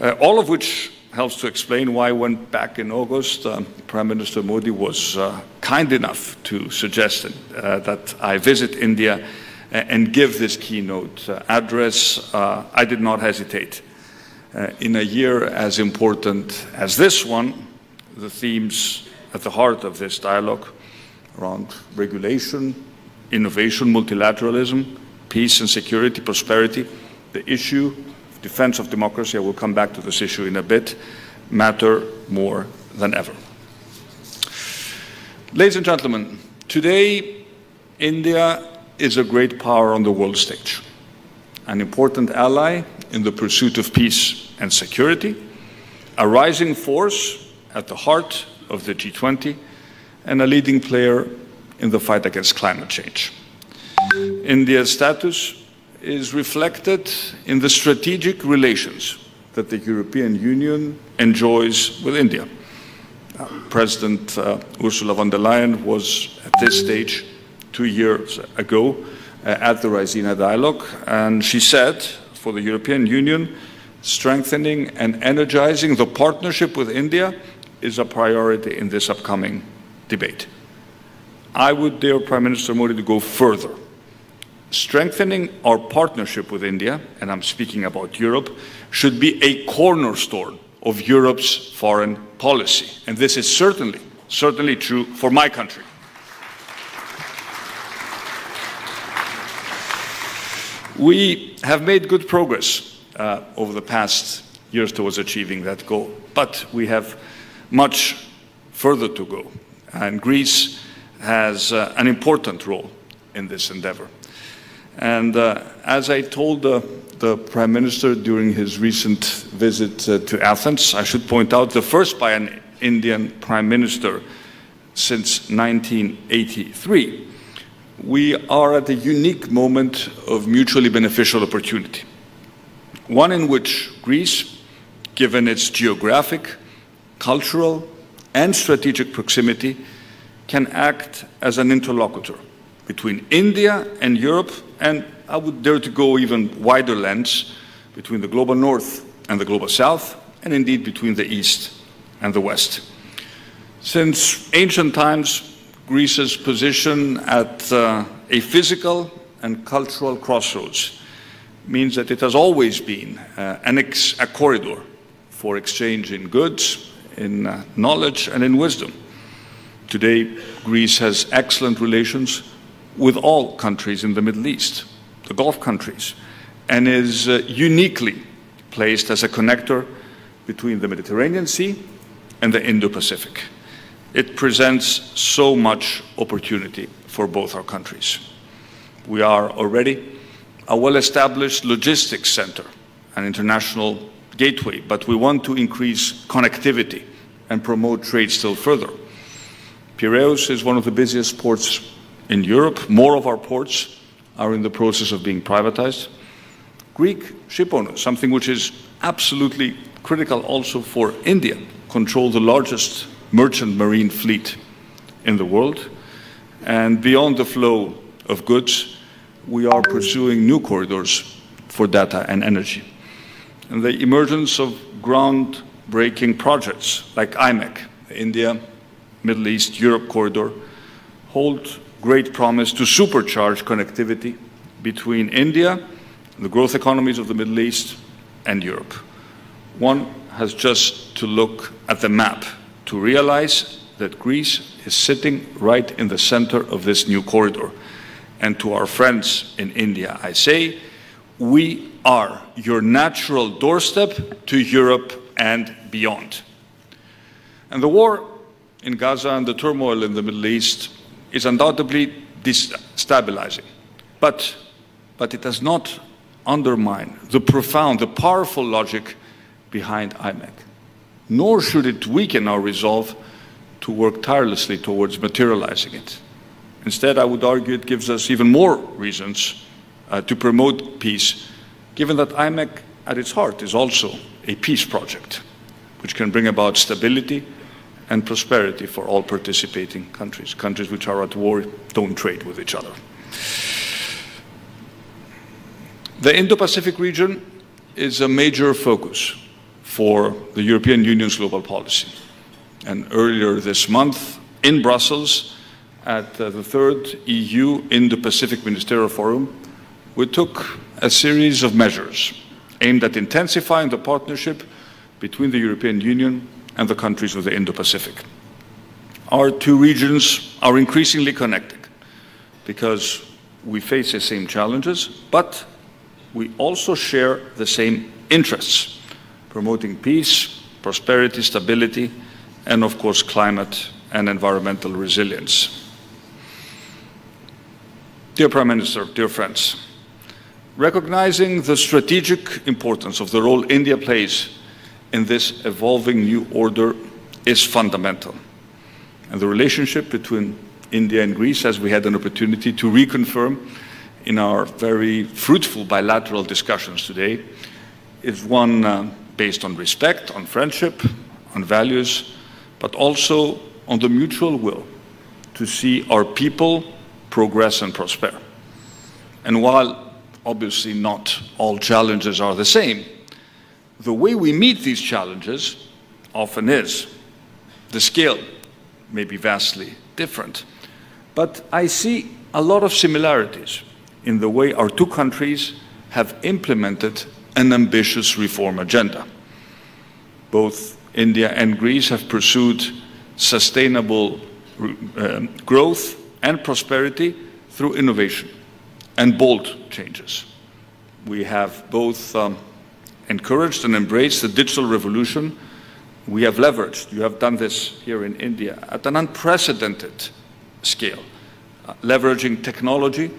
Uh, all of which helps to explain why, when back in August, uh, Prime Minister Modi was uh, kind enough to suggest uh, that I visit India and give this keynote uh, address, uh, I did not hesitate. Uh, in a year as important as this one, the themes at the heart of this dialogue around regulation, innovation, multilateralism, peace and security, prosperity, the issue of defense of democracy, I will come back to this issue in a bit, matter more than ever. Ladies and gentlemen, today India is a great power on the world stage, an important ally in the pursuit of peace and security, a rising force at the heart of the G20, and a leading player in the fight against climate change. India's status is reflected in the strategic relations that the European Union enjoys with India. Uh, President uh, Ursula von der Leyen was at this stage two years ago uh, at the Raisina Dialogue, and she said, for the European Union, strengthening and energizing the partnership with India is a priority in this upcoming debate. I would dare Prime Minister Modi to go further. Strengthening our partnership with India, and I'm speaking about Europe, should be a cornerstone of Europe's foreign policy. And this is certainly, certainly true for my country. We have made good progress uh, over the past years towards achieving that goal, but we have much further to go. And Greece has uh, an important role in this endeavor. And uh, as I told the Prime Minister during his recent visit uh, to Athens, I should point out the first by an Indian Prime Minister since 1983 we are at a unique moment of mutually beneficial opportunity. One in which Greece, given its geographic, cultural, and strategic proximity, can act as an interlocutor between India and Europe, and I would dare to go even wider lens between the global north and the global south, and indeed between the east and the west. Since ancient times, Greece's position at uh, a physical and cultural crossroads means that it has always been uh, an a corridor for exchange in goods, in uh, knowledge, and in wisdom. Today, Greece has excellent relations with all countries in the Middle East, the Gulf countries, and is uh, uniquely placed as a connector between the Mediterranean Sea and the Indo Pacific it presents so much opportunity for both our countries. We are already a well-established logistics center, an international gateway, but we want to increase connectivity and promote trade still further. Piraeus is one of the busiest ports in Europe. More of our ports are in the process of being privatized. Greek shipowners, something which is absolutely critical also for India, control the largest merchant marine fleet in the world. And beyond the flow of goods, we are pursuing new corridors for data and energy. And the emergence of groundbreaking projects like IMEC, the India, Middle East, Europe corridor, hold great promise to supercharge connectivity between India, the growth economies of the Middle East, and Europe. One has just to look at the map to realize that Greece is sitting right in the center of this new corridor. And to our friends in India, I say, we are your natural doorstep to Europe and beyond. And the war in Gaza and the turmoil in the Middle East is undoubtedly destabilizing. But, but it does not undermine the profound, the powerful logic behind IMEC, nor should it weaken our resolve to work tirelessly towards materializing it. Instead, I would argue it gives us even more reasons uh, to promote peace, given that IMEC at its heart is also a peace project, which can bring about stability and prosperity for all participating countries. Countries which are at war don't trade with each other. The Indo-Pacific region is a major focus for the European Union's global policy. And earlier this month in Brussels, at the third EU Indo-Pacific Ministerial Forum, we took a series of measures aimed at intensifying the partnership between the European Union and the countries of the Indo-Pacific. Our two regions are increasingly connected because we face the same challenges, but we also share the same interests, promoting peace, prosperity, stability, and of course climate and environmental resilience. Dear Prime Minister, dear friends, recognizing the strategic importance of the role India plays in this evolving new order is fundamental. And the relationship between India and Greece, as we had an opportunity to reconfirm in our very fruitful bilateral discussions today, is one uh, based on respect, on friendship, on values, but also on the mutual will to see our people progress and prosper. And while obviously not all challenges are the same, the way we meet these challenges often is. The scale may be vastly different. But I see a lot of similarities in the way our two countries have implemented an ambitious reform agenda. Both India and Greece have pursued sustainable uh, growth and prosperity through innovation and bold changes. We have both um, encouraged and embraced the digital revolution. We have leveraged, you have done this here in India, at an unprecedented scale, uh, leveraging technology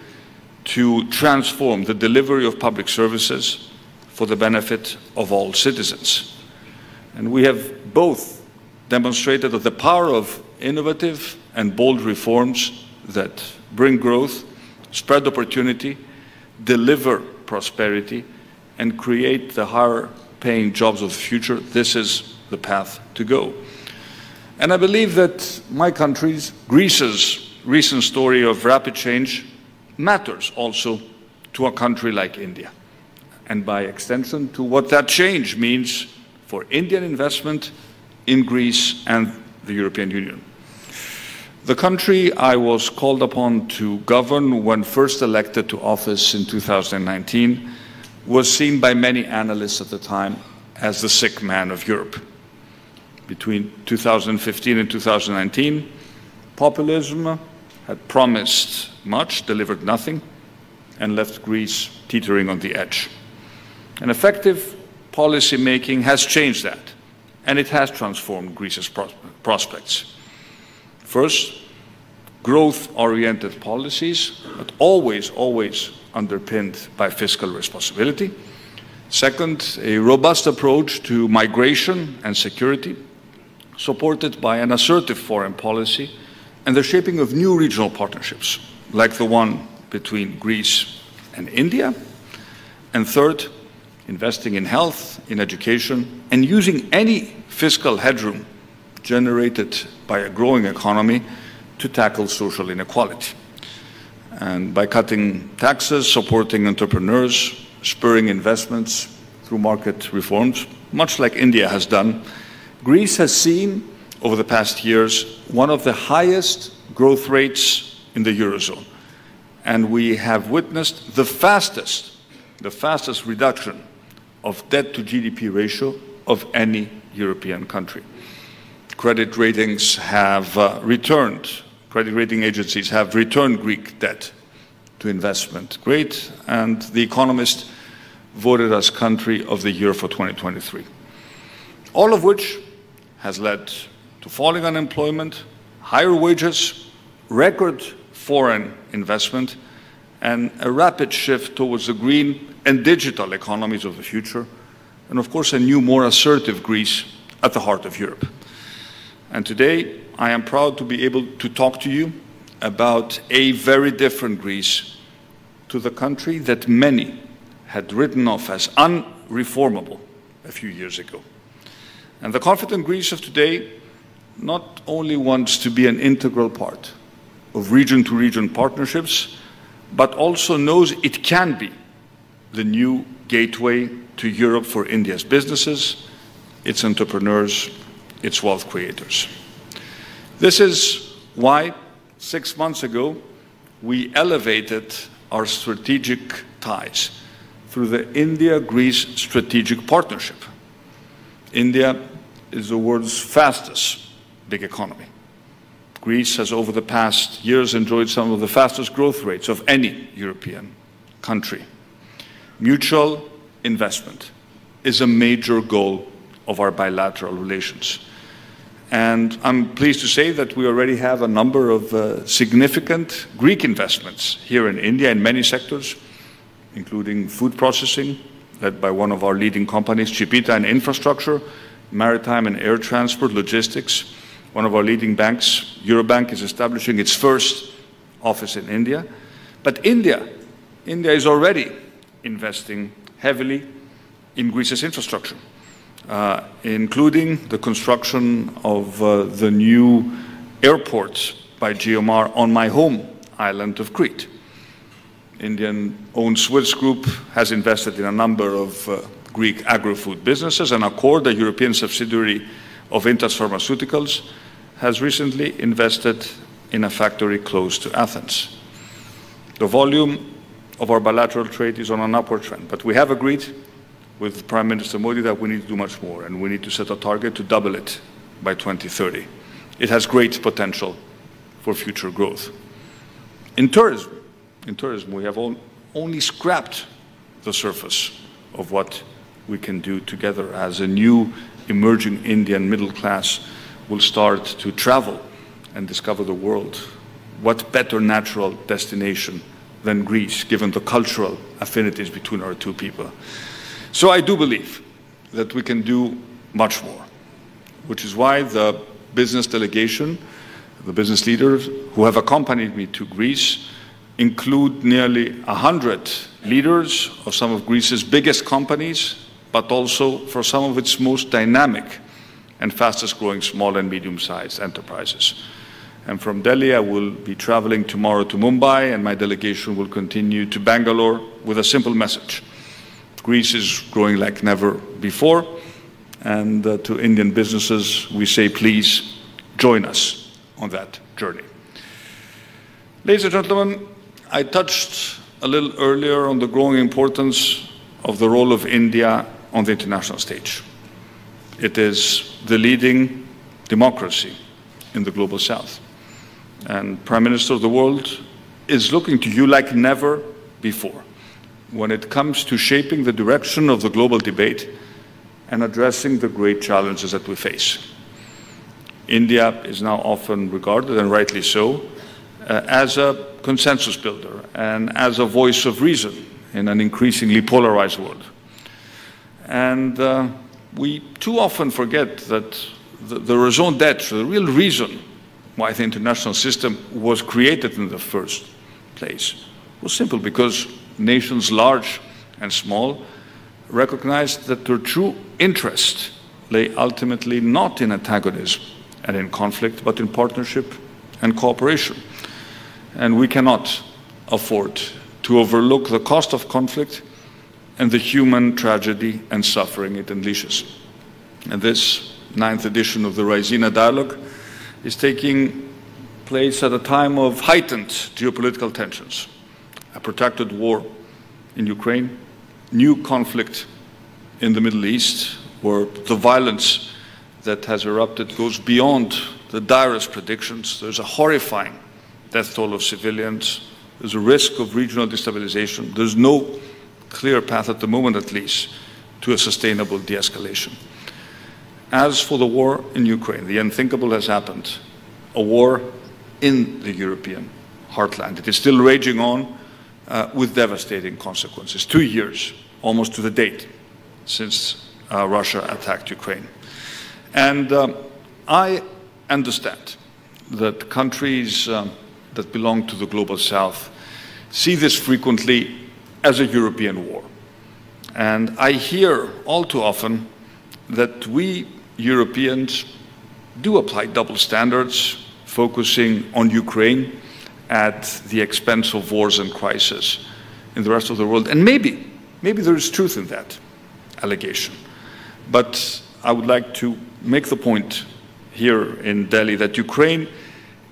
to transform the delivery of public services for the benefit of all citizens. And we have both demonstrated that the power of innovative and bold reforms that bring growth, spread opportunity, deliver prosperity, and create the higher paying jobs of the future, this is the path to go. And I believe that my country's, Greece's recent story of rapid change matters also to a country like India. And by extension, to what that change means for Indian investment in Greece and the European Union. The country I was called upon to govern when first elected to office in 2019 was seen by many analysts at the time as the sick man of Europe. Between 2015 and 2019, populism had promised much, delivered nothing, and left Greece teetering on the edge. And effective policy making has changed that, and it has transformed Greece's prospects. First, growth-oriented policies, but always, always underpinned by fiscal responsibility. Second, a robust approach to migration and security, supported by an assertive foreign policy and the shaping of new regional partnerships, like the one between Greece and India. And third, investing in health, in education, and using any fiscal headroom generated by a growing economy to tackle social inequality. And by cutting taxes, supporting entrepreneurs, spurring investments through market reforms, much like India has done, Greece has seen over the past years one of the highest growth rates in the Eurozone. And we have witnessed the fastest, the fastest reduction of debt to GDP ratio of any European country credit ratings have uh, returned, credit rating agencies have returned Greek debt to investment grade, and The Economist voted us country of the year for 2023. All of which has led to falling unemployment, higher wages, record foreign investment, and a rapid shift towards the green and digital economies of the future, and of course, a new, more assertive Greece at the heart of Europe. And today, I am proud to be able to talk to you about a very different Greece to the country that many had written off as unreformable a few years ago. And the confident Greece of today not only wants to be an integral part of region to region partnerships, but also knows it can be the new gateway to Europe for India's businesses, its entrepreneurs, its wealth creators. This is why six months ago we elevated our strategic ties through the India Greece Strategic Partnership. India is the world's fastest big economy. Greece has, over the past years, enjoyed some of the fastest growth rates of any European country. Mutual investment is a major goal of our bilateral relations. And I'm pleased to say that we already have a number of uh, significant Greek investments here in India in many sectors, including food processing, led by one of our leading companies, Chipita, and infrastructure, maritime and air transport, logistics. One of our leading banks, Eurobank, is establishing its first office in India. But India, India is already investing heavily in Greece's infrastructure, uh, including the construction of uh, the new airport by GMR on my home island of Crete. Indian-owned Swiss Group has invested in a number of uh, Greek agri-food businesses, and Accord, a European subsidiary of Intas Pharmaceuticals, has recently invested in a factory close to Athens. The volume of our bilateral trade is on an upward trend, but we have agreed with Prime Minister Modi that we need to do much more, and we need to set a target to double it by 2030. It has great potential for future growth. In tourism, in tourism we have only scrapped the surface of what we can do together as a new emerging Indian middle class will start to travel and discover the world. What better natural destination than Greece, given the cultural affinities between our two people? So I do believe that we can do much more, which is why the business delegation, the business leaders who have accompanied me to Greece, include nearly 100 leaders of some of Greece's biggest companies, but also for some of its most dynamic and fastest growing small and medium sized enterprises. And from Delhi, I will be traveling tomorrow to Mumbai, and my delegation will continue to Bangalore with a simple message. Greece is growing like never before, and uh, to Indian businesses, we say, please join us on that journey. Ladies and gentlemen, I touched a little earlier on the growing importance of the role of India on the international stage. It is the leading democracy in the global south. And Prime Minister of the world is looking to you like never before when it comes to shaping the direction of the global debate and addressing the great challenges that we face. India is now often regarded, and rightly so, uh, as a consensus builder and as a voice of reason in an increasingly polarized world. And uh, we too often forget that the, the raison d'etre, the real reason why the international system was created in the first place, was simple because nations large and small recognized that their true interest lay ultimately not in antagonism and in conflict, but in partnership and cooperation. And we cannot afford to overlook the cost of conflict and the human tragedy and suffering it unleashes. And this ninth edition of the Raisina Dialogue is taking place at a time of heightened geopolitical tensions, a protracted war in Ukraine, new conflict in the Middle East, where the violence that has erupted goes beyond the direst predictions. There's a horrifying death toll of civilians. There's a risk of regional destabilization. There's no clear path, at the moment at least, to a sustainable de escalation. As for the war in Ukraine, the unthinkable has happened. A war in the European heartland. It is still raging on uh, with devastating consequences. Two years, almost to the date, since uh, Russia attacked Ukraine. And um, I understand that countries um, that belong to the global south see this frequently as a European war. And I hear all too often that we Europeans do apply double standards, focusing on Ukraine at the expense of wars and crises in the rest of the world. And maybe, maybe there is truth in that allegation. But I would like to make the point here in Delhi that Ukraine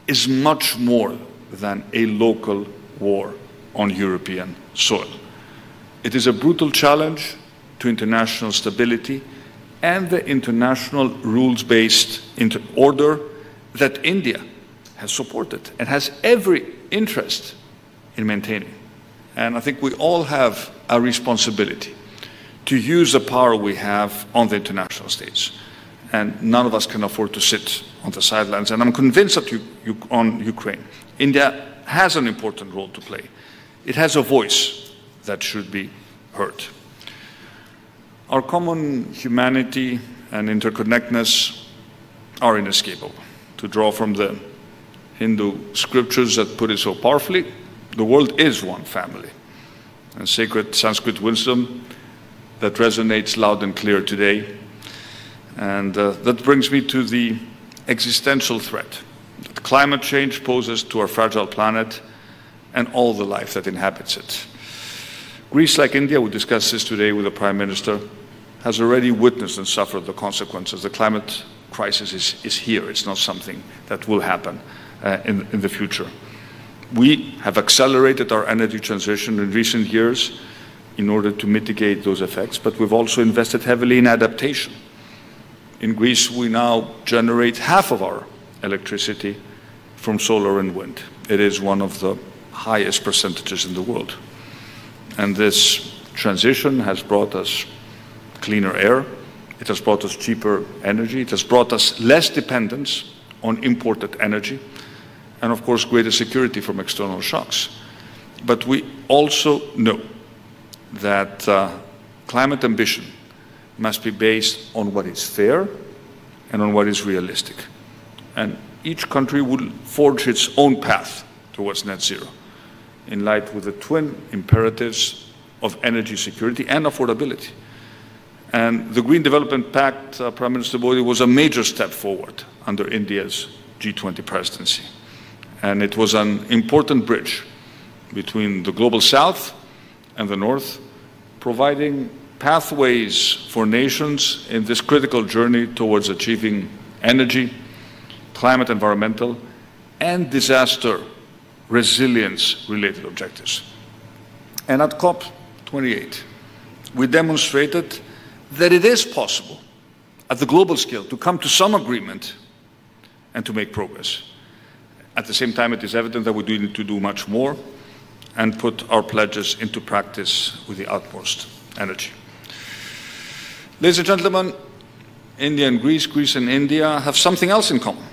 is much more than a local war on European soil. It is a brutal challenge to international stability and the international rules-based order that India has supported and has every interest in maintaining. And I think we all have a responsibility to use the power we have on the international stage. And none of us can afford to sit on the sidelines. And I'm convinced that you, you, on Ukraine, India has an important role to play. It has a voice that should be heard. Our common humanity and interconnectedness are inescapable. To draw from the Hindu scriptures that put it so powerfully, the world is one family. And sacred Sanskrit wisdom that resonates loud and clear today. And uh, that brings me to the existential threat that climate change poses to our fragile planet and all the life that inhabits it. Greece, like India, we discussed this today with the Prime Minister, has already witnessed and suffered the consequences. The climate crisis is, is here. It's not something that will happen Uh, in, in the future. We have accelerated our energy transition in recent years in order to mitigate those effects, but we've also invested heavily in adaptation. In Greece, we now generate half of our electricity from solar and wind. It is one of the highest percentages in the world. And this transition has brought us cleaner air, it has brought us cheaper energy, it has brought us less dependence on imported energy, and of course, greater security from external shocks. But we also know that uh, climate ambition must be based on what is fair and on what is realistic. And each country will forge its own path towards net zero in light with the twin imperatives of energy security and affordability. And the Green Development Pact, uh, Prime Minister Modi, was a major step forward under India's G20 presidency. And it was an important bridge between the global south and the north, providing pathways for nations in this critical journey towards achieving energy, climate, environmental, and disaster resilience related objectives. And at COP28, we demonstrated that it is possible at the global scale to come to some agreement and to make progress. At the same time, it is evident that we do need to do much more and put our pledges into practice with the utmost energy. Ladies and gentlemen, India and Greece, Greece and India have something else in common.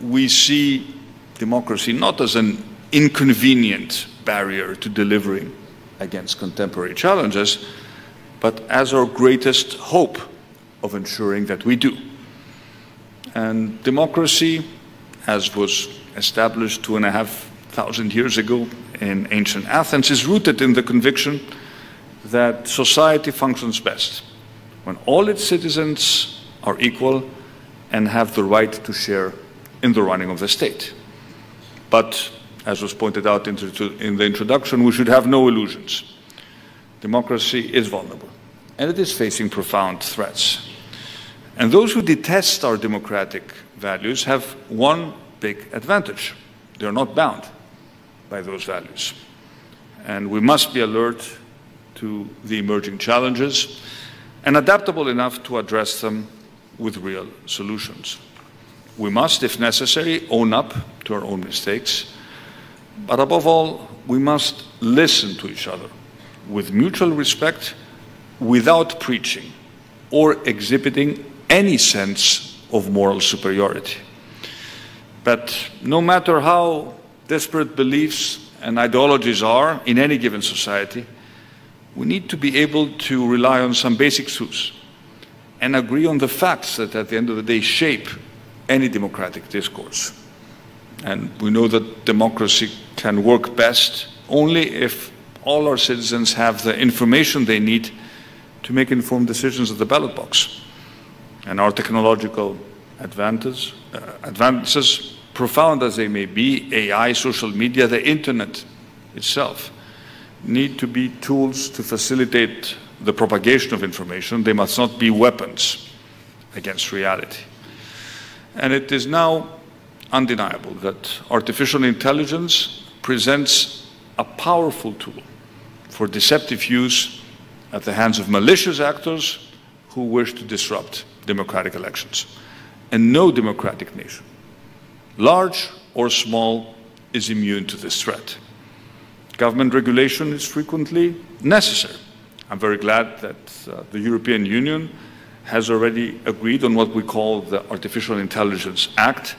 We see democracy not as an inconvenient barrier to delivering against contemporary challenges, but as our greatest hope of ensuring that we do. And democracy, as was established two and a half thousand years ago in ancient Athens, is rooted in the conviction that society functions best when all its citizens are equal and have the right to share in the running of the state. But, as was pointed out in the introduction, we should have no illusions. Democracy is vulnerable, and it is facing profound threats. And those who detest our democratic values have one big advantage. They are not bound by those values. And we must be alert to the emerging challenges and adaptable enough to address them with real solutions. We must, if necessary, own up to our own mistakes. But above all, we must listen to each other with mutual respect without preaching or exhibiting any sense of moral superiority. But no matter how desperate beliefs and ideologies are in any given society, we need to be able to rely on some basic truths and agree on the facts that at the end of the day shape any democratic discourse. And we know that democracy can work best only if all our citizens have the information they need to make informed decisions at the ballot box. And our technological advances, uh, advances, profound as they may be, AI, social media, the internet itself, need to be tools to facilitate the propagation of information. They must not be weapons against reality. And it is now undeniable that artificial intelligence presents a powerful tool for deceptive use at the hands of malicious actors who wish to disrupt democratic elections. And no democratic nation, large or small, is immune to this threat. Government regulation is frequently necessary. I'm very glad that uh, the European Union has already agreed on what we call the Artificial Intelligence Act,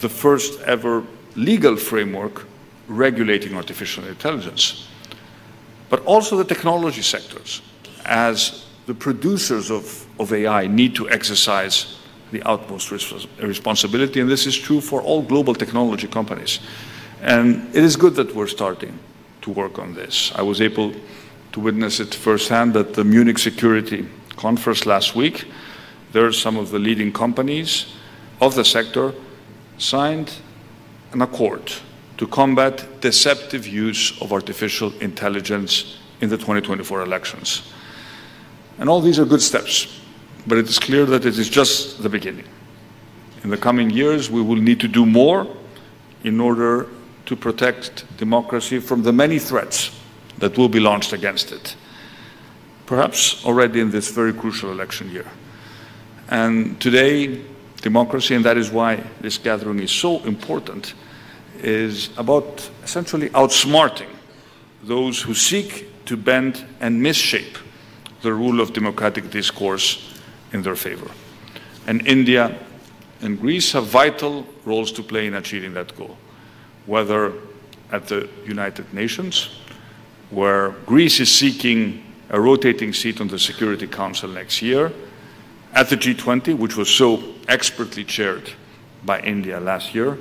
the first ever legal framework regulating artificial intelligence. But also the technology sectors, as the producers of, of AI need to exercise the utmost res responsibility, and this is true for all global technology companies. And it is good that we're starting to work on this. I was able to witness it firsthand at the Munich Security Conference last week. There, are some of the leading companies of the sector signed an accord to combat deceptive use of artificial intelligence in the 2024 elections. And all these are good steps, but it is clear that it is just the beginning. In the coming years, we will need to do more in order to protect democracy from the many threats that will be launched against it, perhaps already in this very crucial election year. And today, democracy, and that is why this gathering is so important, is about essentially outsmarting those who seek to bend and misshape the rule of democratic discourse in their favor. And India and Greece have vital roles to play in achieving that goal, whether at the United Nations, where Greece is seeking a rotating seat on the Security Council next year, at the G20, which was so expertly chaired by India last year,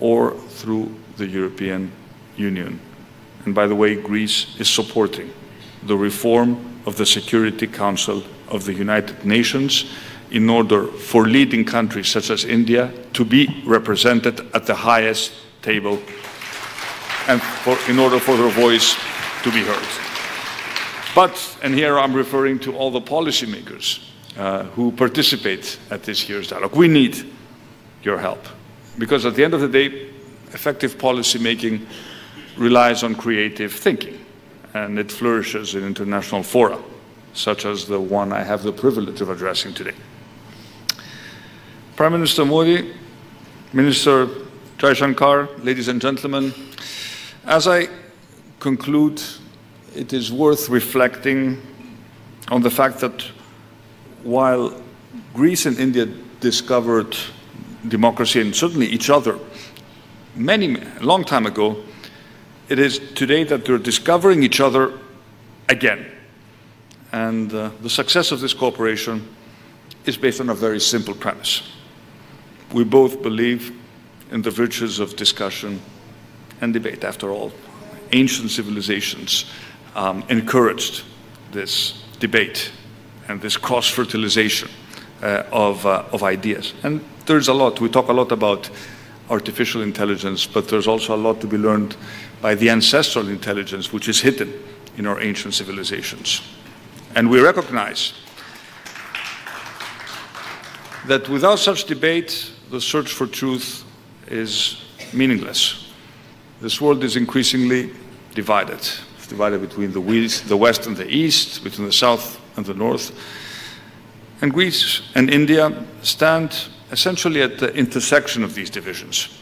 or through the European Union. And by the way, Greece is supporting the reform of the Security Council of the United Nations in order for leading countries such as India to be represented at the highest table and for, in order for their voice to be heard. But, and here I'm referring to all the policymakers uh, who participate at this year's dialogue, we need your help. Because at the end of the day, effective policy making relies on creative thinking, and it flourishes in international fora, such as the one I have the privilege of addressing today. Prime Minister Modi, Minister Jaishankar, ladies and gentlemen, as I conclude, it is worth reflecting on the fact that while Greece and India discovered democracy and certainly each other many, a long time ago, it is today that they're discovering each other again. And uh, the success of this cooperation is based on a very simple premise. We both believe in the virtues of discussion and debate. After all, ancient civilizations um, encouraged this debate and this cross fertilization uh, of, uh, of ideas. And there's a lot. We talk a lot about artificial intelligence, but there's also a lot to be learned by the ancestral intelligence which is hidden in our ancient civilizations. And we recognize that without such debate, the search for truth is meaningless. This world is increasingly divided. It's divided between the west, and the east, between the south and the north. And Greece and India stand essentially at the intersection of these divisions.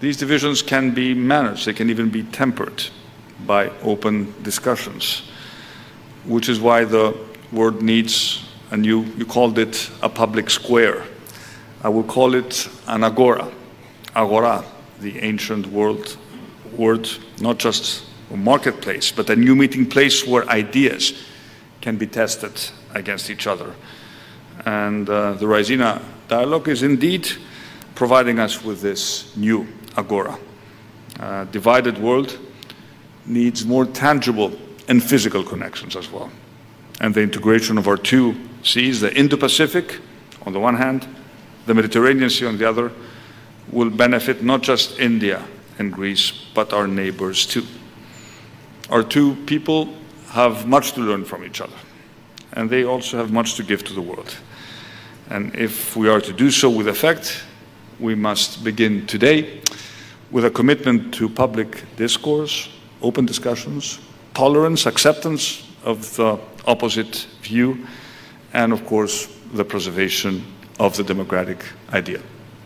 These divisions can be managed, they can even be tempered by open discussions, which is why the world needs, and you, you called it a public square. I will call it an agora, agora, the ancient world word, not just a marketplace, but a new meeting place where ideas can be tested against each other. And uh, the Raisina dialogue is indeed providing us with this new agora. Uh, divided world needs more tangible and physical connections as well. And the integration of our two seas, the Indo-Pacific on the one hand, the Mediterranean Sea on the other, will benefit not just India and Greece, but our neighbors too. Our two people have much to learn from each other, and they also have much to give to the world. And if we are to do so with effect, we must begin today with a commitment to public discourse, open discussions, tolerance, acceptance of the opposite view, and of course, the preservation of the democratic ideal.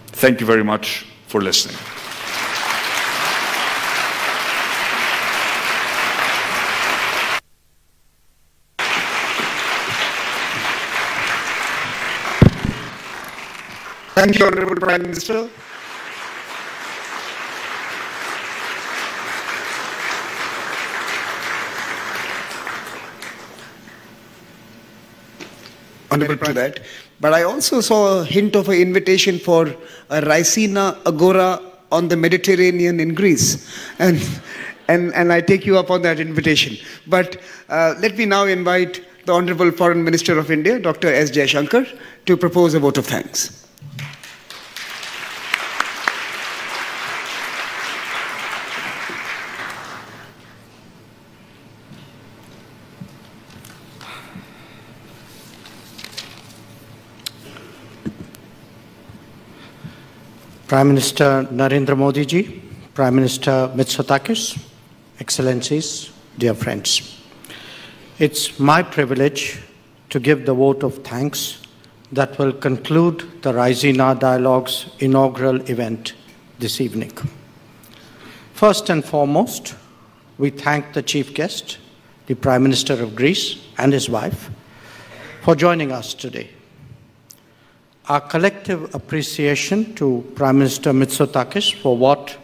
Thank you very much for listening. Thank you, Honorable Prime Minister. Honorable to that. But I also saw a hint of an invitation for a Raisina Agora on the Mediterranean in Greece. And, and, and I take you up on that invitation. But uh, let me now invite the Honorable Foreign Minister of India, Dr. S. Jaishankar, to propose a vote of thanks. Prime Minister Narendra Modi ji, Prime Minister Mitsotakis, Excellencies, dear friends. It's my privilege to give the vote of thanks that will conclude the Raisina Dialogue's inaugural event this evening. First and foremost, we thank the chief guest, the Prime Minister of Greece and his wife, for joining us today. Our collective appreciation to Prime Minister Mitsotakis for what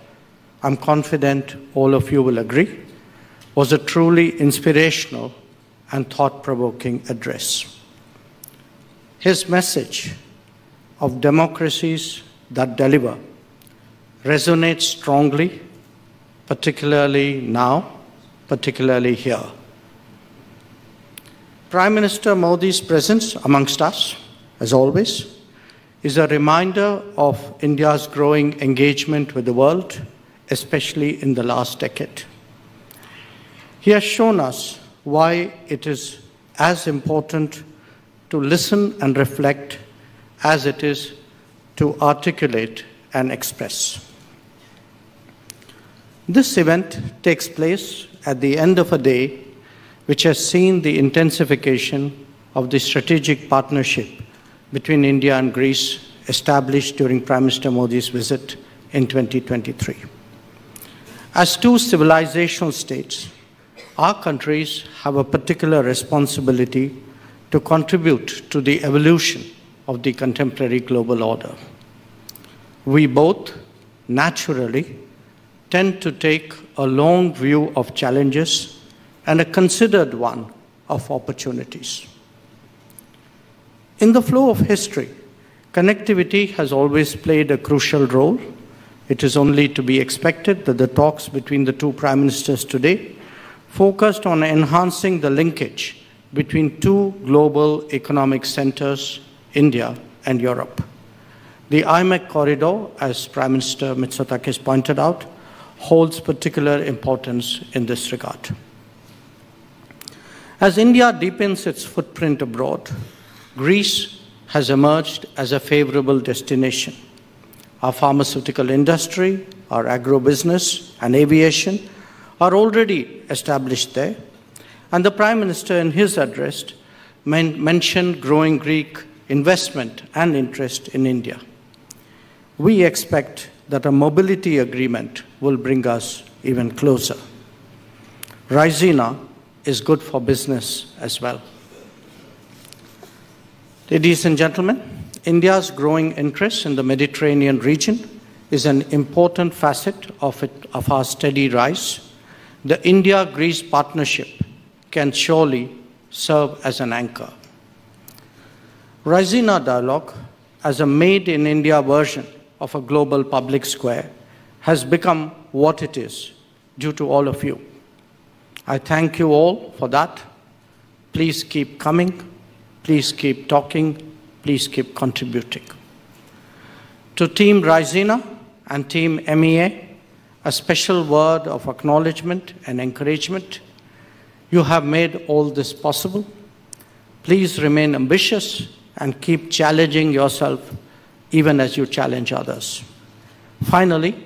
I'm confident all of you will agree was a truly inspirational and thought provoking address. His message of democracies that deliver resonates strongly, particularly now, particularly here. Prime Minister Modi's presence amongst us, as always, is a reminder of India's growing engagement with the world, especially in the last decade. He has shown us why it is as important to listen and reflect as it is to articulate and express. This event takes place at the end of a day which has seen the intensification of the strategic partnership between India and Greece established during Prime Minister Modi's visit in 2023. As two civilizational states, our countries have a particular responsibility to contribute to the evolution of the contemporary global order. We both naturally tend to take a long view of challenges and a considered one of opportunities. In the flow of history, connectivity has always played a crucial role. It is only to be expected that the talks between the two prime ministers today focused on enhancing the linkage between two global economic centers, India and Europe. The IMEC corridor, as Prime Minister Mitsotakis pointed out, holds particular importance in this regard. As India deepens its footprint abroad, Greece has emerged as a favorable destination. Our pharmaceutical industry, our agro-business, and aviation are already established there. And the Prime Minister, in his address, men- mentioned growing Greek investment and interest in India. We expect that a mobility agreement will bring us even closer. Raisina is good for business as well. Ladies and gentlemen, India's growing interest in the Mediterranean region is an important facet of, it, of our steady rise. The India Greece partnership can surely serve as an anchor. Raisina Dialogue, as a made in India version of a global public square, has become what it is due to all of you. I thank you all for that. Please keep coming. Please keep talking. Please keep contributing. To Team Raisina and Team MEA, a special word of acknowledgement and encouragement. You have made all this possible. Please remain ambitious and keep challenging yourself even as you challenge others. Finally,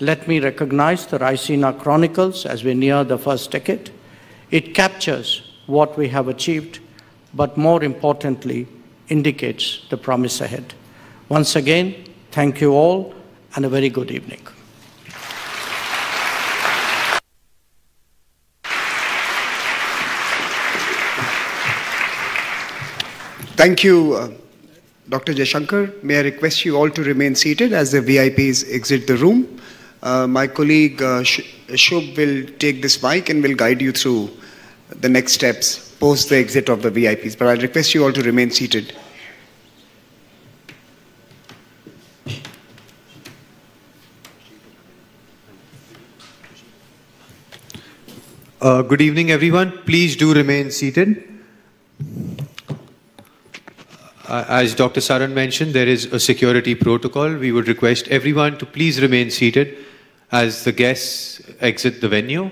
let me recognize the Raisina Chronicles as we near the first decade. It captures what we have achieved, but more importantly, indicates the promise ahead. Once again, thank you all and a very good evening. Thank you, uh, Dr. Jaishankar. May I request you all to remain seated as the VIPs exit the room. Uh, my colleague uh, Shub will take this mic and will guide you through the next steps post the exit of the VIPs. But I request you all to remain seated. Uh, good evening, everyone. Please do remain seated. Uh, as Dr. Saran mentioned, there is a security protocol. We would request everyone to please remain seated as the guests exit the venue.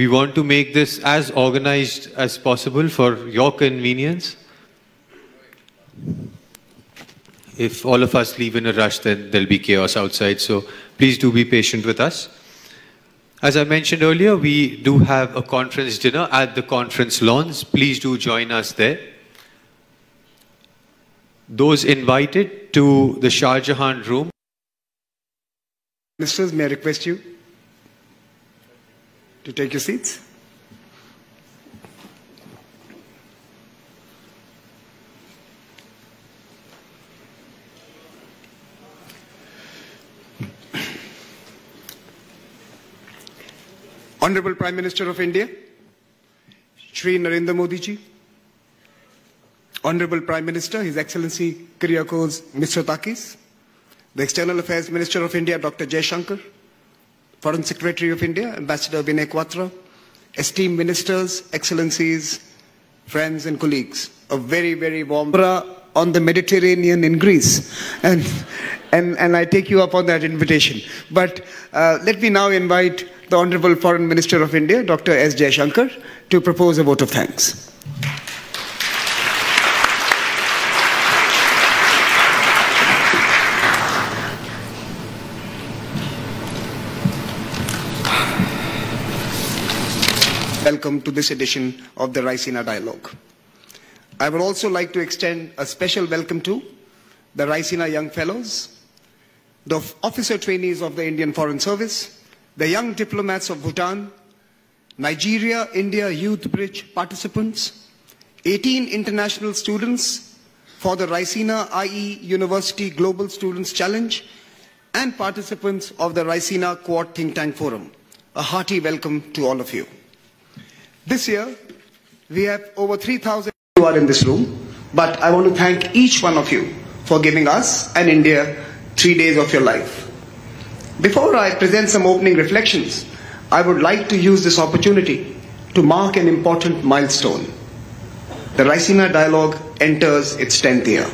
We want to make this as organized as possible for your convenience. If all of us leave in a rush, then there'll be chaos outside. So please do be patient with us. As I mentioned earlier, we do have a conference dinner at the conference lawns. Please do join us there. Those invited to the Shah Jahan room. Ministers, may I request you to take your seats? Honorable Prime Minister of India, Shri Narendra Modi ji, Honorable Prime Minister, His Excellency Kyriakos Mitsotakis, the External Affairs Minister of India, Dr. Jaishankar, Foreign Secretary of India, Ambassador Vinay Quatra, esteemed ministers, excellencies, friends and colleagues, a very, very warm on the Mediterranean in Greece. And, and, and I take you up on that invitation. But uh, let me now invite the Honorable Foreign Minister of India, Dr. S. Jaishankar, to propose a vote of thanks. Welcome to this edition of the Raisina Dialogue. I would also like to extend a special welcome to the Raisina Young Fellows, the officer trainees of the Indian Foreign Service, the young diplomats of Bhutan, Nigeria India Youth Bridge participants, 18 international students for the Raisina IE University Global Students Challenge, and participants of the Raisina Quad Think Tank Forum. A hearty welcome to all of you. This year, we have over 3,000 who are in this room, but I want to thank each one of you for giving us and India three days of your life. Before I present some opening reflections, I would like to use this opportunity to mark an important milestone. The Raisina Dialogue enters its 10th year.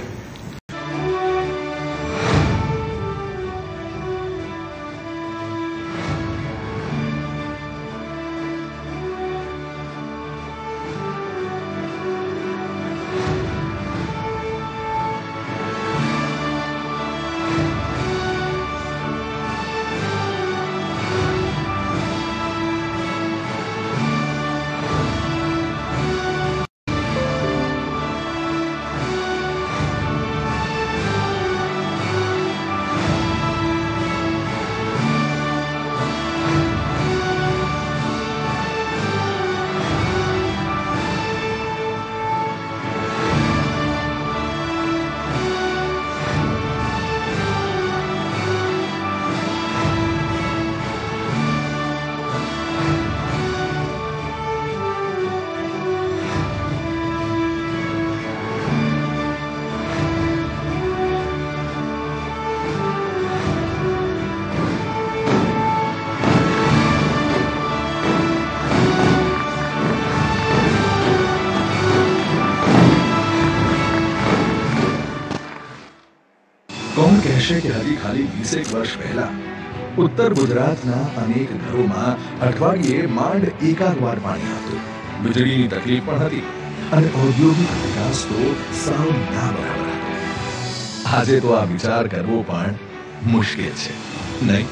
ખાલી વીસેક વર્ષ પહેલા ઉત્તર ગુજરાતના અનેક ઘરોમાં અઠવાડિયે માંડ એકાદ વાર પાણી આવતું વીજળીની તકલીફ પણ હતી અને ઔદ્યોગિક વિકાસ તો સાવ ના બરાબર હતો આજે તો આ વિચાર કરવો પણ મુશ્કેલ છે નહીં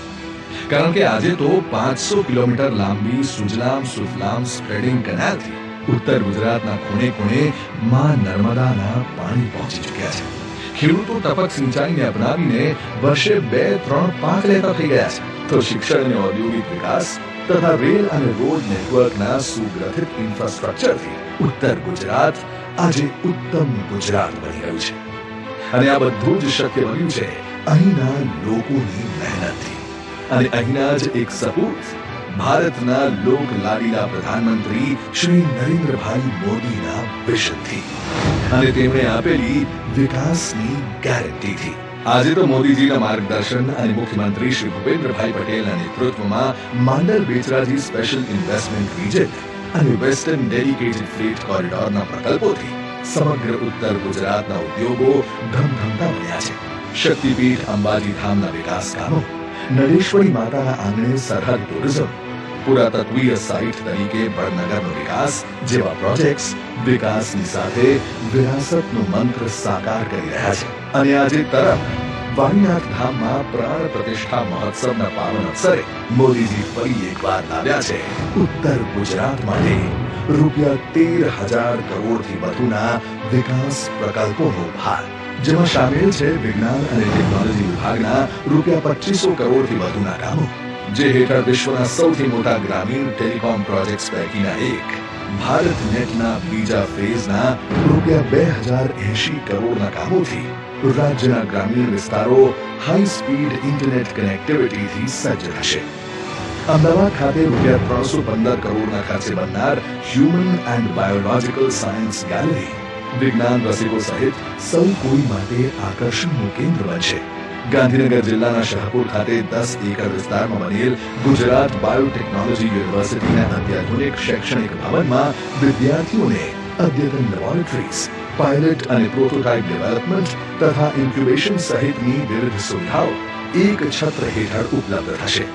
કારણ કે આજે તો પાંચસો કિલોમીટર લાંબી સુજલામ સુફલામ સ્પ્રેડિંગ કેનાલથી ઉત્તર ગુજરાતના ખૂણે ખૂણે માં નર્મદાના પાણી પહોંચી ચૂક્યા છે ખેડૂતો ટપક સિંચાઈને અપનાવીને વર્ષે બે, ત્રણ પાક લેતા થઈ ગયા છે. તો શિક્ષણ અને ઔદ્યોગિક વિકાસ તથા રેલ અને રોડ નેટવર્કના સુગ્રથિત ઇન્ફ્રાસ્ટ્રક્ચરથી ઉત્તર ગુજરાત આજે ઉત્તમ ગુજરાત બની રહ્યું છે. અને આ બધું જ શક્ય બન્યું છે અહીંના લોકોની મહેનતથી. અને અહીંના જ એક સપૂત ભારતના લોક લાડીલા પ્રધાનમંત્રી શ્રી નરેન્દ્રભાઈ મોદીના વિશનથી. અને તેમણે આપેલી વિકાસની ગેરંટીથી આજે તો મોદીજીના માર્ગદર્શન અને મુખ્યમંત્રી શ્રી ભૂપેન્દ્રભાઈ પટેલના નેતૃત્વમાં Mandal Becharaji special investment region અને વેસ્ટર્ન ડેડિકેટેડ ફ્લીટ કોરિડોરના પ્રકલ્પોથી સમગ્ર ઉત્તર ગુજરાતના ઉદ્યોગો ધમધમતા બન્યા છે શક્તિપીઠ અંબાજી ધામના વિકાસ કામો નરેશ્વરી માતાના આંગણે સરહદ ટુરિઝમ પુરાતત્વીય સાઇટ તરીકે વડનગરનો વિકાસ જેવા પ્રોજેક્ટ્સ વિકાસની સાથે વિરાસતનો મંત્ર સાકાર કરી રહ્યા છે અને આજે તરફ વાણીનાથ ધામમાં પ્રાણ પ્રતિષ્ઠા મહોત્સવના પાવન અવસરે મોદીજી ફરી એકવાર લાવ્યા છે ઉત્તર ગુજરાત માટે રૂપિયા તેર હજાર કરોડથી વધુના વિકાસ પ્રકલ્પોનો ભાર જેમાં સામેલ છે વિજ્ઞાન અને ટેકનોલોજી વિભાગના રૂપિયા પચીસો કરોડથી વધુના કામો જે હેઠળ વિશ્વના સૌથી મોટા ગ્રામીણ ટેલિકોમ પ્રોજેક્ટ્સ પૈકીના એક ભારત નેટના બીજા ફેઝના રૂપિયા બે હજાર એસી કરોડના કામોથી રાજ્યના ગ્રામીણ વિસ્તારો હાઈ સ્પીડ ઇન્ટરનેટ કનેક્ટિવિટીથી સજ્જ થશે અમદાવાદ ખાતે રૂપિયા ત્રણસો પંદર કરોડના ખર્ચે બનનાર human and biological science gallery વિજ્ઞાન રસિકો સહિત સૌ કોઈ માટે આકર્ષણનું કેન્દ્ર બનશે ગાંધીનગર જિલ્લાના શાહપુર ખાતે દસ એકર વિસ્તારમાં બનેલ ગુજરાત બાયોટેકનોલોજી યુનિવર્સિટીના અત્યાધુનિક શૈક્ષણિક ભવનમાં વિદ્યાર્થીઓને અદ્યતન લેબોરેટરીઝ પાયલટ અને પ્રોટોટાઇપ ડેવલપમેન્ટ તથા ઇન્ક્યુબેશન સહિતની વિવિધ સુવિધાઓ એક છત્ર હેઠળ ઉપલબ્ધ થશે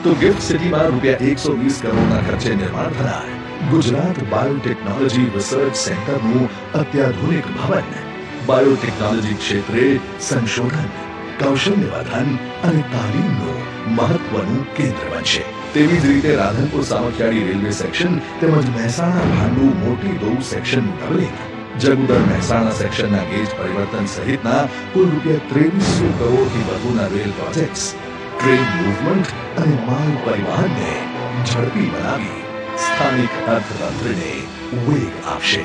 તો ગિફ્ટ સિટીમાં રૂપિયા એકસો વીસ કરોડના ખર્ચે નિર્માણ થનાર ગુજરાત બાયોટેકનોલોજી રિસર્ચ સેન્ટરનું અત્યાધુનિક ભવન બાયોટેકનોલોજી ક્ષેત્રે સંશોધન કૌશલ્યવર્ધન અને તાલીમનું મહત્વનું કેન્દ્ર બનશે. તેવી જ રીતે રાધનપુર સામખિયાળી રેલવે સેક્શન તેમજ મહેસાણા ભાંડુ મોટી બહુ સેક્શન ડબલિંગ જગુદર મહેસાણા સેક્શનના ગેજ પરિવર્તન સહિતના કુલ રૂપિયા ત્રેવીસો કરોડથી વધુના રેલ પ્રોજેક્ટ્સ, ટ્રેન મૂવમેન્ટ અને માલ પરિવહનને ઝડપી બનાવી સ્થાનિક અર્થતંત્રને વેગ આપશે.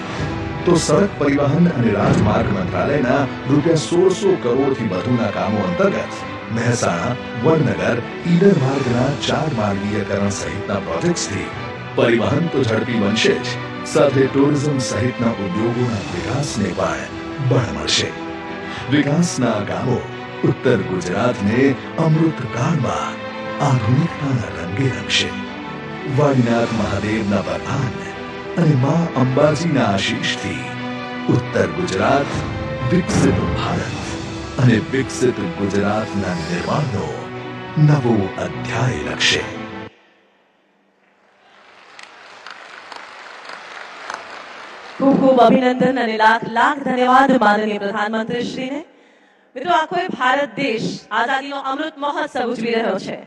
તો સડક પરિવહન અને રાજમાર્ગ મંત્રાલયના રૂપિયા સોળસો કરોડથી વધુના કામો અંતર્ગત મહેસાણા વડનગર ઈડર માર્ગના ચાર માર્ગીયકરણ સહિતના પ્રોજેક્ટ્સથી પરિવહન તો ઝડપી બનશે જ સાથે ટુરિઝમ સહિતના ઉદ્યોગોના વિકાસને પણ બળ મળશે વિકાસના કામો ઉત્તર ગુજરાતને અમૃતકાળમાં આધુનિકતાના રંગે રંગશે વાડીનાથ મહાદેવના વરદાન અને માં અંબાજીના આશીષથી ઉત્તર ગુજરાત વિકસિત ભારત અને વિકસિત ગુજરાતના નિર્માણનો નવો અધ્યાય લખશે. ખૂબ ખૂબ અભિનંદન અને લાખ લાખ ધન્યવાદ માનનીય પ્રધાનમંત્રી શ્રીને મિત્રો, આખો ભારત દેશ આઝાદીનો અમૃત મહોત્સવ ઉજવી રહ્યો છે.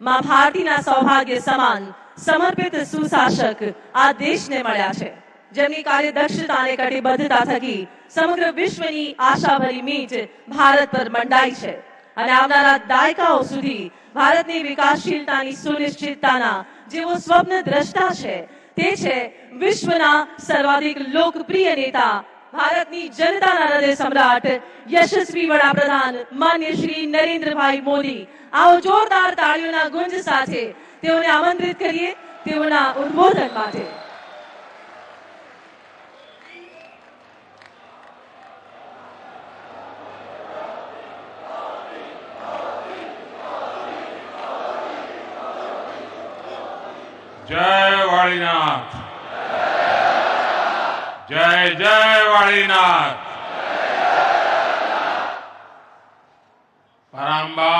માં ભારતીના સૌભાગ્ય સમાન, સમર્પિત સુશાસક આ દેશને મળ્યા છે. જેમની કાર્યદક્ષતા અને કટિબદ્ધતા થકી સમગ્ર વિશ્વની આશાભરી મીટ ભારત પર મંડાઈ છે. અને આવનારા દાયકાઓ સુધી ભારતની વિકાસશીલતાની સુનિશ્ચિતતાના જેવો સ્વપ્ન દ્રષ્ટા છે, તે છે વિશ્વના સર્વાધિક લોકપ્રિય નેતા ભારતની જનતાના હૃદય સમ્રાટ યશસ્વી વડાપ્રધાન માન્ય શ્રી નરેન્દ્રભાઈ મોદી આવો જોરદાર તાળીઓના ગુંજ સાથે તેઓને આમંત્રિત કરીએ તેઓના ઉદ્બોધન માટે જય વાળીનાથ જય જય વાળીનાથ पराम्बा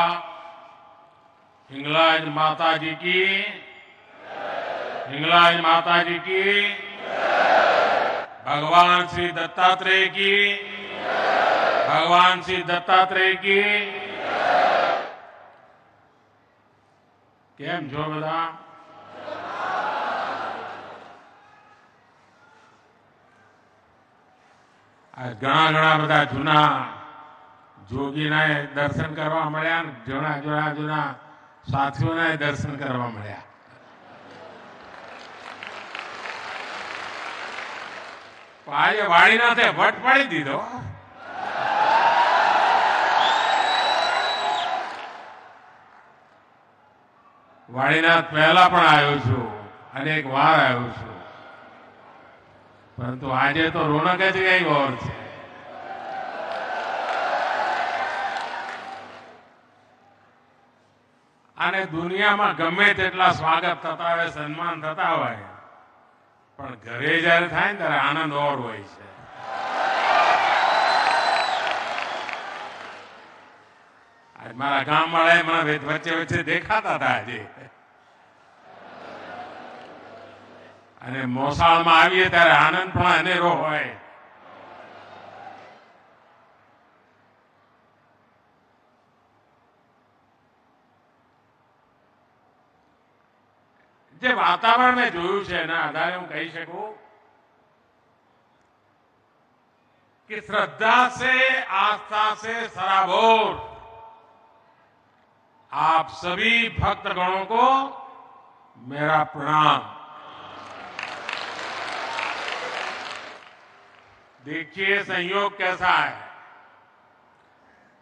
हिंगलाज माता जी की हिंगलाज माता जी की भगवान श्री दत्तात्रेय की भगवान श्री दत्तात्रेय की કેમ છો બધા ઘણા ઘણા બધા જૂના જોગીના દર્શન કરવા મળ્યા જૂના જૂના જૂના સાથીઓના દર્શન કરવા મળ્યા. આજે વાળીના તે વટ પાડી દીધો. વાળીનાથ પહેલા પણ આવ્યો છું. અને એક વાર આવ્યો છું. પરંતુ આજે તો રોનક જ કઈ ઓર છે. અને દુનિયામાં ગમે તેટલા સ્વાગત થતા હોય, સન્માન થતા હોય, પણ ઘરે જયારે થાય ને ત્યારે આનંદ ઓર હોય છે. મારા ગામ વાળા મને વચ્ચે વચ્ચે દેખાતા હતા આજે. અને મોસાળમાં આવીએ ત્યારે આનંદ પણ અનેરો હોય જે વાતાવરણ મેં જોયું છે એના આધારે હું કહી શકું कि श्रद्धा से आस्था से सराबोर आप सभी भक्तगणों को मेरा प्रणाम देखिए, संयोग कैसा है?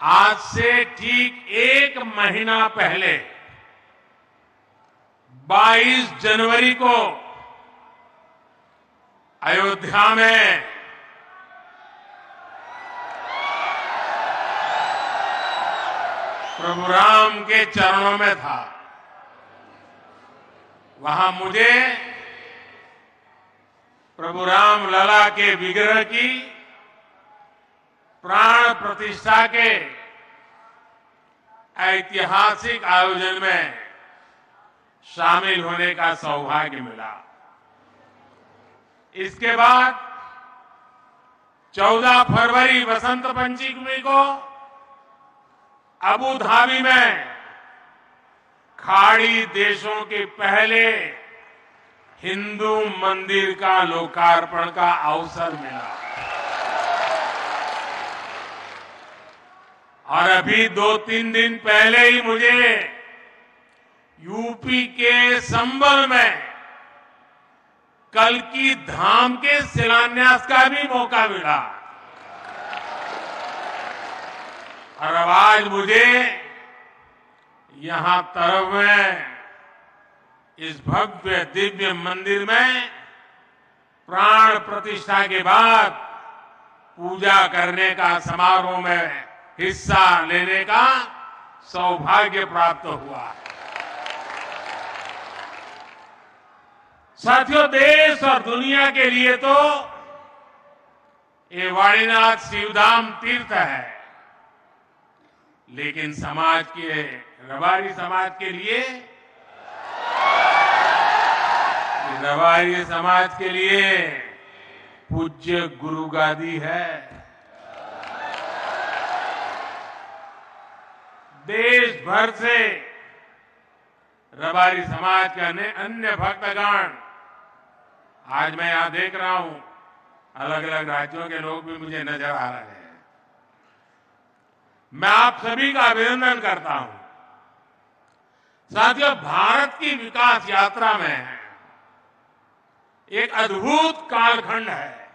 आज से ठीक एक महीना पहले 22 जनवरी को अयोध्या में प्रभु राम के चरणों में था। वहाँ मुझे प्रभु राम लला के विग्रह की प्राण प्रतिष्ठा के ऐतिहासिक आयोजन में शामिल होने का सौभाग्य मिला। इसके बाद 14 फरवरी वसंत पंचमी को अबू धाबी में खाड़ी देशों के पहले हिंदू मंदिर का लोकार्पण का अवसर मिला। और अभी दो तीन दिन पहले ही मुझे यूपी के संबल में कल की धाम के शिलान्यास का भी मौका मिला। और अब आज मुझे यहाँ तरफ़ में इस भव्य दिव्य मंदिर में प्राण प्रतिष्ठा के बाद पूजा करने का समारोह में हिस्सा लेने का सौभाग्य प्राप्त हुआ। है साथियों, देश और दुनिया के लिए तो ये वाणीनाथ शिवधाम तीर्थ है। लेकिन समाज के रबारी समाज के लिए रबारी समाज के लिए पूज्य गुरु गादी है। देश भर से रबारी समाज के अन्य भक्तगण, आज मैं यहाँ देख रहा हूँ अलग अलग राज्यों के लोग भी मुझे नज़र आ रहे हैं। मैं आप सभी का अभिनंदन करता हूँ। साथियों, भारत की विकास यात्रा में एक अद्भुत कालखंड है।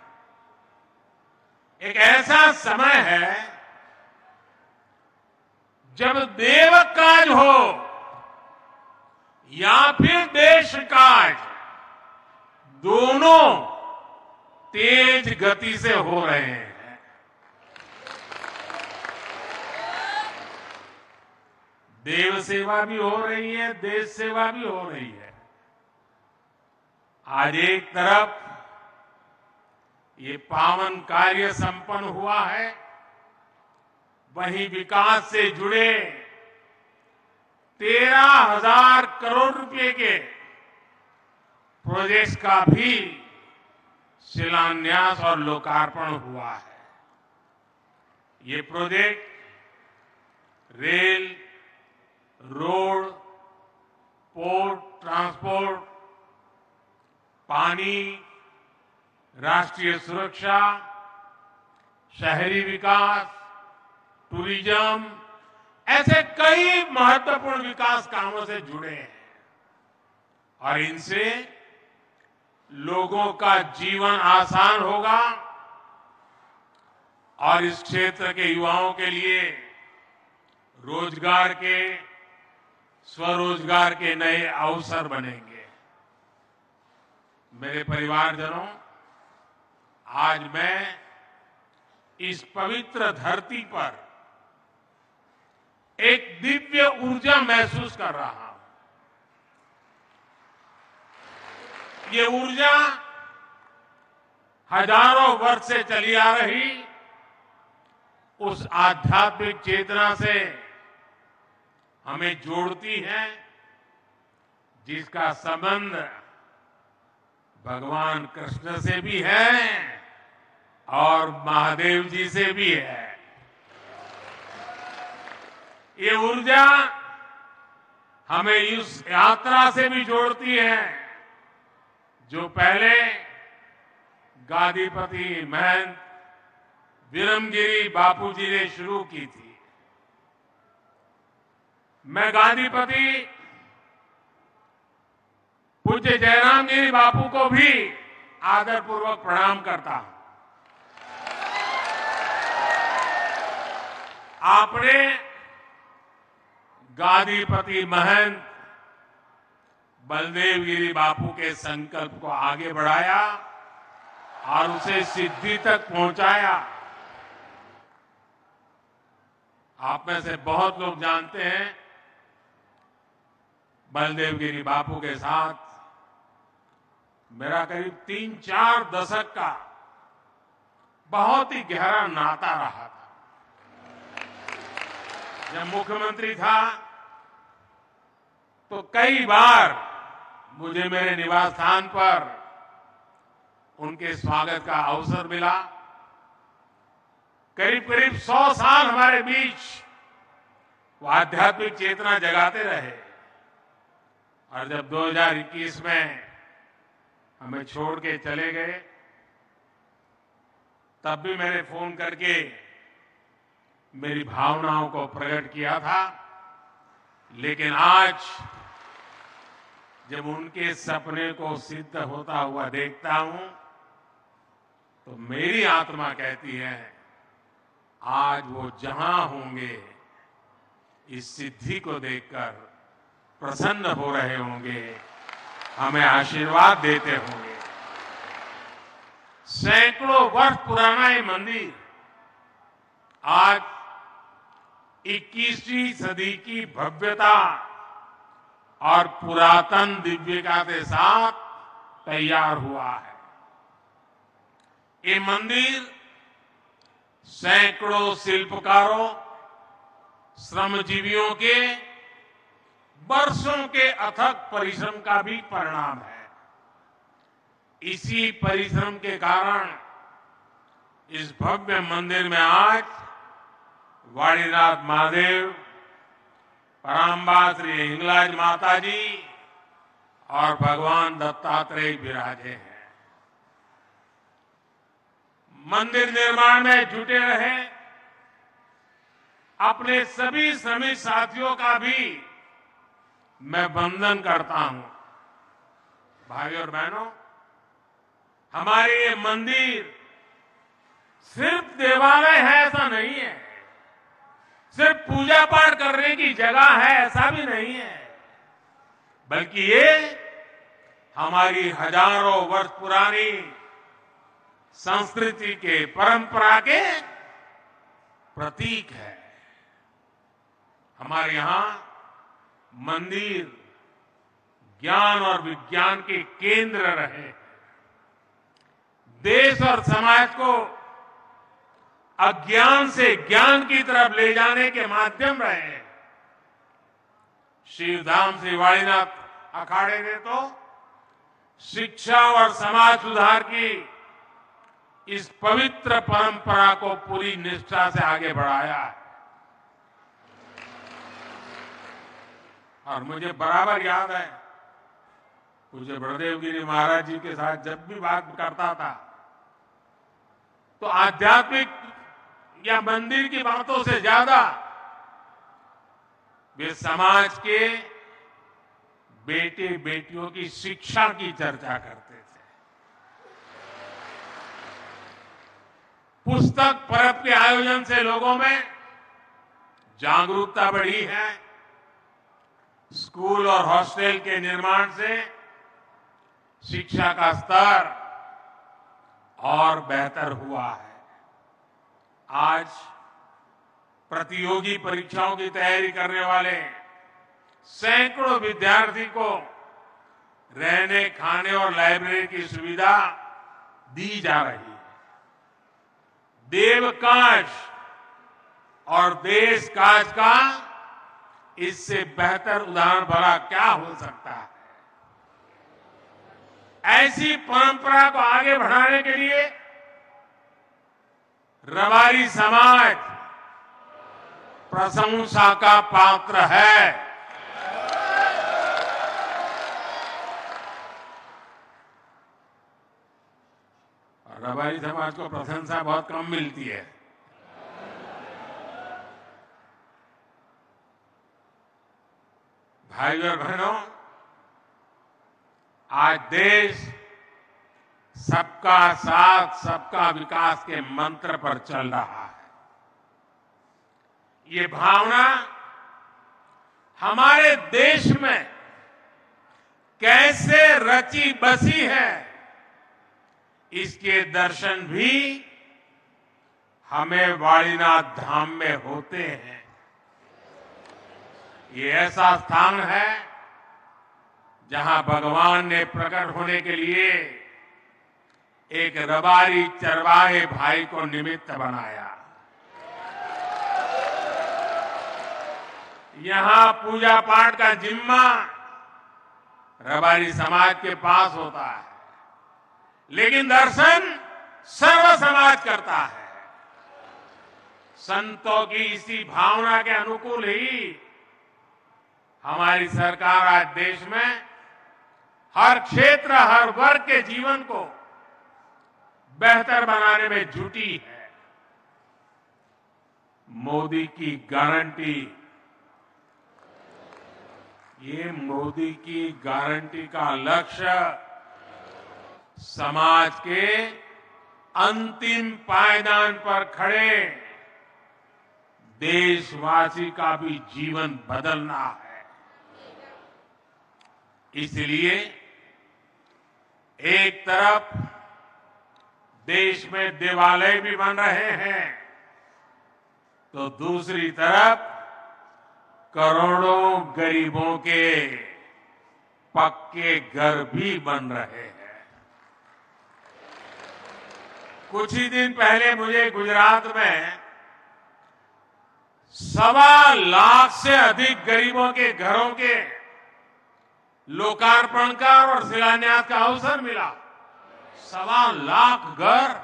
एक ऐसा समय है जब देव काज हो या फिर देश काज दोनों तेज गति से हो रहे हैं। देव सेवा भी हो रही है, देश सेवा भी हो रही है। आज एक तरफ़ ये पावन कार्य संपन्न हुआ है, वहीं विकास से जुड़े तेरह हज़ार करोड़ रुपए के प्रोजेक्ट का भी शिलान्यास और लोकार्पण हुआ है। ये project rail, road, port, transport पानी, राष्ट्रीय सुरक्षा, शहरी विकास, टूरिज़्म, ऐसे कई महत्वपूर्ण विकास कामों से जुड़े हैं। और इनसे लोगों का जीवन आसान होगा और इस क्षेत्र के युवाओं के लिए रोज़गार के, स्वरोजगार के नए अवसर बनेंगे। मेरे परिवारजनों, आज मैं इस पवित्र धरती पर एक दिव्य ऊर्जा महसूस कर रहा हूँ। ये ऊर्जा हज़ारों वर्ष से चली आ रही, उस आध्यात्मिक चेतना से हमें जोड़ती है, जिसका संबंध भगवान कृष्ण से भी है और महादेव जी से भी है। ये ऊर्जा हमें इस यात्रा से भी जोड़ती है, जो पहले गादीपति महंत विरमगिरी बापू जी ने शुरू की थी। मैं गांधीपति पूज्य जयराम गिरी बापू को भी आदरपूर्वक प्रणाम करता हूँ। आपने गादीपति महंत बलदेव गिरी बापू के संकल्प को आगे बढ़ाया और उसे सिद्धि तक पहुँचाया। आप में से बहुत लोग जानते हैं बलदेव गिरी बापू के साथ मेरा करीब तीन चार दशक का बहुत ही गहरा नाता रहा था। जब मुख्यमंत्री था तो कई बार मुझे मेरे निवास स्थान पर उनके स्वागत का अवसर मिला। करीब करीब सौ साल हमारे बीच वो आध्यात्मिक चेतना जगाते रहे। और जब 2021 में हमें छोड़ के चले गए। तब भी मैंने फ़ोन करके मेरी भावनाओं को प्रकट किया था। लेकिन आज जब उनके सपने को सिद्ध होता हुआ देखता हूँ तो मेरी आत्मा कहती है, आज वो जहाँ होंगे, इस सिद्धि को देखकर प्रसन्न हो रहे होंगे। हमें आशीर्वाद देते होंगे। सैकड़ों वर्ष पुराना ये मंदिर आज 21वीं सदी की भव्यता और पुरातन दिव्यता के साथ तैयार हुआ है। ये मंदिर सैकड़ों शिल्पकारों, श्रमजीवियों के वर्षों के अथक परिश्रम का भी परिणाम है। इसी परिश्रम के कारण इस भव्य मंदिर में आज वाणीनाथ महादेव पराम्बा श्री हिंगलाज माता जी और भगवान दत्तात्रेय विराजे हैं। मंदिर निर्माण में जुटे रहे। अपने सभी श्रमिक साथियों का भी मैं वंदन करता हूँ। भाई और बहनों, हमारे ये मंदिर सिर्फ़ देवालय है, ऐसा नहीं है। सिर्फ़ पूजा पाठ करने की जगह है, ऐसा भी नहीं है। बल्कि ये हमारी हज़ारों वर्ष पुरानी संस्कृति के परंपरा के प्रतीक है। हमारे यहाँ मंदिर, ज्ञान और विज्ञान के केंद्र रहे। देश और समाज को अज्ञान से ज्ञान की तरफ़ ले जाने के माध्यम रहे। शिवधाम श्री वाणीनाथ अखाड़े ने तो शिक्षा और समाज सुधार की इस पवित्र परंपरा को पूरी निष्ठा से आगे बढ़ाया है। और मुझे बराबर याद है, पूज्य बड़देव गिरी महाराज जी के साथ जब भी बात करता था तो आध्यात्मिक या मंदिर की बातों से ज़्यादा वे समाज के बेटे बेटियों की शिक्षा की चर्चा करते थे। पुस्तक पर्व के आयोजन से लोगों में जागरूकता बढ़ी है। स्कूल और हॉस्टल के निर्माण से शिक्षा का स्तर और बेहतर हुआ है। आज प्रतियोगी परीक्षाओं की तैयारी करने वाले सैकड़ों विद्यार्थी को रहने, खाने और लाइब्रेरी की सुविधा दी जा रही है। देवकाश और देश काज का इससे बेहतर उदाहरण भला क्या हो सकता है? ऐसी परंपरा को आगे बढ़ाने के लिए रबारी समाज प्रशंसा का पात्र है। रबारी समाज को प्रशंसा बहुत कम मिलती है। और बहनों, आज देश सबका साथ, सबका विकास के मंत्र पर चल रहा है। ये भावना हमारे देश में कैसे रची बसी है, इसके दर्शन भी हमें वाणीनाथ धाम में होते हैं। ये ऐसा स्थान है जहाँ भगवान ने प्रकट होने के लिए एक रबारी चरवाहे भाई को निमित्त बनाया। यहाँ पूजा पाठ का जिम्मा रबारी समाज के पास होता है, लेकिन दर्शन सर्व समाज करता है। संतों की इसी भावना के अनुकूल ही हमारी सरकार आज देश में हर क्षेत्र, हर वर्ग के जीवन को बेहतर बनाने में जुटी है। मोदी की गारंटी। ये मोदी की गारंटी का लक्ष्य समाज के अंतिम पायदान पर खड़े देशवासी का भी जीवन बदलना है। इसलिए एक तरफ़ देश में देवालय भी बन रहे हैं तो दूसरी तरफ़ करोड़ों गरीबों के पक्के घर भी बन रहे हैं। कुछ ही दिन पहले मुझे गुजरात में सवा लाख से अधिक गरीबों के घरों के लोकार्पण का और शिलान्यास का अवसर मिला। सवा लाख घर।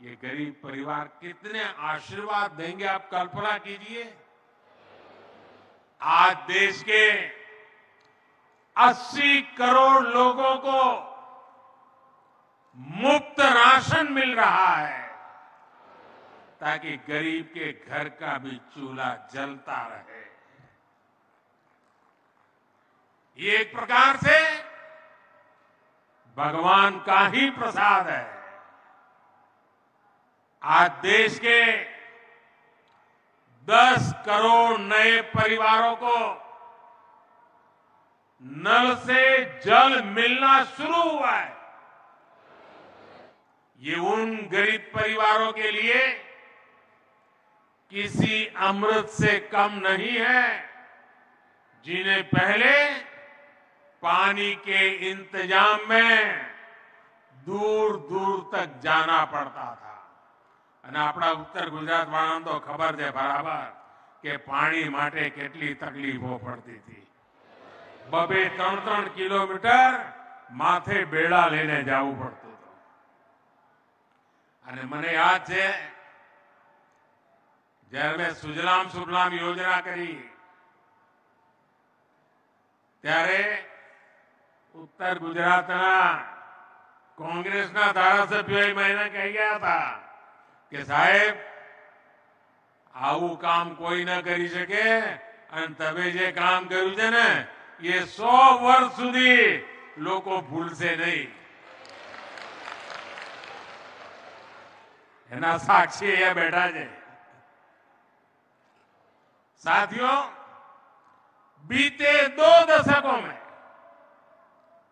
ये गरीब परिवार कितने आशीर्वाद देंगे, आप कल्पना कीजिए। आज देश के 80 करोड़ लोगों को मुफ़्त राशन मिल रहा है, ताकि गरीब के घर का भी चूल्हा जलता रहे। ये एक प्रकार से भगवान का ही प्रसाद है। आज देश के 10 करोड़ नए परिवारों को नल से जल मिलना शुरू हुआ है। ये उन गरीब परिवारों के लिए किसी अमृत से कम नहीं है, जिन्हें पहले पानी के इंतजाम में दूर दूर तक जाना पड़ता था અને આપણા ઉત્તર ગુજરાત વાળાને તો ખબર છે બરાબર કે પાણી માટે કેટલી તકલીફો પડતી હતી બબે ત્રણ ત્રણ કિલોમીટર માથે બેડા લઈને જવું પડતું હતું અને મને યાદ છે જ્યારે મેં સુજલામ સુફલામ યોજના કરી ત્યારે ઉત્તર ગુજરાતના કોંગ્રેસના ધારાસભ્યોએ મને કહી ગયા હતા કે સાહેબ આવું કામ કોઈ ન કરી શકે અને તમે જે કામ કર્યું છે ને એ સો વર્ષ સુધી લોકો ભૂલશે નહીં એના સાક્ષી અહીંયા बैठा છે साथियों बीते दो दशकों में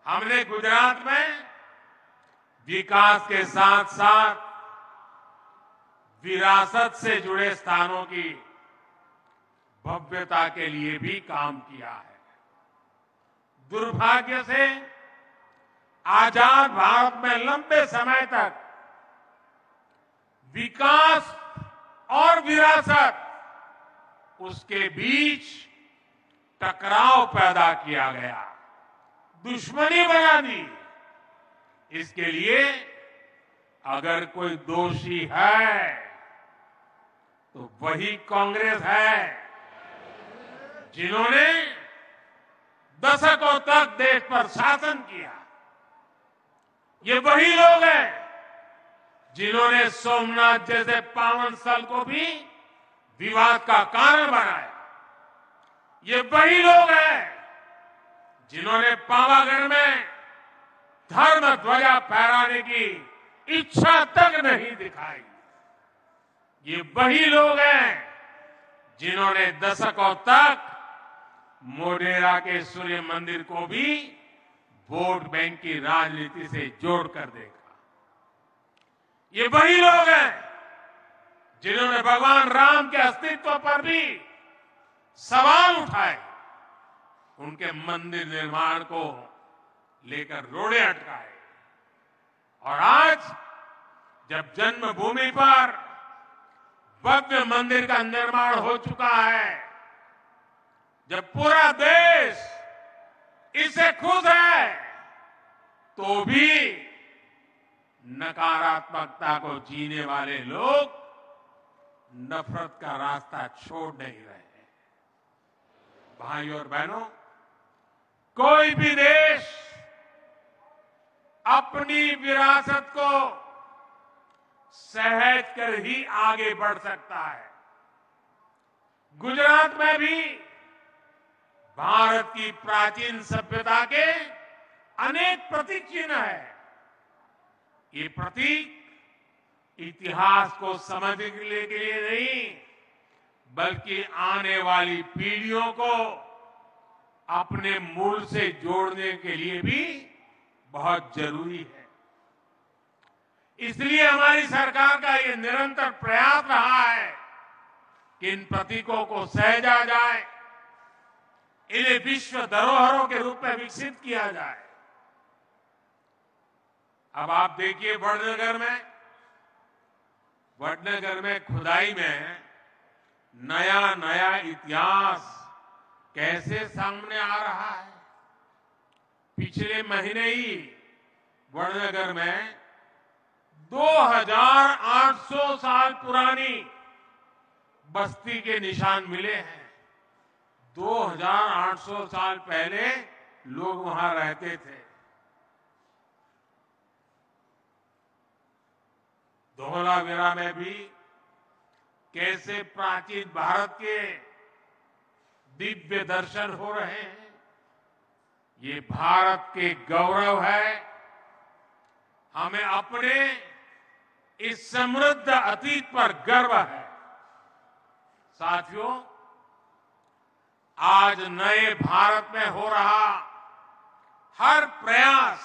हमने गुजरात में विकास के साथ साथ विरासत से जुड़े स्थानों की भव्यता के लिए भी काम किया है। दुर्भाग्य से आज़ाद भारत में लंबे समय तक विकास और विरासत उसके बीच टकराव पैदा किया गया। दुश्मनी बना दी। इसके लिए अगर कोई दोषी है तो वही कांग्रेस है, जिन्होंने दशकों तक देश पर शासन किया। ये वही लोग हैं, जिन्होंने सोमनाथ जैसे पावन स्थल को भी विवाद का कारण बनाया। ये वही लोग हैं जिन्होंने पावागढ़ में धर्म ध्वजा फहराने की इच्छा तक नहीं दिखाई। ये वही लोग हैं जिन्होंने दशकों तक मोढेरा के सूर्य मंदिर को भी वोट बैंक की राजनीति से जोड़कर देखा। ये वही लोग हैं जिन्होंने भगवान राम के अस्तित्व पर भी सवाल उठाए। उनके मंदिर निर्माण को लेकर रोड़े अटकाए। और आज, जब जन्मभूमि पर भव्य मंदिर का निर्माण हो चुका है, जब पूरा देश इससे खुश है तो भी नकारात्मकता को जीने वाले लोग नफरत का रास्ता छोड़ नहीं रहे भाइयों और बहनों कोई भी देश अपनी विरासत को सहज कर ही आगे बढ़ सकता है। गुजरात में भी भारत की प्राचीन सभ्यता के अनेक प्रतीक चिन्ह है। ये प्रतीक इतिहास को समझने के लिए नहीं, बल्कि आने वाली पीढ़ियों को अपने मूल से जोड़ने के लिए भी बहुत ज़रूरी है। इसलिए हमारी सरकार का ये निरंतर प्रयास रहा है कि इन प्रतीकों को सहेजा जाए, इन्हें विश्व धरोहरों के रूप में विकसित किया जाए। अब आप देखिए वडनगर में वडनगर में खुदाई में नया नया इतिहास कैसे सामने आ रहा है? पिछले महीने ही वडनगर में 2800 साल पुरानी बस्ती के निशान मिले हैं। 2800 साल पहले लोग वहाँ रहते थे। धौलावीरा में भी कैसे प्राचीन भारत के दिव्य दर्शन हो रहे हैं। ये भारत के गौरव है। हमें अपने इस समृद्ध अतीत पर गर्व है। साथियों, आज नए भारत में हो रहा हर प्रयास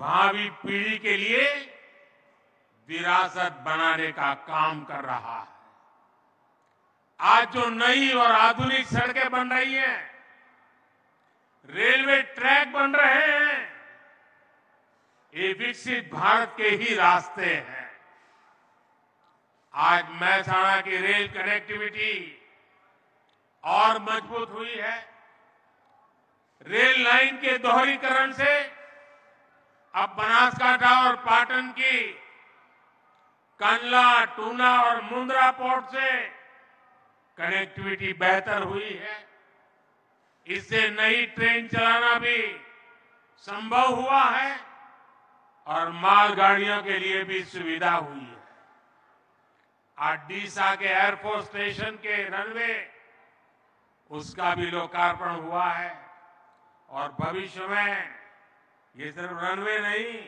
भावी पीढ़ी के लिए विरासत बनाने का काम कर रहा है। आज जो नई और आधुनिक सड़कें बन रही हैं, रेलवे ट्रैक बन रहे हैं, ये विकसित भारत के ही रास्ते हैं। आज महसाणा की रेल कनेक्टिविटी और मज़बूत हुई है। रेल लाइन के दोहरीकरण से अब बनासकांठा और पाटन की कंडला, टूना और मुंद्रा पोर्ट से कनेक्टिविटी बेहतर हुई है। इससे नई ट्रेन चलाना भी संभव हुआ है और मालगाड़ियों के लिए भी सुविधा हुई है। आज डीसा के एयरफोर्स स्टेशन के रनवे उसका भी लोकार्पण हुआ है और भविष्य में ये सिर्फ़ रनवे नहीं,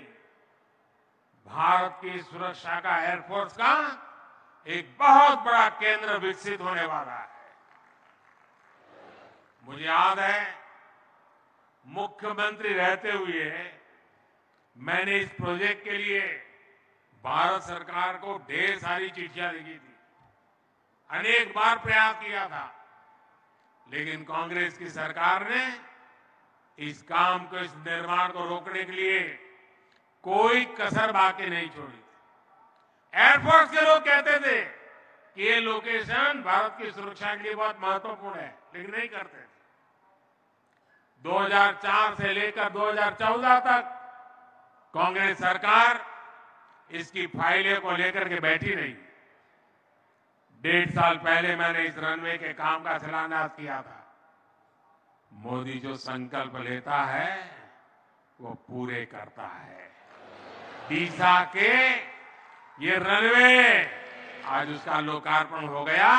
भारत की सुरक्षा का एयरफोर्स का एक बहुत बड़ा केंद्र विकसित होने वाला है। मुझे याद है, मुख्यमंत्री रहते हुए मैंने इस प्रोजेक्ट के लिए भारत सरकार को ढेर सारी चिट्ठियाँ लिखी थी। अनेक बार प्रयास किया था, लेकिन कांग्रेस की सरकार ने इस काम को, इस निर्माण को रोकने के लिए कोई कसर बाकी नहीं छोड़ी। एयरफोर्स के लोग कहते थे कि ये लोकेशन भारत की सुरक्षा के लिए बहुत महत्वपूर्ण है, लेकिन नहीं करते थे। 2004 से लेकर 2014 तक कांग्रेस सरकार इसकी फाइलें को लेकर के बैठी नहीं डेढ़ साल पहले मैंने इस रनवे के काम का शिलान्यास किया था। मोदी जो संकल्प लेता है, वो पूरे करता है। डीसा के ये रनवे। आज उसका लोकार्पण हो गया।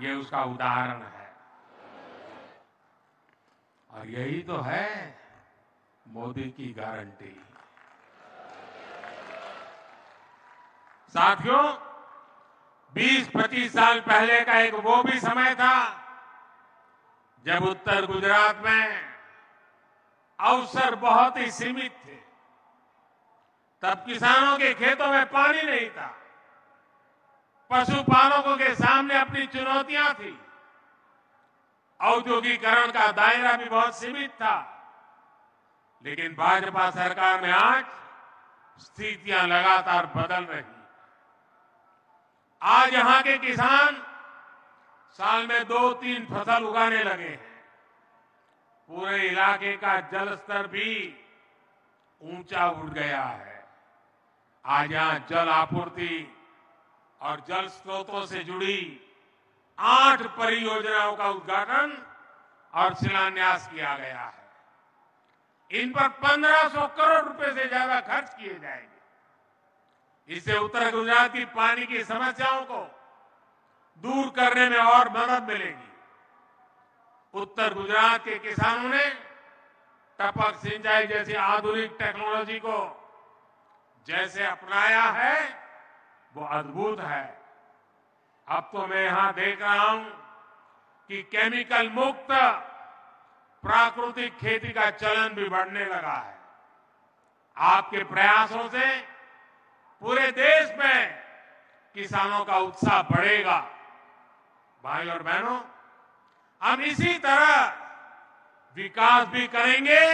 ये उसका उदाहरण है। और यही तो है मोदी की गारंटी। साथियों 20-25 साल पहले का एक वो भी समय था जब उत्तर गुजरात में अवसर बहुत ही सीमित तब किसानों के खेतों में पानी नहीं था। पशुपालकों के सामने अपनी चुनौतियाँ थी। औद्योगिकरण का दायरा भी बहुत सीमित था। लेकिन भाजपा सरकार में आज स्थितियाँ लगातार बदल रही आज यहाँ के किसान साल में दो तीन फ़सल उगाने लगे हैं। पूरे इलाके का जल स्तर भी ऊँचा उठ गया है। आज यहाँ जल आपूर्ति और जल स्रोतों से जुड़ी आठ परियोजनाओं का उद्घाटन और शिलान्यास किया गया है। इन पर 1500 करोड़ रुपए से ज़्यादा खर्च किए जाएँगे। इससे उत्तर गुजरात की पानी की समस्याओं को दूर करने में और मदद मिलेगी। उत्तर गुजरात के किसानों ने टपक सिंचाई जैसी आधुनिक टेक्नोलॉजी को जैसे अपनाया है, वो अद्भुत है। अब तो मैं यहाँ देख रहा हूँ कि केमिकल मुक्त प्राकृतिक खेती का चलन भी बढ़ने लगा है। आपके प्रयासों से पूरे देश में किसानों का उत्साह बढ़ेगा। भाई और बहनों, हम इसी तरह विकास भी करेंगे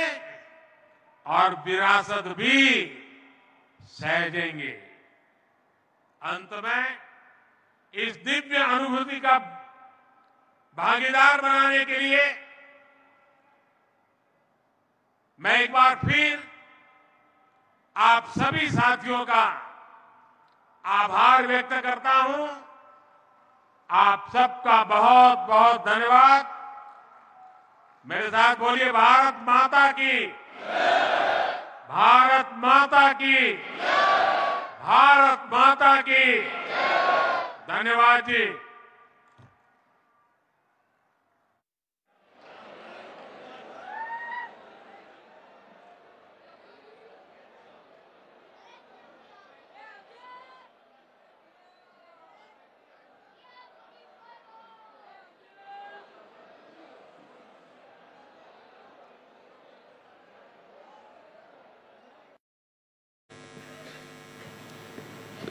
और विरासत भी सहेजेंगे अंत में इस दिव्य अनुभूति का भागीदार बनाने के लिए मैं एक बार फिर आप सभी साथियों का आभार व्यक्त करता हूँ। आप सबका बहुत बहुत धन्यवाद। मेरे साथ बोलिए, भारत माता की भारत माता की भारत माता की धन्यवाद जी।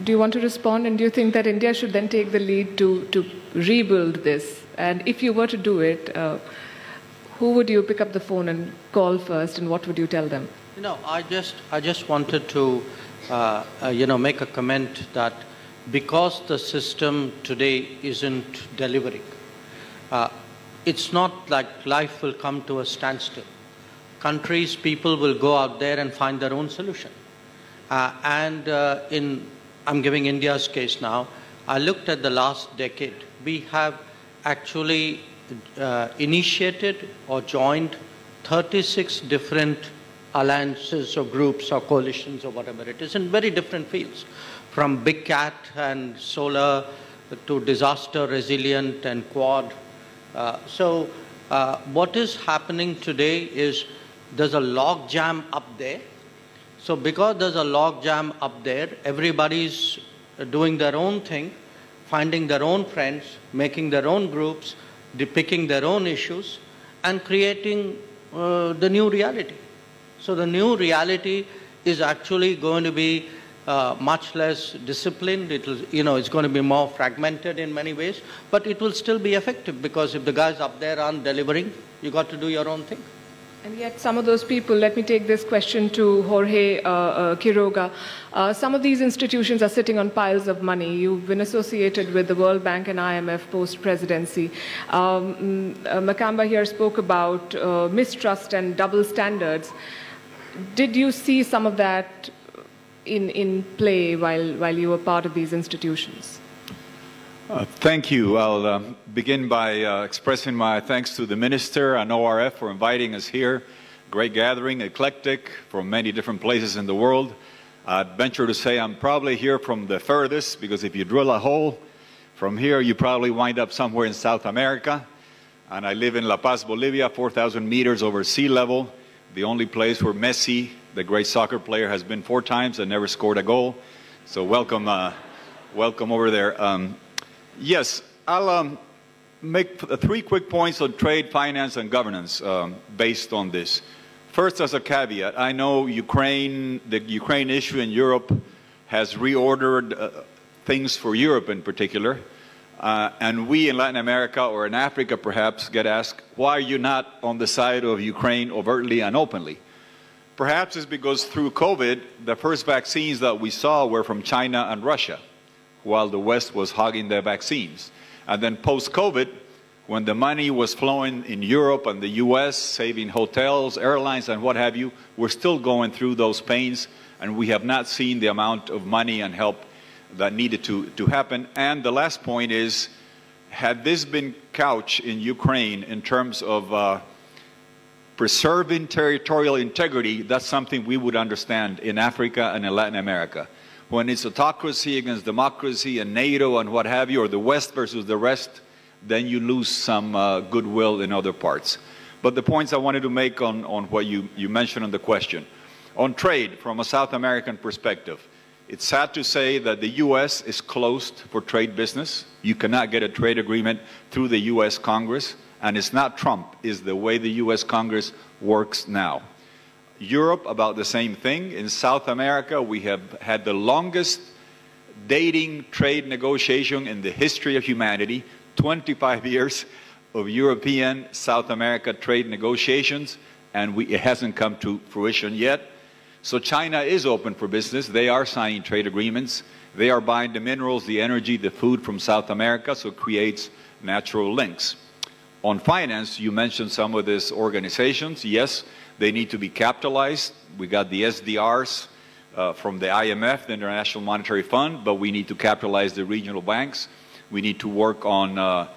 Do you want to respond? And do you think that India should then take the lead to, to rebuild this? And if you were to do it, uh, who would you pick up the phone and call first, and what would you tell them? You know, I just, I just wanted to, uh, uh, you know, make a comment that because the system today isn't delivering, uh, it's not like life will come to a standstill. Countries, people will go out there and find their own solution. Uh, and uh, in, I'm giving India's case now, I looked at the last decade. We have actually uh, initiated or joined 36 different alliances or groups or coalitions or whatever it is in very different fields, from big cat and solar to disaster resilient and quad. Uh, so uh, what is happening today is there's a log jam up there. So because there's a log jam up there, everybody's doing their own thing, finding their own friends, making their own groups, depicting their own issues, and creating uh, the new reality. So the new reality is actually going to be uh, much less disciplined. It will, you know, it's going to be more fragmented in many ways, but it will still be effective because if the guys up there aren't delivering, you got to do your own thing. And yet, some of those people, let me take this question to Jorge uh, uh, Quiroga. Uh, some of these institutions are sitting on piles of money. You've been associated with the World Bank and IMF post presidency. Um, mm, uh, Makamba here spoke about uh, mistrust and double standards. Did you see some of that in, in play while, while you were part of these institutions? Uh, thank you. I'll uh, begin by uh, expressing my thanks to the Minister and ORF for inviting us here. Great gathering, eclectic, from many different places in the world. I'd venture to say I'm probably here from the furthest because if you drill a hole from here, you probably wind up somewhere in South America. And I live in La Paz, Bolivia, 4,000 meters over sea level, the only place where Messi, the great soccer player, has been four times and never scored a goal. So welcome, uh, welcome over there. Um, yes, I'll um, make three quick points on trade, finance, and governance um, based on this. First, as a caveat, I know Ukraine, the Ukraine issue in Europe has reordered uh, things for Europe in particular. Uh, and we in Latin America or in Africa perhaps get asked, why are you not on the side of Ukraine overtly and openly? Perhaps it's because through COVID, the first vaccines that we saw were from China and Russia, while the West was hogging their vaccines. And then post-COVID, when the money was flowing in Europe and the US, saving hotels, airlines, and what have you, we're still going through those pains, and we have not seen the amount of money and help that needed to, to happen. And the last point is, had this been couched in Ukraine in terms of uh, preserving territorial integrity, that's something we would understand in Africa and in Latin America. When it's autocracy against democracy and NATO and what have you, or the West versus the rest, then you lose some uh, goodwill in other parts. But the points I wanted to make on, on what you, you mentioned in the question. On trade, from a South American perspective, it's sad to say that the U.S. is closed for trade business. You cannot get a trade agreement through the U.S. Congress, and it's not Trump, it's the way the U.S. Congress works now. Europe, about the same thing. In South America, we have had the longest dating trade negotiation in the history of humanity, 25 years of European South America trade negotiations, and we, it hasn't come to fruition yet. So China is open for business. They are signing trade agreements. They are buying the minerals, the energy, the food from South America, so it creates natural links. On finance, you mentioned some of these organizations. Yes, they need to be capitalized. We got the SDRs uh, from the IMF, the International Monetary Fund, but we need to capitalize the regional banks. We need to work on uh,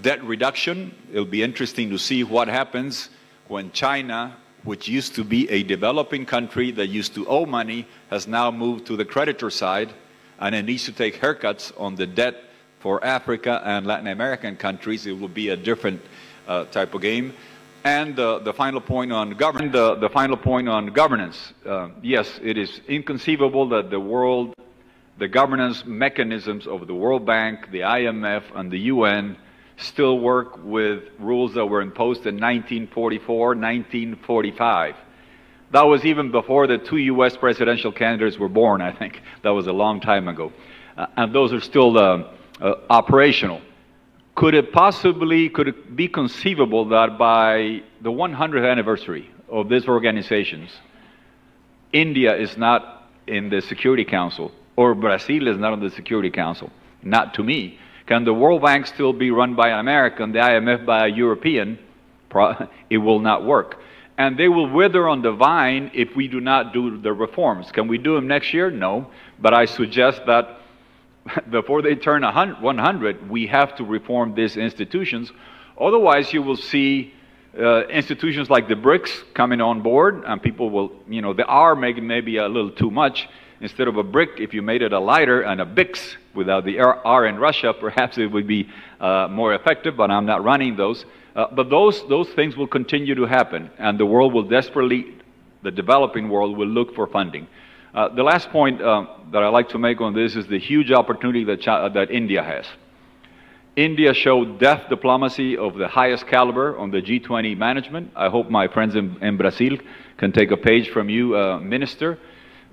debt reduction. It'll be interesting to see what happens when China which used to be a developing country that used to owe money, has now moved to the creditor side, and it needs to take haircuts on the debt for Africa and Latin American countries. It will be a different uh, type of game. And uh, the final point on governance. The, the final point on governance. Uh, yes, it is inconceivable that the world, the governance mechanisms of the World Bank, the IMF, and the UN still work with rules that were imposed in 1944, 1945. That was even before the two U.S. presidential candidates were born, I think. That was a long time ago. Uh, and those are still uh, uh, operational. Could it possibly, could it be conceivable that by the 100th anniversary of these organizations, India is not in the Security Council, or Brazil is not on the Security Council? Not to me. Can the World Bank still be run by an American, the IMF by a European? It will not work. And they will wither on the vine if we do not do the reforms. Can we do them next year? No. But I suggest that before they turn 100, we have to reform these institutions. Otherwise, you will see uh, institutions like the BRICS coming on board, and people will, you know, the R may, maybe a little too much. Instead of a brick, if you made it a lighter and a BIX without the R in Russia, perhaps it would be uh, more effective, but I'm not running those. Uh, but those, those things will continue to happen, and the world will desperately, the developing world will look for funding. Uh, the last point uh, that I'd like to make on this is the huge opportunity that, China, that India has. India showed deft diplomacy of the highest caliber on the G20 management. I hope my friends in, in Brazil can take a page from you, uh, Minister.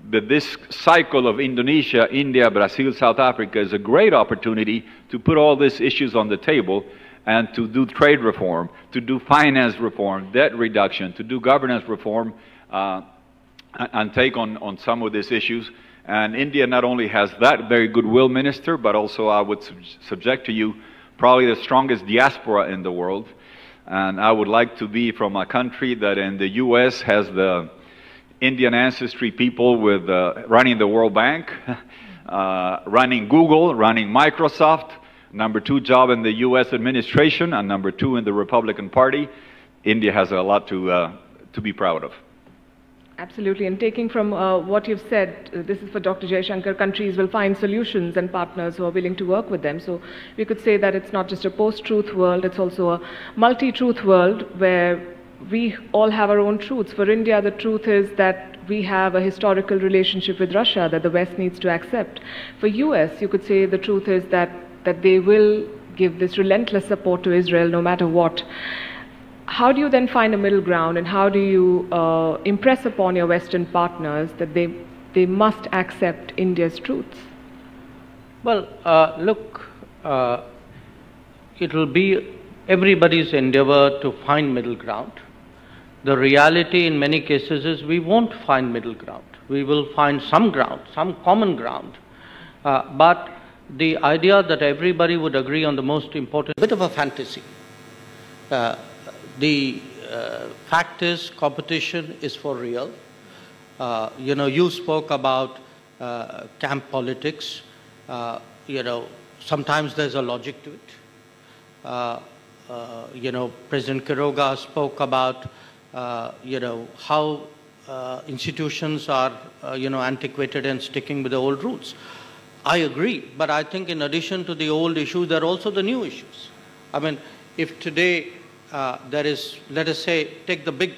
That this cycle of Indonesia, India, Brazil, South Africa is a great opportunity to put all these issues on the table and to do trade reform, to do finance reform, debt reduction, to do governance reform, uh, and take on, on some of these issues. And India not only has that very goodwill minister, but also I would sub subject to you probably the strongest diaspora in the world. And I would like to be from a country that in the U.S. has the Indian ancestry people with uh, running the World Bank, uh, running Google, running Microsoft, number two job in the U.S. administration, and number two in the Republican Party. India has a lot to, uh, to be proud of. Absolutely. And taking from uh, what you've said, uh, this is for Dr. Jaishankar, countries will find solutions and partners who are willing to work with them. So we could say that it's not just a post-truth world, it's also a multi-truth world where we all have our own truths. For India, the truth is that we have a historical relationship with Russia that the West needs to accept. For US, you could say the truth is that, that they will give this relentless support to Israel no matter what how do you then find a middle ground and how do you uh, impress upon your Western partners that they, they must accept India's truths? Well, uh, look, uh, it will be everybody's endeavor to find middle ground. The reality in many cases is we won't find middle ground. We will find some ground, some common ground. Uh, but the idea that everybody would agree on the most important, bit of a fantasy. The uh, fact is competition is for real. Uh, you know, you spoke about uh, camp politics. Uh, you know, sometimes there's a logic to it. Uh, uh, you know, President Quiroga spoke about, you know, how institutions are, you know, antiquated and sticking with the old rules. I agree, but I think in addition to the old issues, there are also the new issues. I mean, if today uh, there is, let us say, take the big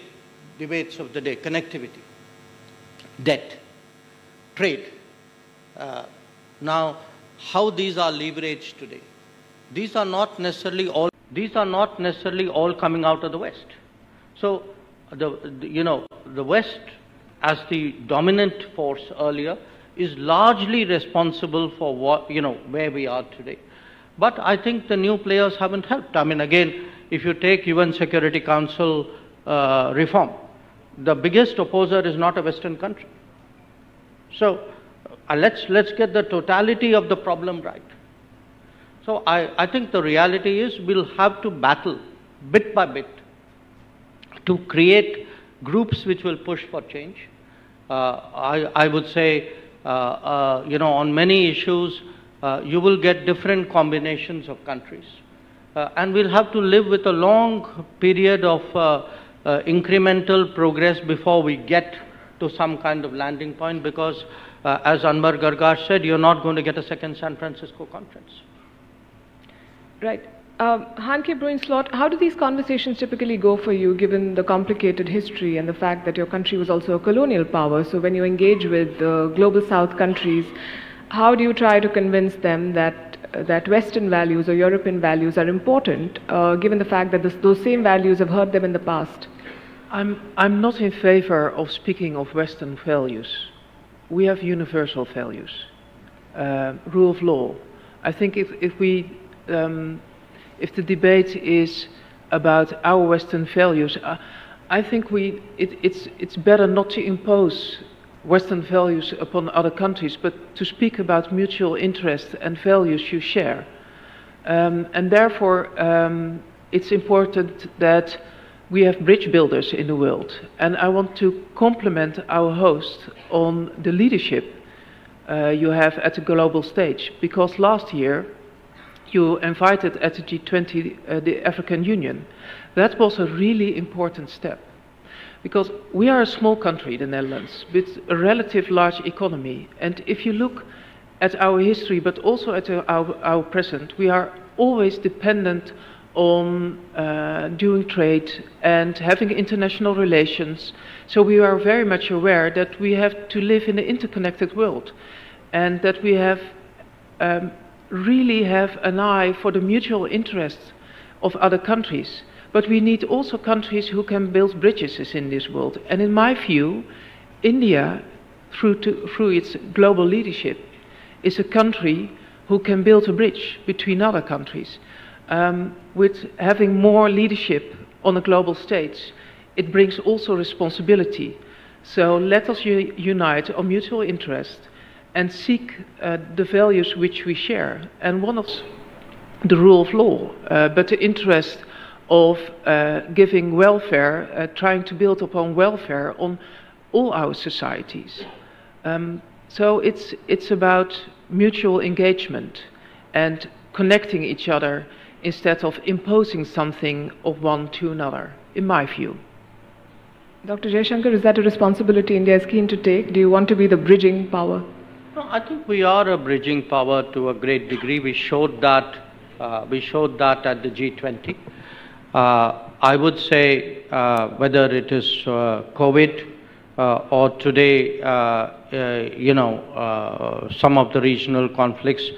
debates of the day, connectivity, debt, trade. Uh, now, how these are leveraged today. These are not necessarily all, these are not necessarily all coming out of the West. So, the, the you know, the West as the dominant force earlier is largely responsible for what, you know, where we are today. But I think the new players haven't helped. I mean, again, if you take UN Security Council uh, reform, the biggest opposer is not a Western country. So uh, let's, let's get the totality of the problem right. So I, I think the reality is we'll have to battle bit by bit to create groups which will push for change. Uh, I, I would say, uh, uh you know, on many issues, uh, you will get different combinations of countries. Uh, and we'll have to live with a long period of uh, uh, incremental progress before we get to some kind of landing point because, uh, as Anwar Gargash said, you're not going to get a second San Francisco conference. Right. Um, Hanke Bruinslot, how do these conversations typically go for you given the complicated history and the fact that your country was also a colonial power? So when you engage with the global south countries, how do you try to convince them that that Western values or European values are important, uh, given the fact that this, those same values have hurt them in the past? I'm, I'm not in favor of speaking of Western values. We have universal values. Uh, rule of law. I think if, if we, um, if the debate is about our Western values, uh, I think we, it, it's, it's better not to impose Western values upon other countries, but to speak about mutual interests and values you share. Um, and therefore, um, it's important that we have bridge builders in the world. And I want to compliment our host on the leadership uh, you have at the global stage, because last year you invited at the G20 uh, the African Union. That was a really important step. Because we are a small country, the Netherlands, with a relative large economy. And if you look at our history, but also at our, our present, we are always dependent on uh, doing trade and having international relations. So we are very much aware that we have to live in an interconnected world and that we have um, really have an eye for the mutual interests of other countries. But we need also countries who can build bridges in this world. And in my view, India, through, to, through its global leadership, is a country who can build a bridge between other countries. Um, with having more leadership on a global stage, it brings also responsibility. So let us unite on mutual interest and seek uh, the values which we share. And one of the rule of law, uh, but the interest of uh, giving welfare, uh, trying to build upon welfare on all our societies. Um, so it's, it's about mutual engagement and connecting each other instead of imposing something of one to another, in my view. Dr. Jaishankar, is that a responsibility India is keen to take? Do you want to be the bridging power? No, I think we are a bridging power to a great degree. We showed that. Uh, we showed that at the G20. Uh, I would say uh, whether it is uh, COVID uh, or today, uh, uh, you know, some of the regional conflicts,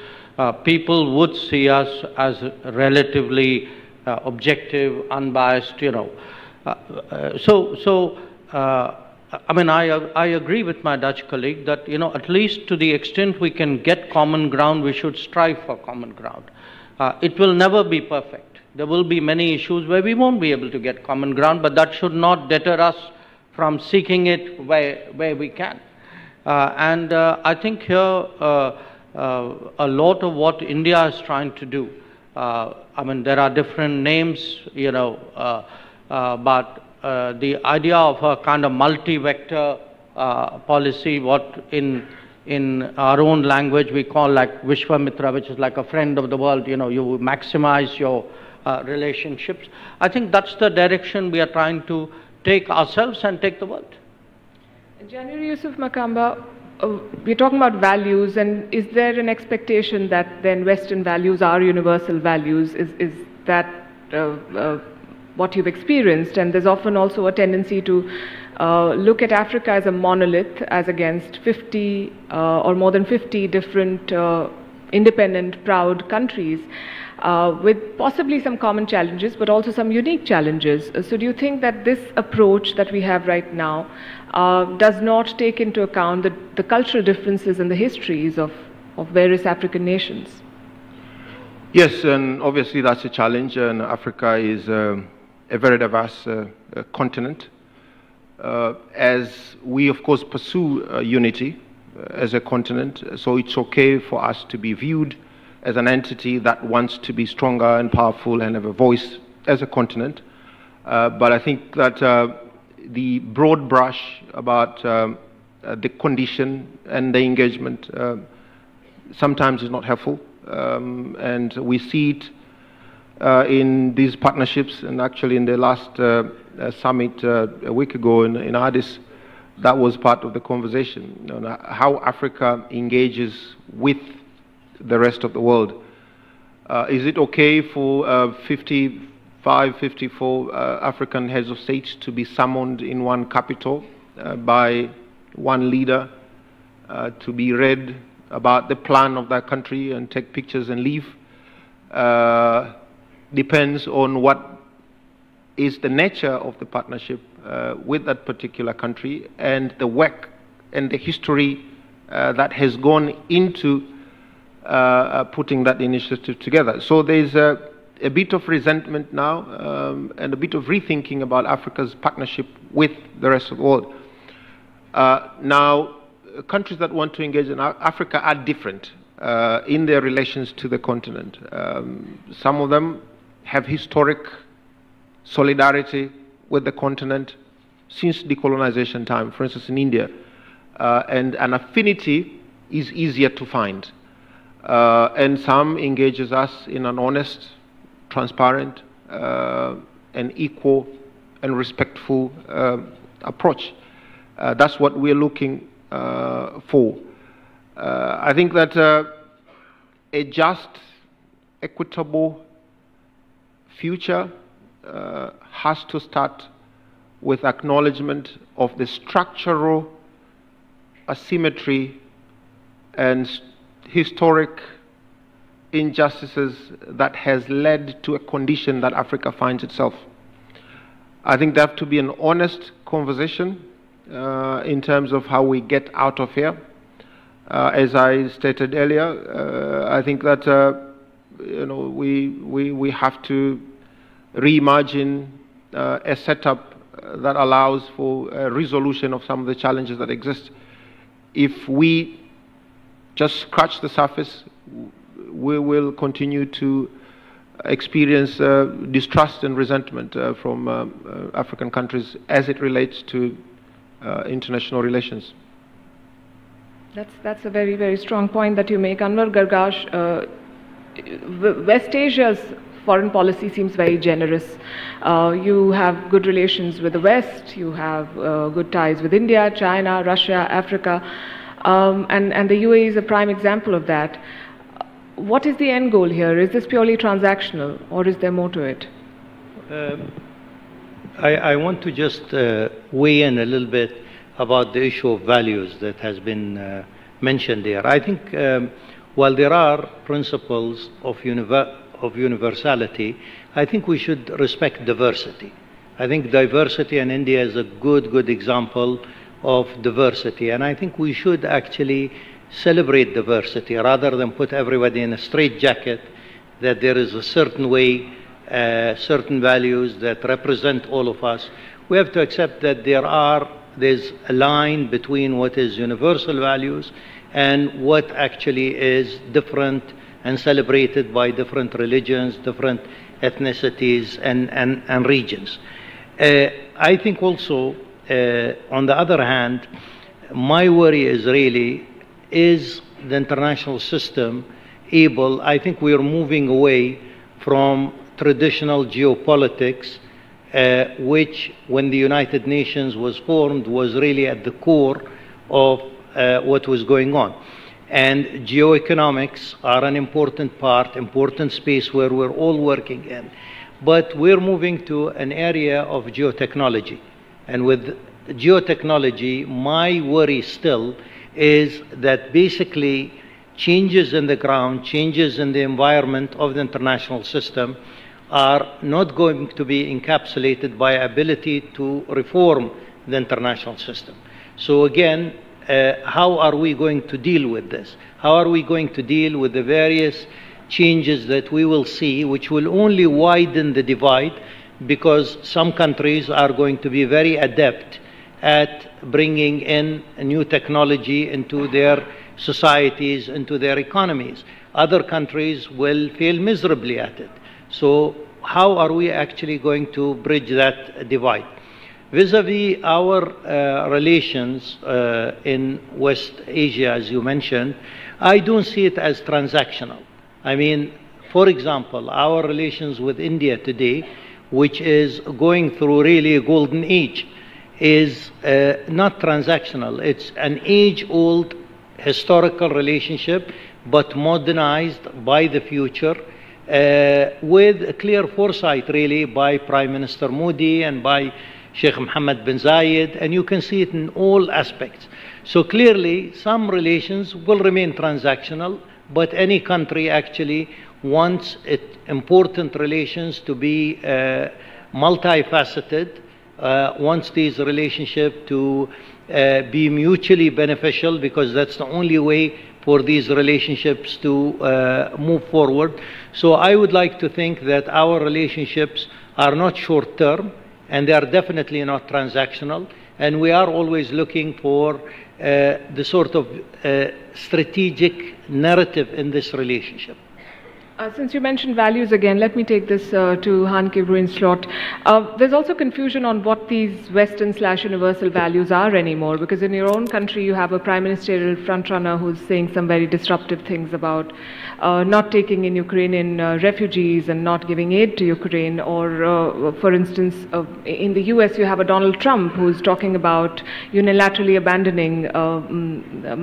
people would see us as relatively objective, unbiased, you know. so, so I mean, I, I agree with my Dutch colleague that, you know, at least to the extent we can get common ground, we should strive for common ground. Uh, it will never be perfect. There will be many issues where we won't be able to get common ground, but that should not deter us from seeking it where, where we can. Uh, and uh, I think here uh, uh, a lot of what India is trying to do, uh, I mean, there are different names, you know, but uh, the idea of a kind of multi-vector policy, what in in our own language we call like Vishwamitra, which is like a friend of the world. You know, you maximize your uh, relationships. I think that's the direction we are trying to take ourselves and take the world. January Yusuf Makamba, uh, we're talking about values, and is there an expectation that then Western values are universal values? Is is that uh, uh what you've experienced. And there's often also a tendency to uh, look at Africa as a monolith, as against 50 uh, or more than 50 different uh, independent, proud countries. Uh, with possibly some common challenges, but also some unique challenges. So, do you think that this approach that we have right now uh, does not take into account the, the cultural differences and the histories of, of various African nations? Yes, and obviously that's a challenge, and Africa is. Um a very diverse uh, uh, continent. Uh, as we, of course, pursue unity as a continent, so it's okay for us to be viewed as an entity that wants to be stronger and powerful and have a voice as a continent. but I think that the broad brush about um, uh, the condition and the engagement uh, sometimes is not helpful. Um, and we see it uh, in these partnerships. And actually, in the last uh, uh, summit a week ago in, in Addis, that was part of the conversation. How Africa engages with the rest of the world. is it okay for 55, 54 African heads of state to be summoned in one capital by one leader uh, to be read about the plan of that country and take pictures and leave. Uh, depends on what is the nature of the partnership uh, with that particular country and the work and the history uh, that has gone into uh, uh putting that initiative together. So there's a, a bit of resentment now um, and a bit of rethinking about Africa's partnership with the rest of the world. Uh, now, countries that want to engage in Africa are different uh, in their relations to the continent. Um, some of them have historic solidarity with the continent since decolonization time, for instance, in India. Uh, and an affinity is easier to find. Uh, and some engages us in an honest, transparent, uh, and equal and respectful uh, approach. Uh, that's what we're looking uh, for. I think that a just, equitable future has to start with acknowledgement of the structural asymmetry and historic injustices that has led to a condition that Africa finds itself. I think there have to be an honest conversation uh, in terms of how we get out of here. Uh, as I stated earlier, uh, I think that uh, you know we, we we have to reimagine uh, a setup that allows for a resolution of some of the challenges that exist. If we just scratch the surface, we will continue to experience uh, distrust and resentment uh, from uh, uh African countries as it relates to uh, international relations. That's, that's a very, very strong point that you make. Anwar Gargash, uh, West Asia's foreign policy seems very generous. you have good relations with the West, you have good ties with India, China, Russia, Africa, um, and, and the UAE is a prime example of that what is the end goal here? Is this purely transactional or is there more to it? Um, I, I, want to just uh, weigh in a little bit about the issue of values that has been uh, mentioned there. I think um, while there are principles of, univer- of universality, I think we should respect diversity. I think diversity in India is a good, good example of diversity, and I think we should actually celebrate diversity rather than put everybody in a straitjacket that there is a certain way, uh, certain values that represent all of us. We have to accept that there are there's a line between what is universal values and what actually is different and celebrated by different religions, different ethnicities, and, and, and regions. Uh, I think also, on the other hand, my worry is really is the international system able, I think we are moving away from traditional geopolitics, uh, which when the United Nations was formed was really at the core of uh, what was going on. And geoeconomics are an important part, important space where we're all working in. But we're moving to an area of geotechnology. And with geotechnology, my worry still is that basically changes in the ground, changes in the environment of the international system are not going to be encapsulated by ability to reform the international system. So again, uh, how are we going to deal with this? How are we going to deal with the various changes that we will see, which will only widen the divide because some countries are going to be very adept at bringing in new technology into their societies, into their economies. Other countries will fail miserably at it. So, how are we actually going to bridge that divide? Vis a vis our uh, relations uh, in West Asia, as you mentioned, I don't see it as transactional. I mean, for example, our relations with India today, which is going through really a golden age, is uh, not transactional. It's an age old historical relationship, but modernized by the future. Uh, with clear foresight, really, by Prime Minister Modi and by Sheikh Mohammed bin Zayed, and you can see it in all aspects. So clearly, some relations will remain transactional, but any country actually wants it, important relations to be uh, multifaceted uh, wants these relationships to uh, be mutually beneficial because that's the only way for these relationships to uh, move forward. So I would like to think that our relationships are not short term and they are definitely not transactional. And we are always looking for the sort of uh, strategic narrative in this relationship? Uh, since you mentioned values again, let me take this uh, to Hanke Bruinslot. Uh, there's also confusion on what these Western slash universal values are anymore, because in your own country you have a prime ministerial frontrunner who's saying some very disruptive things about uh, not taking in Ukrainian uh, refugees and not giving aid to Ukraine. Or, uh, for instance, in the US you have a Donald Trump who's talking about unilaterally abandoning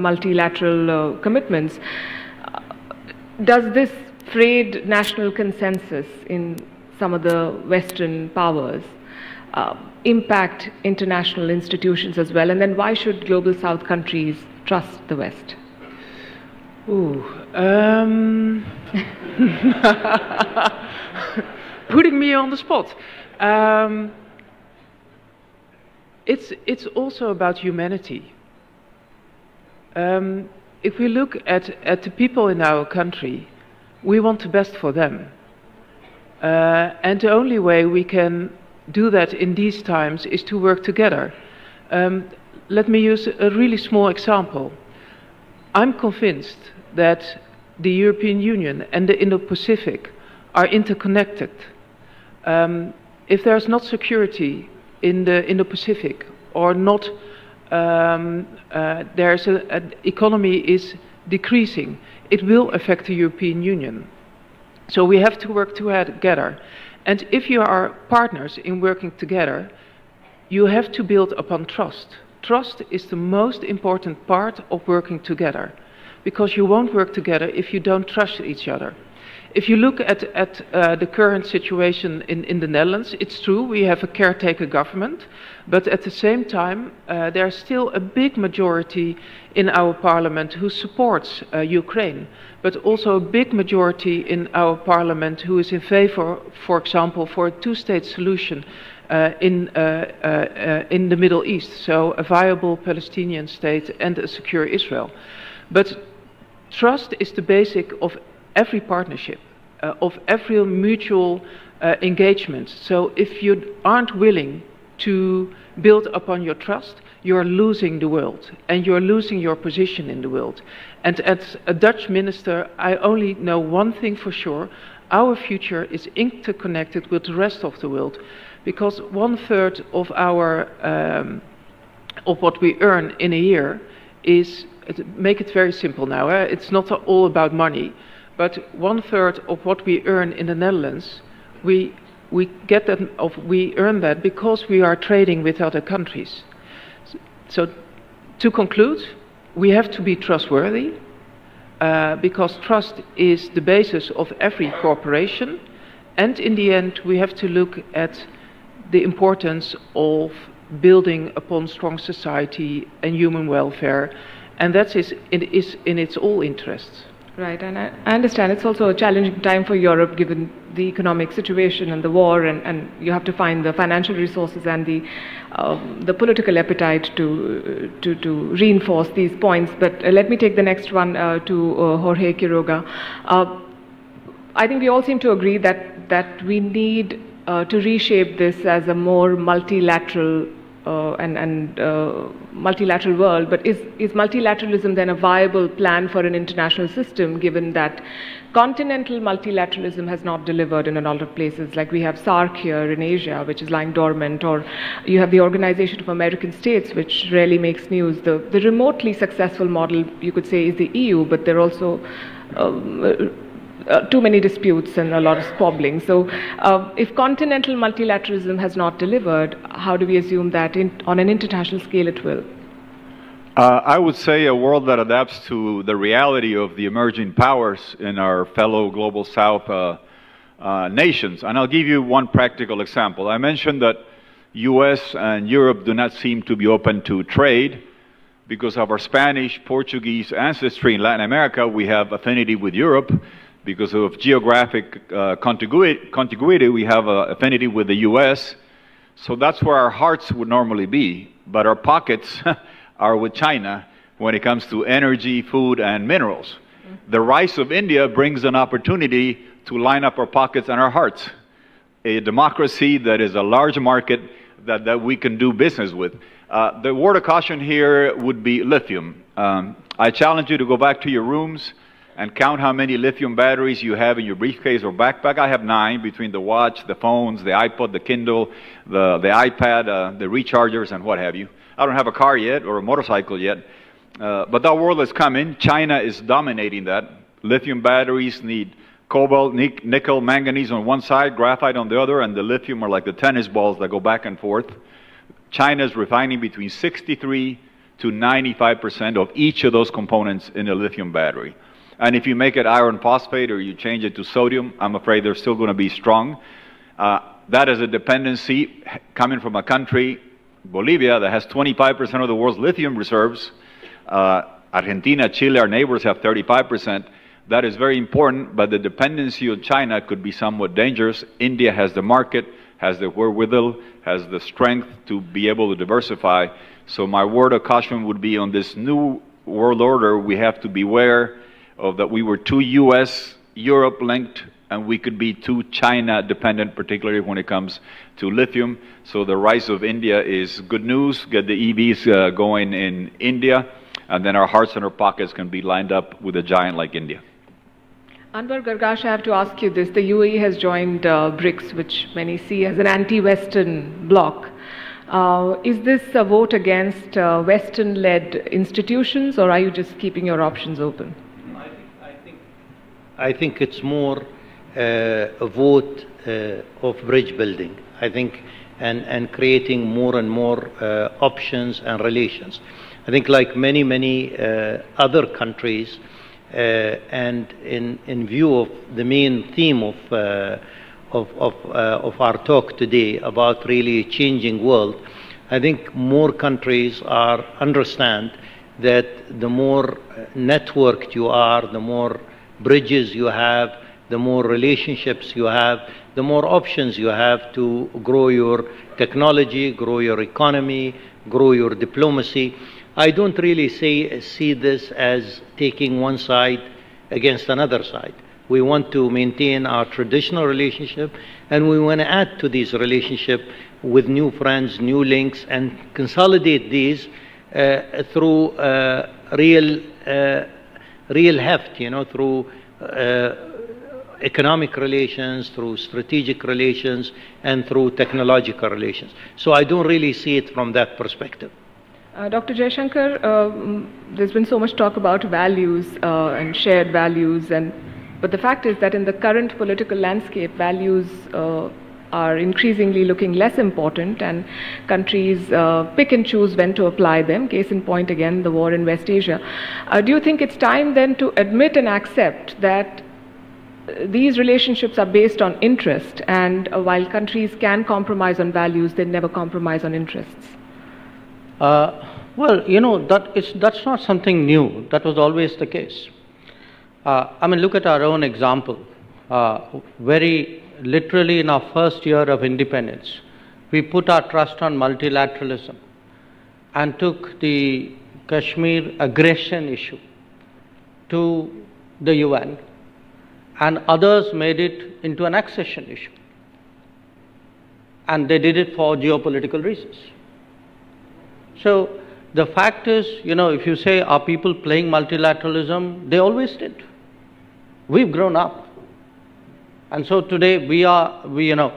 multilateral commitments. Does this frayed national consensus in some of the Western powers uh, impact international institutions as well? And then why should global South countries trust the West? Ooh, um, putting me on the spot. Um, it's, it's also about humanity. Um, if we look at, at the people in our country, we want the best for them. Uh, and the only way we can do that in these times is to work together. Um, let me use a really small example. I'm convinced that the European Union and the Indo-Pacific are interconnected. Um, if there's not security in the Indo-Pacific or not, um, uh, there's an economy is decreasing, it will affect the European Union. So we have to work together. And if you are partners in working together, you have to build upon trust. Trust is the most important part of working together because you won't work together if you don't trust each other. If you look at, at uh, the current situation in, in the Netherlands, it's true we have a caretaker government, but at the same time, uh, there's still a big majority in our parliament who supports uh, Ukraine, but also a big majority in our parliament who is in favor, for example, for a two-state solution uh, in, uh, uh, uh, in the Middle East, so a viable Palestinian state and a secure Israel. But trust is the basic of every partnership of every mutual engagement. So if you aren't willing to build upon your trust, you're losing the world and you're losing your position in the world. And as a Dutch minister, I only know one thing for sure our future is interconnected with the rest of the world because one third of our um, of what we earn in a year is make it very simple now eh? it's not all about money but one third of what we earn in the Netherlands, we, we get that, of, we earn that because we are trading with other countries. So, to conclude, we have to be trustworthy uh, because trust is the basis of every cooperation. And in the end, we have to look at the importance of building upon strong society and human welfare. And that is, it is in its all interests. Right, and I, I, understand it's also a challenging time for Europe given the economic situation and the war, and, and you have to find the financial resources and the uh, the political appetite to to to reinforce these points. But uh, let me take the next one uh, to uh, Jorge Quiroga. Uh, I think we all seem to agree that that we need uh, to reshape this as a more multilateral and, and uh, multilateral world, but is, is multilateralism then a viable plan for an international system given that continental multilateralism has not delivered in a lot of places, like we have SAARC here in Asia, which is lying dormant, or you have the Organization of American States, which rarely makes news. The, the remotely successful model, you could say, is the EU, but they're also um, uh, too many disputes and a lot of squabbling. So, uh, if continental multilateralism has not delivered, how do we assume that in, on an international scale it will? Uh, I would say a world that adapts to the reality of the emerging powers in our fellow global south uh, uh, nations. And I'll give you one practical example. I mentioned that US and Europe do not seem to be open to trade. Because of our Spanish, Portuguese ancestry in Latin America, we have affinity with Europe because of geographic uh, contiguity, contiguity, we have an affinity with the U.S. So that's where our hearts would normally be, but our pockets are with China when it comes to energy, food, and minerals. Mm-hmm. The rise of India brings an opportunity to line up our pockets and our hearts. A democracy that is a large market, that, that we can do business with. Uh, the word of caution here would be lithium. Um, I challenge you to go back to your rooms and count how many lithium batteries you have in your briefcase or backpack. I have nine between the watch, the phones, the iPod, the Kindle, the, the iPad, uh, the rechargers, and what have you. I don't have a car yet or a motorcycle yet, uh, but that world is coming. China is dominating that. Lithium batteries need cobalt, nickel, manganese on one side, graphite on the other, and the lithium are like the tennis balls that go back and forth. China is refining between 63 to 95% of each of those components in a lithium battery. And if you make it iron phosphate or you change it to sodium, I'm afraid they're still going to be strong. Uh, that is a dependency coming from a country, Bolivia, that has 25% of the world's lithium reserves. Uh, Argentina, Chile, our neighbors have 35%. That is very important, but the dependency on China could be somewhat dangerous. India has the market, has the wherewithal, has the strength to be able to diversify. So my word of caution would be on this new world order, we have to beware of that we were too U.S. Europe linked and we could be too China dependent, particularly when it comes to lithium. So the rise of India is good news. Get the EVs uh, going in India, and then our hearts and our pockets can be lined up with a giant like India. Anwar Gargash, I have to ask you this. The UAE has joined uh, BRICS, which many see as an anti-Western bloc. Uh, is this a vote against uh, Western-led institutions, or are you just keeping your options open? I think it's more uh, a vote uh, of bridge building. I think and and creating more and more uh, options and relations. I think like many many uh, other countries, uh, and in in view of the main theme of of of, of our talk today about really changing world, I think more countries are understand that the more networked you are, the more bridges you have, the more relationships you have, the more options you have to grow your technology, grow your economy, grow your diplomacy. I don't really say, see this as taking one side against another side. We want to maintain our traditional relationship and we want to add to these relationships with new friends, new links, and consolidate these uh, through uh, real uh, real heft, you know, through uh, economic relations, through strategic relations, and through technological relations. So I don't really see it from that perspective. Uh, Dr. Jaishankar, uh, there's been so much talk about values uh, and shared values, and but the fact is that in the current political landscape, values uh, are increasingly looking less important, and countries uh, pick and choose when to apply them. Case in point, again, the war in West Asia. Uh, do you think it's time then to admit and accept that uh, these relationships are based on interest, and uh, while countries can compromise on values, they never compromise on interests? Uh, well, you know, that is, that's not something new. That was always the case. Uh, I mean, look at our own example. very literally in our first year of independence, we put our trust on multilateralism and took the Kashmir aggression issue to the UN, and others made it into an accession issue. And they did it for geopolitical reasons. So the fact is, you know, if you say, are people playing multilateralism? They always did. We've grown up. And so today we are, we, you know,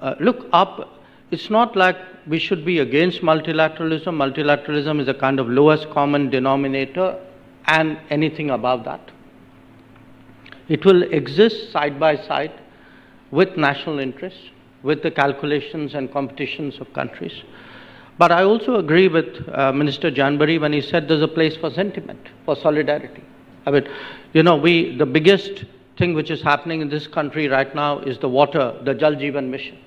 uh, look up, it's not like we should be against multilateralism. Multilateralism is a kind of lowest common denominator and anything above that. It will exist side by side with national interests, with the calculations and competitions of countries. But I also agree with uh, Minister Janbury when he said there's a place for sentiment, for solidarity. I mean, you know, we, the biggest thing which is happening in this country right now is the water, the Jal Jeevan mission.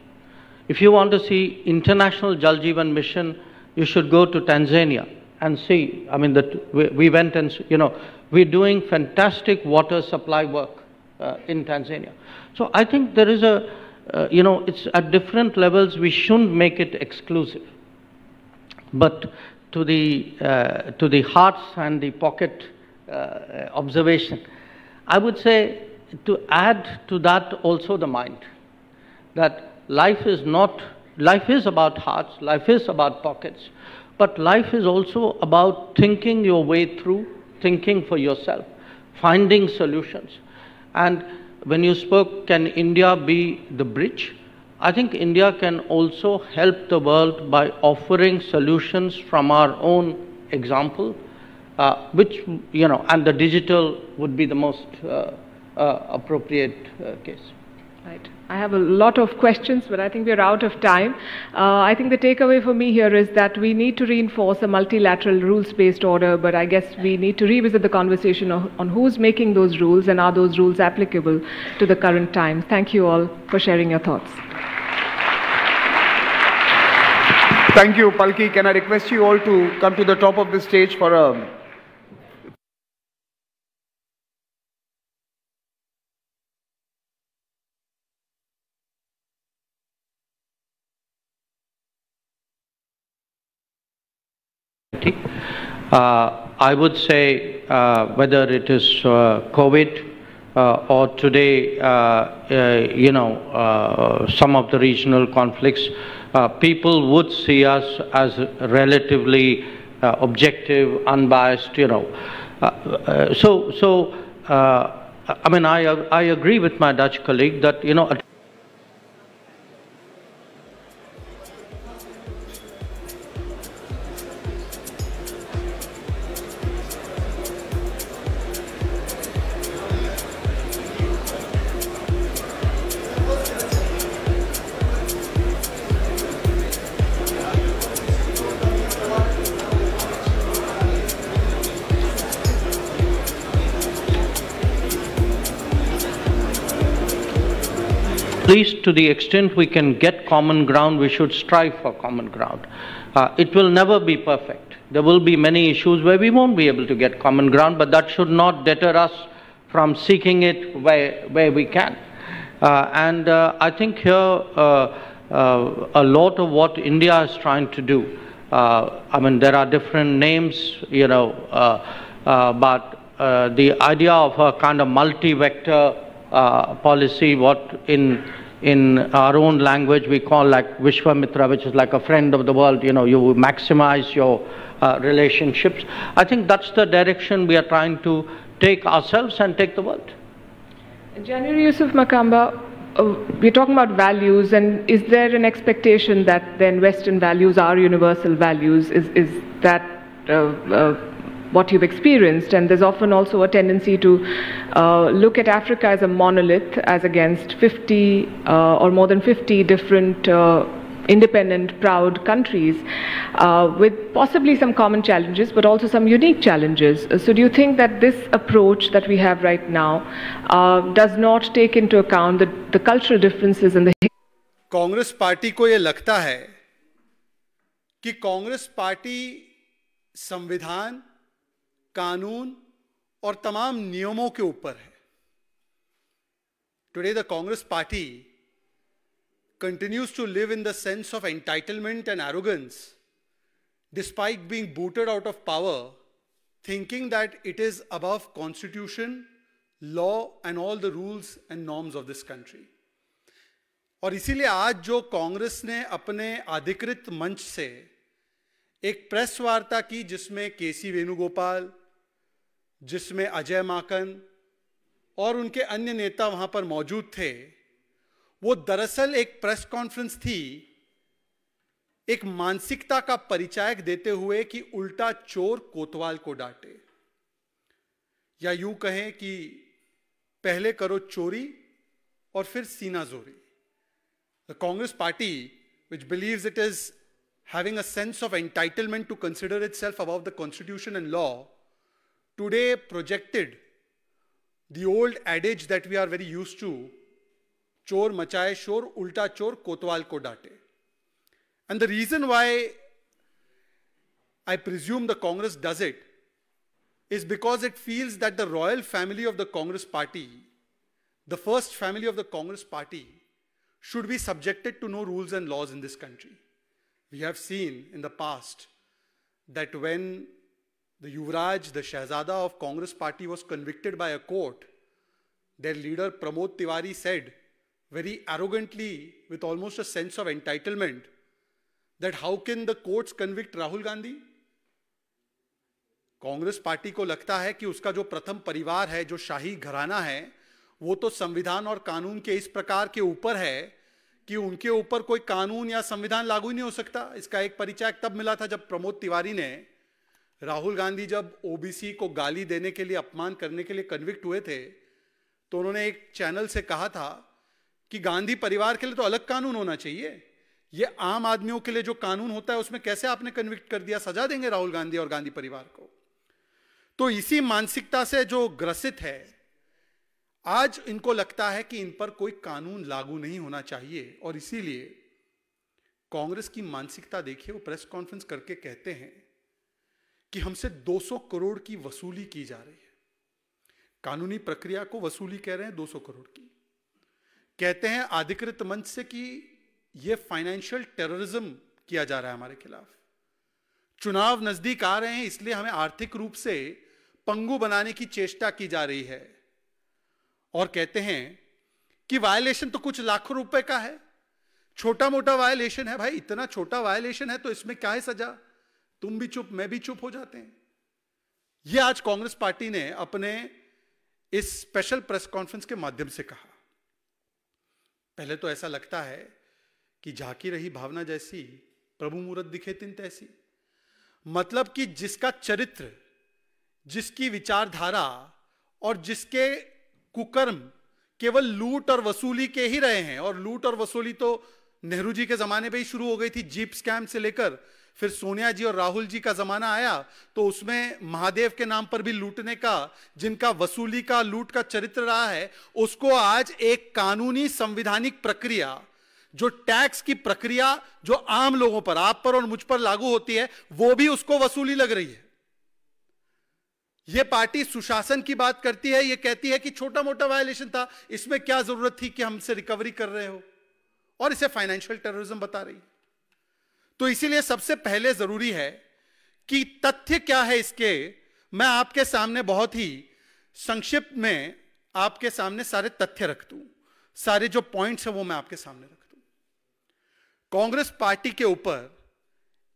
If you want to see international Jal Jeevan mission, you should go to Tanzania and see. I mean, we, we, went and, you know, we're doing fantastic water supply work uh, in Tanzania. So I think there is a, uh, you know, it's at different levels, we shouldn't make it exclusive. But to the, uh, to the hearts and the pocket uh, observation, I would say to add to that also the mind that life is not life is about hearts, life is about pockets, but life is also about thinking your way through, thinking for yourself, finding solutions. And when you spoke, can India be the bridge? I think India can also help the world by offering solutions from our own example, uh, which, you know, and the digital would be the most uh, appropriate uh, case. Right. I have a lot of questions, but I think we're out of time. Uh, I think the takeaway for me here is that we need to reinforce a multilateral rules-based order, but I guess we need to revisit the conversation of, on who's making those rules and are those rules applicable to the current times. Thank you all for sharing your thoughts. Thank you, Palki. Can I request you all to come to the top of the stage for a Uh, I would say uh, whether it is uh, COVID uh, or today, uh, uh, you know, some of the regional conflicts, people would see us as relatively objective, unbiased, you know. so, so I mean, I, I agree with my Dutch colleague that, you know, least to the extent we can get common ground, we should strive for common ground. Uh, it will never be perfect. There will be many issues where we won't be able to get common ground, but that should not deter us from seeking it where, where we can. Uh, and uh, I think here uh, uh, a lot of what India is trying to do, uh, I mean, there are different names, you know, but the idea of a kind of multi-vector uh, policy, what in in our own language we call like Vishwamitra, which is like a friend of the world. You know, you maximize your uh, relationships. I think that's the direction we are trying to take ourselves and take the world. January Yusuf Makamba, uh, we're talking about values, and is there an expectation that then Western values are universal values? Is is that uh, uh what you've experienced. And there's often also a tendency to uh, look at Africa as a monolith, as against 50 uh, or more than 50 different. Uh, independent, proud countries uh, with possibly some common challenges, but also some unique challenges. So, do you think that this approach that we have right now uh, does not take into account the, the cultural differences and the Congress party को यह लगता है कि Congress party संविधान कानून और तमाम नियमों के ऊपर है। Today the Congress party continues to live in the sense of entitlement and arrogance despite being booted out of power thinking that it is above constitution law and all the rules and norms of this country और इसीलिए आज जो कांग्रेस ने अपने अधिकृत मंच से एक प्रेस वार्ता की, जिसमें केसी वेणुगोपाल जिसमें अजय माकन और उनके अन्य नेता वहाँ पर मौजूद थे, वो दरअसल एक प्रेस कॉन्फ्रेंस थी, एक मानसिकता का परिचायक देते हुए कि उल्टा चोर कोतवाल को डांटे। या यूँ कहें कि पहले करो चोरी और फिर सीना जोरी। The Congress party which believes it is having a sense of entitlement to consider itself above the constitution and law today projected the old adage that we are very used to chor machaye shor ulta chor kotwal ko date. And the reason why i presume the congress does it is because it feels that the royal family of the congress party the first family of the congress party should be subjected to no rules and laws in this country. We have seen in the past that when the Yuvraj, the Shahzada of Congress party was convicted by a court. Their leader Pramod Tiwari said very arrogantly, with almost a sense of entitlement, that how can the courts convict Rahul Gandhi? Congress party को लगता है कि उसका जो प्रथम परिवार है जो शाही घराना है वो तो संविधान और कानून के इस प्रकार के ऊपर है कि उनके ऊपर कोई कानून या संविधान लागू ही नहीं हो सकता इसका एक परिचय तब मिला था जब प्रमोद तिवारी ने राहुल गांधी जब ओबीसी को गाली देने के लिए, अपमान करने के लिए कन्विक्ट हुए थे तो उन्होंने एक चैनल से कहा था कि गांधी परिवार के लिए तो अलग कानून होना चाहिए। ये आम आदमियों के लिए जो कानून होता है, उसमें कैसे आपने कन्विक्ट कर दिया? सजा देंगे राहुल गांधी और गांधी परिवार को। तो इसी मानसिकता से जो ग्रसित है, आज इनको लगता है कि इन पर कोई कानून लागू नहीं होना चाहिए। और इसीलिए कांग्रेस की मानसिकता देखिए, वो प्रेस कॉन्फ्रेंस करके कहते हैं कि हमसे 200 करोड़ की वसूली की जा रही है। कानूनी प्रक्रिया को वसूली कह रहे हैं 200 करोड़ की। कहते हैं अधिकृत मंच से कि यह फाइनेंशियल टेररिज्म किया जा रहा है हमारे खिलाफ। चुनाव नज़दीक आ रहे हैं, इसलिए हमें आर्थिक रूप से पंगु बनाने की चेष्टा की जा रही है। और कहते हैं कि वायलेशन तो कुछ लाखों रुपए का है। छोटा मोटा वायलेशन है भाई, इतना छोटा वायलेशन है तो इसमें क्या है सजा? तुम भी चुप, मैं भी चुप हो जाते हैं। यह आज कांग्रेस पार्टी ने अपने इस स्पेशल प्रेस कॉन्फ्रेंस के माध्यम से कहा। पहले तो ऐसा लगता है कि झाकी रही भावना जैसी, प्रभु मुहूर्त दिखे तिन तैसी। मतलब कि जिसका चरित्र, जिसकी विचारधारा और जिसके कुकर्म केवल लूट और वसूली के ही रहे हैं। और लूट और वसूली तो नेहरू जी के जमाने में ही शुरू हो गई थी, जीप स्कैम से लेकर फिर सोनिया जी और राहुल जी का जमाना आया तो उसमें महादेव के नाम पर भी लूटने का, जिनका वसूली का, लूट का चरित्र रहा है, उसको आज एक कानूनी संविधानिक प्रक्रिया, जो टैक्स की प्रक्रिया, जो आम लोगों पर, आप पर और मुझ पर लागू होती है, वो भी उसको वसूली लग रही है। यह पार्टी सुशासन की बात करती है यह कहती है कि छोटा मोटा वायलेशन था, इसमें क्या ज़रूरत थी कि हमसे रिकवरी कर रहे हो? और इसे फाइनेंशियल टेररिज्म बता रही है। तो इसीलिए सबसे पहले ज़रूरी है कि तथ्य क्या है इसके? मैं आपके सामने बहुत ही संक्षिप्त में आपके सामने सारे तथ्य रख दूँ। सारे जो पॉइंट्स हैं वो मैं आपके सामने रख दूँ। कांग्रेस पार्टी के ऊपर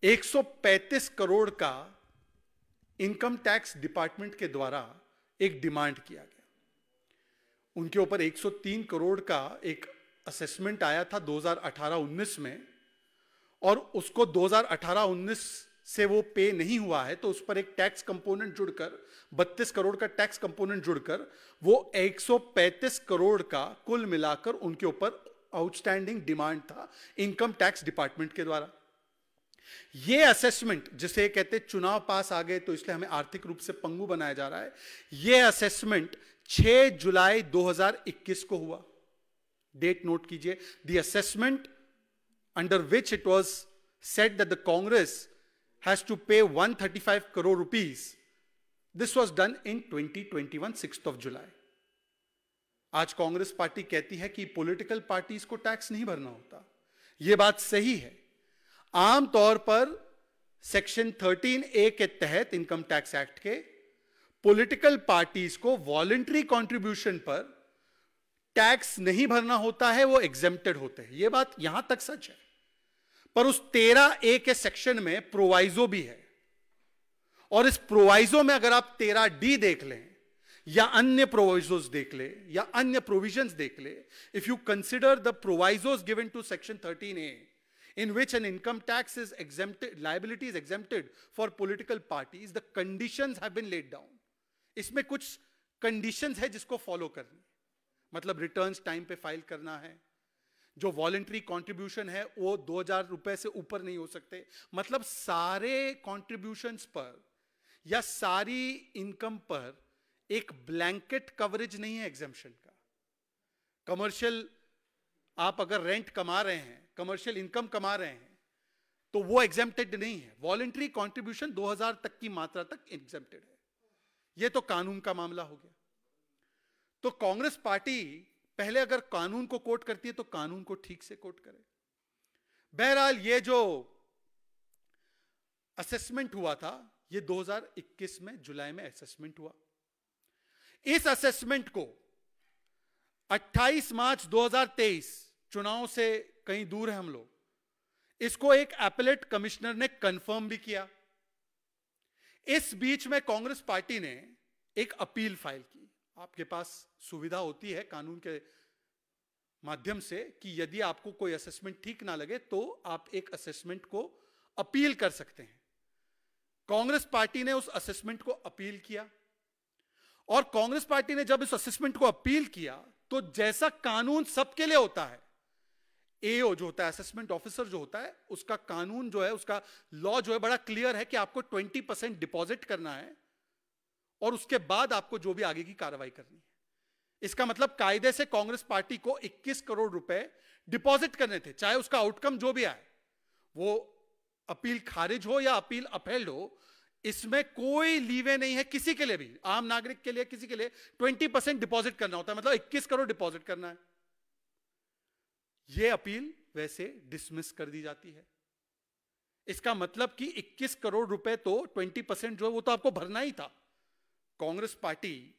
135 करोड़ का इनकम टैक्स डिपार्टमेंट के द्वारा एक डिमांड किया गया। उनके ऊपर 103 करोड़ का एक असेसमेंट आया था 2018-19 में। और उसको 2018-19 से वो पे नहीं हुआ है तो उस पर एक टैक्स कंपोनेंट जुड़कर 32 करोड़ का टैक्स कंपोनेंट जुड़कर, वो 135 करोड़ का कुल मिलाकर उनके ऊपर आउटस्टैंडिंग डिमांड था इनकम टैक्स डिपार्टमेंट के द्वारा। ये असेसमेंट जिसे कहते चुनाव पास आ गए तो इसलिए हमें आर्थिक रूप से पंगु बनाया जा रहा है यह असेसमेंट 6 जुलाई 2021 को हुआ। डेट नोट कीजिए। The assessment under which it was said that the Congress has to pay 135 crore rupees. This was done in 2021, 6th of July. आज कांग्रेस पार्टी कहती है कि पॉलिटिकल पार्टीज़ को टैक्स नहीं भरना होता यह बात सही है आमतौर पर सेक्शन 13 ए के तहत इनकम टैक्स एक्ट के पॉलिटिकल पार्टीज़ को वॉलेंट्री कंट्रीब्यूशन पर टैक्स नहीं भरना होता है वो एग्जेम्प्टेड होते हैं ये बात यहाँ तक सच है पर उस तेरह ए के सेक्शन में प्रोवाइजो भी है और इस प्रोवाइजो में अगर आप तेरह डी देख लें या अन्य प्रोवाइजोस देख ले या अन्य प्रोविजंस देख ले if you consider the provisos given to section thirteen A income tax is exempted, liability is exempted for political parties, the conditions have been laid down. इसमें कुछ कंडीशंस है जिसको फॉलो करनी मतलब रिटर्न्स टाइम पे file करना है जो वॉलेंट्री कंट्रीब्यूशन है, वो दो हज़ार रुपए से ऊपर नहीं हो सकते। मतलब सारे कॉन्ट्रीब्यूशन पर या सारी इनकम पर एक ब्लैंकेट कवरेज नहीं है एग्जामेशन का। कमर्शियल आप अगर रेंट कमा रहे हैं कमर्शियल इनकम कमा रहे हैं तो वो एग्जेम्प्टेड नहीं है। वॉलेंट्री कॉन्ट्रीब्यूशन 2000 तक की मात्रा तक एग्जेम्प्टेड है। यह तो कानून का मामला हो गया। तो कांग्रेस पार्टी पहले अगर कानून को कोट करती है तो कानून को ठीक से कोट करे। बहरहाल ये जो असेसमेंट हुआ था, ये 2021 में, जुलाई में असेसमेंट हुआ। इस असेसमेंट को 28 मार्च 2023 चुनाव से कहीं दूर है हम लोग, इसको एक एपलेट कमिश्नर ने कंफर्म भी किया। इस बीच में कांग्रेस पार्टी ने एक अपील फ़ाइल की। आपके पास सुविधा होती है कानून के माध्यम से कि यदि आपको कोई असेसमेंट ठीक ना लगे तो आप एक असेसमेंट को अपील कर सकते हैं। कांग्रेस पार्टी ने उस असेसमेंट को अपील किया और कांग्रेस पार्टी ने जब इस असेसमेंट को अपील किया तो जैसा कानून सबके लिए होता है एओ जो होता है असेसमेंट ऑफिसर जो होता है, उसका कानून जो है, उसका लॉ जो है, बड़ा क्लियर है कि आपको 20 परसेंट डिपॉजिट करना है। और उसके बाद आपको जो भी आगे की कार्रवाई करनी है। इसका मतलब कायदे से कांग्रेस पार्टी को 21 करोड़ रुपए डिपॉजिट करने थे, चाहे उसका आउटकम जो भी आए। वो अपील खारिज हो या अपील अपहेल्ड हो, इसमें कोई लीवे नहीं है किसी के लिए भी। आम नागरिक के लिए, किसी के लिए 20 परसेंट डिपॉजिट करना होता है मतलब 21 करोड़ डिपॉजिट करना है। यह अपील वैसे डिसमिस कर दी जाती है। इसका मतलब कि 21 करोड़ रुपए तो 20 परसेंट जो है वो तो आपको भरना ही था। कांग्रेस पार्टी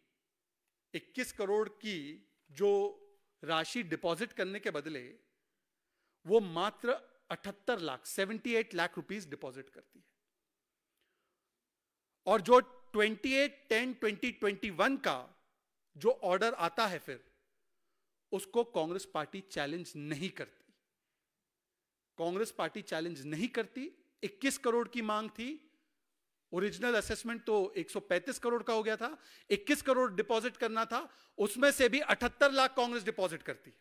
21 करोड़ की जो राशि डिपॉजिट करने के बदले वो मात्र 78 लाख 78 लाख रुपीस डिपॉजिट करती है। और जो 28 10 2021 का जो ऑर्डर आता है फिर, उसको कांग्रेस पार्टी चैलेंज नहीं करती। कांग्रेस पार्टी चैलेंज नहीं करती 21 करोड़ की मांग थी ओरिजिनल असेसमेंट तो 135 करोड़ का हो गया था 21 करोड़ डिपॉजिट करना था, उसमें से भी 78 लाख कांग्रेस डिपॉजिट करती है।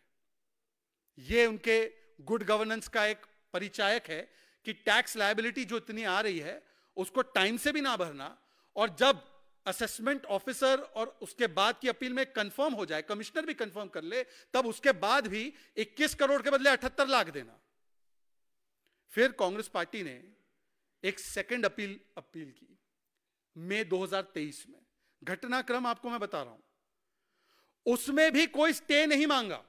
यह उनके गुड गवर्नेंस का एक परिचायक है कि टैक्स लाइबिलिटी जो इतनी आ रही है, उसको टाइम से भी ना भरना और जब असेसमेंट ऑफिसर और उसके बाद की अपील में कंफर्म हो जाए कमिश्नर भी कंफर्म कर ले, तब उसके बाद भी 21 करोड़ के बदले 78 लाख देना। फिर कांग्रेस पार्टी ने एक सेकंड अपील अपील की। मई 2023 में। घटनाक्रम आपको मैं बता रहा हूँ। उसमें भी कोई स्टे नहीं मांगा।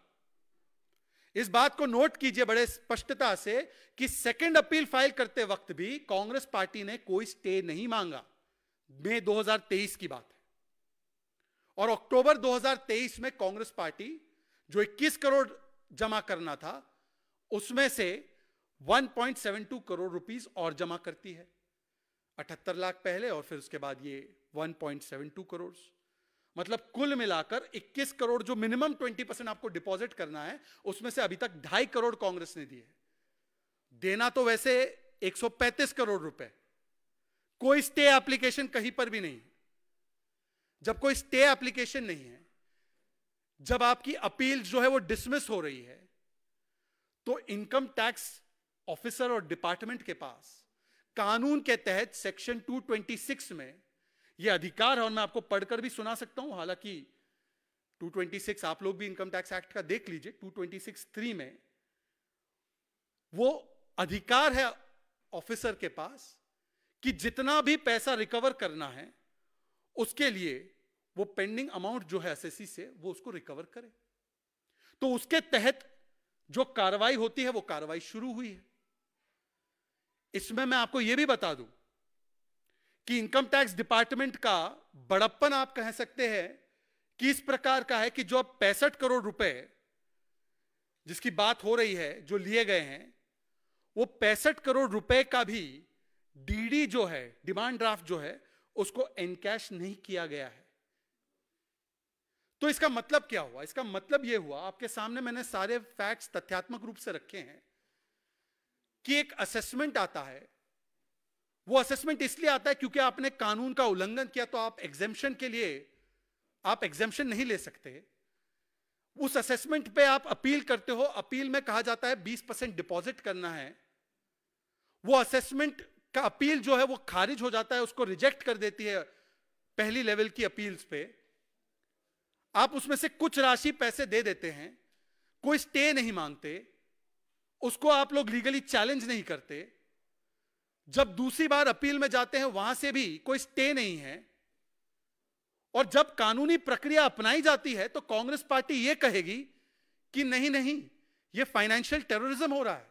इस बात को नोट कीजिए बड़े स्पष्टता से कि सेकंड अपील फ़ाइल करते वक्त भी कांग्रेस पार्टी ने कोई स्टे नहीं मांगा। मई 2023 की बात है। और अक्टूबर 2023 में कांग्रेस पार्टी जो 21 करोड़ जमा करना था, उसमें से 1.72 करोड़ रुपीस और जमा करती है। 78 लाख पहले और फिर उसके बाद ये 1.72 करोड़। मतलब कुल मिलाकर 21 करोड़ जो मिनिमम 20 परसेंट आपको डिपॉजिट करना है, उसमें से अभी तक ढाई करोड़ कांग्रेस ने दिए। देना तो वैसे 135 करोड़ रुपए। कोई स्टे एप्लीकेशन कहीं पर भी नहीं जब कोई स्टे एप्लीकेशन नहीं है, जब आपकी अपील जो है वो डिसमिस हो रही है तो इनकम टैक्स ऑफिसर और डिपार्टमेंट के पास, कानून के तहत सेक्शन 226 में यह अधिकार है और मैं आपको पढ़कर भी सुना सकता हूँ। हालाँकि 226 आप लोग भी इनकम टैक्स एक्ट का देख लीजिए 226 थ्री में वो अधिकार है ऑफिसर के पास कि जितना भी पैसा रिकवर करना है, उसके लिए वो पेंडिंग अमाउंट जो है एसएससी से वो उसको रिकवर करे। तो उसके तहत जो कार्रवाई होती है वो कार्रवाई शुरू हुई है। इसमें मैं आपको यह भी बता दूँ कि इनकम टैक्स डिपार्टमेंट का बड़प्पन आप कह सकते हैं कि इस प्रकार का है कि जो पैंसठ करोड़ रुपए जिसकी बात हो रही है, जो लिए गए हैं, वो पैंसठ करोड़ रुपए का भी डीडी जो है, डिमांड ड्राफ्ट जो है, उसको एनकैश नहीं किया गया है। तो इसका मतलब क्या हुआ? इसका मतलब यह हुआ, आपके सामने मैंने सारे फैक्ट्स तथ्यात्मक रूप से रखे हैं कि एक असेसमेंट आता है। वो असेसमेंट इसलिए आता है क्योंकि आपने कानून का उल्लंघन किया तो आप एग्जेम्पन के लिए, आप एग्जेम्पन नहीं ले सकते। उस असेसमेंट पे आप अपील करते हो। अपील में कहा जाता है 20 परसेंट डिपॉजिट करना है। वो असेसमेंट का अपील जो है वो खारिज हो जाता है, उसको रिजेक्ट कर देती है पहली लेवल की अपील्स पे। आप उसमें से कुछ राशि पैसे दे देते हैं। कोई स्टे नहीं मांगते। उसको आप लोग लीगली चैलेंज नहीं करते। जब दूसरी बार अपील में जाते हैं, वहाँ से भी कोई स्टे नहीं है। और जब कानूनी प्रक्रिया अपनाई जाती है तो कांग्रेस पार्टी यह कहेगी कि नहीं नहीं यह फाइनेंशियल टेररिज्म हो रहा है।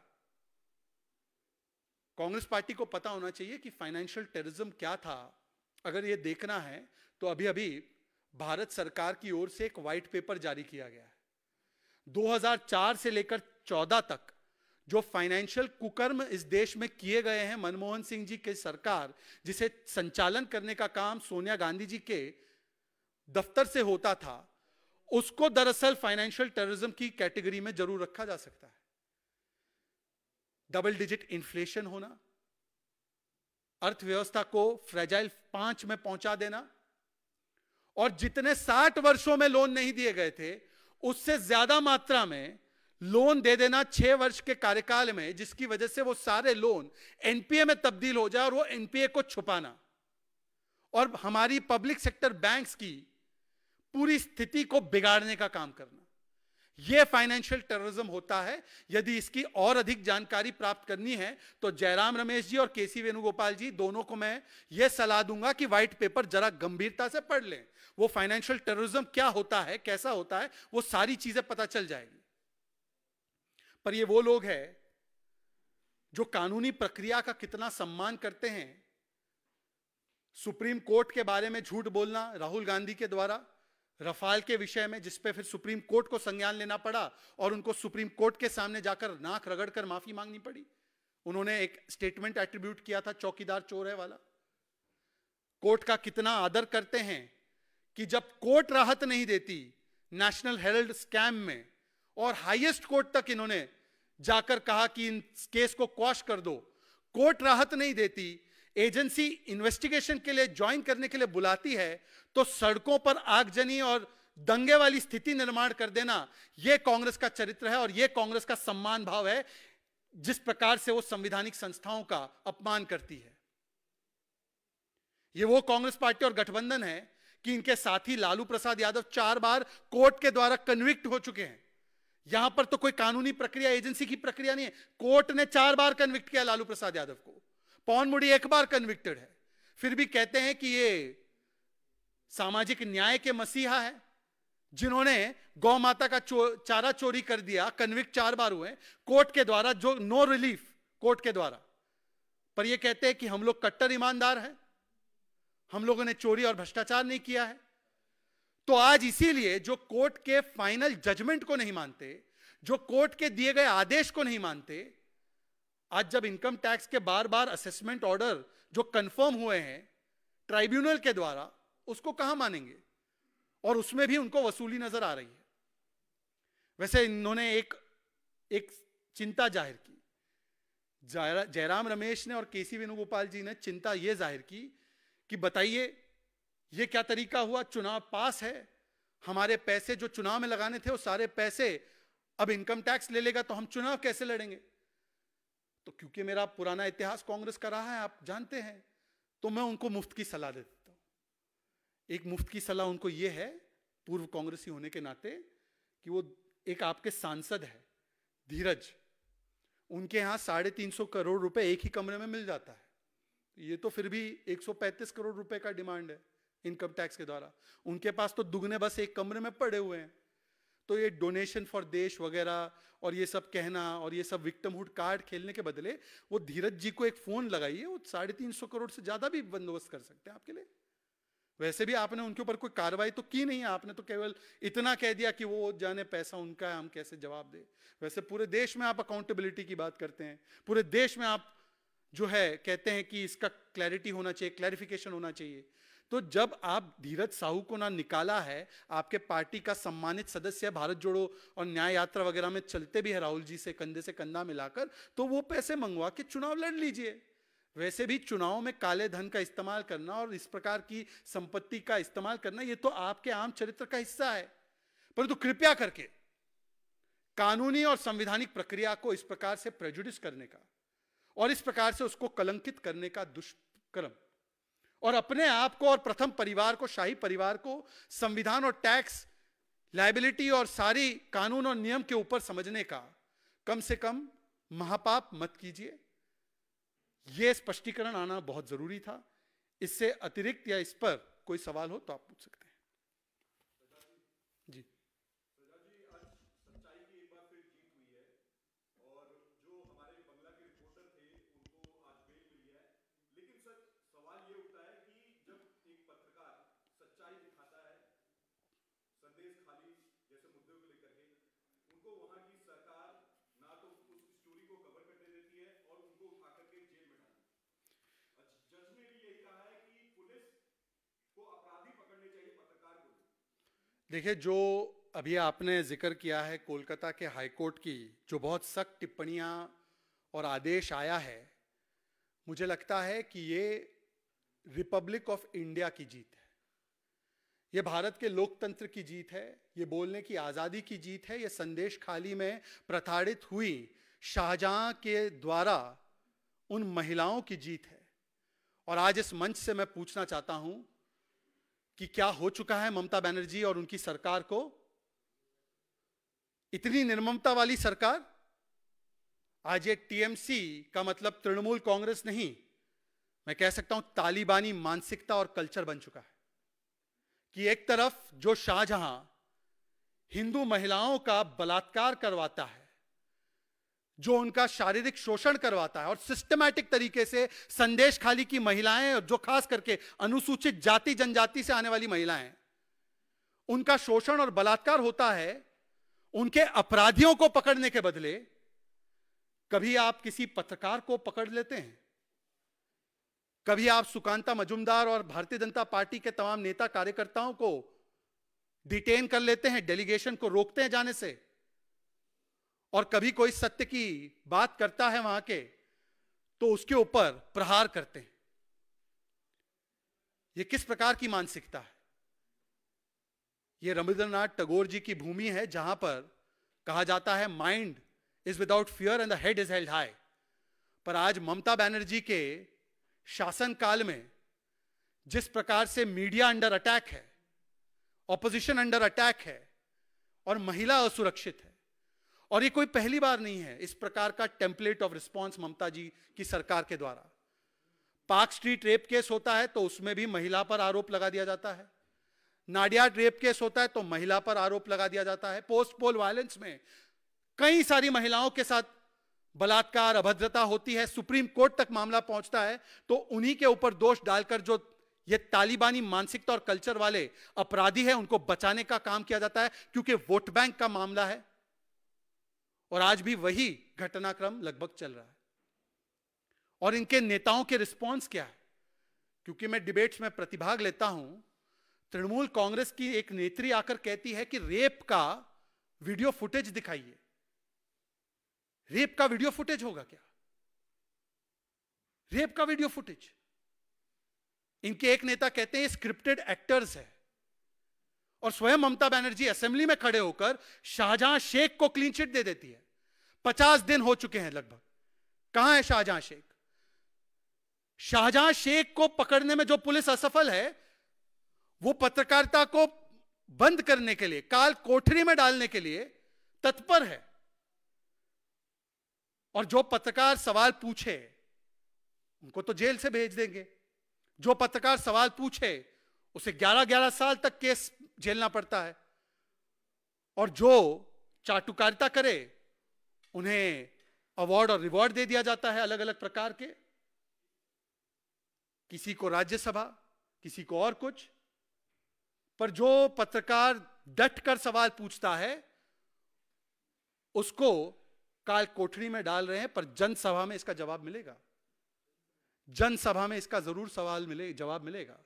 कांग्रेस पार्टी को पता होना चाहिए कि फाइनेंशियल टेररिज्म क्या था। अगर यह देखना है तो अभी अभी भारत सरकार की ओर से एक व्हाइट पेपर जारी किया गया है। 2004 से लेकर 14 तक जो फाइनेंशियल कुकर्म इस देश में किए गए हैं मनमोहन सिंह जी की सरकार, जिसे संचालन करने का काम सोनिया गांधी जी के दफ्तर से होता था, उसको दरअसल फाइनेंशियल टेररिज्म की कैटेगरी में ज़रूर रखा जा सकता है। डबल डिजिट इन्फ्लेशन होना, अर्थव्यवस्था को फ्रेजाइल पाँच में पहुँचा देना, और जितने साठ वर्षों में लोन नहीं दिए गए थे, उससे ज़्यादा मात्रा में लोन दे देना छह वर्ष के कार्यकाल में, जिसकी वजह से वो सारे लोन एनपीए में तब्दील हो जाए और वो एनपीए को छुपाना। और हमारी पब्लिक सेक्टर बैंक्स की पूरी स्थिति को बिगाड़ने का काम करना। यह फाइनेंशियल टेररिज्म होता है। यदि इसकी और अधिक जानकारी प्राप्त करनी है तो जयराम रमेश जी और केसी वेणुगोपाल जी, दोनों को मैं यह सलाह दूँगा कि व्हाइट पेपर जरा गंभीरता से पढ़ लें। वो फाइनेंशियल टेररिज्म क्या होता है, कैसा होता है, वो सारी चीज़ें पता चल जाएगी। पर ये वो लोग हैं जो कानूनी प्रक्रिया का कितना सम्मान करते हैं। सुप्रीम कोर्ट के बारे में झूठ बोलना राहुल गांधी के द्वारा, रफाल के विषय में जिसपे फिर सुप्रीम कोर्ट को संज्ञान लेना पड़ा और उनको सुप्रीम कोर्ट के सामने जाकर नाक रगड़कर माफ़ी मांगनी पड़ी। उन्होंने एक स्टेटमेंट एट्रीब्यूट किया था, चौकीदार चोर है वाला। कोर्ट का कितना आदर करते हैं कि जब कोर्ट राहत नहीं देती नेशनल हेरल्ड स्कैम में और हाईएस्ट कोर्ट तक इन्होंने जाकर कहा कि इन केस को क्वाश कर दो। कोर्ट राहत नहीं देती एजेंसी इन्वेस्टिगेशन के लिए ज्वाइन करने के लिए बुलाती है तो सड़कों पर आगजनी और दंगे वाली स्थिति निर्माण कर देना यह कांग्रेस का चरित्र है और यह कांग्रेस का सम्मान भाव है, जिस प्रकार से वो संविधानिक संस्थाओं का अपमान करती है। यह वो कांग्रेस पार्टी और गठबंधन है कि इनके साथी लालू प्रसाद यादव चार बार कोर्ट के द्वारा कन्विक्ट हो चुके हैं। यहाँ पर तो कोई कानूनी प्रक्रिया एजेंसी की प्रक्रिया नहीं है। कोर्ट ने चार बार कन्विक्ट किया लालू प्रसाद यादव को। पौन मुड़ी एक बार कन्विक्टेड है। फिर भी कहते हैं कि ये सामाजिक न्याय के मसीहा है जिन्होंने गौ माता का चो, चारा चोरी कर दिया कन्विक्ट चार बार हुए कोर्ट के द्वारा जो नो रिलीफ कोर्ट के द्वारा। पर ये कहते हैं कि हम लोग कट्टर ईमानदार हैं। हम लोगों ने चोरी और भ्रष्टाचार नहीं किया है। तो आज इसीलिए जो कोर्ट के फाइनल जजमेंट को नहीं मानते, जो कोर्ट के दिए गए आदेश को नहीं मानते, आज जब इनकम टैक्स के बार बार असेसमेंट ऑर्डर जो कंफर्म हुए हैं ट्राइब्यूनल के द्वारा, उसको कहाँ मानेंगे? और उसमें भी उनको वसूली नज़र आ रही है। वैसे इन्होंने एक एक चिंता ज़ाहिर की। जयराम रमेश ने और केसी वेणुगोपाल जी ने चिंता यह ज़ाहिर की कि बताइए यह क्या तरीका हुआ? चुनाव पास है। हमारे पैसे जो चुनाव में लगाने थे, वो सारे पैसे अब इनकम टैक्स ले लेगा तो हम चुनाव कैसे लड़ेंगे? तो क्योंकि मेरा पुराना इतिहास कांग्रेस का रहा है, आप जानते हैं तो मैं उनको मुफ़्त की सलाह दे देता हूँ। एक मुफ़्त की सलाह उनको यह है, पूर्व कांग्रेसी होने के नाते, कि वो एक आपके सांसद है, धीरज। उनके यहाँ साढ़े तीन सौ करोड़ रुपए एक ही कमरे में मिल जाता है। ये तो फिर भी 135 करोड़ रुपए का डिमांड है। इनकम टैक्स के द्वारा। उनके पास तो दुगने बस एक कमरे में पड़े हुए हैं। तो ये डोनेशन फॉर देश वगैरह और ये सब कहना और ये सब विक्टमहुड कार्ड खेलने के बदले वो धीरज जी को एक फ़ोन लगाइए, वो साढ़े तीन सौ करोड़ से ज़्यादा भी बंदोबस्त कर सकते हैं आपके लिए। वैसे भी आपने उनके ऊपर कोई कार्रवाई तो की नहीं आपने तो केवल इतना कह दिया कि वो जाने पैसा उनका है, हम कैसे जवाब दे। वैसे पूरे देश में आप अकाउंटेबिलिटी की बात करते हैं। पूरे देश में आप जो है, कहते हैं कि इसका क्लैरिटी होना चाहिए क्लैरिफिकेशन होना चाहिए। तो जब आप धीरज साहू को ना निकाला है, आपके पार्टी का सम्मानित सदस्य है, भारत जोड़ो और न्याय यात्रा वगैरह में चलते भी है राहुल जी से, कंधे से कंधा मिलाकर तो वो पैसे मंगवा के चुनाव लड़ लीजिए। वैसे भी चुनाव में काले धन का इस्तेमाल करना और इस प्रकार की संपत्ति का इस्तेमाल करना, ये तो आपके आम चरित्र का हिस्सा है। परंतु तो कृपया करके कानूनी और संविधानिक प्रक्रिया को इस प्रकार से प्रेजुडिस करने का और इस प्रकार से उसको कलंकित करने का दुष्कर्म और अपने आप को और प्रथम परिवार को, शाही परिवार को संविधान और टैक्स लाइबिलिटी और सारी कानून और नियम के ऊपर समझने का कम से कम महापाप मत कीजिए। यह स्पष्टीकरण आना बहुत ज़रूरी था। इससे अतिरिक्त या इस पर कोई सवाल हो तो आप पूछ सकते हैं उनको वहाँ की सरकार ना तो उस स्टोरी को कवर करने देती है और उनको उठा करके जेल में डालती जज ने भी यही कहा है कि पुलिस को अपराधी पकड़ने चाहिए पत्रकार को देखिए, जो अभी आपने ज़िक्र किया है कोलकाता के हाईकोर्ट की, जो बहुत सख्त टिप्पणियाँ और आदेश आया है, मुझे लगता है कि ये रिपब्लिक ऑफ़ इंडिया की जीत है। ये भारत के लोकतंत्र की जीत है, ये बोलने की आज़ादी की जीत है, ये संदेश खाली में प्रताड़ित हुई शाहजहां के द्वारा उन महिलाओं की जीत है। और आज इस मंच से मैं पूछना चाहता हूँ कि क्या हो चुका है ममता बनर्जी और उनकी सरकार को? इतनी निर्ममता वाली सरकार? आज ये टीएमसी का मतलब तृणमूल कांग्रेस नहीं, मैं कह सकता हूँ तालिबानी मानसिकता और कल्चर बन चुका है। कि एक तरफ़ जो शाहजहां हिंदू महिलाओं का बलात्कार करवाता है जो उनका शारीरिक शोषण करवाता है और सिस्टमैटिक तरीके से संदेश खाली की महिलाएँ जो खास करके अनुसूचित जाति, जनजाति से आने वाली महिलाएँ, उनका शोषण और बलात्कार होता है, उनके अपराधियों को पकड़ने के बदले, कभी आप किसी पत्रकार को पकड़ लेते हैं? कभी आप सुकांता मजुमदार और भारतीय जनता पार्टी के तमाम नेता कार्यकर्ताओं को डिटेन कर लेते हैं डेलीगेशन को रोकते हैं जाने से? और कभी कोई सत्य की बात करता है वहाँ के तो उसके ऊपर प्रहार करते हैं। यह किस प्रकार की मानसिकता है? यह रविंद्रनाथ टगोर जी की भूमि है, जहाँ पर कहा जाता है mind is without fear and the head is held high पर आज ममता बनर्जी के शासन काल में जिस प्रकार से मीडिया अंडर अटैक है ऑपोजिशन अंडर अटैक है, और महिला असुरक्षित है और ये कोई पहली बार नहीं है इस प्रकार का template of response Mamata ji की सरकार के द्वारा। पार्क स्ट्रीट रेप केस होता है तो उसमें भी महिला पर आरोप लगा दिया जाता है। नाडियाड रेप केस होता है तो महिला पर आरोप लगा दिया जाता है। पोस्ट पोल वायलेंस में कई सारी महिलाओं के साथ बलात्कार, अभद्रता होती है। सुप्रीम कोर्ट तक मामला पहुँचता है तो उन्हीं के ऊपर दोष डालकर जो ये तालिबानी मानसिकता और कल्चर वाले अपराधी है, उनको बचाने का काम किया जाता है, क्योंकि वोट बैंक का मामला है। और आज भी वही घटनाक्रम लगभग चल रहा है। और इनके नेताओं के रिस्पॉन्स क्या है? क्योंकि मैं डिबेट्स में प्रतिभाग लेता हूँ, तृणमूल कांग्रेस की एक नेत्री आकर कहती है कि रेप का वीडियो फुटेज दिखाइए। रेप का वीडियो फुटेज होगा क्या? रेप का वीडियो फुटेज। इनके एक नेता कहते हैं स्क्रिप्टेड एक्टर्स है। और स्वयं ममता बनर्जी असेंबली में खड़े होकर शाहजहां शेख को क्लीन चिट दे देती है। पचास दिन हो चुके हैं लगभग। कहाँ है शाहजहां शेख? शाहजहां शेख को पकड़ने में जो पुलिस असफल है, वो पत्रकारिता को बंद करने के लिए, काल कोठरी में डालने के लिए तत्पर है। और जो पत्रकार सवाल पूछे, उनको तो जेल से भेज देंगे। जो पत्रकार सवाल पूछे, उसे 11-11 साल तक केस झेलना पड़ता है। और जो चाटुकारिता करे, उन्हें अवार्ड और रिवॉर्ड दे दिया जाता है अलग अलग प्रकार के। किसी को राज्यसभा, किसी को और कुछ। पर जो पत्रकार डट कर सवाल पूछता है, उसको काल कोठरी में डाल रहे हैं, पर जनसभा में इसका जवाब मिलेगा। जनसभा में इसका ज़रूर सवाल मिले, जवाब मिलेगा।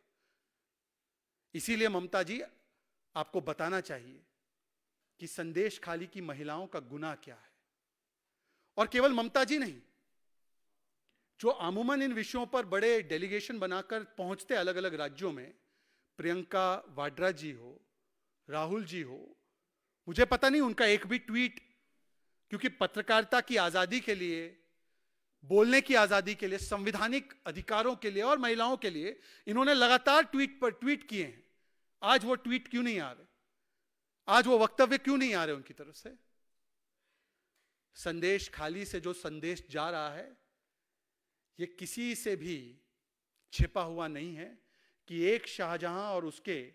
इसीलिए ममता जी आपको बताना चाहिए कि संदेश खाली की महिलाओं का गुना क्या है। और केवल ममता जी नहीं, जो अमूमन इन विषयों पर बड़े डेलीगेशन बनाकर पहुँचते अलग अलग राज्यों में, प्रियंका वाड्रा जी हो, राहुल जी हो, मुझे पता नहीं उनका एक भी ट्वीट क्योंकि पत्रकारिता की आज़ादी के लिए, बोलने की आज़ादी के लिए, संविधानिक अधिकारों के लिए और महिलाओं के लिए, इन्होंने लगातार ट्वीट पर ट्वीट किए हैं। आज वो ट्वीट क्यों नहीं आ रहे? आज वो वक्तव्य क्यों नहीं आ रहे उनकी तरफ़ से? संदेश खाली से जो संदेश जा रहा है, ये किसी से भी छिपा हुआ नहीं है कि एक शाहजहां और उसके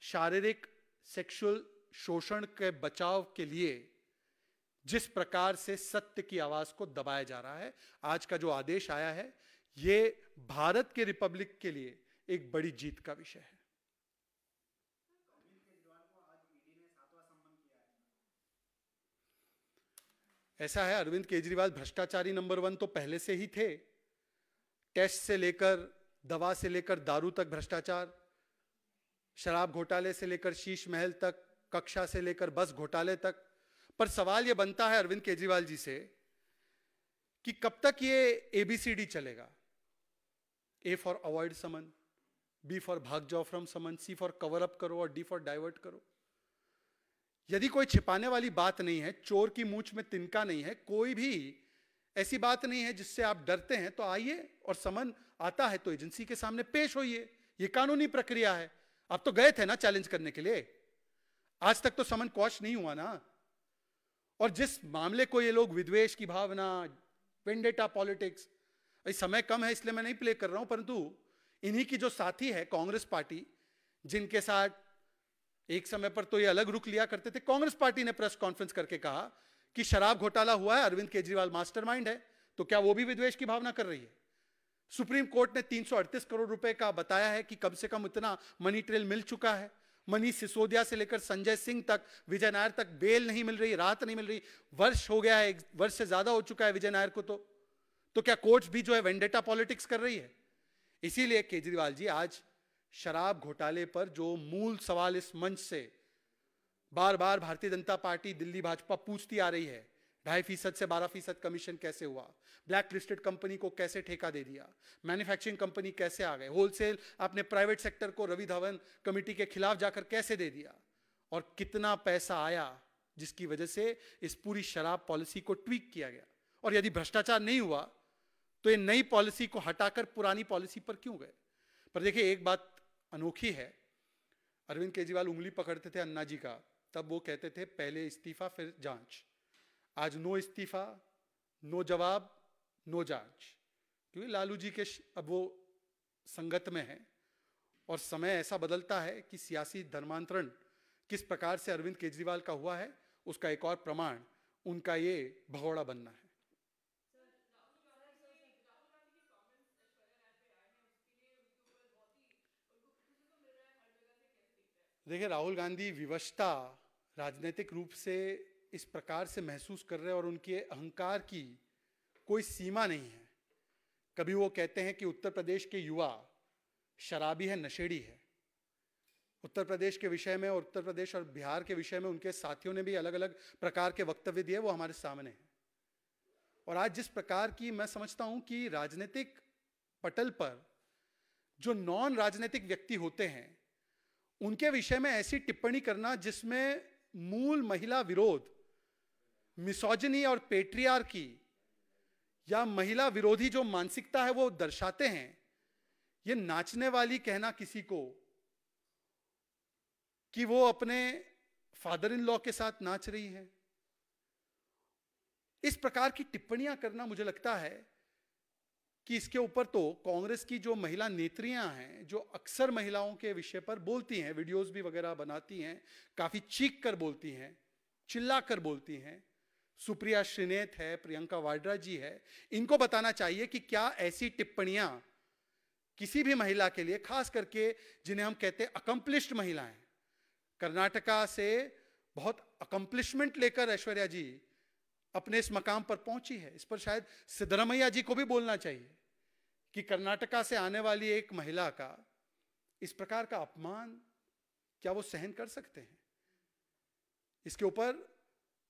शारीरिक सेक्सुअल शोषण के बचाव के लिए जिस प्रकार से सत्य की आवाज़ को दबाया जा रहा है, आज का जो आदेश आया है, ये भारत के रिपब्लिक के लिए एक बड़ी जीत का विषय है। ऐसा है, अरविंद केजरीवाल भ्रष्टाचारी नंबर वन तो पहले से ही थे। टेस्ट से लेकर, दवा से लेकर दारू तक भ्रष्टाचार, शराब घोटाले से लेकर शीश महल तक, कक्षा से लेकर बस घोटाले तक। पर सवाल यह बनता है अरविंद केजरीवाल जी से कि कब तक ये एबीसीडी चलेगा? A for avoid summon B for भाग जाओ from summon C for cover up करो और डी फॉर डाइवर्ट करो। यदि कोई छिपाने वाली बात नहीं है, चोर की मूछ में तिनका नहीं है, कोई भी ऐसी बात नहीं है जिससे आप डरते हैं तो आइए और समन आता है तो एजेंसी के सामने पेश होइए। ये कानूनी प्रक्रिया है। आप तो गए थे ना चैलेंज करने के लिए? आज तक तो समन कॉश नहीं हुआ ना? और जिस मामले को ये लोग विद्वेश की भावना, वेंडेटा पॉलिटिक्स समय कम है इसलिए मैं नहीं प्ले कर रहा हूँ, परंतु इन्हीं की जो साथी है कांग्रेस पार्टी, जिनके साथ एक समय पर तो ये अलग रुख लिया करते थे। कांग्रेस पार्टी ने प्रेस कॉन्फ्रेंस करके कहा कि शराब घोटाला हुआ है, अरविंद केजरीवाल मास्टरमाइंड है तो क्या वो भी विद्वेश की भावना कर रही है? सुप्रीम कोर्ट ने तीन करोड़ रुपए का बताया है कि कम से कम इतना मनी ट्रेल मिल चुका है। मनीष सिसोदिया से लेकर संजय सिंह तक, विजय नायर तक बेल नहीं मिल रही राहत नहीं मिल रही। वर्ष हो गया है वर्ष से ज़्यादा हो चुका है विजय नायर को तो। तो क्या कोर्ट भी जो है वेंडेटा पॉलिटिक्स कर रही है? इसीलिए केजरीवाल जी आज शराब घोटाले पर जो मूल सवाल इस मंच से बार बार भारतीय जनता पार्टी दिल्ली भाजपा पूछती आ रही है, ढाई फ़ीसद से बारह फ़ीसद कमीशन कैसे हुआ? ब्लैक लिस्टेड कंपनी को कैसे ठेका दे दिया? मैन्युफैक्चरिंग कंपनी कैसे आ गए? होलसेल आपने प्राइवेट सेक्टर को रवि धवन कमेटी के खिलाफ जाकर कैसे दे दिया? और कितना पैसा आया जिसकी वजह से इस पूरी शराब पॉलिसी को ट्वीक किया गया? और यदि भ्रष्टाचार नहीं हुआ तो ये नई पॉलिसी को हटाकर पुरानी पॉलिसी पर क्यों गए? पर देखिए, एक बात अनोखी है। अरविंद केजरीवाल उंगली पकड़ते थे अन्ना जी का। तब वो कहते थे, पहले इस्तीफा, फिर जाँच। आज नो इस्तीफा, नो जवाब, नो जाँच। क्योंकि लालू जी के अब वो संगत में है और समय ऐसा बदलता है कि सियासी धर्मांतरण किस प्रकार से अरविंद केजरीवाल का हुआ है, उसका एक और प्रमाण, उनका ये भगौड़ा बनना है। देखिए, राहुल गांधी विवशता राजनीतिक रूप से इस प्रकार से महसूस कर रहे हैं और उनके अहंकार की कोई सीमा नहीं है। कभी वो कहते हैं कि उत्तर प्रदेश के युवा शराबी है, नशेड़ी है। उत्तर प्रदेश के विषय में और उत्तर प्रदेश और बिहार के विषय में उनके साथियों ने भी अलग अलग प्रकार के वक्तव्य दिए, वो हमारे सामने हैं। और आज जिस प्रकार की मैं समझता हूँ कि राजनीतिक पटल पर जो नॉन राजनीतिक व्यक्ति होते हैं उनके विषय में ऐसी टिप्पणी करना जिसमें मूल महिला विरोध मिसोजनी और पेट्रियार की या महिला विरोधी जो मानसिकता है वो दर्शाते हैं, ये नाचने वाली कहना किसी को कि वो अपने फादर इन लॉ के साथ नाच रही है। इस प्रकार की टिप्पणियाँ करना मुझे लगता है कि इसके ऊपर तो कांग्रेस की जो महिला नेत्रियाँ हैं, जो अक्सर महिलाओं के विषय पर बोलती हैं, वीडियोस भी वगैरह बनाती हैं, काफ़ी चीख कर बोलती हैं, चिल्ला कर बोलती हैं। सुप्रिया श्रीनेत है, प्रियंका वाड्रा जी है, इनको बताना चाहिए कि क्या ऐसी टिप्पणियाँ किसी भी महिला के लिए, खास करके जिन्हें हम कहते हैं अकम्पलिश्ड महिलाएँ, कर्नाटका से बहुत अकम्पलिशमेंट लेकर ऐश्वर्या जी अपने इस मकाम पर पहुँची है। इस पर शायद सिद्धरमैया जी को भी बोलना चाहिए कि कर्नाटका से आने वाली एक महिला का इस प्रकार का अपमान क्या वो सहन कर सकते हैं? इसके ऊपर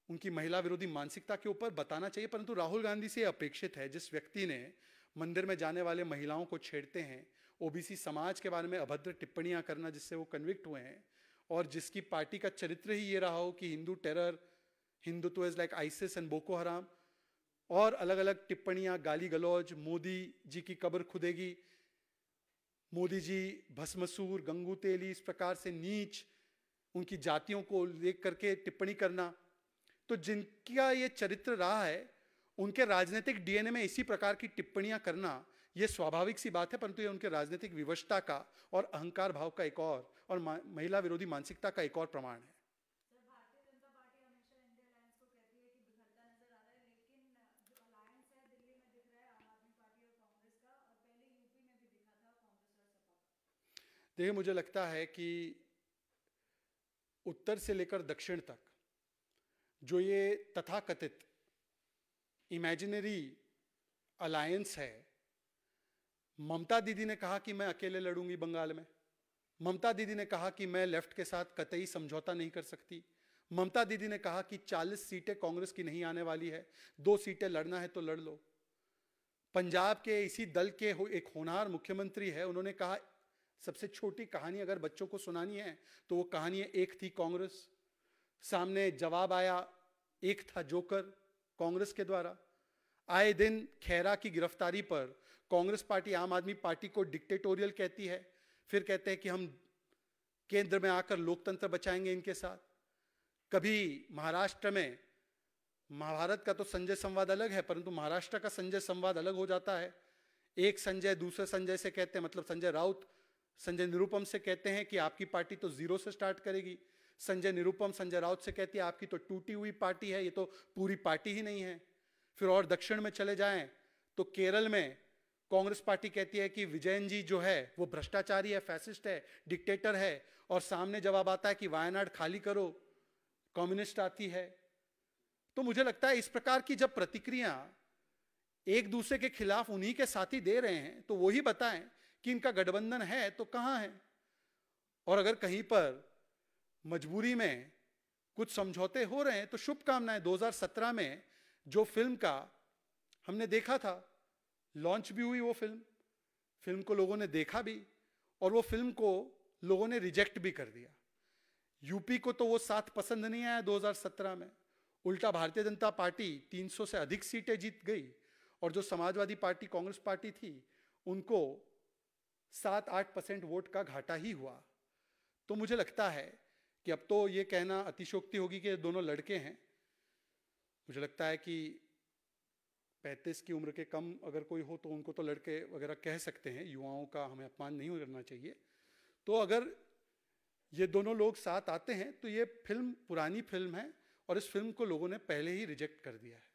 उनकी महिला विरोधी मानसिकता के ऊपर बताना चाहिए, परंतु राहुल गांधी से अपेक्षित है। जिस व्यक्ति ने मंदिर में जाने वाले महिलाओं को छेड़ते हैं, ओबीसी समाज के बारे में अभद्र टिप्पणियाँ करना जिससे वो कन्विक्ट हुए हैं, और जिसकी पार्टी का चरित्र ही ये रहा हो कि Hindu terror Hindutva is like ISIS and Boko Haram और अलग अलग टिप्पणियाँ गाली गलौज मोदी जी की कब्र खुदेगी। मोदी जी भस्मसूर गंगू तेली इस प्रकार से नीच, उनकी जातियों को लेकर करके टिप्पणी करना। तो जिनका ये चरित्र रहा है, उनके राजनीतिक डीएनए में इसी प्रकार की टिप्पणियाँ करना यह स्वाभाविक सी बात है, परंतु ये उनके राजनीतिक विवशता का और अहंकार भाव का एक और और महिला विरोधी मानसिकता का एक और प्रमाण है। देखिए मुझे लगता है कि उत्तर से लेकर दक्षिण तक जो ये तथाकथित इमेजिनरी अलायंस है ममता दीदी ने कहा कि मैं अकेले लड़ूँगी बंगाल में। ममता दीदी ने कहा कि मैं लेफ़्ट के साथ कतई समझौता नहीं कर सकती। ममता दीदी ने कहा कि 40 सीटें कांग्रेस की नहीं आने वाली है। दो सीटें लड़ना है तो लड़ लो। पंजाब के इसी दल के हो, एक होनहार मुख्यमंत्री है उन्होंने कहा सबसे छोटी कहानी अगर बच्चों को सुनानी है तो वो कहानी एक थी कांग्रेस। सामने जवाब आया, एक था जोकर, कांग्रेस के द्वारा। आए दिन खैरा की गिरफ्तारी पर कांग्रेस पार्टी, आम आदमी पार्टी को डिक्टेटोरियल कहती है। फिर कहते हैं कि हम केंद्र में आकर लोकतंत्र बचाएँगे इनके साथ। कभी महाराष्ट्र में, महाभारत का तो संजय संवाद अलग है, परंतु महाराष्ट्र का संजय संवाद अलग हो जाता है। एक संजय दूसरे संजय से कहते हैं मतलब संजय राउत संजय निरुपम से कहते हैं कि आपकी पार्टी तो ज़ीरो से स्टार्ट करेगी। संजय निरुपम, संजय राउत से कहती है, आपकी तो टूटी हुई पार्टी है, ये तो पूरी पार्टी ही नहीं है। फिर और दक्षिण में चले जाएँ तो केरल में कांग्रेस पार्टी कहती है कि विजयन जी जो है, वो भ्रष्टाचारी है, फैसिस्ट है, डिक्टेटर है, और सामने जवाब आता है कि वायनाड खाली करो, कम्युनिस्ट आती है। तो मुझे लगता है इस प्रकार की जब प्रतिक्रिया एक दूसरे के खिलाफ उन्हीं के साथी दे रहे हैं तो वही बताएँ कि इनका गठबंधन है तो कहाँ है? और अगर कहीं पर मजबूरी में कुछ समझौते हो रहे हैं तो शुभकामनाएँ 2017 में जो फ़िल्म का हमने देखा था, लॉन्च भी हुई वो फ़िल्म। फ़िल्म को लोगों ने देखा भी और वो फ़िल्म को लोगों ने रिजेक्ट भी कर दिया। यूपी को तो वो साथ पसंद नहीं आया 2017 में। उल्टा भारतीय जनता पार्टी 300 से अधिक सीटें जीत गई और जो समाजवादी पार्टी, कांग्रेस पार्टी थी, उनको सात आठ परसेंट वोट का घाटा ही हुआ। तो मुझे लगता है कि अब तो ये कहना अतिशोक्ति होगी कि दोनों लड़के हैं। मुझे लगता है कि पैंतीस की उम्र के कम अगर कोई हो तो उनको तो लड़के वगैरह कह सकते हैं, युवाओं का हमें अपमान नहीं करना चाहिए। तो अगर ये दोनों लोग साथ आते हैं तो ये फ़िल्म, पुरानी फ़िल्म है और इस फ़िल्म को लोगों ने पहले ही रिजेक्ट कर दिया है।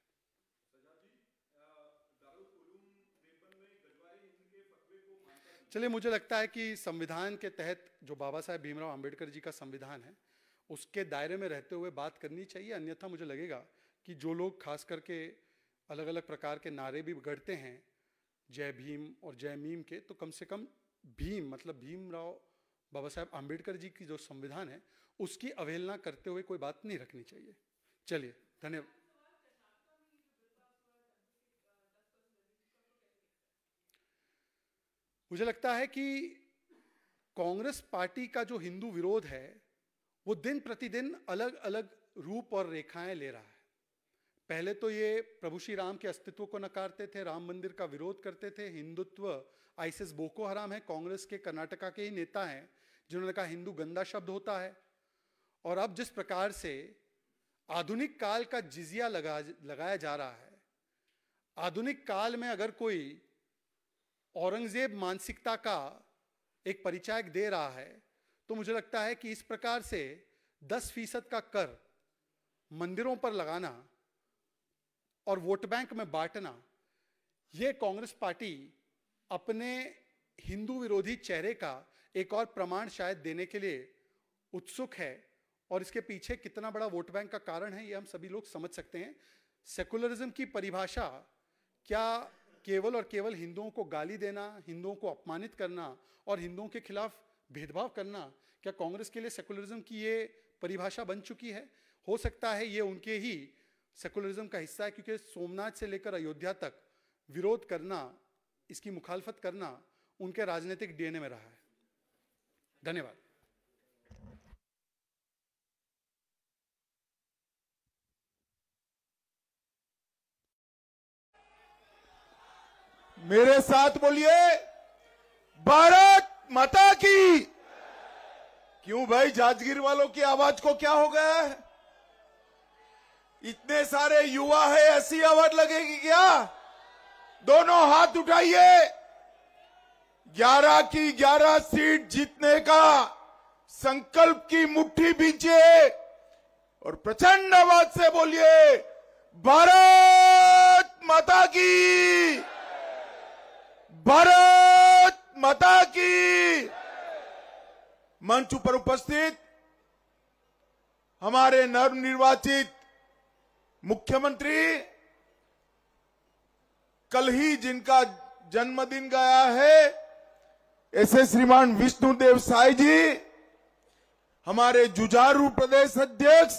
चलिए, मुझे लगता है कि संविधान के तहत जो बाबा साहेब भीमराव अंबेडकर जी का संविधान है, उसके दायरे में रहते हुए बात करनी चाहिए। अन्यथा मुझे लगेगा कि जो लोग खास करके अलग अलग प्रकार के नारे भी गढ़ते हैं, जय भीम और जय मीम के तो कम से कम भीम मतलब भीमराव बाबा साहेब आम्बेडकर जी की जो संविधान है, उसकी अवहेलना करते हुए कोई बात नहीं रखनी चाहिए। चलिए, धन्यवाद। मुझे लगता है कि कांग्रेस पार्टी का जो हिंदू विरोध है, वो दिन प्रतिदिन अलग अलग रूप और रेखाएँ ले रहा है। पहले तो ये प्रभु श्री राम के अस्तित्व को नकारते थे, राम मंदिर का विरोध करते थे, हिंदुत्व, आईसिस बोको हराम है, कांग्रेस के कर्नाटका के ही नेता हैं, जिन्होंने कहा हिंदू गंदा शब्द होता है। और अब जिस प्रकार से आधुनिक काल का जिजिया लगा, लगाया जा रहा है, आधुनिक काल में अगर कोई औरंगज़ेब मानसिकता का एक परिचायक दे रहा है तो मुझे लगता है कि इस प्रकार से 10 फ़ीसद का कर मंदिरों पर लगाना और वोट बैंक में बांटना, ये कांग्रेस पार्टी अपने हिंदू विरोधी चेहरे का एक और प्रमाण शायद देने के लिए उत्सुक है। और इसके पीछे कितना बड़ा वोट बैंक का कारण है, ये हम सभी लोग समझ सकते हैं। सेकुलरिज्म की परिभाषा क्या केवल और केवल हिंदुओं को गाली देना, हिंदुओं को अपमानित करना और हिंदुओं के खिलाफ भेदभाव करना, क्या कांग्रेस के लिए सेकुलरिज्म की ये परिभाषा बन चुकी है? हो सकता है ये उनके ही सेकुलरिज्म का हिस्सा है, क्योंकि सोमनाथ से लेकर अयोध्या तक विरोध करना, इसकी मुखालफत करना उनके राजनीतिक डीएनए में रहा है। धन्यवाद। मेरे साथ बोलिए, भारत माता की। क्यों भाई, जाजगीर वालों की आवाज़ को क्या हो गया है? इतने सारे युवा है, ऐसी आवाज़ लगेगी क्या? दोनों हाथ उठाइए। ग्यारह की ग्यारह सीट जीतने का संकल्प की मुट्ठी बीजिए और प्रचंड आवाज़ से बोलिए, भारत माता की। भारत माता की। मंच पर उपस्थित हमारे नव निर्वाचित मुख्यमंत्री, कल ही जिनका जन्मदिन गया है ऐसे श्रीमान विष्णुदेव साई जी, हमारे जुझारू प्रदेश अध्यक्ष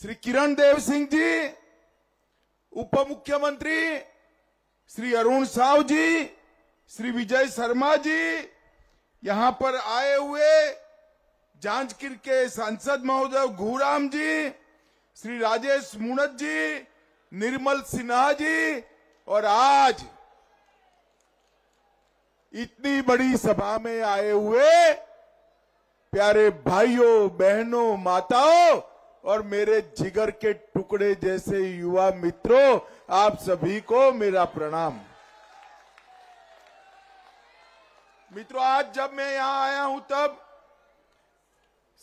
श्री किरण देव सिंह जी, उप मुख्यमंत्री श्री अरुण साव जी, श्री विजय शर्मा जी, यहाँ पर आए हुए जांजगीर के सांसद महोदय घूराम जी, श्री राजेश मुणत जी, निर्मल सिन्हा जी, और आज इतनी बड़ी सभा में आए हुए प्यारे भाइयों, बहनों, माताओं और मेरे जिगर के टुकड़े जैसे युवा मित्रों, आप सभी को मेरा प्रणाम। मित्रों, आज जब मैं यहाँ आया हूँ, तब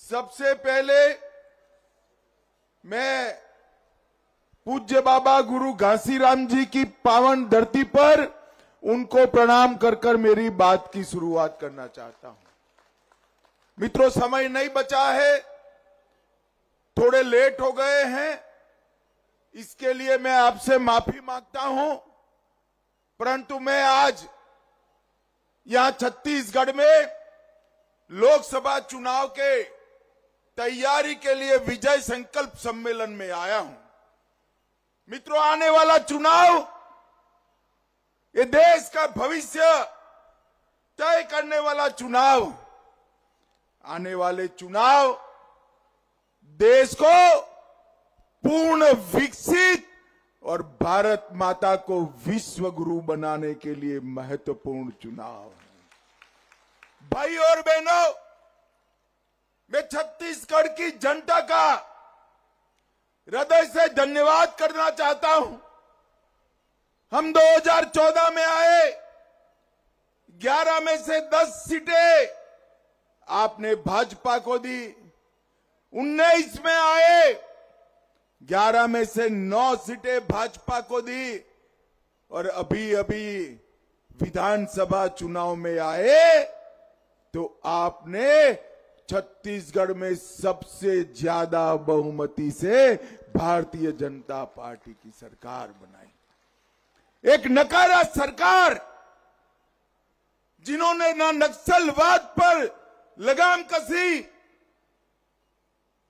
सबसे पहले मैं पूज्य बाबा गुरु घासीराम जी की पावन धरती पर उनको प्रणाम कर कर मेरी बात की शुरुआत करना चाहता हूँ। मित्रों, समय नहीं बचा है। थोड़े लेट हो गए हैं, इसके लिए मैं आपसे माफ़ी माँगता हूँ। परंतु मैं आज यहाँ छत्तीसगढ़ में लोकसभा चुनाव के तैयारी के लिए विजय संकल्प सम्मेलन में आया हूँ। मित्रों, आने वाला चुनाव ये देश का भविष्य तय करने वाला चुनाव, आने वाले चुनाव देश को पूर्ण विकसित और भारत माता को विश्व गुरु बनाने के लिए महत्वपूर्ण चुनाव है। भाई और बहनों, मैं छत्तीसगढ़ की जनता का हृदय से धन्यवाद करना चाहता हूँ। हम 2014 में आए 11 में से 10 सीटें आपने भाजपा को दी 19 में आए। 11 में से 9 सीटें भाजपा को दी और अभी अभी विधानसभा चुनाव में आए तो आपने छत्तीसगढ़ में सबसे ज़्यादा बहुमति से भारतीय जनता पार्टी की सरकार बनाई। एक नकारा सरकार, जिन्होंने ना नक्सलवाद पर लगाम कसी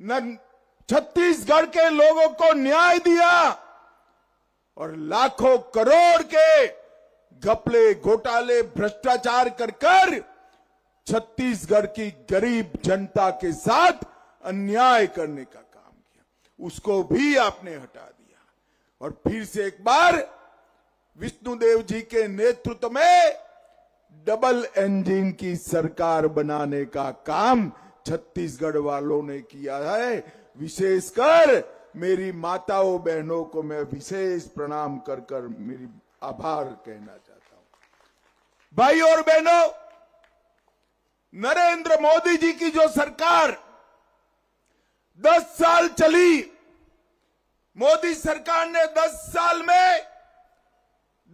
न छत्तीसगढ़ के लोगों को न्याय दिया और लाखों करोड़ के घपले घोटाले भ्रष्टाचार कर कर छत्तीसगढ़ की गरीब जनता के साथ अन्याय करने का काम किया। उसको भी आपने हटा दिया। और फिर से एक बार विष्णुदेव जी के नेतृत्व में डबल इंजन की सरकार बनाने का काम छत्तीसगढ़ वालों ने किया है। विशेषकर मेरी माताओं बहनों को मैं विशेष प्रणाम कर कर मेरी आभार कहना चाहता हूँ। भाई और बहनों, नरेंद्र मोदी जी की जो सरकार 10 साल चली, मोदी सरकार ने 10 साल में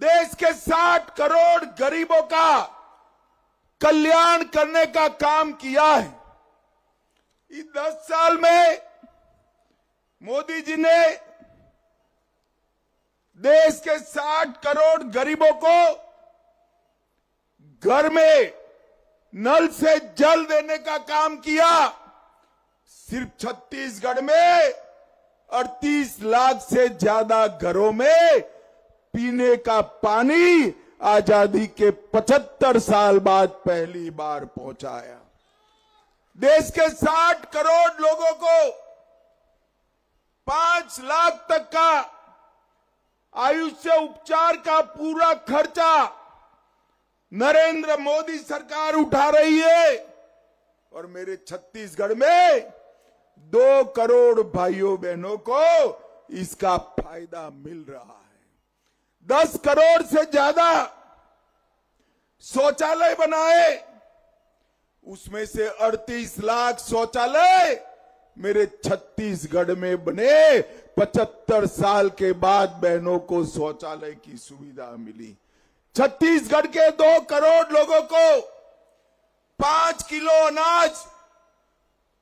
देश के 60 करोड़ गरीबों का कल्याण करने का काम किया है। इस 10 साल में मोदी जी ने देश के 60 करोड़ गरीबों को घर में नल से जल देने का काम किया। सिर्फ़ छत्तीसगढ़ में 38 लाख से ज़्यादा घरों में पीने का पानी आज़ादी के 75 साल बाद पहली बार पहुँचाया। देश के 60 करोड़ लोगों को पाँच लाख तक का आयुष्य उपचार का पूरा खर्चा नरेंद्र मोदी सरकार उठा रही है। और मेरे छत्तीसगढ़ में दो करोड़ भाइयों बहनों को इसका फ़ायदा मिल रहा है। दस करोड़ से ज़्यादा शौचालय बनाए उसमें से 38 लाख शौचालय मेरे छत्तीसगढ़ में बने। 75 साल के बाद बहनों को शौचालय की सुविधा मिली। छत्तीसगढ़ के दो करोड़ लोगों को पाँच किलो अनाज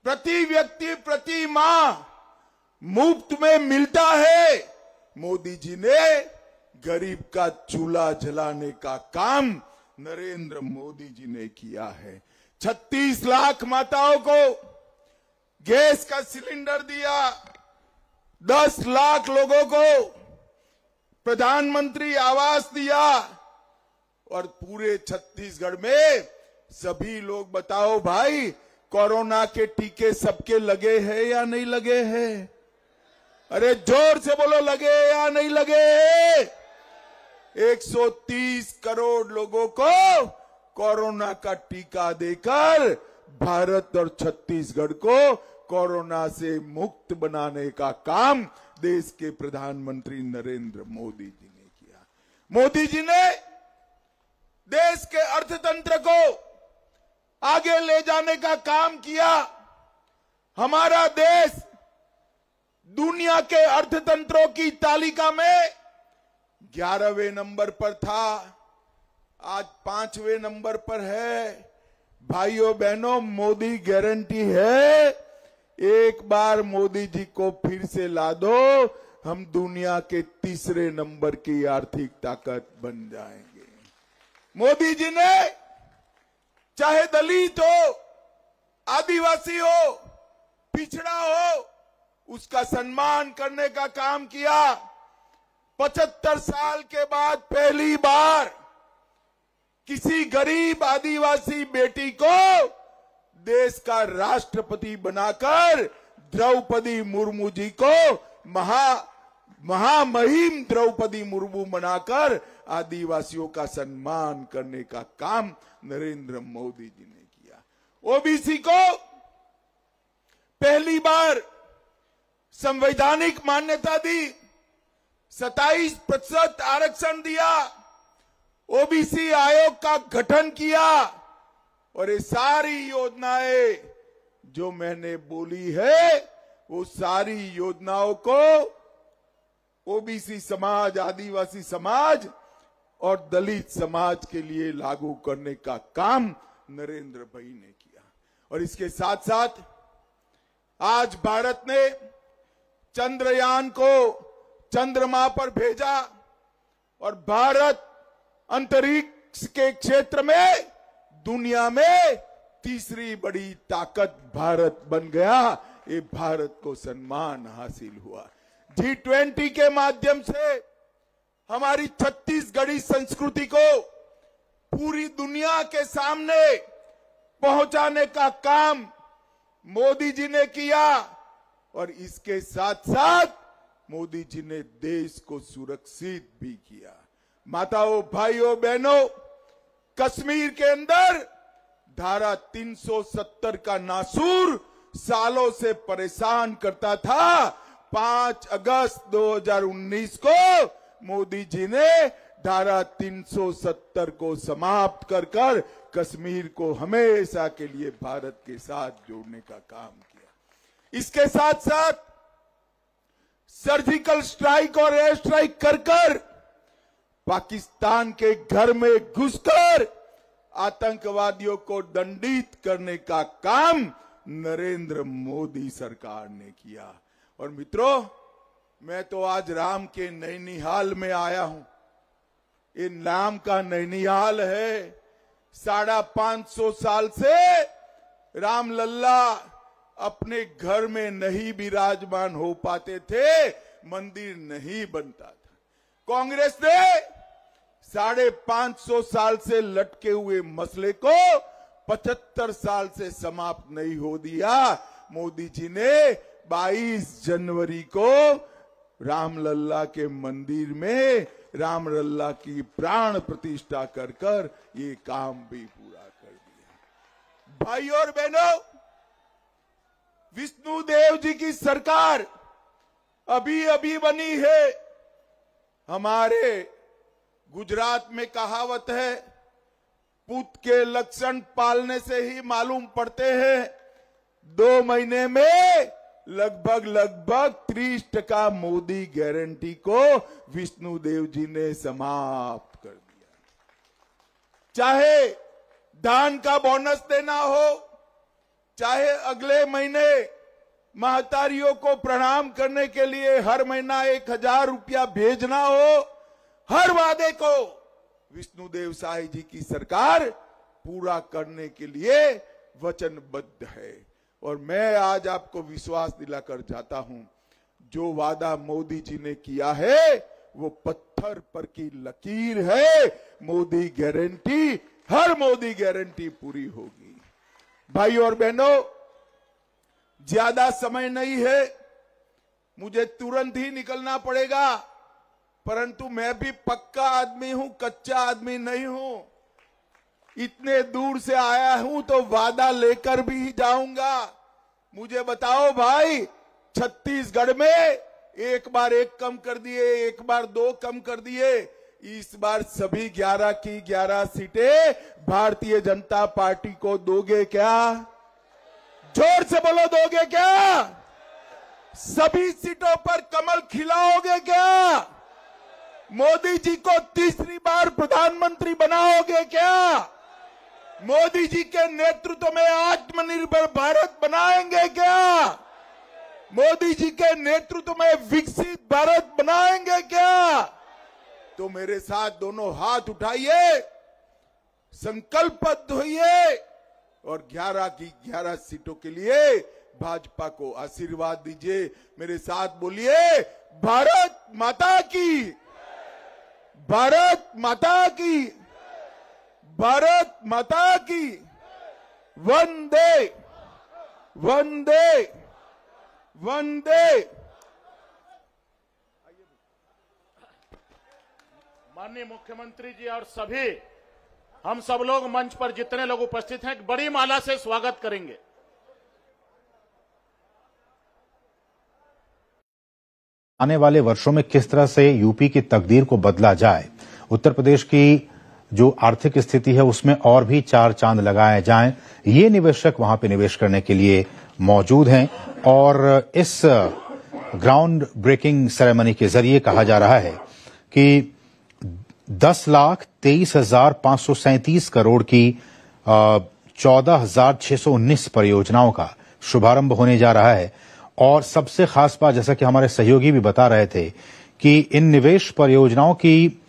प्रति व्यक्ति, प्रति माह मुफ़्त में मिलता है। मोदी जी ने गरीब का चूल्हा जलाने का काम नरेंद्र मोदी जी ने किया है। 36 लाख माताओं को गैस का सिलेंडर दिया 10 लाख लोगों को प्रधानमंत्री आवास दिया, और पूरे छत्तीसगढ़ में सभी लोग बताओ भाई, कोरोना के टीके सबके लगे हैं या नहीं लगे हैं? अरे ज़ोर से बोलो, लगे या नहीं लगे हैं? 130 करोड़ लोगों को कोरोना का टीका देकर भारत और छत्तीसगढ़ को कोरोना से मुक्त बनाने का काम देश के प्रधानमंत्री नरेंद्र मोदी जी ने किया। मोदी जी ने देश के अर्थतंत्र को आगे ले जाने का काम किया। हमारा देश दुनिया के अर्थतंत्रों की तालिका में ग्यारहवें नंबर पर था। आज पाँचवें नंबर पर है। भाइयों बहनों, मोदी गारंटी है, एक बार मोदी जी को फिर से ला दो, हम दुनिया के तीसरे नंबर की आर्थिक ताकत बन जाएँगे। मोदी जी ने, चाहे दलित हो, आदिवासी हो, पिछड़ा हो, उसका सम्मान करने का काम किया। पचहत्तर साल के बाद पहली बार किसी गरीब आदिवासी बेटी को देश का राष्ट्रपति बनाकर द्रौपदी मुर्मू जी को महा, महामहिम द्रौपदी मुर्मू बनाकर आदिवासियों का सम्मान करने का काम नरेंद्र मोदी जी ने किया। ओबीसी को पहली बार संवैधानिक मान्यता दी 27 प्रतिशत आरक्षण दिया ओबीसी आयोग का गठन किया और ये सारी योजनाएँ जो मैंने बोली है, वो सारी योजनाओं को ओबीसी समाज, आदिवासी समाज और दलित समाज के लिए लागू करने का काम नरेंद्र भाई ने किया। और इसके साथ साथ आज भारत ने चंद्रयान को चंद्रमा पर भेजा और भारत अंतरिक्ष के क्षेत्र में दुनिया में तीसरी बड़ी ताकत भारत बन गया। ये भारत को सम्मान हासिल हुआ। जी ट्वेंटी के माध्यम से हमारी छत्तीसगढ़ी संस्कृति को पूरी दुनिया के सामने पहुँचाने का काम मोदी जी ने किया और इसके साथ साथ मोदी जी ने देश को सुरक्षित भी किया। माताओं, भाइयों, बहनों, कश्मीर के अंदर धारा 370 का नासूर सालों से परेशान करता था। 5 अगस्त 2019 को मोदी जी ने धारा 370 को समाप्त कर कर कश्मीर को हमेशा के लिए भारत के साथ जोड़ने का काम किया। इसके साथ साथ सर्जिकल स्ट्राइक और एयर स्ट्राइक कर कर पाकिस्तान के घर में घुसकर आतंकवादियों को दंडित करने का काम नरेंद्र मोदी सरकार ने किया। और मित्रों, मैं तो आज राम के नैनीहाल में आया हूँ। ये नाम का नैनीहाल है। साढ़ा पाँच सौ साल से राम लल्ला अपने घर में नहीं विराजमान हो पाते थे, मंदिर नहीं बनता था। कांग्रेस ने साढ़े पाँच सौ साल से लटके हुए मसले को पचहत्तर साल से समाप्त नहीं हो दिया। मोदी जी ने 22 जनवरी को रामलल्ला के मंदिर में रामलल्ला की प्राण प्रतिष्ठा कर कर ये काम भी पूरा कर दिया। भाई और बहनों, विष्णु देव जी की सरकार अभी अभी बनी है। हमारे गुजरात में कहावत है, पुत के लक्षण पालने से ही मालूम पड़ते हैं। दो महीने में लगभग लगभग त्रीस टका मोदी गारंटी को विष्णु देव जी ने समाप्त कर दिया। चाहे धान का बोनस देना हो, चाहे अगले महीने महतारियों को प्रणाम करने के लिए हर महीना एक हज़ार रुपया भेजना हो हर वादे को विष्णुदेव साई जी की सरकार पूरा करने के लिए वचनबद्ध है। और मैं आज आपको विश्वास दिलाकर जाता हूँ, जो वादा मोदी जी ने किया है, वो पत्थर पर की लकीर है। मोदी गारंटी, हर मोदी गारंटी पूरी होगी। भाई और बहनों, ज़्यादा समय नहीं है, मुझे तुरंत ही निकलना पड़ेगा। परंतु मैं भी पक्का आदमी हूँ, कच्चा आदमी नहीं हूँ। इतने दूर से आया हूँ तो वादा लेकर भी ही जाऊँगा। मुझे बताओ भाई, छत्तीसगढ़ में एक बार एक कम कर दिए, एक बार दो कम कर दिए। इस बार सभी 11 की 11 सीटें भारतीय जनता पार्टी को दोगे क्या? ज़ोर से बोलो, दोगे क्या? सभी सीटों पर कमल खिलाओगे क्या? मोदी जी को तीसरी बार प्रधानमंत्री बनाओगे क्या? मोदी जी के नेतृत्व में आत्मनिर्भर भारत बनाएँगे क्या? मोदी जी के नेतृत्व में विकसित भारत बनाएँगे क्या? तो मेरे साथ दोनों हाथ उठाइए, संकल्पबद्ध होइए और 11 की 11 सीटों के लिए भाजपा को आशीर्वाद दीजिए। मेरे साथ बोलिए, भारत माता की भारत माता की, भारत माता की, वंदे वंदे वंदे। माननीय मुख्यमंत्री जी और सभी, हम सब लोग मंच पर जितने लोग उपस्थित हैं बड़ी माला से स्वागत करेंगे। आने वाले वर्षों में किस तरह से यूपी की तकदीर को बदला जाए? उत्तर प्रदेश की जो आर्थिक स्थिति है, उसमें और भी चार चाँद लगाए जाएँ। ये निवेशक वहाँ पे निवेश करने के लिए मौजूद हैं और इस ग्राउंड ब्रेकिंग सेरेमनी के ज़रिए कहा जा रहा है कि दस लाख तेईस हज़ार पाँच सौ सैंतीस करोड़ की चौदह हज़ार छह सौ उन्नीस परियोजनाओं का शुभारंभ होने जा रहा है। और सबसे खास बात, जैसा कि हमारे सहयोगी भी बता रहे थे, कि इन निवेश परियोजनाओं की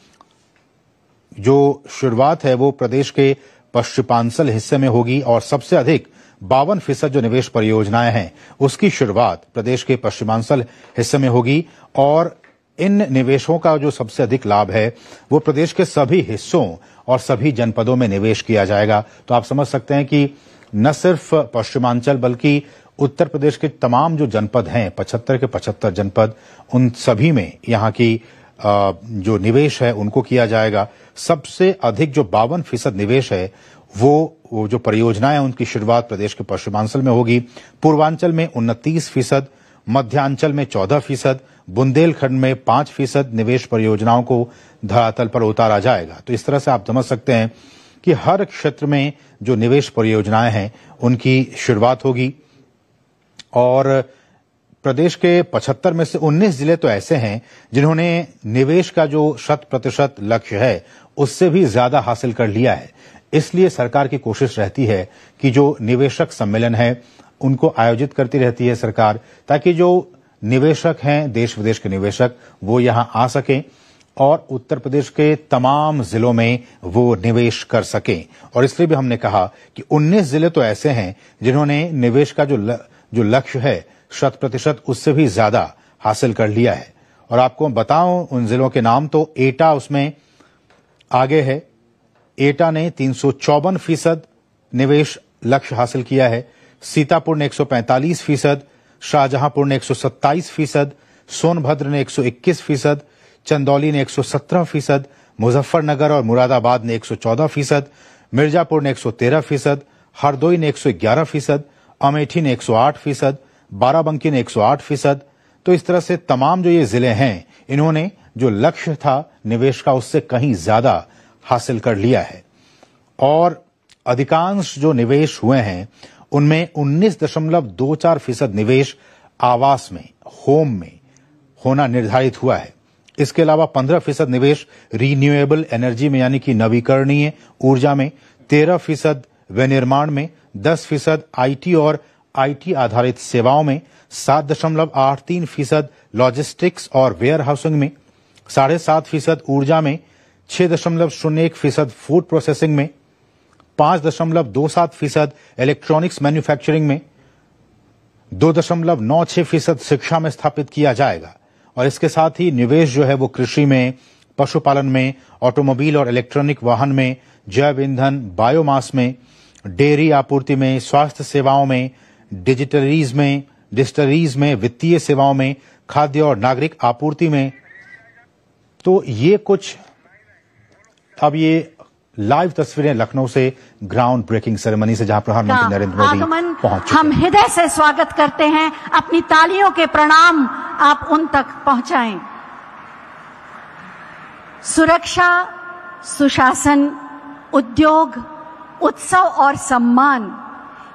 जो शुरुआत है, वो प्रदेश के पश्चिमांचल हिस्से में होगी और सबसे अधिक बावन फ़ीसद जो निवेश परियोजनाएँ हैं, उसकी शुरुआत प्रदेश के पश्चिमांचल हिस्से में होगी और इन निवेशों का जो सबसे अधिक लाभ है, वो प्रदेश के सभी हिस्सों और सभी जनपदों में निवेश किया जाएगा। तो आप समझ सकते हैं कि न सिर्फ़ पश्चिमांचल, बल्कि उत्तर प्रदेश के तमाम जो जनपद हैं, पचहत्तर के पचहत्तर जनपद, उन सभी में यहाँ की जो निवेश है उनको किया जाएगा। सबसे अधिक जो बावन फ़ीसद निवेश है, वो जो परियोजनाएँ उनकी शुरुआत प्रदेश के पश्चिमांचल में होगी। पूर्वांचल में उनतीस फ़ीसद, मध्यांचल में चौदह फ़ीसद, बुंदेलखंड में पाँच फ़ीसद निवेश परियोजनाओं को धरातल पर उतारा जाएगा। तो इस तरह से आप समझ सकते हैं कि हर क्षेत्र में जो निवेश परियोजनाएँ हैं, उनकी शुरुआत होगी। और प्रदेश के 75 में से 19 ज़िले तो ऐसे हैं जिन्होंने निवेश का जो शत प्रतिशत लक्ष्य है उससे भी ज़्यादा हासिल कर लिया है। इसलिए सरकार की कोशिश रहती है कि जो निवेशक सम्मेलन है उनको आयोजित करती रहती है सरकार ताकि जो निवेशक हैं देश विदेश के निवेशक वो यहाँ आ सकें और उत्तर प्रदेश के तमाम जिलों में वो निवेश कर सकें। और इसलिए भी हमने कहा कि 19 ज़िले तो ऐसे हैं जिन्होंने निवेश का जो ल, जो लक्ष्य है, शत प्रतिशत उससे भी ज़्यादा हासिल कर लिया है। और आपको बताऊँ, उन जिलों के नाम तो एटा उसमें आगे है। एटा ने तीन सौ चौवन फ़ीसद निवेश लक्ष्य हासिल किया है। सीतापुर ने 145 फ़ीसद, शाहजहांपुर ने 127 फ़ीसद, सोनभद्र ने 121 फ़ीसद, चंदौली ने 117 फ़ीसद, मुजफ्फरनगर और मुरादाबाद ने 114 फ़ीसद, मिर्जापुर ने 113 फ़ीसद, हरदोई ने 111 फ़ीसद अमेठी ने 108 फ़ीसद, बाराबंकी ने 108 फ़ीसद। तो इस तरह से तमाम जो ये ज़िले हैं, इन्होंने जो लक्ष्य था निवेश का, उससे कहीं ज़्यादा हासिल कर लिया है। और अधिकांश जो निवेश हुए हैं, उनमें उन्नीस दशमलव दो चार फ़ीसद निवेश आवास में, होम में होना निर्धारित हुआ है। इसके अलावा पंद्रह फ़ीसद निवेश रीन्यूएबल एनर्जी में, यानी कि नवीकरणीय ऊर्जा में, तेरह फ़ीसद विनिर्माण में दस फ़ीसद आईटी और आईटी आधारित सेवाओं में सात दशमलव आठ तीन फ़ीसद लॉजिस्टिक्स और वेयर हाउसिंग में, साढ़े सात फ़ीसद ऊर्जा में, छह दशमलव शून्य एक फ़ीसद फ़ूड प्रोसेसिंग में, पाँच दशमलव दो सात फ़ीसद इलेक्ट्रॉनिक्स मैन्युफैक्चरिंग में, दो दशमलव नौ छह फ़ीसद शिक्षा में स्थापित किया जाएगा। और इसके साथ ही निवेश जो है वो कृषि में, पशुपालन में, ऑटोमोबाइल और इलेक्ट्रॉनिक वाहन में, जैव ईंधन, बायोमास में डेयरी आपूर्ति में स्वास्थ्य सेवाओं में डिजिटलीज में डिजिटलीज में वित्तीय सेवाओं में खाद्य और नागरिक आपूर्ति में। तो ये कुछ अब ये लाइव तस्वीरें लखनऊ से ग्राउंड ब्रेकिंग सेरेमनी से जहाँ प्रधानमंत्री नरेंद्र मोदी पहुँच हम हृदय से स्वागत करते हैं। अपनी तालियों के प्रणाम आप उन तक पहुंचाएँ। सुरक्षा सुशासन उद्योग उत्सव और सम्मान,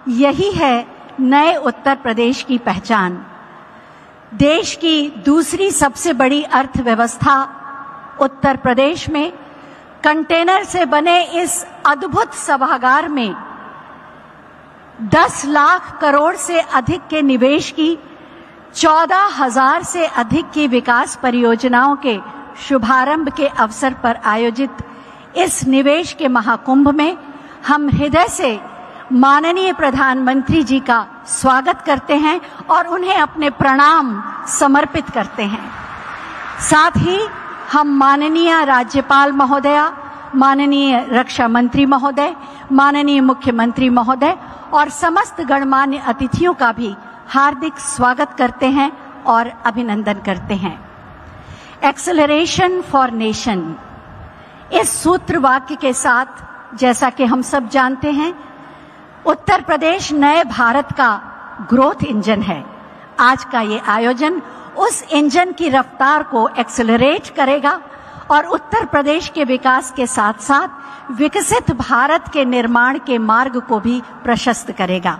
यही है नए उत्तर प्रदेश की पहचान। देश की दूसरी सबसे बड़ी अर्थव्यवस्था, उत्तर प्रदेश में कंटेनर से बने इस अद्भुत सभागार में 10 लाख करोड़ से अधिक के निवेश की, चौदह हज़ार से अधिक की विकास परियोजनाओं के शुभारंभ के अवसर पर आयोजित इस निवेश के महाकुंभ में हम हृदय से माननीय प्रधानमंत्री जी का स्वागत करते हैं और उन्हें अपने प्रणाम समर्पित करते हैं। साथ ही हम माननीय राज्यपाल महोदया, माननीय रक्षा मंत्री महोदय, माननीय मुख्यमंत्री महोदय और समस्त गणमान्य अतिथियों का भी हार्दिक स्वागत करते हैं और अभिनंदन करते हैं। एक्सेलरेशन फॉर नेशन इस सूत्र वाक्य के साथ जैसा कि हम सब जानते हैं, उत्तर प्रदेश नए भारत का ग्रोथ इंजन है। आज का ये आयोजन उस इंजन की रफ्तार को एक्सेलरेट करेगा और उत्तर प्रदेश के विकास के साथ साथ विकसित भारत के निर्माण के मार्ग को भी प्रशस्त करेगा।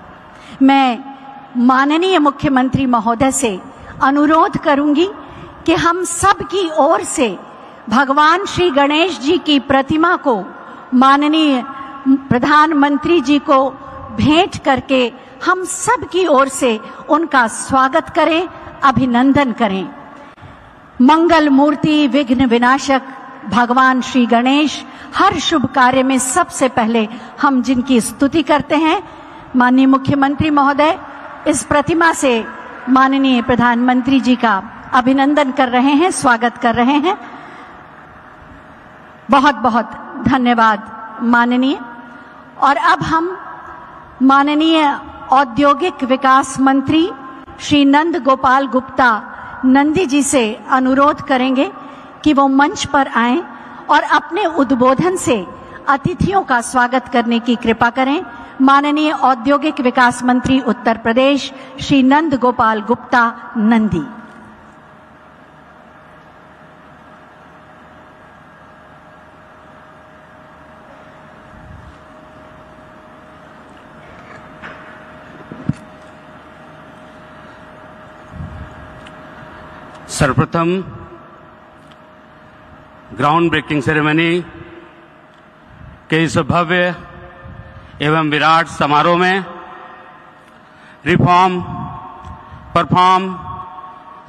मैं माननीय मुख्यमंत्री महोदय से अनुरोध करूँगी कि हम सब की ओर से भगवान श्री गणेश जी की प्रतिमा को माननीय प्रधानमंत्री जी को भेंट करके हम सब की ओर से उनका स्वागत करें, अभिनंदन करें। मंगल मूर्ति, विघ्न विनाशक, भगवान श्री गणेश, हर शुभ कार्य में सबसे पहले हम जिनकी स्तुति करते हैं, माननीय मुख्यमंत्री महोदय, इस प्रतिमा से माननीय प्रधानमंत्री जी का अभिनंदन कर रहे हैं, स्वागत कर रहे हैं। बहुत बहुत धन्यवाद माननीय। और अब हम माननीय औद्योगिक विकास मंत्री श्री नंद गोपाल गुप्ता नंदी जी से अनुरोध करेंगे कि वो मंच पर आएँ और अपने उद्बोधन से अतिथियों का स्वागत करने की कृपा करें। माननीय औद्योगिक विकास मंत्री उत्तर प्रदेश श्री नंद गोपाल गुप्ता नंदी। सर्वप्रथम ग्राउंड ब्रेकिंग सेरेमनी के इस भव्य एवं विराट समारोह में रिफॉर्म परफॉर्म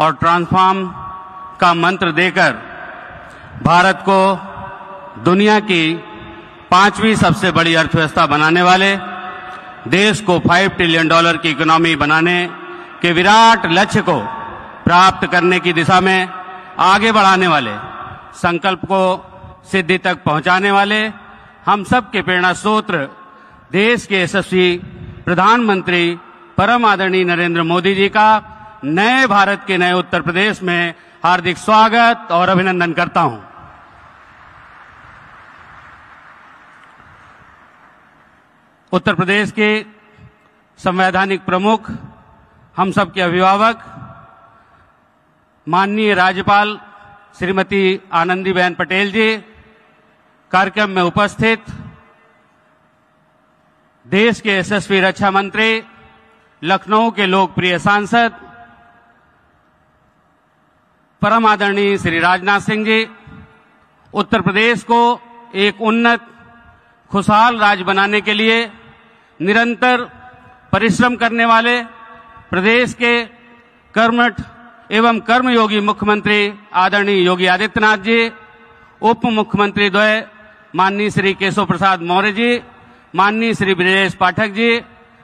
और ट्रांसफॉर्म का मंत्र देकर भारत को दुनिया की पांचवी सबसे बड़ी अर्थव्यवस्था बनाने वाले, देश को फाइव ट्रिलियन डॉलर की इकोनॉमी बनाने के विराट लक्ष्य को प्राप्त करने की दिशा में आगे बढ़ाने वाले, संकल्प को सिद्धि तक पहुँचाने वाले, हम सब के प्रेरणा स्रोत्र देश के यशस्वी प्रधानमंत्री परम आदरणीय नरेंद्र मोदी जी का नए भारत के नए उत्तर प्रदेश में हार्दिक स्वागत और अभिनंदन करता हूँ। उत्तर प्रदेश के संवैधानिक प्रमुख, हम सब के अभिभावक माननीय राज्यपाल श्रीमती आनंदीबेन पटेल जी, कार्यक्रम में उपस्थित देश के यशस्वी रक्षा मंत्री, लखनऊ के लोकप्रिय सांसद, परम आदरणीय श्री राजनाथ सिंह जी, उत्तर प्रदेश को एक उन्नत, खुशहाल राज्य बनाने के लिए निरंतर परिश्रम करने वाले प्रदेश के कर्मठ एवं कर्मयोगी मुख्यमंत्री आदरणीय योगी आदित्यनाथ जी उप मुख्यमंत्री द्वय माननीय श्री केशव प्रसाद मौर्य जी, माननीय श्री ब्रजेश पाठक जी,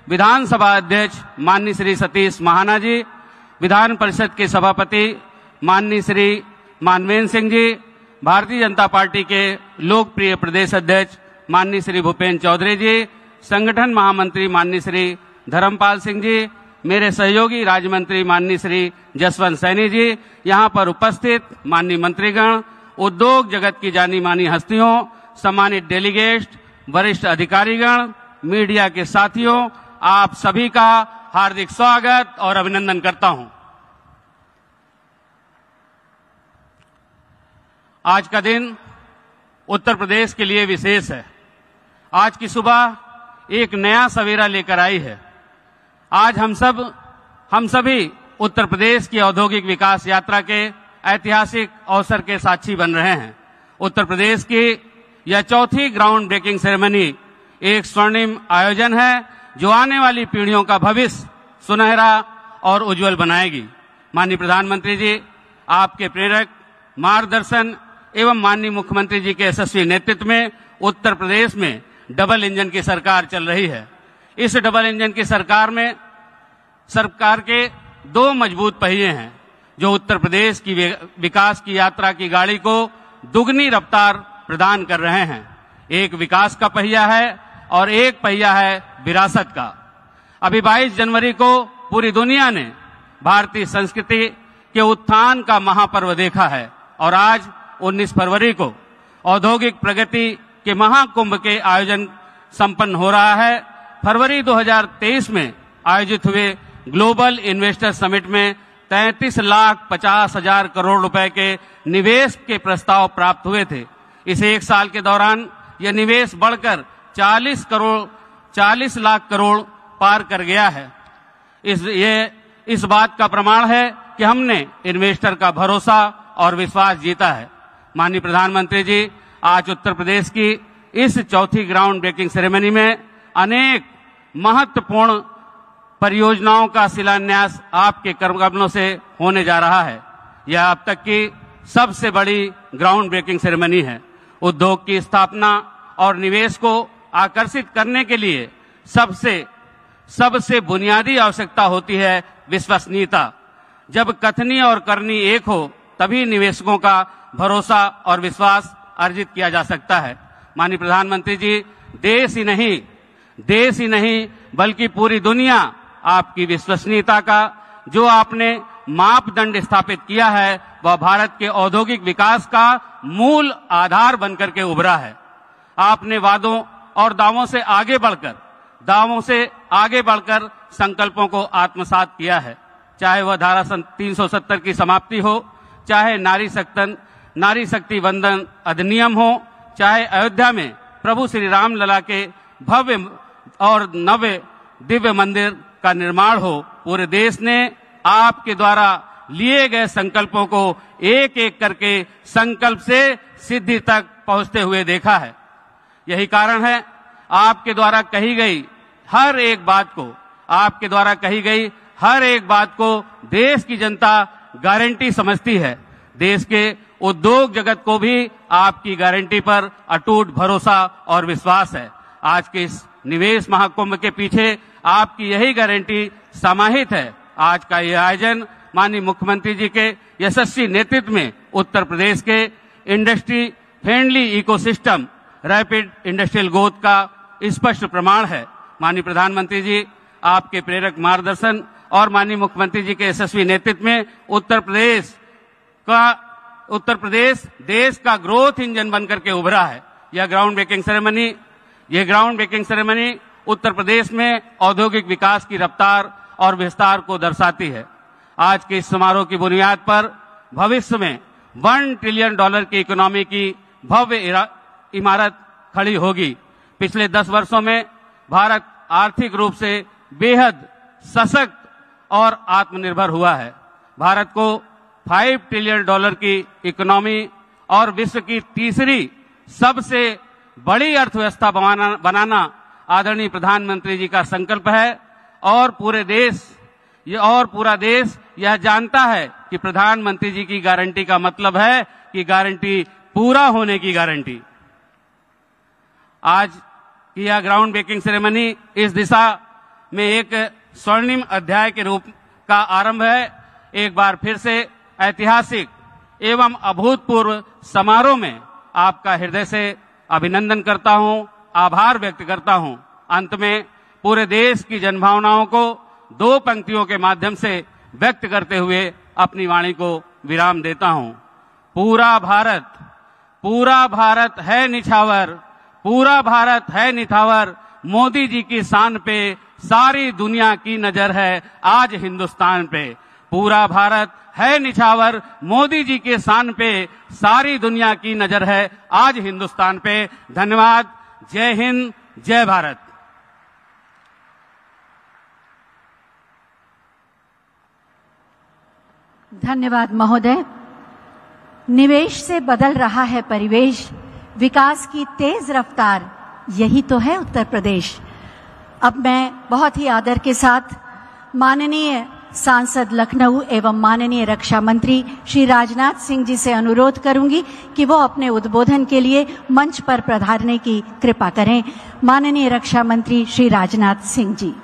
विधानसभा अध्यक्ष माननीय श्री सतीश महाना जी, विधान परिषद के सभापति माननीय श्री मानवेंद्र सिंह जी, भारतीय जनता पार्टी के लोकप्रिय प्रदेश अध्यक्ष माननीय श्री भूपेन्द्र चौधरी जी, संगठन महामंत्री माननीय श्री धर्मपाल सिंह जी मेरे सहयोगी राज्य मंत्री माननीय श्री जसवंत सैनी जी, यहाँ पर उपस्थित माननीय मंत्रीगण, उद्योग जगत की जानी मानी हस्तियों, सम्मानित डेलीगेट वरिष्ठ अधिकारीगण, मीडिया के साथियों, आप सभी का हार्दिक स्वागत और अभिनंदन करता हूँ। आज का दिन उत्तर प्रदेश के लिए विशेष है। आज की सुबह एक नया सवेरा लेकर आई है। आज हम सब, हम सभी उत्तर प्रदेश की औद्योगिक विकास यात्रा के ऐतिहासिक अवसर के साक्षी बन रहे हैं। उत्तर प्रदेश की यह चौथी ग्राउंड ब्रेकिंग सेरेमनी एक स्वर्णिम आयोजन है, जो आने वाली पीढ़ियों का भविष्य, सुनहरा और उज्जवल बनाएगी। माननीय प्रधानमंत्री जी, आपके प्रेरक, मार्गदर्शन एवं माननीय मुख्यमंत्री जी के यशस्वी नेतृत्व में उत्तर प्रदेश में डबल इंजन की सरकार चल रही है। इस डबल इंजन की सरकार में सरकार के दो मज़बूत पहिए हैं, जो उत्तर प्रदेश की विकास की यात्रा की गाड़ी को दुगनी रफ्तार प्रदान कर रहे हैं। एक विकास का पहिया है और एक पहिया है विरासत का। अभी 22 जनवरी को पूरी दुनिया ने भारतीय संस्कृति के उत्थान का महापर्व देखा है और आज 19 फरवरी को औद्योगिक प्रगति के महाकुंभ के आयोजन संपन्न हो रहा है। फरवरी 2023 में आयोजित हुए ग्लोबल इन्वेस्टर समिट में 33 लाख पचास हज़ार करोड़ रुपए के निवेश के प्रस्ताव प्राप्त हुए थे। इस एक साल के दौरान यह निवेश बढ़कर 40 करोड़ 40 लाख करोड़ पार कर गया है। इस, ये, इस बात का प्रमाण है कि हमने इन्वेस्टर का भरोसा और विश्वास जीता है। माननीय प्रधानमंत्री जी, आज उत्तर प्रदेश की इस चौथी ग्राउंड ब्रेकिंग सेरेमनी में अनेक महत्वपूर्ण परियोजनाओं का शिलान्यास आपके कर्मकमलों से होने जा रहा है। यह अब तक की सबसे बड़ी ग्राउंड ब्रेकिंग सेरेमनी है। उद्योग की स्थापना और निवेश को आकर्षित करने के लिए सबसे सबसे बुनियादी आवश्यकता होती है विश्वसनीयता। जब कथनी और करनी एक हो, तभी निवेशकों का भरोसा और विश्वास अर्जित किया जा सकता है। माननीय प्रधानमंत्री जी, देश ही नहीं देश ही नहीं, बल्कि पूरी दुनिया आपकी विश्वसनीयता का, जो आपने मापदंड स्थापित किया है, वह भारत के औद्योगिक विकास का मूल आधार बनकर के उभरा है। आपने वादों और दावों से आगे बढ़कर, दावों से आगे बढ़कर संकल्पों को आत्मसात किया है। चाहे वह धारा 370 की समाप्ति हो, चाहे नारी शक्तन नारी शक्ति वंदन अधिनियम हो, चाहे अयोध्या में प्रभु श्री राम लला के भव्य और नव्य दिव्य मंदिर का निर्माण हो, पूरे देश ने आपके द्वारा लिए गए संकल्पों को एक एक करके संकल्प से सिद्धि तक पहुँचते हुए देखा है। यही कारण है, आपके द्वारा कही गई हर एक बात को, आपके द्वारा कही गई हर एक बात को देश की जनता गारंटी समझती है। देश के उद्योग जगत को भी आपकी गारंटी पर अटूट भरोसा और विश्वास है। आज के इस निवेश महाकुंभ के पीछे आपकी यही गारंटी समाहित है। आज का यह आयोजन माननीय मुख्यमंत्री जी के यशस्वी नेतृत्व में उत्तर प्रदेश के industry friendly ecosystem rapid industrial growth का स्पष्ट प्रमाण है। माननीय प्रधानमंत्री जी, आपके प्रेरक मार्गदर्शन और माननीय मुख्यमंत्री जी के यशस्वी नेतृत्व में उत्तर प्रदेश का, उत्तर प्रदेश देश का ग्रोथ इंजन बनकर के उभरा है। यह ग्राउंड ब्रेकिंग सेरेमनी यह ground breaking ceremony Uttar Pradesh में औद्योगिक विकास की रफ्तार और विस्तार को दर्शाती है। आज के इस समारोह की बुनियाद पर भविष्य में वन ट्रिलियन डॉलर की इकोनॉमी की भव्य इमारत खड़ी होगी। पिछले दस वर्षों में भारत आर्थिक रूप से बेहद सशक्त और आत्मनिर्भर हुआ है। भारत को फाइव ट्रिलियन डॉलर की इकोनॉमी और विश्व की तीसरी सबसे बड़ी अर्थव्यवस्था बनाना, आदरणीय प्रधानमंत्री जी का संकल्प है और पूरे देश ये और पूरा देश यह जानता है कि प्रधानमंत्री जी की गारंटी का मतलब है कि गारंटी पूरा होने की गारंटी। आज की यह ग्राउंड ब्रेकिंग सेरेमनी इस दिशा में एक स्वर्णिम अध्याय के रूप का आरंभ है। एक बार फिर से ऐतिहासिक एवं अभूतपूर्व समारोह में आपका हृदय से अभिनंदन करता हूँ, आभार व्यक्त करता हूँ। अंत में पूरे देश की जनभावनाओं को दो पंक्तियों के माध्यम से व्यक्त करते हुए अपनी वाणी को विराम देता हूँ। पूरा भारत पूरा भारत है निछावर, पूरा भारत है निथावर। मोदी जी की शान पे सारी दुनिया की नज़र है आज हिंदुस्तान पे। पूरा भारत है निछावर, मोदी जी के शान पे सारी दुनिया की नज़र है, आज हिंदुस्तान पे। धन्यवाद। जय हिंद, जय भारत। धन्यवाद महोदय। निवेश से बदल रहा है परिवेश। विकास की तेज रफ्तार, यही तो है उत्तर प्रदेश। अब मैं बहुत ही आदर के साथ माननीय सांसद लखनऊ एवं माननीय रक्षा मंत्री श्री राजनाथ सिंह जी से अनुरोध करूँगी कि वो अपने उद्बोधन के लिए मंच पर पधारने की कृपा करें। माननीय रक्षा मंत्री श्री राजनाथ सिंह जी।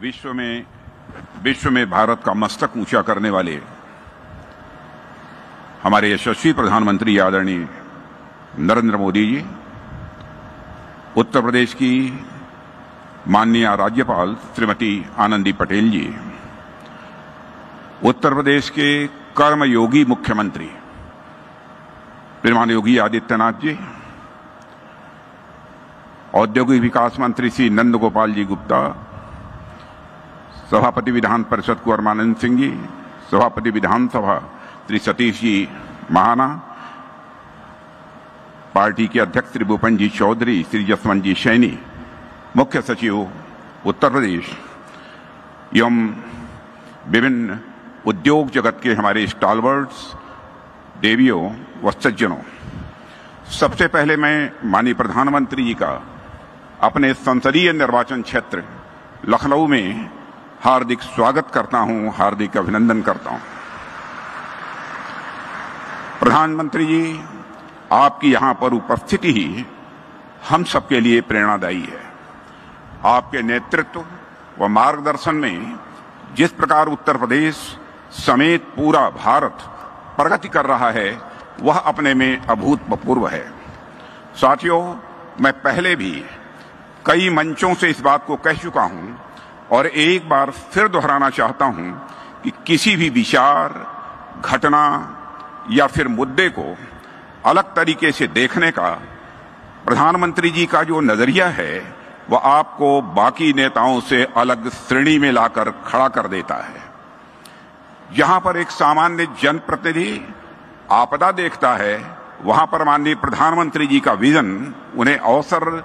विश्व में विश्व में भारत का मस्तक ऊँचा करने वाले हमारे यशस्वी प्रधानमंत्री आदरणीय नरेंद्र मोदी जी, उत्तर प्रदेश की माननीय राज्यपाल श्रीमती आनंदी पटेल जी, उत्तर प्रदेश के कर्मयोगी मुख्यमंत्री श्रीमान योगी आदित्यनाथ जी, औद्योगिक विकास मंत्री श्री नंद गोपाल जी गुप्ता, सभापति विधान परिषद कुंवर मानंद सिंह जी, सभापति विधानसभा श्री सतीश जी महाना, पार्टी के अध्यक्ष श्री भूपन जी चौधरी, श्री जसवंत जी सैनी, मुख्य सचिव उत्तर प्रदेश, एवं विभिन्न उद्योग जगत के हमारे स्टॉलवर्ड्स देवियों व सज्जनों सबसे पहले मैं माननीय प्रधानमंत्री जी का अपने संसदीय निर्वाचन क्षेत्र, लखनऊ में हार्दिक स्वागत करता हूँ, हार्दिक अभिनंदन करता हूँ। प्रधानमंत्री जी, आपकी यहाँ पर उपस्थिति ही हम सबके लिए प्रेरणादायी है। आपके नेतृत्व व मार्गदर्शन में जिस प्रकार उत्तर प्रदेश समेत पूरा भारत प्रगति कर रहा है, वह अपने में अभूतपूर्व है। साथियों, मैं पहले भी कई मंचों से इस बात को कह चुका हूँ और एक बार फिर दोहराना चाहता हूँ कि किसी भी विचार, घटना या फिर मुद्दे को अलग तरीके से देखने का प्रधानमंत्री जी का जो नज़रिया है, वह आपको बाकी नेताओं से अलग श्रेणी में लाकर खड़ा कर देता है। जहाँ पर एक सामान्य जनप्रतिनिधि आपदा देखता है, वहाँ पर माननीय प्रधानमंत्री जी का विजन उन्हें अवसर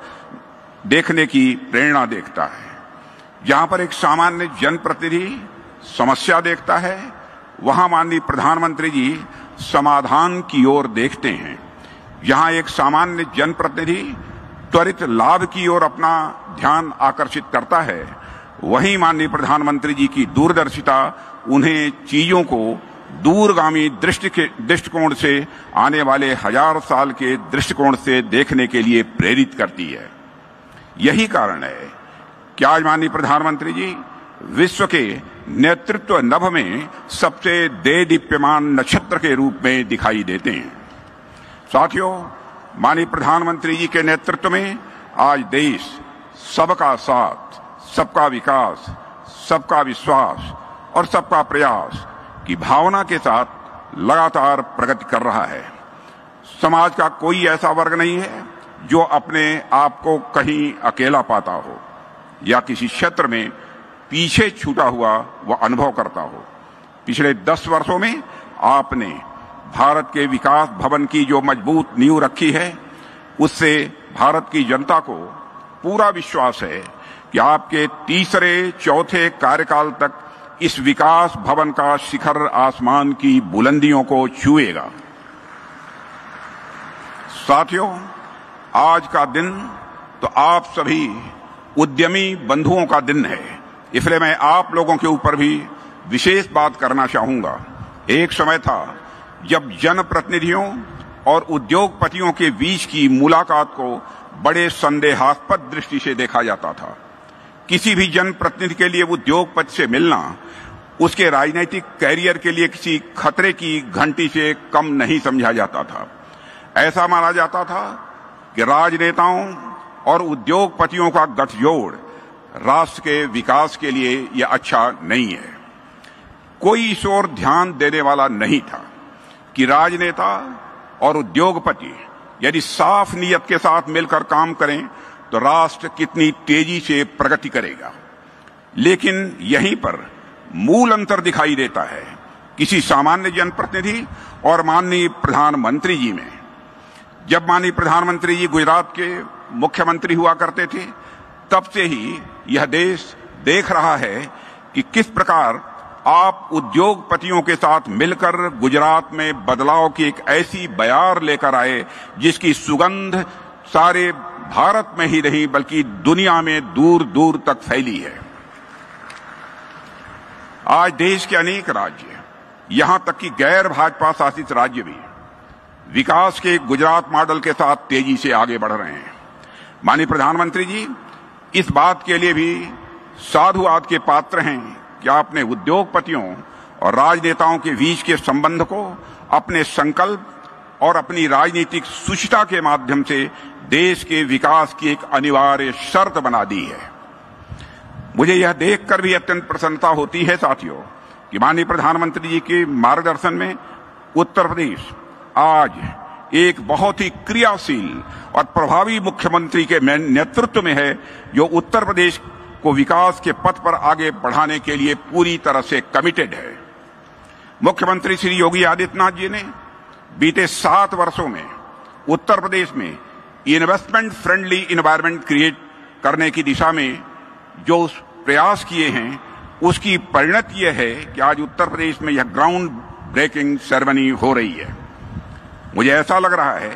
देखने की प्रेरणा देखता है। जहाँ पर एक सामान्य जनप्रतिनिधि समस्या देखता है, वहाँ माननीय प्रधानमंत्री जी समाधान की ओर देखते हैं। यहाँ एक सामान्य जनप्रतिनिधि त्वरित लाभ की ओर अपना ध्यान आकर्षित करता है। वहीं माननीय प्रधानमंत्री जी की दूरदर्शिता उन्हें चीज़ों को दूरगामी दृष्टि के, दृष्टिकोण से आने वाले हज़ार साल के दृष्टिकोण से देखने के लिए प्रेरित करती है। यही कारण है कि आज माननीय प्रधानमंत्री जी विश्व के नेतृत्व नभ में सबसे दे दीप्यमान नक्षत्र के रूप में दिखाई देते हैं। साथियों, माननीय प्रधानमंत्री जी के नेतृत्व में आज देश सबका साथ, सबका विकास, सबका विश्वास और सबका प्रयास की भावना के साथ लगातार प्रगति कर रहा है। समाज का कोई ऐसा वर्ग नहीं है जो अपने आप को कहीं अकेला पाता हो या किसी क्षेत्र में पीछे छूटा हुआ वह अनुभव करता हो। पिछले दस वर्षों में आपने भारत के विकास भवन की जो मज़बूत नींव रखी है, उससे भारत की जनता को पूरा विश्वास है कि आपके तीसरे चौथे कार्यकाल तक इस विकास भवन का शिखर आसमान की बुलंदियों को छुएगा। साथियों, आज का दिन तो आप सभी उद्यमी बंधुओं का दिन है। इसलिए मैं आप लोगों के ऊपर भी विशेष बात करना चाहूँगा। एक समय था जब जनप्रतिनिधियों और उद्योगपतियों के बीच की मुलाकात को बड़े संदेहास्पद दृष्टि से देखा जाता था। किसी भी जनप्रतिनिधि के लिए उद्योगपति से मिलना, उसके राजनीतिक कैरियर के लिए किसी खतरे की घंटी से कम नहीं समझा जाता था। ऐसा माना जाता था कि राजनेताओं और उद्योगपतियों का गठजोड़ राष्ट्र के विकास के लिए यह अच्छा नहीं है। कोई इस ओर ध्यान देने वाला नहीं था कि राजनेता और उद्योगपति यदि साफ़ नीयत के साथ मिलकर काम करें तो राष्ट्र कितनी तेज़ी से प्रगति करेगा। लेकिन यहीं पर मूल अंतर दिखाई देता है किसी सामान्य जनप्रतिनिधि और माननीय प्रधानमंत्री जी में। जब माननीय प्रधानमंत्री जी गुजरात के मुख्यमंत्री हुआ करते थे तब से ही यह देश देख रहा है कि किस प्रकार आप उद्योगपतियों के साथ मिलकर गुजरात में बदलाव की एक ऐसी बयार लेकर आए, जिसकी सुगंध सारे भारत में ही नहीं बल्कि दुनिया में दूर दूर तक फैली है। आज देश के अनेक राज्य, यहाँ तक कि गैर भाजपा शासित राज्य भी, विकास के गुजरात मॉडल के साथ तेज़ी से आगे बढ़ रहे हैं। माननीय प्रधानमंत्री जी इस बात के लिए भी साधुवाद के पात्र हैं कि आपने उद्योगपतियों और राजनेताओं के बीच के संबंध को अपने संकल्प और अपनी राजनीतिक सुचिता के माध्यम से देश के विकास की एक अनिवार्य शर्त बना दी है। मुझे यह देखकर भी अत्यंत प्रसन्नता होती है साथियों कि माननीय प्रधानमंत्री जी के मार्गदर्शन में उत्तर प्रदेश आज एक बहुत ही क्रियाशील और प्रभावी मुख्यमंत्री के नेतृत्व में है, जो उत्तर प्रदेश को विकास के पथ पर आगे बढ़ाने के लिए पूरी तरह से कमिटेड है। मुख्यमंत्री श्री योगी आदित्यनाथ जी ने बीते सात वर्षों में उत्तर प्रदेश में इन्वेस्टमेंट फ्रेंडली इन्वायरमेंट क्रिएट करने की दिशा में जो प्रयास किए हैं, उसकी परिणत यह है कि आज उत्तर प्रदेश में यह ग्राउंड ब्रेकिंग सेरेमनी हो रही है। मुझे ऐसा लग रहा है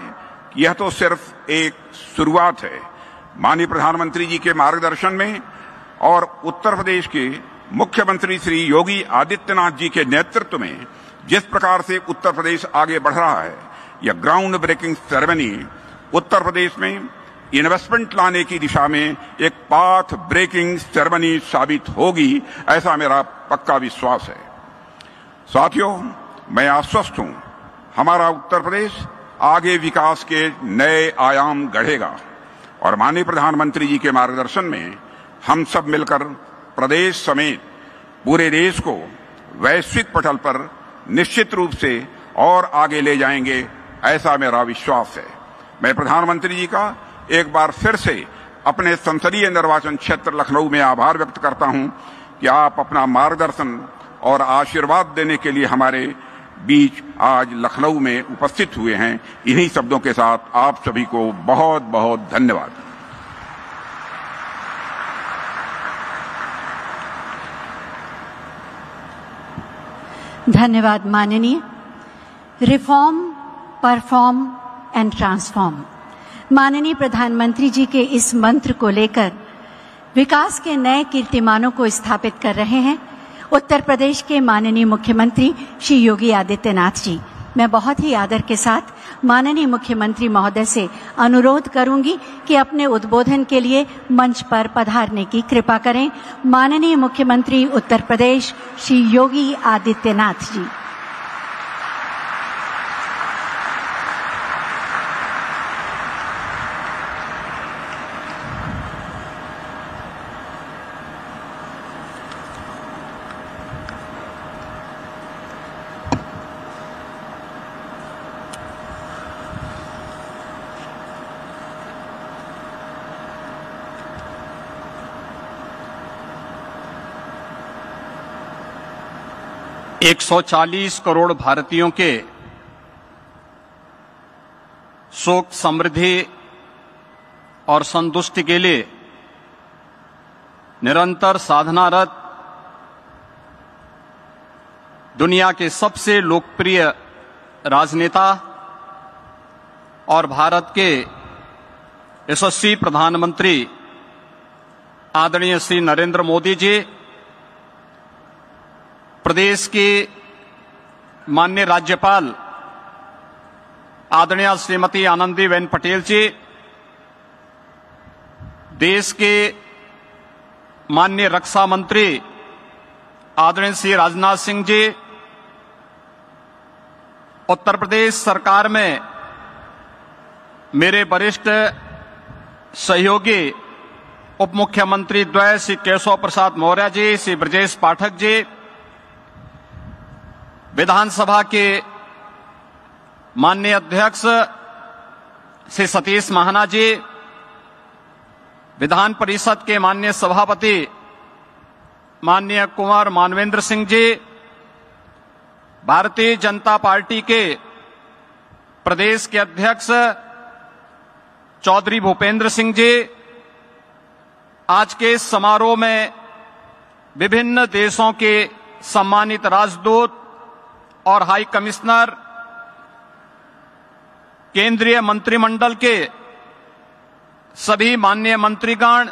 कि यह तो सिर्फ़ एक शुरुआत है। माननीय प्रधानमंत्री जी के मार्गदर्शन में और उत्तर प्रदेश के मुख्यमंत्री श्री योगी आदित्यनाथ जी के नेतृत्व में जिस प्रकार से उत्तर प्रदेश आगे बढ़ रहा है, यह ground breaking ceremony Uttar Pradesh में इन्वेस्टमेंट लाने की दिशा में एक पाथ ब्रेकिंग सेरेमनी साबित होगी, ऐसा मेरा पक्का विश्वास है। साथियों, मैं आश्वस्त हूँ हमारा उत्तर प्रदेश आगे विकास के नए आयाम गढ़ेगा। और माननीय प्रधानमंत्री जी के मार्गदर्शन में हम सब मिलकर प्रदेश समेत पूरे देश को वैश्विक पटल पर निश्चित रूप से और आगे ले जाएँगे, ऐसा मेरा विश्वास है। मैं प्रधानमंत्री जी का एक बार फिर से अपने संसदीय निर्वाचन क्षेत्र लखनऊ में आभार व्यक्त करता हूँ कि आप अपना मार्गदर्शन और आशीर्वाद देने के लिए हमारे बीच आज लखनऊ में उपस्थित हुए हैं। इन्हीं शब्दों के साथ आप सभी को बहुत बहुत धन्यवाद। धन्यवाद माननीय। रिफॉर्म परफॉर्म एंड ट्रांसफॉर्म माननीय प्रधानमंत्री जी के इस मंत्र को लेकर विकास के नए कीर्तिमानों को स्थापित कर रहे हैं। उत्तर प्रदेश के माननीय मुख्यमंत्री श्री योगी आदित्यनाथ जी। मैं बहुत ही आदर के साथ माननीय मुख्यमंत्री महोदय से अनुरोध करूँगी कि अपने उद्बोधन के लिए मंच पर पधारने की कृपा करें। माननीय मुख्यमंत्री उत्तर प्रदेश श्री योगी आदित्यनाथ जी। एक सौ चालीस करोड़ भारतीयों के सुख समृद्धि और संतुष्टि के लिए निरंतर साधनारत दुनिया के सबसे लोकप्रिय राजनेता और भारत के यशस्वी प्रधानमंत्री आदरणीय श्री नरेंद्र मोदी जी प्रदेश के माननीय राज्यपाल आदरणीय श्रीमती आनंदीबेन पटेल जी, देश के माननीय रक्षा मंत्री आदरणीय श्री राजनाथ सिंह जी, उत्तर प्रदेश सरकार में मेरे वरिष्ठ सहयोगी उप मुख्यमंत्री द्वय श्री केशव प्रसाद मौर्य जी, श्री ब्रजेश पाठक जी विधानसभा के माननीय अध्यक्ष श्री सतीश महाना जी, विधान परिषद के माननीय सभापति माननीय कुंवर मानवेंद्र सिंह जी, भारतीय जनता पार्टी के प्रदेश के अध्यक्ष चौधरी भूपेंद्र सिंह जी, आज के समारोह में विभिन्न देशों के सम्मानित राजदूत और हाई कमिश्नर केंद्रीय मंत्रिमंडल के सभी माननीय मंत्रीगण,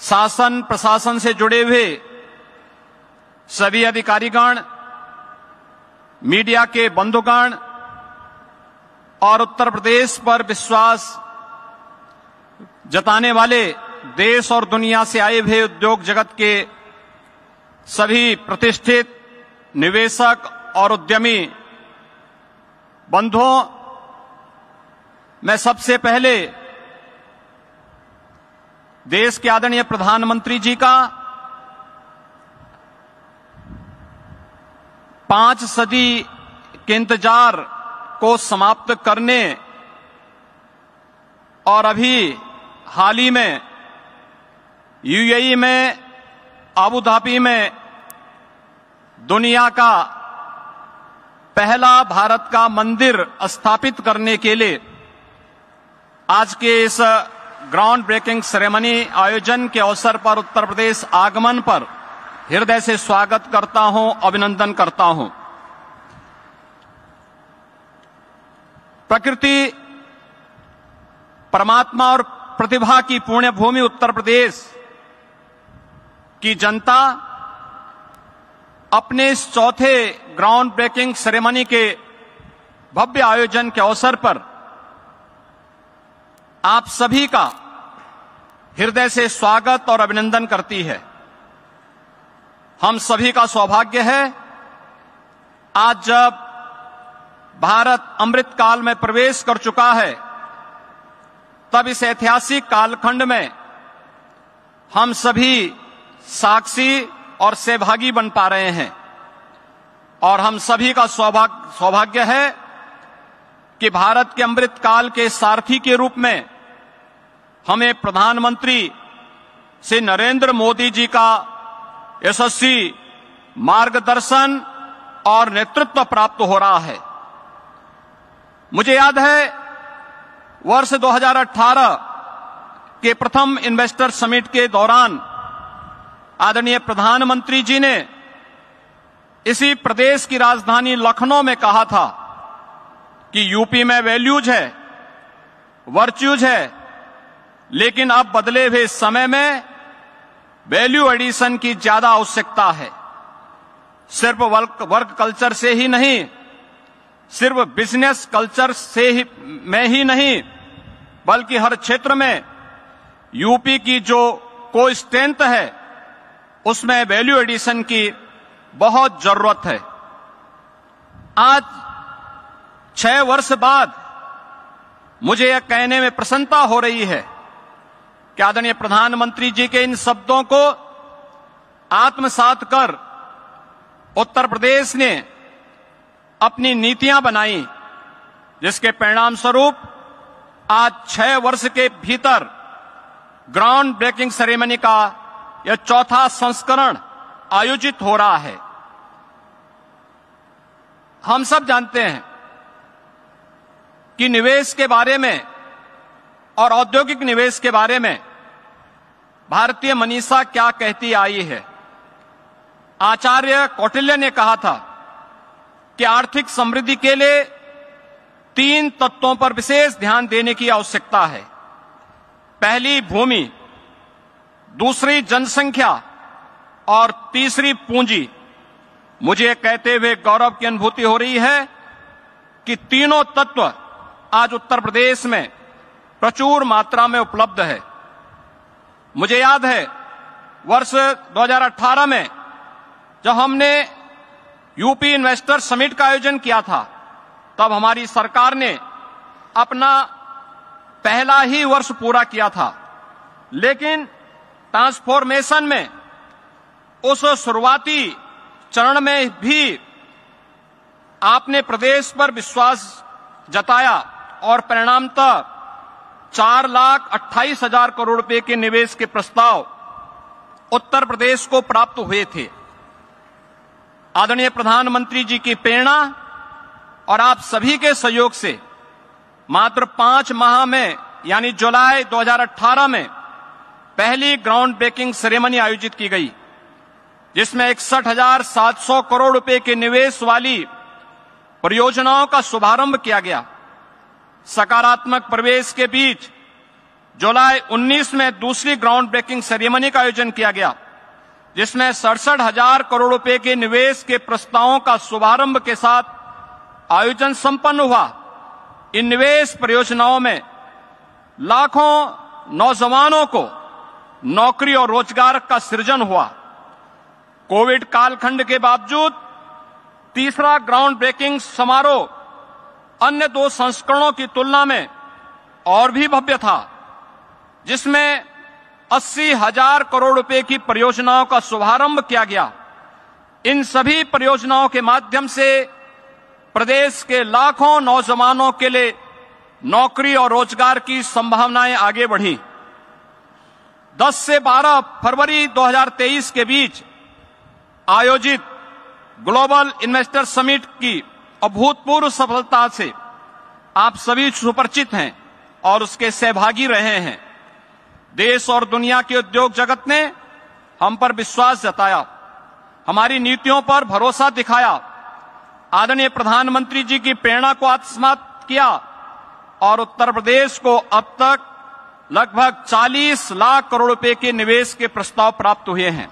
शासन, प्रशासन से जुड़े हुए सभी अधिकारीगण, मीडिया के बंधुगण और उत्तर प्रदेश पर विश्वास जताने वाले देश और दुनिया से आए हुए उद्योग जगत के सभी प्रतिष्ठित निवेशक और उद्यमी, बंधुओं, मैं सबसे पहले देश के आदरणीय प्रधानमंत्री जी का पाँच सदी के इंतज़ार को समाप्त करने और अभी हाल ही में, यूएई में, आबू धाबी में दुनिया का पहला भारत का मंदिर स्थापित करने के लिए आज के इस ग्राउंड ब्रेकिंग सेरेमनी आयोजन के अवसर पर उत्तर प्रदेश आगमन पर हृदय से स्वागत करता हूँ, अभिनंदन करता हूँ। प्रकृति, परमात्मा और प्रतिभा की पुण्य भूमि उत्तर प्रदेश की जनता अपने इस चौथे ग्राउंड ब्रेकिंग सेरेमनी के भव्य आयोजन के अवसर पर आप सभी का हृदय से स्वागत और अभिनंदन करती है। हम सभी का सौभाग्य है। आज जब भारत अमृत काल में प्रवेश कर चुका है, तब इस ऐतिहासिक कालखंड में हम सभी साक्षी और सहभागी बन पा रहे हैं। और हम सभी का सौभाग्य सौभाग्य है कि भारत के अमृत काल के सारथी के रूप में हमें प्रधानमंत्री श्री नरेंद्र मोदी जी का यशस्वी मार्गदर्शन और नेतृत्व प्राप्त हो रहा है। मुझे याद है, वर्ष 2018 के प्रथम इन्वेस्टर समिट के दौरान आदरणीय प्रधानमंत्री जी ने इसी प्रदेश की राजधानी लखनऊ में कहा था कि यूपी में वैल्यूज़ है, वर्च्यूज है, लेकिन अब बदले हुए समय में वैल्यू एडिशन की ज़्यादा आवश्यकता है। सिर्फ़ वर्क वर्क कल्चर से ही नहीं, सिर्फ़ बिज़नेस कल्चर से ही, में ही नहीं, बल्कि हर क्षेत्र में यूपी की जो को स्ट्रेंथ है उसमें वैल्यू एडिशन की बहुत ज़रूरत है। आज छह वर्ष बाद मुझे यह कहने में प्रसन्नता हो रही है कि आदरणीय प्रधानमंत्री जी के इन शब्दों को आत्मसात कर उत्तर प्रदेश ने अपनी नीतियाँ बनाई, जिसके परिणाम स्वरूप आज छह वर्ष के भीतर ग्राउंड ब्रेकिंग सेरेमनी का यह चौथा संस्करण आयोजित हो रहा है। हम सब जानते हैं कि निवेश के बारे में और औद्योगिक निवेश के बारे में भारतीय मनीषा क्या कहती आई है। आचार्य कौटिल्य ने कहा था कि आर्थिक समृद्धि के लिए तीन तत्वों पर विशेष ध्यान देने की आवश्यकता है। पहली, भूमि। दूसरी जनसंख्या और तीसरी पूंजी। मुझे कहते हुए गौरव की अनुभूति हो रही है कि तीनों तत्व आज उत्तर प्रदेश में प्रचुर मात्रा में उपलब्ध है। मुझे याद है वर्ष 2018 में जब हमने यूपी इन्वेस्टर समिट का आयोजन किया था, तब हमारी सरकार ने अपना पहला ही वर्ष पूरा किया था। लेकिन ट्रांसफॉर्मेशन में, उस शुरुआती चरण में भी आपने प्रदेश पर विश्वास जताया और परिणामतः चार लाख अट्ठाईस हज़ार करोड़ रुपए के निवेश के प्रस्ताव उत्तर प्रदेश को प्राप्त हुए थे। आदरणीय प्रधानमंत्री जी की प्रेरणा और आप सभी के सहयोग से मात्र पाँच माह में, यानी जुलाई 2018 में पहली ग्राउंड ब्रेकिंग सेरेमनी आयोजित की गई, जिसमें इकसठ हज़ार सात सौ करोड़ रुपए के निवेश वाली परियोजनाओं का शुभारंभ किया गया। सकारात्मक प्रवेश के बीच जुलाई 19 में दूसरी ग्राउंड ब्रेकिंग सेरेमनी का आयोजन किया गया, जिसमें सड़सठ हज़ार करोड़ रुपए के निवेश के प्रस्तावों का शुभारंभ के साथ आयोजन संपन्न हुआ। इन निवेश परियोजनाओं में लाखों नौजवानों को नौकरी और रोज़गार का सृजन हुआ। कोविड कालखंड के बावजूद तीसरा ग्राउंड ब्रेकिंग समारोह अन्य दो संस्करणों की तुलना में और भी भव्य था, जिसमें अस्सी हज़ार करोड़ रुपए की परियोजनाओं का शुभारंभ किया गया। इन सभी परियोजनाओं के माध्यम से प्रदेश के लाखों नौजवानों के लिए नौकरी और रोज़गार की संभावनाएँ आगे बढ़ी। 10 से 12 फरवरी 2023 के बीच आयोजित ग्लोबल इन्वेस्टर समिट की अभूतपूर्व सफलता से आप सभी सुपरिचित हैं और उसके सहभागी रहे हैं। देश और दुनिया के उद्योग जगत ने हम पर विश्वास जताया, हमारी नीतियों पर भरोसा दिखाया, आदरणीय प्रधानमंत्री जी की प्रेरणा को आत्मसात किया और उत्तर प्रदेश को अब तक लगभग 40 लाख करोड़ रुपए के निवेश के प्रस्ताव प्राप्त हुए हैं।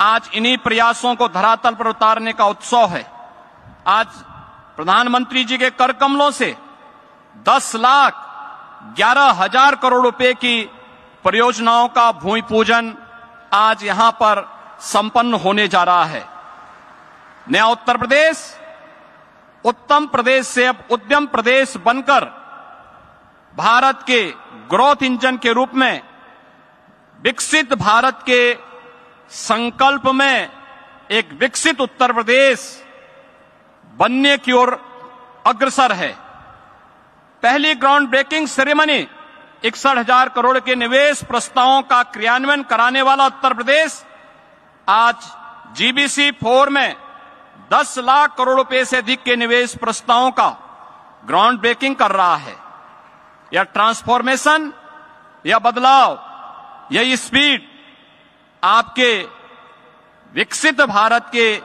आज इन्हीं प्रयासों को धरातल पर उतारने का उत्सव है। आज प्रधानमंत्री जी के कर कमलों से 10 लाख ग्यारह हज़ार करोड़ रुपए की परियोजनाओं का भूमि पूजन आज यहाँ पर संपन्न होने जा रहा है। नया उत्तर प्रदेश, उत्तम प्रदेश से अब उद्यम प्रदेश बनकर भारत के ग्रोथ इंजन के रूप में, विकसित भारत के संकल्प में एक विकसित उत्तर प्रदेश बनने की ओर अग्रसर है। पहली ग्राउंड ब्रेकिंग सेरेमनी इकसठ हज़ार करोड़ के निवेश प्रस्तावों का क्रियान्वयन कराने वाला उत्तर प्रदेश, आज जीबीसी फोर में 10 लाख करोड़ रुपए से अधिक के निवेश प्रस्तावों का ग्राउंड ब्रेकिंग कर रहा है। यह ट्रांसफॉर्मेशन, या बदलाव यह स्पीड आपके विकसित भारत के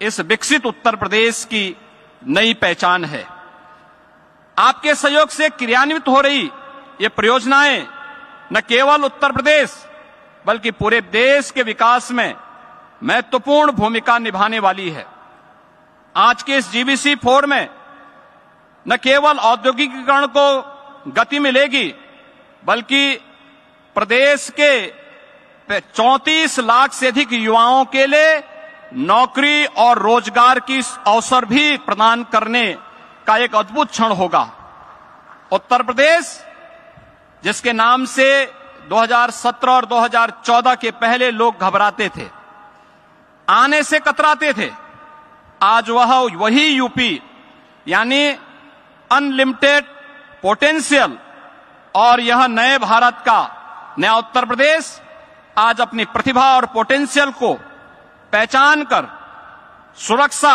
इस विकसित उत्तर प्रदेश की नई पहचान है। आपके सहयोग से क्रियान्वित हो रही ये परियोजनाएँ न केवल उत्तर प्रदेश, बल्कि पूरे देश के विकास में महत्वपूर्ण भूमिका निभाने वाली है। आज के इस जीबीसी फोर में न केवल औद्योगिकीकरण को गति मिलेगी, बल्कि प्रदेश के 34 लाख से अधिक युवाओं के लिए नौकरी और रोज़गार की अवसर भी प्रदान करने का एक अद्भुत क्षण होगा। उत्तर प्रदेश, जिसके नाम से 2017 और 2014 के पहले लोग घबराते थे, आने से कतराते थे, आज वह वही यूपी, यानी अनलिमिटेड पोटेंशियल और यह नए भारत का, नया उत्तर प्रदेश, आज अपनी प्रतिभा और पोटेंशियल को पहचान कर सुरक्षा,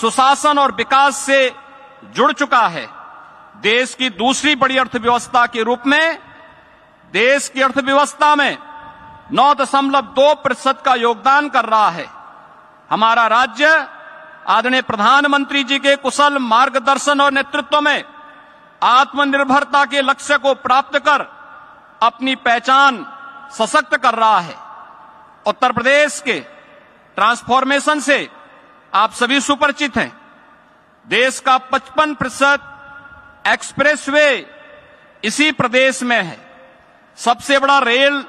सुशासन और विकास से जुड़ चुका है। देश की दूसरी बड़ी अर्थव्यवस्था के रूप में, देश की अर्थव्यवस्था में नौ दशमलव दो प्रतिशत का योगदान कर रहा है। हमारा राज्य, आदरणीय प्रधानमंत्री जी के कुशल मार्गदर्शन और नेतृत्व में आत्मनिर्भरता के लक्ष्य को प्राप्त कर अपनी पहचान सशक्त कर रहा है। उत्तर प्रदेश के ट्रांसफॉर्मेशन से आप सभी सुपरिचित हैं। देश का 55 प्रतिशत एक्सप्रेसवे इसी प्रदेश में है। सबसे बड़ा रेल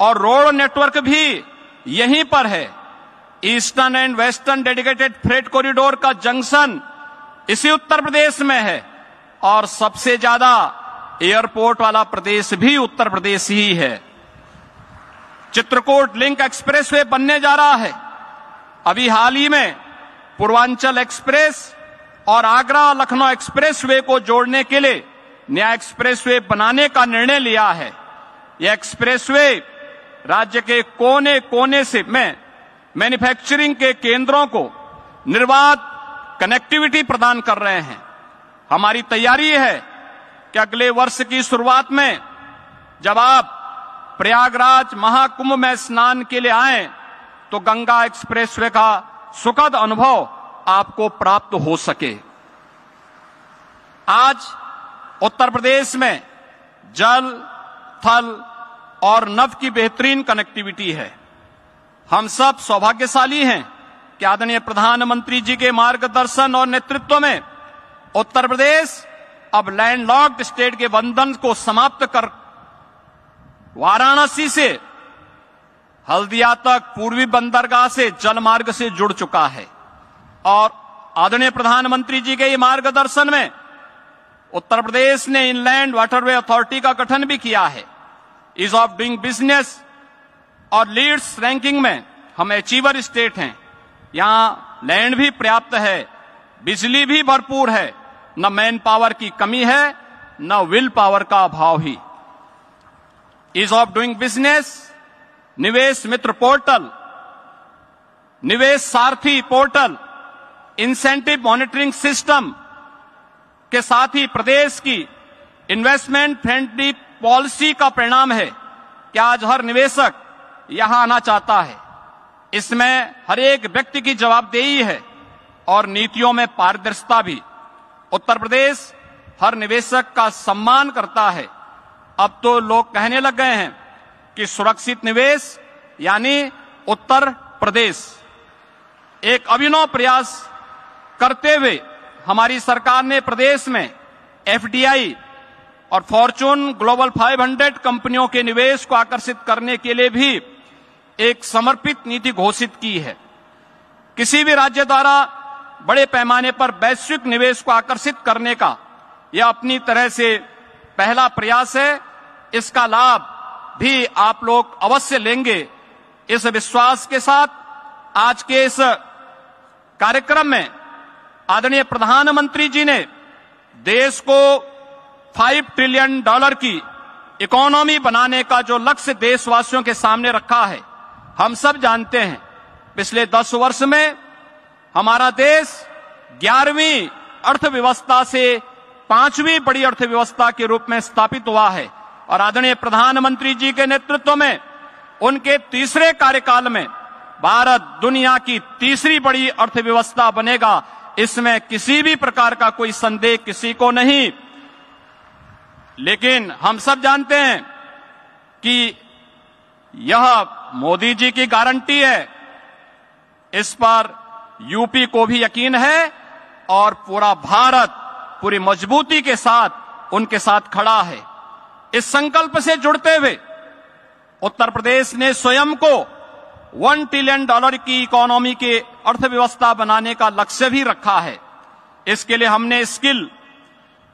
और रोड नेटवर्क भी यहीं पर है। Eastern and western dedicated freight corridor का जंक्शन इसी उत्तर प्रदेश में है। और सबसे ज़्यादा एयरपोर्ट वाला प्रदेश भी उत्तर प्रदेश ही है। चित्रकूट लिंक एक्सप्रेसवे बनने जा रहा है। अभी हाल ही में पूर्वांचल एक्सप्रेस और आगरा लखनऊ एक्सप्रेसवे को जोड़ने के लिए नया एक्सप्रेसवे बनाने का निर्णय लिया है। यह एक्सप्रेसवे राज्य के कोने कोने से में मैन्युफैक्चरिंग के केंद्रों को निर्बाध कनेक्टिविटी प्रदान कर रहे हैं। हमारी तैयारी है कि अगले वर्ष की शुरुआत में जब आप प्रयागराज महाकुंभ में स्नान के लिए आए तो गंगा एक्सप्रेसवे का सुखद अनुभव आपको प्राप्त हो सके। आज उत्तर प्रदेश में जल, थल और नव की बेहतरीन कनेक्टिविटी है। हम सब सौभाग्यशाली हैं कि आदरणीय प्रधानमंत्री जी के मार्गदर्शन और नेतृत्व में उत्तर प्रदेश, अब लैंडलॉक्ड स्टेट के बंधन को समाप्त कर वाराणसी से हल्दिया तक पूर्वी बंदरगाह से जल मार्ग से जुड़ चुका है। और आदरणीय प्रधानमंत्री जी के मार्गदर्शन में उत्तर प्रदेश ने इनलैंड वाटरवे अथॉरिटी का गठन भी किया है। इज़ ऑफ़ डूइंग बिज़नेस और लीड्स रैंकिंग में हम अचीवर स्टेट हैं। यहाँ लैंड भी पर्याप्त है। बिजली भी भरपूर है, न मैन पावर की कमी है, न विल पावर का अभाव ही। इज़ ऑफ़ डूइंग बिज़नेस निवेश मित्र पोर्टल, निवेश सारथी पोर्टल इंसेंटिव मॉनिटरिंग सिस्टम के साथ ही प्रदेश की इन्वेस्टमेंट फ्रेंडली पॉलिसी का परिणाम है कि आज हर निवेशक यहाँ आना चाहता है। इसमें हर एक व्यक्ति की जवाबदेही है। और नीतियों में पारदर्शिता भी। उत्तर प्रदेश हर निवेशक का सम्मान करता है। अब तो लोग कहने लग गए हैं कि सुरक्षित निवेश, यानी उत्तर प्रदेश। एक अभिनव प्रयास करते हुए हमारी सरकार ने प्रदेश में एफडीआई और फॉर्चून ग्लोबल 500 कंपनियों के निवेश को आकर्षित करने के लिए भी एक समर्पित नीति घोषित की है। किसी भी राज्य द्वारा बड़े पैमाने पर वैश्विक निवेश को आकर्षित करने का यह अपनी तरह से पहला प्रयास है। इसका लाभ भी आप लोग अवश्य लेंगे। इस विश्वास के साथ आज के इस कार्यक्रम में आदरणीय प्रधानमंत्री जी ने देश को फाइव ट्रिलियन डॉलर की इकोनॉमी बनाने का जो लक्ष्य देशवासियों के सामने रखा है, हम सब जानते हैं, पिछले दस वर्ष में हमारा देश ग्यारहवीं अर्थव्यवस्था से पांचवी बड़ी अर्थव्यवस्था के रूप में स्थापित हुआ है। और आदरणीय प्रधानमंत्री जी के नेतृत्व में, उनके तीसरे कार्यकाल में भारत दुनिया की तीसरी बड़ी अर्थव्यवस्था बनेगा। इसमें किसी भी प्रकार का कोई संदेह किसी को नहीं। लेकिन हम सब जानते हैं कि यह मोदी जी की गारंटी है। इस पर यूपी को भी यकीन है और पूरा भारत पूरी मजबूती के साथ उनके साथ खड़ा है। इस संकल्प से जुड़ते हुए उत्तर प्रदेश ने स्वयं को वन ट्रिलियन डॉलर की इकोनॉमी के अर्थव्यवस्था बनाने का लक्ष्य भी रखा है। इसके लिए हमने स्किल,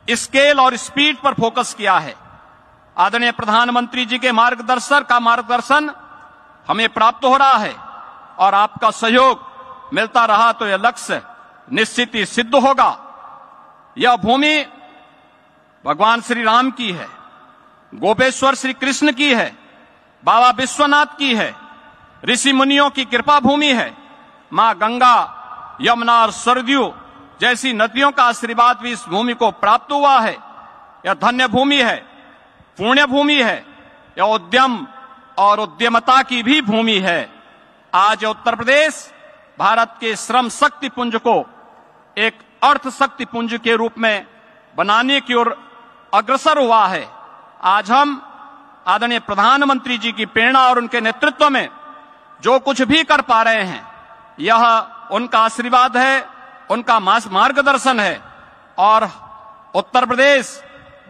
स्केल और स्पीड पर फोकस किया है। आदरणीय प्रधानमंत्री जी के मार्गदर्शन का मार्गदर्शन हमें प्राप्त हो रहा है और आपका सहयोग मिलता रहा तो यह लक्ष्य निश्चित ही सिद्ध होगा। यह भूमि भगवान श्री राम की है, गोपेश्वर श्री कृष्ण की है, बाबा विश्वनाथ की है, ऋषि मुनियों की कृपा भूमि है, माँ गंगा, यमुना और सरदू जैसी नदियों का आशीर्वाद भी इस भूमि को प्राप्त हुआ है। यह धन्य भूमि है, पुण्य भूमि है, यह उद्यम और उद्यमता की भी भूमि है। आज उत्तर प्रदेश भारत के श्रम शक्ति पुंज को एक अर्थ शक्ति पुंज के रूप में बनाने की ओर अग्रसर हुआ है। आज हम आदरणीय प्रधानमंत्री जी की प्रेरणा और उनके नेतृत्व में जो कुछ भी कर पा रहे हैं, यह उनका आशीर्वाद है, उनका मार्गदर्शन है और उत्तर प्रदेश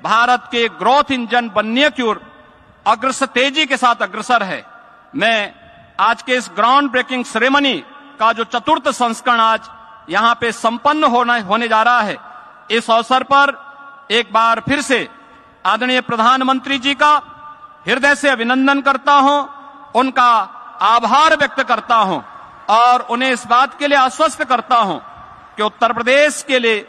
भारत के ग्रोथ इंजन बनने की ओर अग्रसर, तेज़ी के साथ अग्रसर है। मैं आज के इस ग्राउंड ब्रेकिंग सेरेमनी का जो चतुर्थ संस्करण आज यहाँ पे संपन्न होना, होने जा रहा है, इस अवसर पर एक बार फिर से आदरणीय प्रधानमंत्री जी का हृदय से अभिनंदन करता हूँ, उनका आभार व्यक्त करता हूँ और उन्हें इस बात के लिए आश्वस्त करता हूँ कि उत्तर प्रदेश के लिए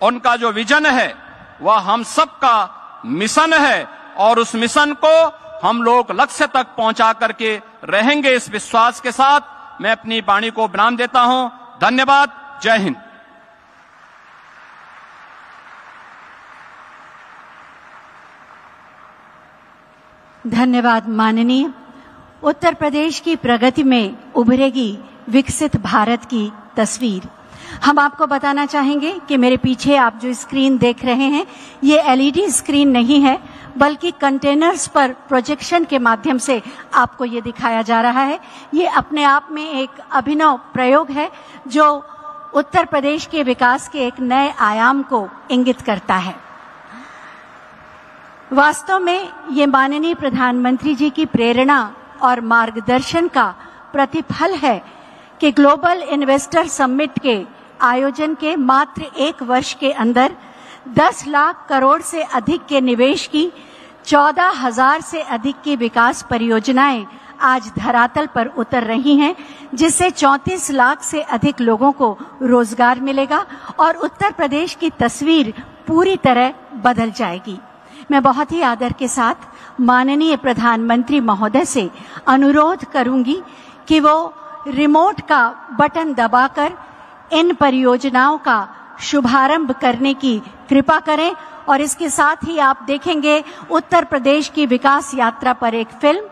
उनका जो विजन है, वह हम सबका मिशन है और उस मिशन को हम लोग लक्ष्य तक पहुँचा करके रहेंगे इस विश्वास के साथ। मैं अपनी वाणी को विराम देता हूँ। धन्यवाद। जय हिंद। धन्यवाद माननीय। उत्तर प्रदेश की प्रगति में उभरेगी विकसित भारत की तस्वीर। हम आपको बताना चाहेंगे कि मेरे पीछे आप जो स्क्रीन देख रहे हैं, ये एलईडी स्क्रीन नहीं है, बल्कि कंटेनर्स पर प्रोजेक्शन के माध्यम से आपको ये दिखाया जा रहा है। ये अपने आप में एक अभिनव प्रयोग है, जो उत्तर प्रदेश के विकास के एक नए आयाम को इंगित करता है। वास्तव में ये माननीय प्रधानमंत्री जी की प्रेरणा और मार्गदर्शन का प्रतिफल है कि ग्लोबल इन्वेस्टर समिट के आयोजन के मात्र एक वर्ष के अंदर 10 लाख करोड़ से अधिक के निवेश की, चौदह हज़ार से अधिक की विकास परियोजनाएँ आज धरातल पर उतर रही हैं, जिससे 34 लाख से अधिक लोगों को रोज़गार मिलेगा और उत्तर प्रदेश की तस्वीर पूरी तरह बदल जाएगी। मैं बहुत ही आदर के साथ माननीय प्रधानमंत्री महोदय से अनुरोध करूँगी कि वो रिमोट का बटन दबाकर इन परियोजनाओं का शुभारंभ करने की कृपा करें और इसके साथ ही आप देखेंगे उत्तर प्रदेश की विकास यात्रा पर एक फ़िल्म।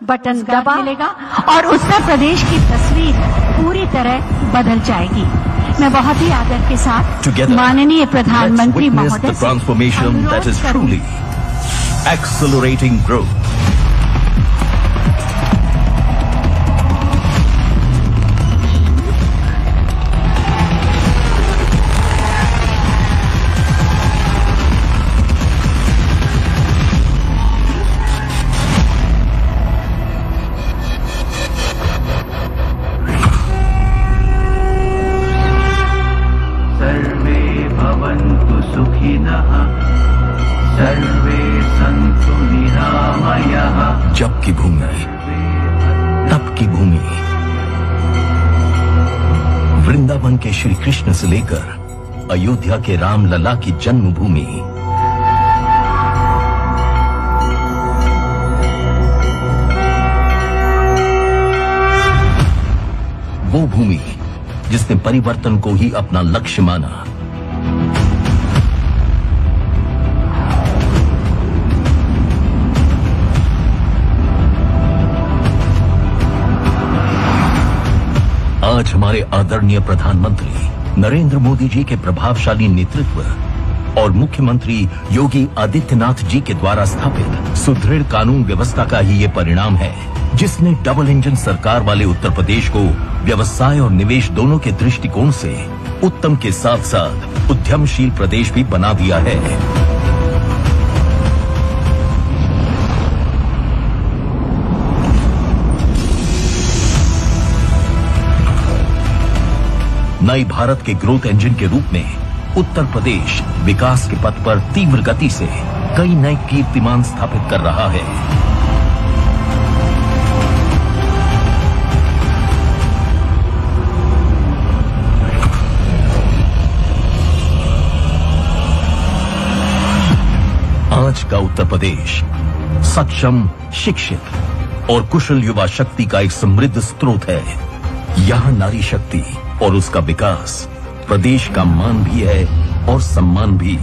बटन दबा। मिलेगा और उत्तर प्रदेश की तस्वीर पूरी तरह बदल जाएगी। मैं बहुत ही आदर के साथ माननीय प्रधानमंत्री महोदय the से transformation that is अनुरोध जब की भूमि तप की भूमि। वृंदावन के श्री कृष्ण से लेकर अयोध्या के राम लला की जन्मभूमि। वो भूमि जिसने परिवर्तन को ही अपना लक्ष्य माना। आज हमारे आदरणीय प्रधानमंत्री नरेंद्र मोदी जी के प्रभावशाली नेतृत्व और मुख्यमंत्री योगी आदित्यनाथ जी के द्वारा स्थापित सुदृढ़ कानून व्यवस्था का ही ये परिणाम है, जिसने डबल इंजन सरकार वाले उत्तर प्रदेश को व्यवसाय और निवेश दोनों के दृष्टिकोण से उत्तम के साथ साथ उद्यमशील प्रदेश भी बना दिया है। नई भारत के ग्रोथ इंजन के रूप में उत्तर प्रदेश विकास के पथ पर तीव्र गति से कई नए कीर्तिमान स्थापित कर रहा है। आज का उत्तर प्रदेश सक्षम, शिक्षित और कुशल युवा शक्ति का एक समृद्ध स्रोत है। यहाँ नारी शक्ति। और उसका विकास प्रदेश का मान भी है और सम्मान भी।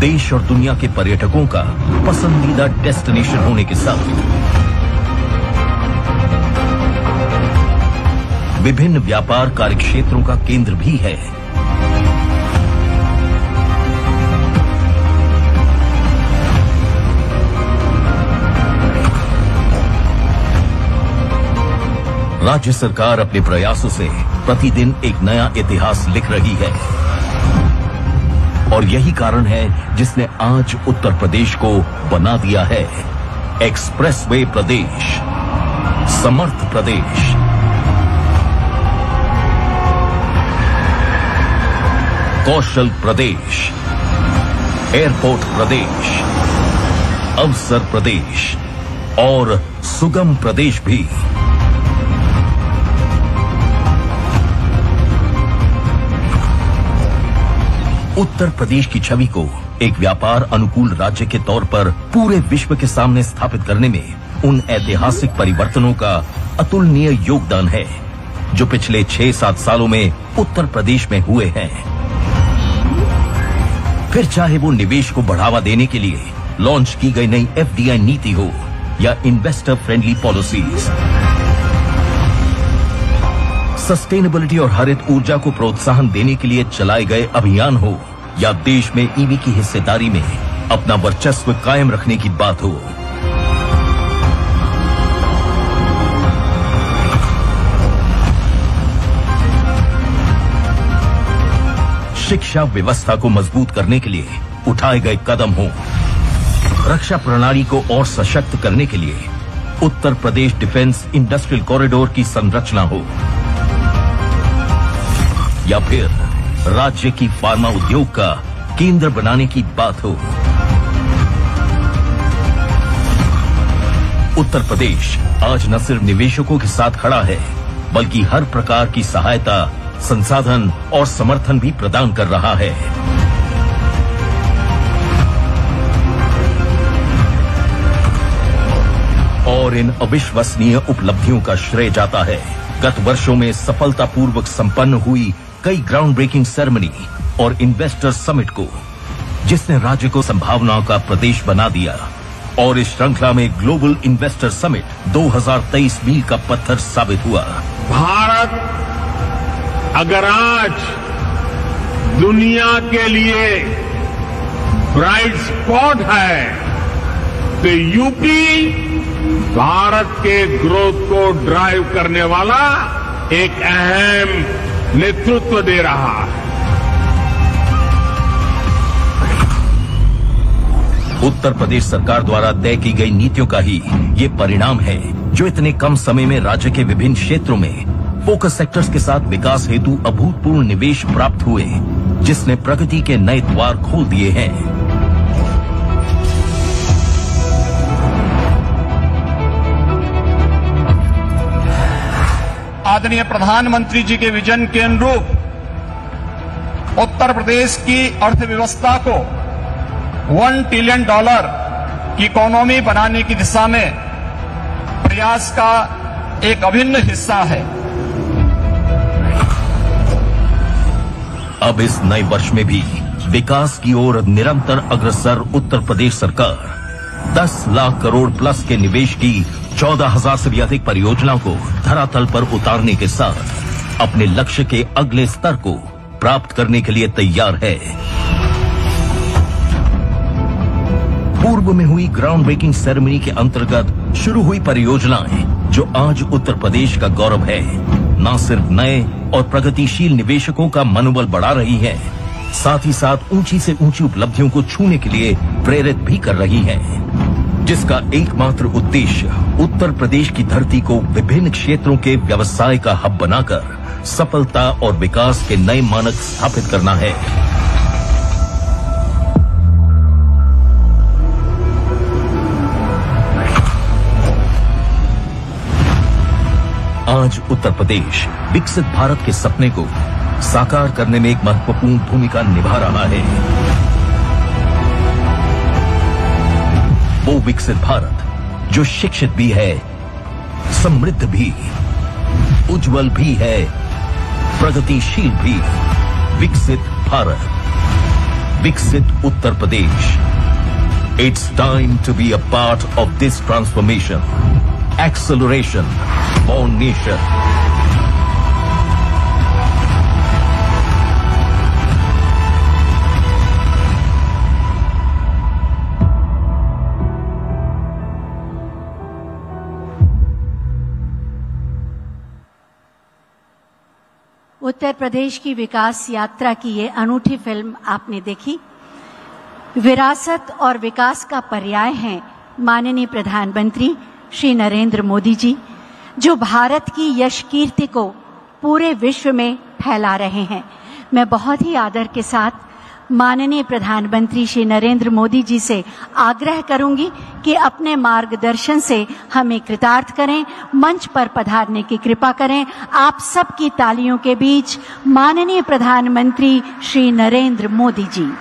देश और दुनिया के पर्यटकों का पसंदीदा डेस्टिनेशन होने के साथ विभिन्न व्यापार कार्यक्षेत्रों का केंद्र भी है। राज्य सरकार अपने प्रयासों से प्रतिदिन एक नया इतिहास लिख रही है। और यही कारण है जिसने आज उत्तर प्रदेश को बना दिया है। एक्सप्रेसवे प्रदेश, समर्थ प्रदेश। कौशल प्रदेश, एयरपोर्ट प्रदेश, अवसर प्रदेश और सुगम प्रदेश भी। उत्तर प्रदेश की छवि को एक व्यापार अनुकूल राज्य के तौर पर पूरे विश्व के सामने स्थापित करने में उन ऐतिहासिक परिवर्तनों का अतुलनीय योगदान है, जो पिछले छह सात सालों में उत्तर प्रदेश में हुए हैं। फिर चाहे वो निवेश को बढ़ावा देने के लिए लॉन्च की गई नई एफडीआई नीति हो या इन्वेस्टर फ्रेंडली पॉलिसीज़ सस्टेनेबिलिटी और हरित ऊर्जा को प्रोत्साहन देने के लिए चलाए गए अभियान हो, या देश में ईवी की हिस्सेदारी में अपना वर्चस्व कायम रखने की बात हो। शिक्षा व्यवस्था को मज़बूत करने के लिए उठाए गए कदम हो। रक्षा प्रणाली को और सशक्त करने के लिए Uttar Pradesh defence industrial corridor की संरचना हो। या फिर राज्य की फार्मा उद्योग का केंद्र बनाने की बात हो? उत्तर प्रदेश आज न सिर्फ़ निवेशकों के साथ खड़ा है, बल्कि हर प्रकार की सहायता, संसाधन और समर्थन भी प्रदान कर रहा है। और इन अविश्वसनीय उपलब्धियों का श्रेय जाता है। गत वर्षों में सफलतापूर्वक संपन्न हुई कई ग्राउंड ब्रेकिंग सेरेमनी और इन्वेस्टर समिट को, जिसने राज्य को संभावनाओं का प्रदेश बना दिया और इस श्रृंखला में ग्लोबल इन्वेस्टर समिट 2023 मील का पत्थर साबित हुआ। भारत अगर आज दुनिया के लिए ब्राइट स्पॉट है तो यूपी भारत के ग्रोथ को ड्राइव करने वाला एक अहम नेतृत्व दे रहा है। उत्तर प्रदेश सरकार द्वारा तय की गई नीतियों का ही ये परिणाम है, जो इतने कम समय में राज्य के विभिन्न क्षेत्रों में फोकस सेक्टर्स के साथ विकास हेतु अभूतपूर्व निवेश प्राप्त हुए, जिसने प्रगति के नए द्वार खोल दिए हैं। आदरणीय प्रधानमंत्री जी के विजन के अनुरूप उत्तर प्रदेश की अर्थव्यवस्था को वन ट्रिलियन डॉलर की इकोनॉमी बनाने की दिशा में प्रयास का एक अभिन्न हिस्सा है। अब इस नए वर्ष में भी विकास की ओर निरंतर अग्रसर उत्तर प्रदेश सरकार 10 लाख करोड़ प्लस के निवेश की चौदह हज़ार से भी अधिक परियोजनाओं को धरातल पर उतारने के साथ अपने लक्ष्य के अगले स्तर को प्राप्त करने के लिए तैयार है। पूर्व में हुई ग्राउंड ब्रेकिंग सेरेमनी के अंतर्गत शुरू हुई परियोजनाएँ जो आज उत्तर प्रदेश का गौरव है। न सिर्फ़ नए और प्रगतिशील निवेशकों का मनोबल बढ़ा रही है साथ ही साथ ऊँची से ऊँची उपलब्धियों को छूने के लिए प्रेरित भी कर रही हैं, जिसका एकमात्र उद्देश्य उत्तर प्रदेश की धरती को विभिन्न क्षेत्रों के व्यवसाय का हब बनाकर सफलता और विकास के नए मानक स्थापित करना है। आज उत्तर प्रदेश विकसित भारत के सपने को साकार करने में एक महत्वपूर्ण भूमिका निभा रहा है। वो विकसित भारत, जो शिक्षित भी है, समृद्ध भी, उज्जवल भी है, प्रगतिशील भी, विकसित भारत, विकसित Uttar Pradesh. It's time to be a part of this transformation acceleration for nation Uttar Pradesh की विकास यात्रा की ये अनूठी फ़िल्म आपने देखी। विरासत और विकास का पर्याय हैं माननीय प्रधानमंत्री श्री नरेंद्र मोदी जी, जो भारत की यश कीर्ति को पूरे विश्व में फैला रहे हैं। मैं बहुत ही आदर के साथ माननीय प्रधानमंत्री श्री नरेंद्र मोदी जी से आग्रह करूँगी कि अपने मार्गदर्शन से हमें कृतार्थ करें, मंच पर पधारने की कृपा करें। आप सबकी तालियों के बीच माननीय प्रधानमंत्री श्री नरेंद्र मोदी जी।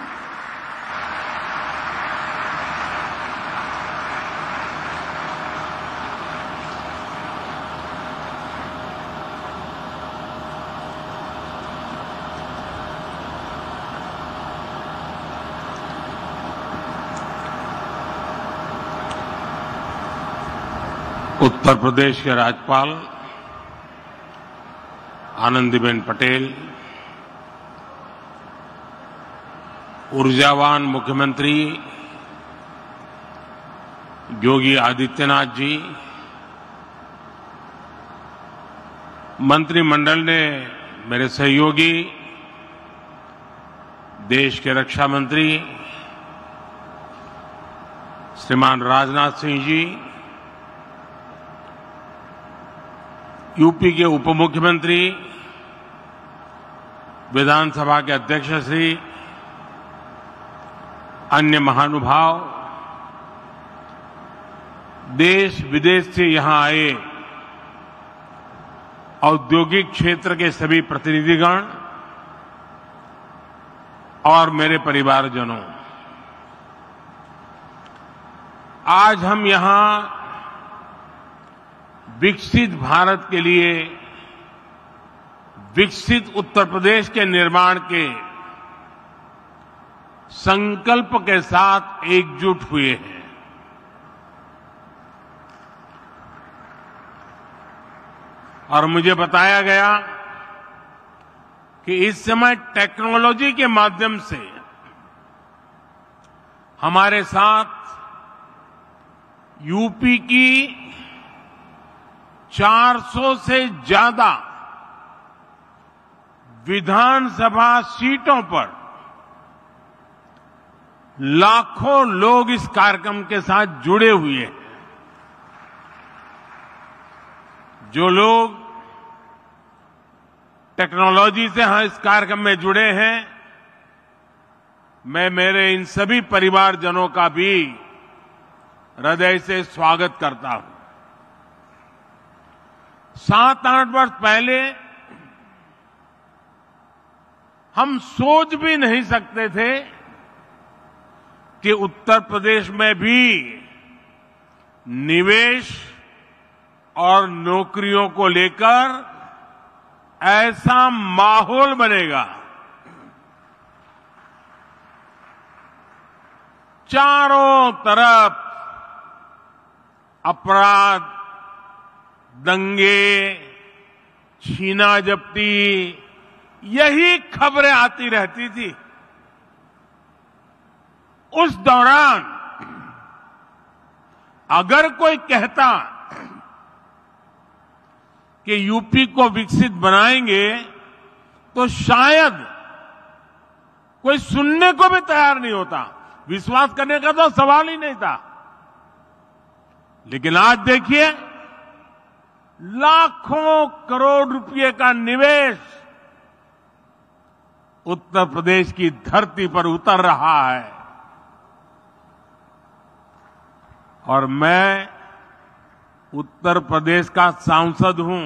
उत्तर प्रदेश के राज्यपाल आनंदीबेन पटेल ऊर्जावान मुख्यमंत्री योगी आदित्यनाथ जी मंत्रिमंडल ने मेरे सहयोगी देश के रक्षा मंत्री, श्रीमान राजनाथ सिंह जी यूपी के उप मुख्यमंत्री विधानसभा के अध्यक्ष श्री, अन्य महानुभाव, देश विदेश से यहाँ आए औद्योगिक क्षेत्र के सभी प्रतिनिधिगण और मेरे परिवारजनों, आज हम यहाँ विकसित भारत के लिए, विकसित उत्तर प्रदेश के निर्माण के संकल्प के साथ एकजुट हुए हैं। और मुझे बताया गया कि इस समय टेक्नोलॉजी के माध्यम से हमारे साथ यूपी की 400 से ज़्यादा विधानसभा सीटों पर लाखों लोग इस कार्यक्रम के साथ जुड़े हुए हैं। जो लोग टेक्नोलॉजी से हाँ इस कार्यक्रम में जुड़े हैं, मैं मेरे इन सभी परिवारजनों का भी हृदय से स्वागत करता हूँ। सात आठ वर्ष पहले हम सोच भी नहीं सकते थे कि उत्तर प्रदेश में भी निवेश और नौकरियों को लेकर ऐसा माहौल बनेगा। चारों तरफ़ अपराध दंगे, छीना जब्ती यही खबरें आती रहती थी। उस दौरान अगर कोई कहता कि यूपी को विकसित बनाएँगे तो शायद कोई सुनने को भी तैयार नहीं होता। विश्वास करने का तो सवाल ही नहीं था। लेकिन आज देखिए लाखों करोड़ रुपए का निवेश उत्तर प्रदेश की धरती पर उतर रहा है। और मैं उत्तर प्रदेश का सांसद हूँ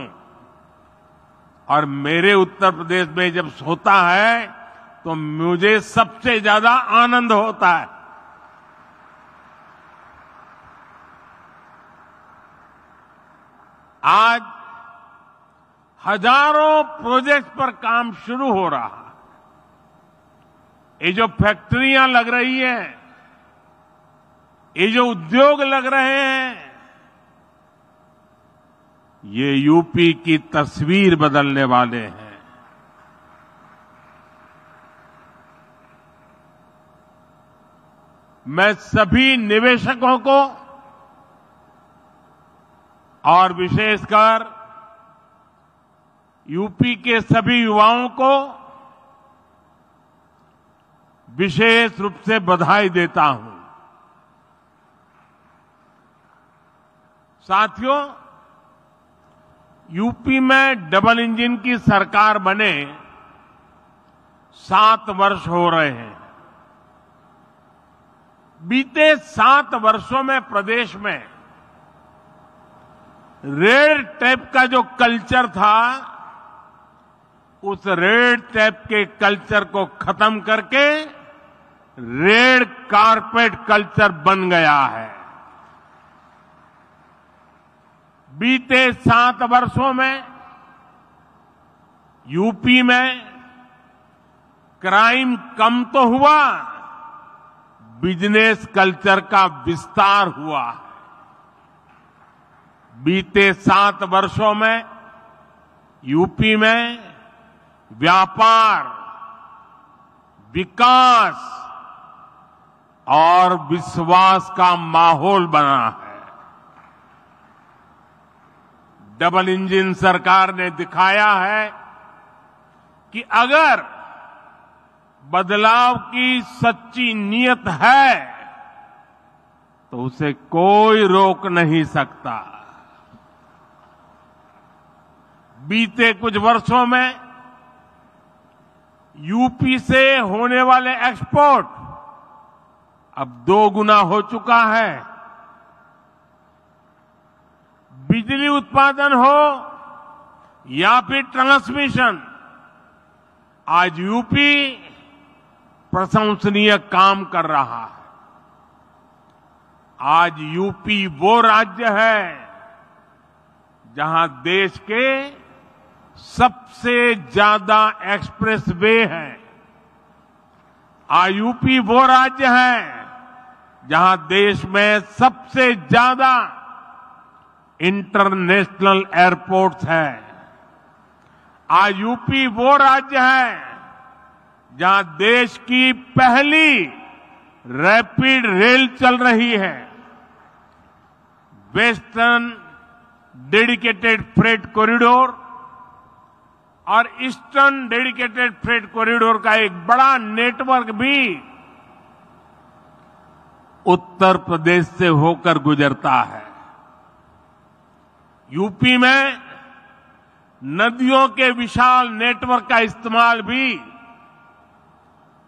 और मेरे उत्तर प्रदेश में जब सोता है तो मुझे सबसे ज़्यादा आनंद होता है। आज हज़ारों प्रोजेक्ट पर काम शुरू हो रहा है। ये जो फैक्ट्रियाँ लग रही हैं, ये जो उद्योग लग रहे हैं, ये यूपी की तस्वीर बदलने वाले हैं। मैं सभी निवेशकों को और विशेषकर यूपी के सभी युवाओं को विशेष रूप से बधाई देता हूँ। साथियों, यूपी में डबल इंजन की सरकार बने सात वर्ष हो रहे हैं। बीते सात वर्षों में प्रदेश में रेड टैप का जो कल्चर था, उस रेड टैप के कल्चर को खत्म करके रेड कारपेट कल्चर बन गया है। बीते सात वर्षों में, यूपी में क्राइम कम तो हुआ, बिज़नेस कल्चर का विस्तार हुआ है। बीते सात वर्षों में, यूपी में व्यापार, विकास और विश्वास का माहौल बना है। डबल इंजन सरकार ने दिखाया है कि अगर बदलाव की सच्ची नीयत है तो उसे कोई रोक नहीं सकता। बीते कुछ वर्षों में यूपी से होने वाले एक्सपोर्ट अब दो गुना हो चुका है। बिजली उत्पादन हो या फिर ट्रांसमिशन, आज यूपी प्रशंसनीय काम कर रहा है। आज यूपी वो राज्य है जहाँ देश के सबसे ज़्यादा एक्सप्रेस वे है आज यूपी वो राज्य है जहाँ देश में सबसे ज़्यादा इंटरनेशनल एयरपोर्ट्स हैं। आज यूपी वो राज्य है जहाँ देश की पहली रैपिड रेल चल रही है। वेस्टर्न डेडिकेटेड फ्रेट कॉरिडोर और ईस्टर्न डेडिकेटेड फ्रेट कॉरिडोर का एक बड़ा नेटवर्क भी उत्तर प्रदेश से होकर गुजरता है। यूपी में नदियों के विशाल नेटवर्क का इस्तेमाल भी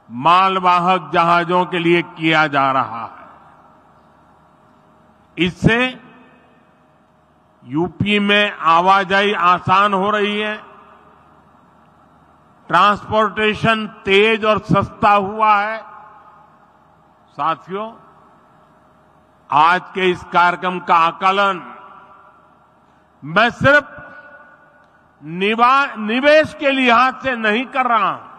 मालवाहक जहाजों के लिए किया जा रहा है। इससे यूपी में आवाजाही आसान हो रही है। ट्रांसपोर्टेशन तेज और सस्ता हुआ है। साथियों, आज के इस कार्यक्रम का आकलन मैं सिर्फ़ निवेश के लिहाज से नहीं कर रहा हूँ।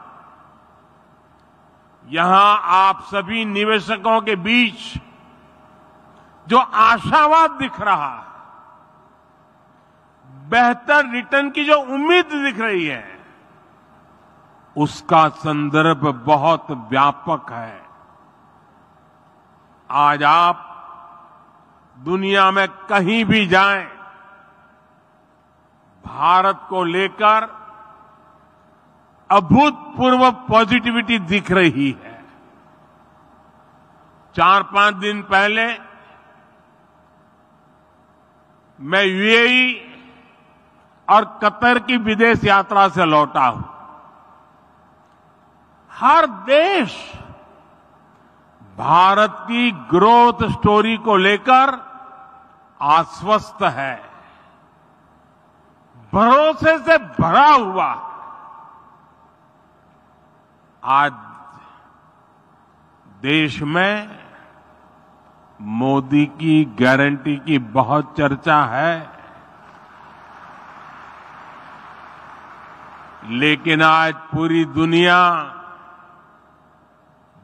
यहाँ आप सभी निवेशकों के बीच जो आशावाद दिख रहा है, बेहतर रिटर्न की जो उम्मीद दिख रही है उसका संदर्भ बहुत व्यापक है। आज आप दुनिया में कहीं भी जाएँ, भारत को लेकर अभूतपूर्व पॉजिटिविटी दिख रही है। चार पाँच दिन पहले मैं यूएई और कतर की विदेश यात्रा से लौटा हूँ। हर देश भारत की ग्रोथ स्टोरी को लेकर आश्वस्त है। भरोसे से भरा हुआ। आज देश में मोदी की गारंटी की बहुत चर्चा है। लेकिन आज पूरी दुनिया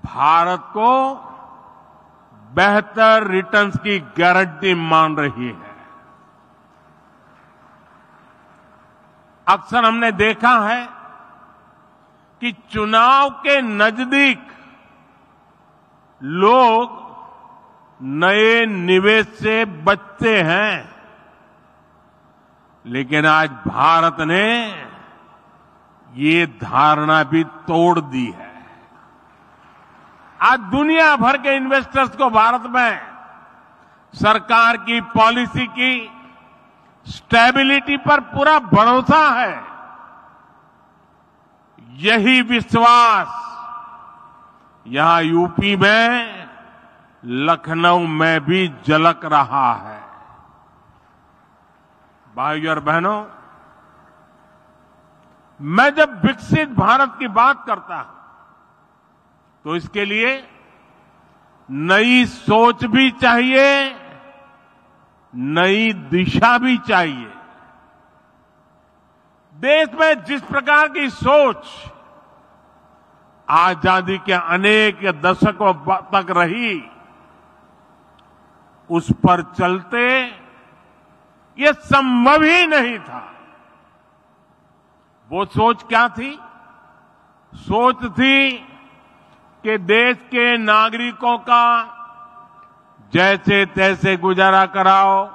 भारत को बेहतर रिटर्न्स की गारंटी मान रही है। अक्सर हमने देखा है कि चुनाव के नज़दीक लोग नए निवेश से बचते हैं, लेकिन आज भारत ने ये धारणा भी तोड़ दी है। आज दुनिया भर के इन्वेस्टर्स को भारत में सरकार की पॉलिसी की स्टेबिलिटी पर पूरा भरोसा है। यही विश्वास यहाँ यूपी में, लखनऊ में भी झलक रहा है। भाइयों और बहनों, मैं जब विकसित भारत की बात करता हूँ तो इसके लिए नई सोच भी चाहिए, नई दिशा भी चाहिए। देश में जिस प्रकार की सोच आज़ादी के अनेक दशकों तक रही, उस पर चलते ये संभव ही नहीं था। वो सोच क्या थी? सोच थी कि देश के नागरिकों का जैसे तैसे गुजारा कराओ,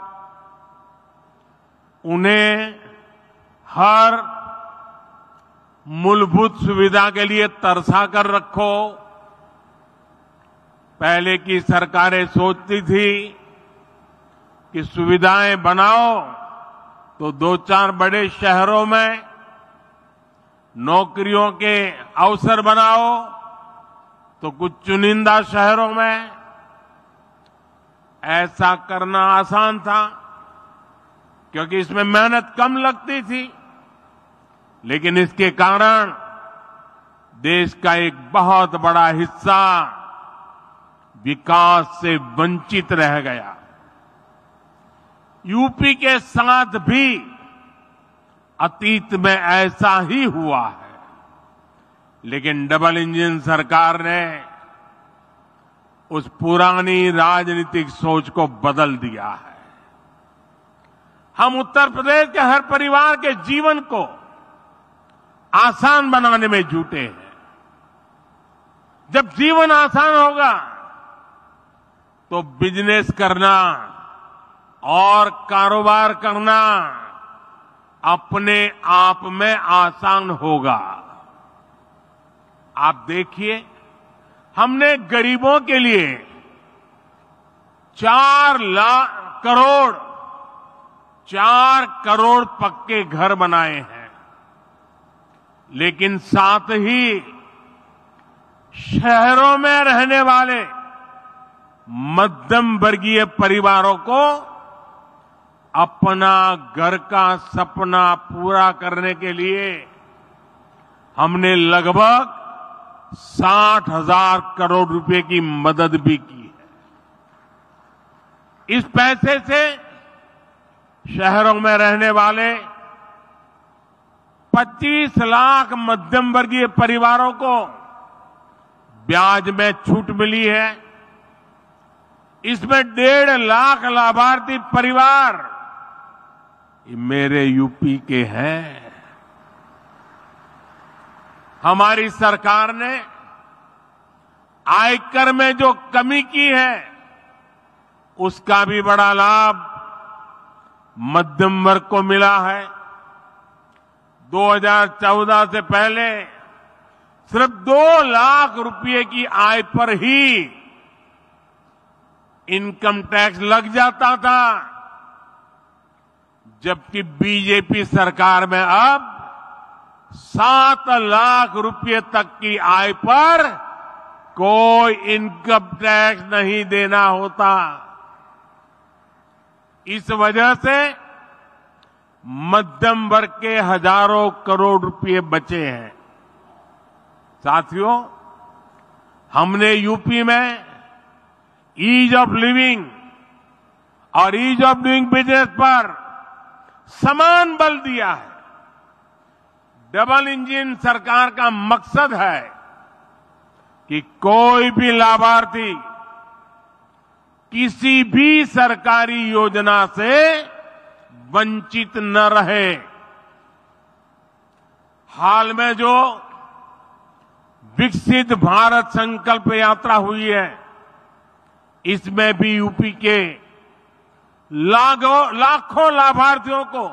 उन्हें हर मूलभूत सुविधा के लिए तरसा कर रखो। पहले की सरकारें सोचती थी कि सुविधाएँ बनाओ तो दो चार बड़े शहरों में नौकरियों के अवसर बनाओ तो कुछ चुनिंदा शहरों में ऐसा करना आसान था, क्योंकि इसमें मेहनत कम लगती थी। लेकिन इसके कारण देश का एक बहुत बड़ा हिस्सा विकास से वंचित रह गया। यूपी के साथ भी अतीत में ऐसा ही हुआ है। लेकिन डबल इंजन सरकार ने उस पुरानी राजनीतिक सोच को बदल दिया है। हम उत्तर प्रदेश के हर परिवार के जीवन को आसान बनाने में जुटे हैं। जब जीवन आसान होगा तो बिज़नेस करना, और कारोबार करना अपने आप में आसान होगा। आप देखिए, हमने गरीबों के लिए चार लाख करोड़, चार करोड़ पक्के घर बनाए हैं। लेकिन साथ ही शहरों में रहने वाले मध्यम वर्गीय परिवारों को अपना घर का सपना पूरा करने के लिए हमने लगभग साठ हज़ार करोड़ रुपए की मदद भी की है। इस पैसे से शहरों में रहने वाले 25 लाख मध्यम वर्गीय परिवारों को ब्याज में छूट मिली है। इसमें डेढ़ लाख लाभार्थी परिवार मेरे यूपी के हैं। हमारी सरकार ने आयकर में जो कमी की है, उसका भी बड़ा लाभ मध्यम वर्ग को मिला है। 2014 से पहले सिर्फ़ दो लाख रुपए की आय पर ही इनकम टैक्स लग जाता था, जबकि बीजेपी सरकार में अब सात लाख रुपए तक की आय पर कोई इनकम टैक्स नहीं देना होता। इस वजह से मध्यम वर्ग के हज़ारों करोड़ रुपए बचे हैं। साथियों, हमने यूपी में ईज ऑफ़ लिविंग और ईज ऑफ़ डूइंग बिज़नेस पर समान बल दिया है। डबल इंजन सरकार का मकसद है कि कोई भी लाभार्थी किसी भी सरकारी योजना से वंचित न रहे। हाल में जो विकसित भारत संकल्प यात्रा हुई है, इसमें भी यूपी के लाखों लाभार्थियों को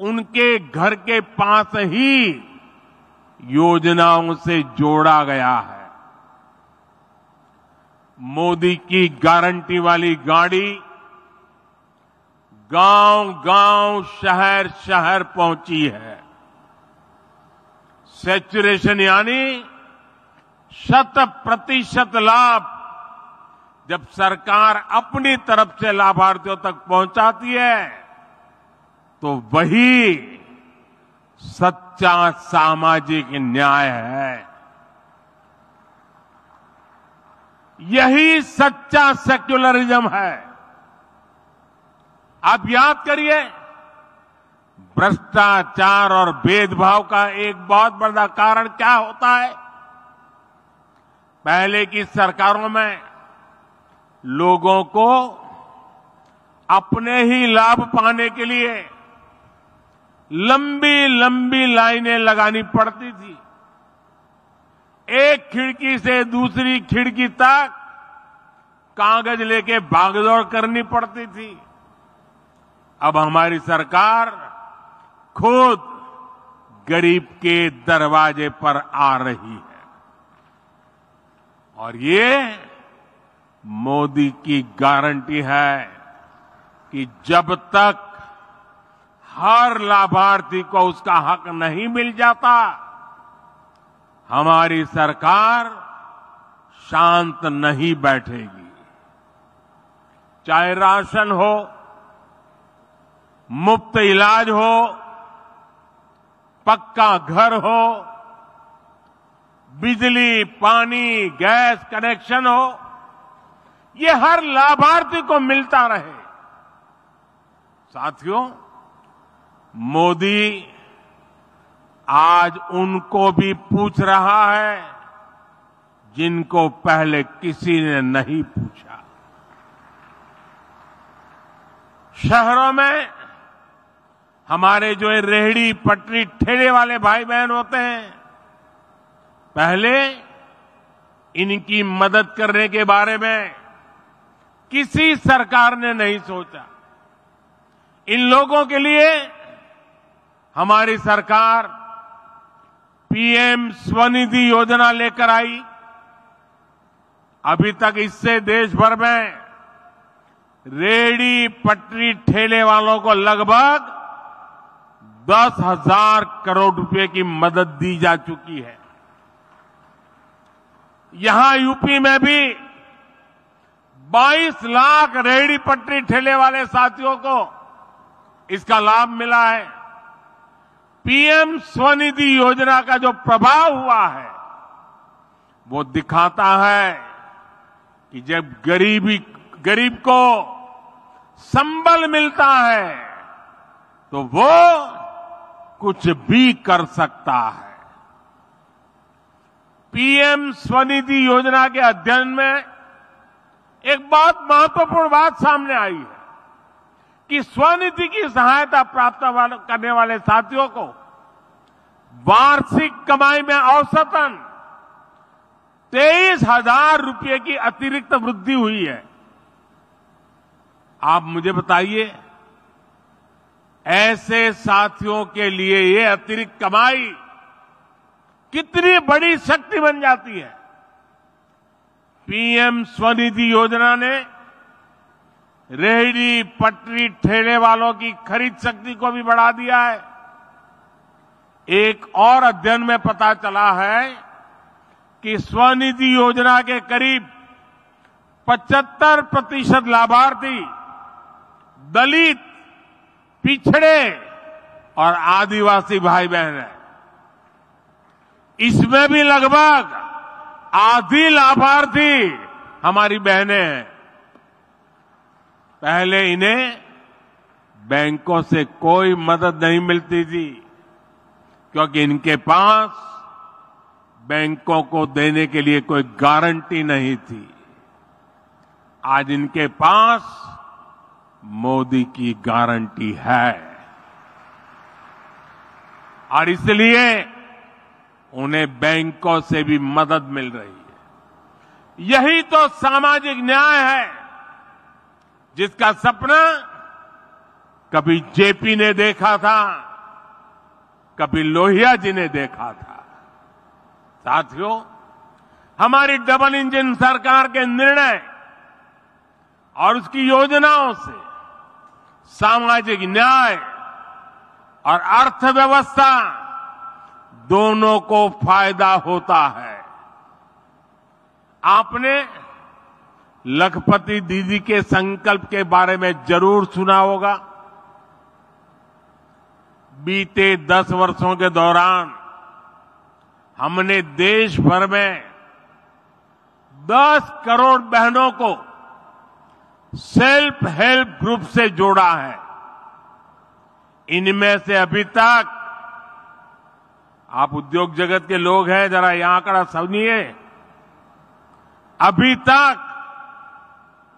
उनके घर के पास ही योजनाओं से जोड़ा गया है। मोदी की गारंटी वाली गाड़ी गाँव गाँव शहर शहर पहुँची है। सेचुरेशन यानी शत प्रतिशत लाभ जब सरकार अपनी तरफ़ से लाभार्थियों तक पहुंचाती है। तो वही सच्चा सामाजिक न्याय है। यही सच्चा सेक्युलरिज्म है। आप याद करिए, भ्रष्टाचार और भेदभाव का एक बहुत बड़ा कारण क्या होता है? पहले की सरकारों में लोगों को अपने ही लाभ पाने के लिए लंबी लंबी लाइनें लगानी पड़ती थी। एक खिड़की से दूसरी खिड़की तक कागज़ लेके भागदौड़ करनी पड़ती थी। अब हमारी सरकार खुद गरीब के दरवाजे पर आ रही है। और ये मोदी की गारंटी है कि जब तक हर लाभार्थी को उसका हक नहीं मिल जाता। हमारी सरकार शांत नहीं बैठेगी। चाहे राशन हो, मुफ़्त इलाज हो, पक्का घर हो, बिजली, पानी, गैस कनेक्शन हो, ये हर लाभार्थी को मिलता रहे। साथियों मोदी आज उनको भी पूछ रहा है, जिनको पहले किसी ने नहीं पूछा। शहरों में हमारे जो रेहड़ी पटरी ठेले वाले भाई बहन होते हैं, पहले इनकी मदद करने के बारे में किसी सरकार ने नहीं सोचा। इन लोगों के लिए हमारी सरकार पीएम स्वनिधि योजना लेकर आई। अभी तक इससे देश भर में रेडी पटरी ठेले वालों को लगभग दस हज़ार करोड़ रुपए की मदद दी जा चुकी है। यहाँ यूपी में भी 22 लाख रेहड़ी पटरी ठेले वाले साथियों को इसका लाभ मिला है। पीएम स्वनिधि योजना का जो प्रभाव हुआ है, वो दिखाता है कि जब गरीबी, गरीब को संबल मिलता है तो वो कुछ भी कर सकता है। पीएम स्वनिधि योजना के अध्ययन में एक बहुत महत्वपूर्ण बात सामने आई है। कि स्वनिधि की सहायता प्राप्त करने वाले साथियों को वार्षिक कमाई में औसतन तेईस हज़ार रुपये की अतिरिक्त वृद्धि हुई है। आप मुझे बताइए, ऐसे साथियों के लिए ये अतिरिक्त कमाई कितनी बड़ी शक्ति बन जाती है? पीएम स्वनिधि योजना ने रेहड़ी, पटरी, ठेले वालों की खरीद शक्ति को भी बढ़ा दिया है। एक और अध्ययन में पता चला है कि स्वनिधि योजना के करीब 75 प्रतिशत लाभार्थी दलित, पिछड़े और आदिवासी भाई बहन हैं। इसमें भी लगभग आधी लाभार्थी हमारी बहनें हैं। पहले इन्हें बैंकों से कोई मदद नहीं मिलती थी, क्योंकि इनके पास बैंकों को देने के लिए कोई गारंटी नहीं थी। आज इनके पास मोदी की गारंटी है। और इसलिए उन्हें बैंकों से भी मदद मिल रही है। यही तो सामाजिक न्याय है। जिसका सपना कभी जेपी ने देखा था, कभी लोहिया जी ने देखा था। साथियों, हमारी डबल इंजन सरकार के निर्णय और उसकी योजनाओं से सामाजिक न्याय और अर्थव्यवस्था दोनों को फ़ायदा होता है। आपने लखपति दीदी के संकल्प के बारे में ज़रूर सुना होगा। बीते दस वर्षों के दौरान हमने देश भर में दस करोड़ बहनों को सेल्फ हेल्प ग्रुप से जोड़ा है। इनमें से अभी तक आप उद्योग जगत के लोग हैं, जरा यहाँ आंकड़ा सुनिए। अभी तक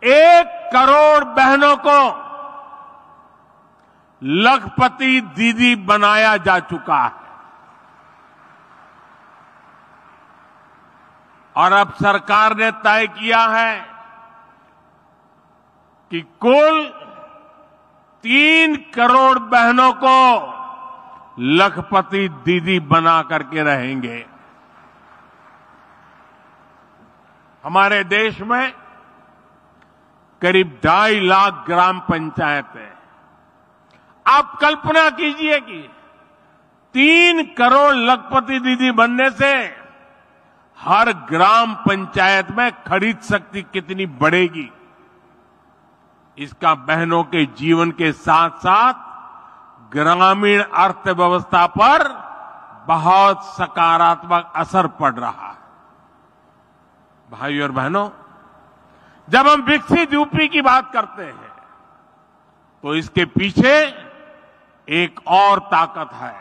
एक करोड़ बहनों को लखपति दीदी बनाया जा चुका है। और अब सरकार ने तय किया है कि कुल तीन करोड़ बहनों को लखपति दीदी बना करके रहेंगे। हमारे देश में करीब ढाई लाख ग्राम पंचायतें आप कल्पना कीजिए कि तीन करोड़ लखपति दीदी बनने से हर ग्राम पंचायत में खरीद शक्ति कितनी बढ़ेगी? इसका बहनों के जीवन के साथ साथ ग्रामीण अर्थव्यवस्था पर बहुत सकारात्मक असर पड़ रहा है। भाइयों और बहनों जब हम विकसित यूपी की बात करते हैं तो इसके पीछे एक और ताकत है।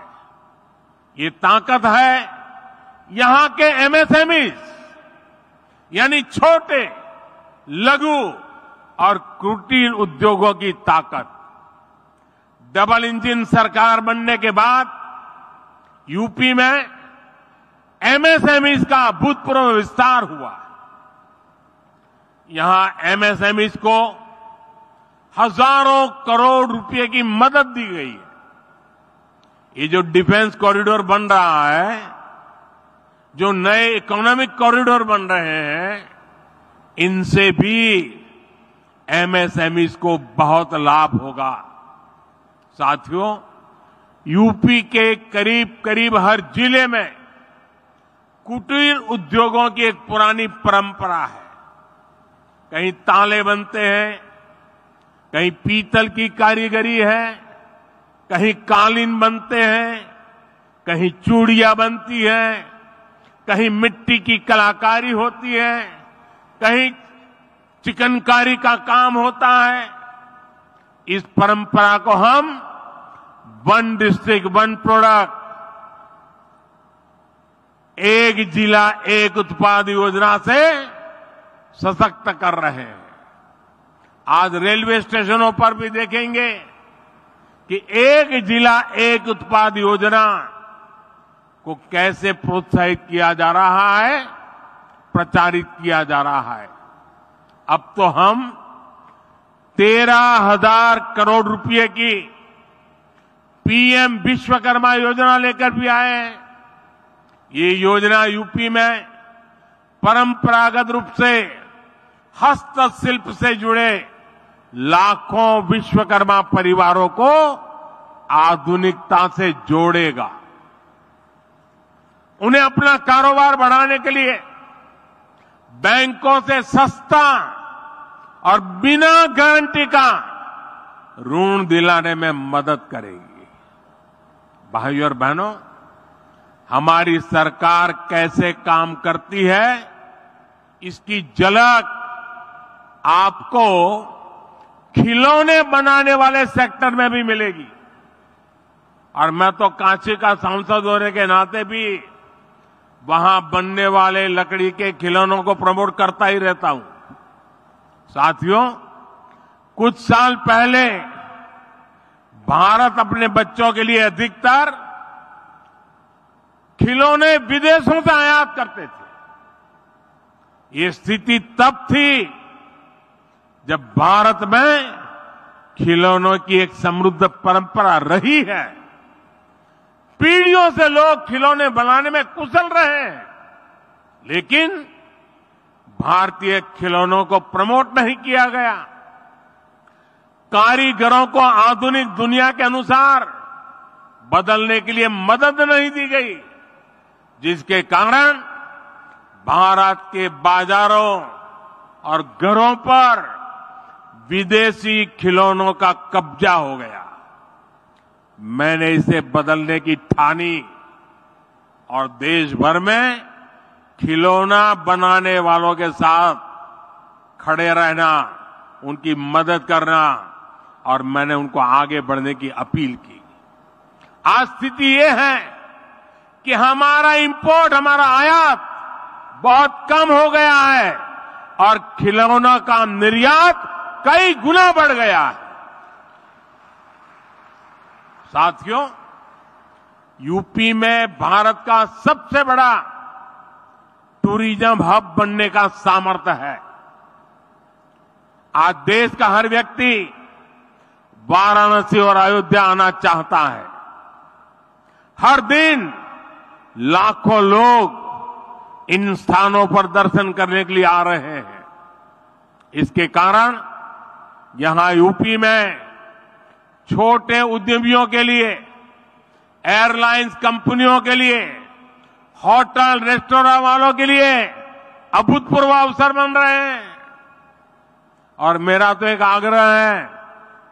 ये ताकत है यहाँ के एमएसएमई यानी छोटे, लघु और कुटीर उद्योगों की ताकत। डबल इंजन सरकार बनने के बाद यूपी में एमएसएमई का अभूतपूर्व विस्तार हुआ। यहाँ एमएसएमई को हज़ारों करोड़ रुपए की मदद दी गई है। ये जो डिफेंस कॉरिडोर बन रहा है, जो नए इकोनॉमिक कॉरिडोर बन रहे हैं, इनसे भी एमएसएमई को बहुत लाभ होगा। साथियों यूपी के करीब करीब हर ज़िले में कुटीर उद्योगों की एक पुरानी परंपरा है। कहीं ताले बनते हैं, कहीं पीतल की कारीगरी है, कहीं कालीन बनते हैं, कहीं चूड़िया बनती है, कहीं मिट्टी की कलाकारी होती है, कहीं चिकनकारी का काम होता है। इस परंपरा को हम वन डिस्ट्रिक्ट, वन प्रोडक्ट, एक जिला, एक उत्पाद योजना से सशक्त कर रहे हैं। आज रेलवे स्टेशनों पर भी देखेंगे कि एक जिला, एक उत्पाद योजना को कैसे प्रोत्साहित किया जा रहा है, प्रचारित किया जा रहा है। अब तो हम तेरह हज़ार करोड़ रुपए की पीएम विश्वकर्मा योजना लेकर भी आए हैं। ये योजना यूपी में परंपरागत रूप से हस्तशिल्प से जुड़े लाखों विश्वकर्मा परिवारों को आधुनिकता से जोड़ेगा। उन्हें अपना कारोबार बढ़ाने के लिए बैंकों से सस्ता और बिना गारंटी का ऋण दिलाने में मदद करेगी। भाइयों और बहनों, हमारी सरकार कैसे काम करती है, इसकी झलक आपको खिलौने बनाने वाले सेक्टर में भी मिलेगी। और मैं तो कांची का सांसद होने के नाते भी वहाँ बनने वाले लकड़ी के खिलौनों को प्रमोट करता ही रहता हूँ। साथियों, कुछ साल पहले भारत अपने बच्चों के लिए अधिकतर खिलौने विदेशों से आयात करते थे। ये स्थिति तब थी जब भारत में खिलौनों की एक समृद्ध परंपरा रही है, पीढ़ियों से लोग खिलौने बनाने में कुशल रहे हैं, लेकिन भारतीय खिलौनों को प्रमोट नहीं किया गया। कारीगरों को आधुनिक दुनिया के अनुसार बदलने के लिए मदद नहीं दी गई, जिसके कारण भारत के बाजारों और घरों पर विदेशी खिलौनों का कब्जा हो गया। मैंने इसे बदलने की ठानी और देश भर में खिलौना बनाने वालों के साथ खड़े रहना, उनकी मदद करना और मैंने उनको आगे बढ़ने की अपील की। आज स्थिति ये है कि हमारा इंपोर्ट हमारा आयात बहुत कम हो गया है और खिलौना का निर्यात कई गुना बढ़ गया है। साथियों, यूपी में भारत का सबसे बड़ा टूरिज़्म हब बनने का सामर्थ्य है। आज देश का हर व्यक्ति वाराणसी और अयोध्या आना चाहता है। हर दिन लाखों लोग इन स्थानों पर दर्शन करने के लिए आ रहे हैं। इसके कारण यहाँ यूपी में छोटे उद्यमियों के लिए, एयरलाइंस कंपनियों के लिए, होटल रेस्टोरेंट वालों के लिए अभूतपूर्व अवसर बन रहे हैं। और मेरा तो एक आग्रह है,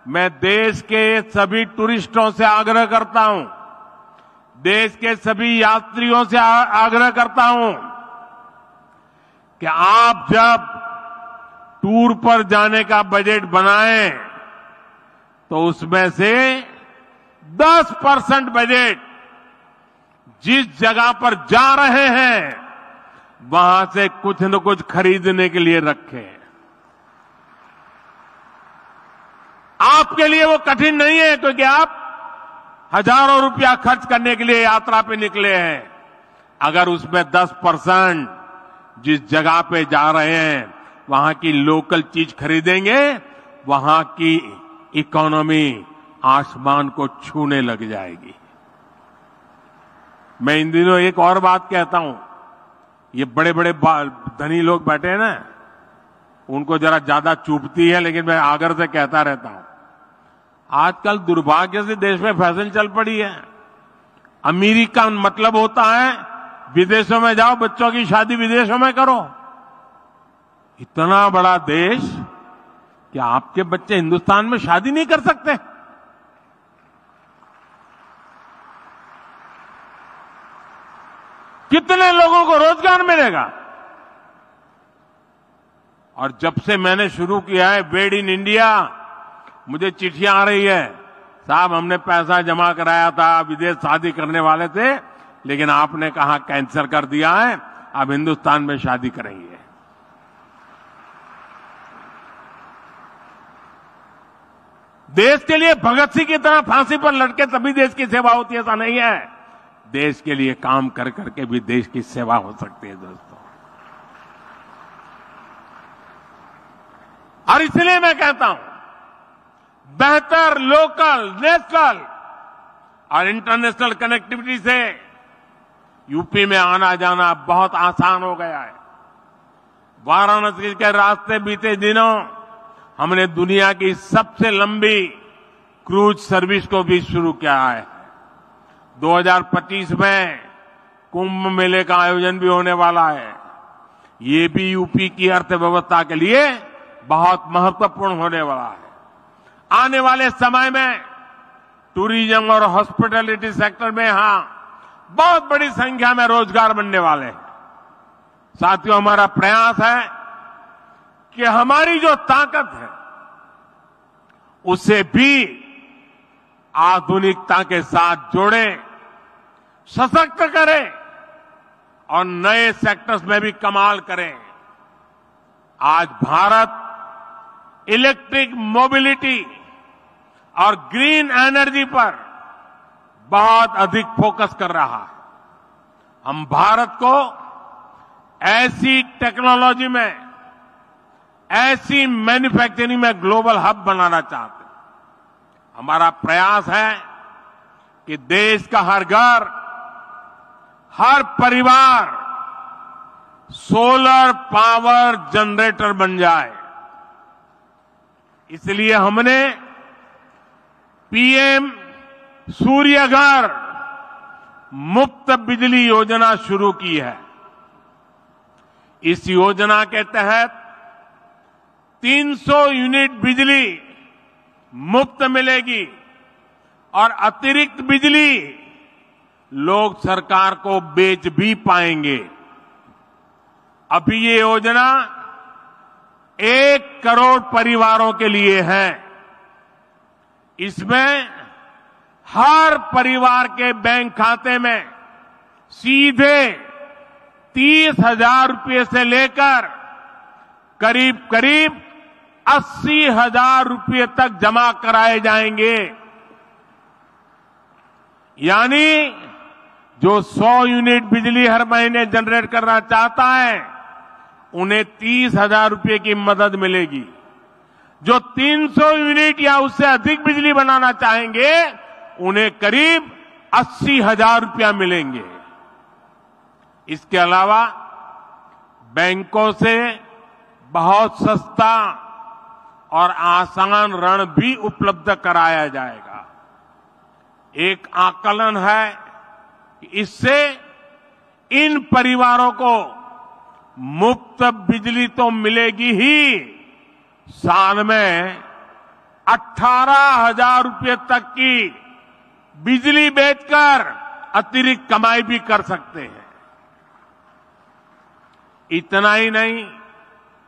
मैं देश के सभी टूरिस्टों से आग्रह करता हूँ, देश के सभी यात्रियों से आग्रह करता हूँ कि आप जब टूर पर जाने का बजट बनाएँ तो उसमें से 10 परसेंट बजट जिस जगह पर जा रहे हैं, वहाँ से कुछ न कुछ खरीदने के लिए रखें। आपके लिए वो कठिन नहीं है, क्योंकि आप हज़ारों रुपया खर्च करने के लिए यात्रा पे निकले हैं। अगर उसमें 10 परसेंट जिस जगह पे जा रहे हैं वहाँ की लोकल चीज़ खरीदेंगे, वहाँ की इकोनॉमी आसमान को छूने लग जाएगी। मैं इन दिनों एक और बात कहता हूँ। ये बड़े बड़े धनी लोग बैठे हैं ना, उनको जरा ज़्यादा चुभती है, लेकिन मैं आगर से कहता रहता हूँ। आजकल दुर्भाग्य से देश में फ़ैशन चल पड़ी है। अमीरी का मतलब होता है, विदेशों में जाओ, बच्चों की शादी विदेशों में करो। इतना बड़ा देश कि आपके बच्चे हिंदुस्तान में शादी नहीं कर सकते। कितने लोगों को रोज़गार मिलेगा? और जब से मैंने शुरू किया है वेड इन इंडिया मुझे चिट्ठियाँ आ रही है। साहब, हमने पैसा जमा कराया था, विदेश शादी करने वाले थे, लेकिन आपने कहा कैंसर कर दिया है अब हिंदुस्तान में शादी करेंगे। देश के लिए भगत सिंह की तरह फांसी पर लटके तभी देश की सेवा होती है, ऐसा नहीं है। देश के लिए काम कर करके भी देश की सेवा हो सकती है, दोस्तों। और इसलिए मैं कहता हूँ, बेहतर, लोकल, नेशनल और इंटरनेशनल कनेक्टिविटी से यूपी में आना जाना बहुत आसान हो गया है। वाराणसी के रास्ते बीते दिनों हमने दुनिया की सबसे लंबी क्रूज सर्विस को भी शुरू किया है। 2025 में कुंभ मेले का आयोजन भी होने वाला है। ये भी यूपी की अर्थव्यवस्था के लिए बहुत महत्वपूर्ण होने वाला है। आने वाले समय में टूरिज़्म और हॉस्पिटैलिटी सेक्टर में यहाँ बहुत बड़ी संख्या में रोज़गार बनने वाले हैं। साथियों, हमारा प्रयास है कि हमारी जो ताकत है, उसे भी आधुनिकता के साथ जोड़े, सशक्त करें और नए सेक्टर्स में भी कमाल करें। आज भारत इलेक्ट्रिक मोबिलिटी और ग्रीन एनर्जी पर बहुत अधिक फोकस कर रहा है। हम भारत को ऐसी टेक्नोलॉजी में ऐसी मैन्युफैक्चरिंग में ग्लोबल हब बनाना चाहते हैं। हमारा प्रयास है कि देश का हर घर, हर परिवार सोलर पावर जनरेटर बन जाए। इसलिए हमने पीएम सूर्य घर मुफ़्त बिजली योजना शुरू की है। इस योजना के तहत 300 यूनिट बिजली मुफ़्त मिलेगी और अतिरिक्त बिजली लोग सरकार को बेच भी पाएँगे। अभी ये योजना एक करोड़ परिवारों के लिए है। इसमें हर परिवार के बैंक खाते में सीधे तीस हज़ार रुपये से लेकर करीब करीब अस्सी हज़ार रुपये तक जमा कराए जाएँगे। यानी जो 100 यूनिट बिजली हर महीने जनरेट करना चाहता है, उन्हें तीस हज़ार रुपये की मदद मिलेगी। जो 300 यूनिट या उससे अधिक बिजली बनाना चाहेंगे, उन्हें करीब अस्सी हज़ार रूपया मिलेंगे। इसके अलावा बैंकों से बहुत सस्ता और आसान ऋण भी उपलब्ध कराया जाएगा। एक आकलन है कि इससे इन परिवारों को मुफ़्त बिजली तो मिलेगी ही। साल में अठारह हज़ार रुपये तक की बिजली बेचकर अतिरिक्त कमाई भी कर सकते हैं। इतना ही नहीं,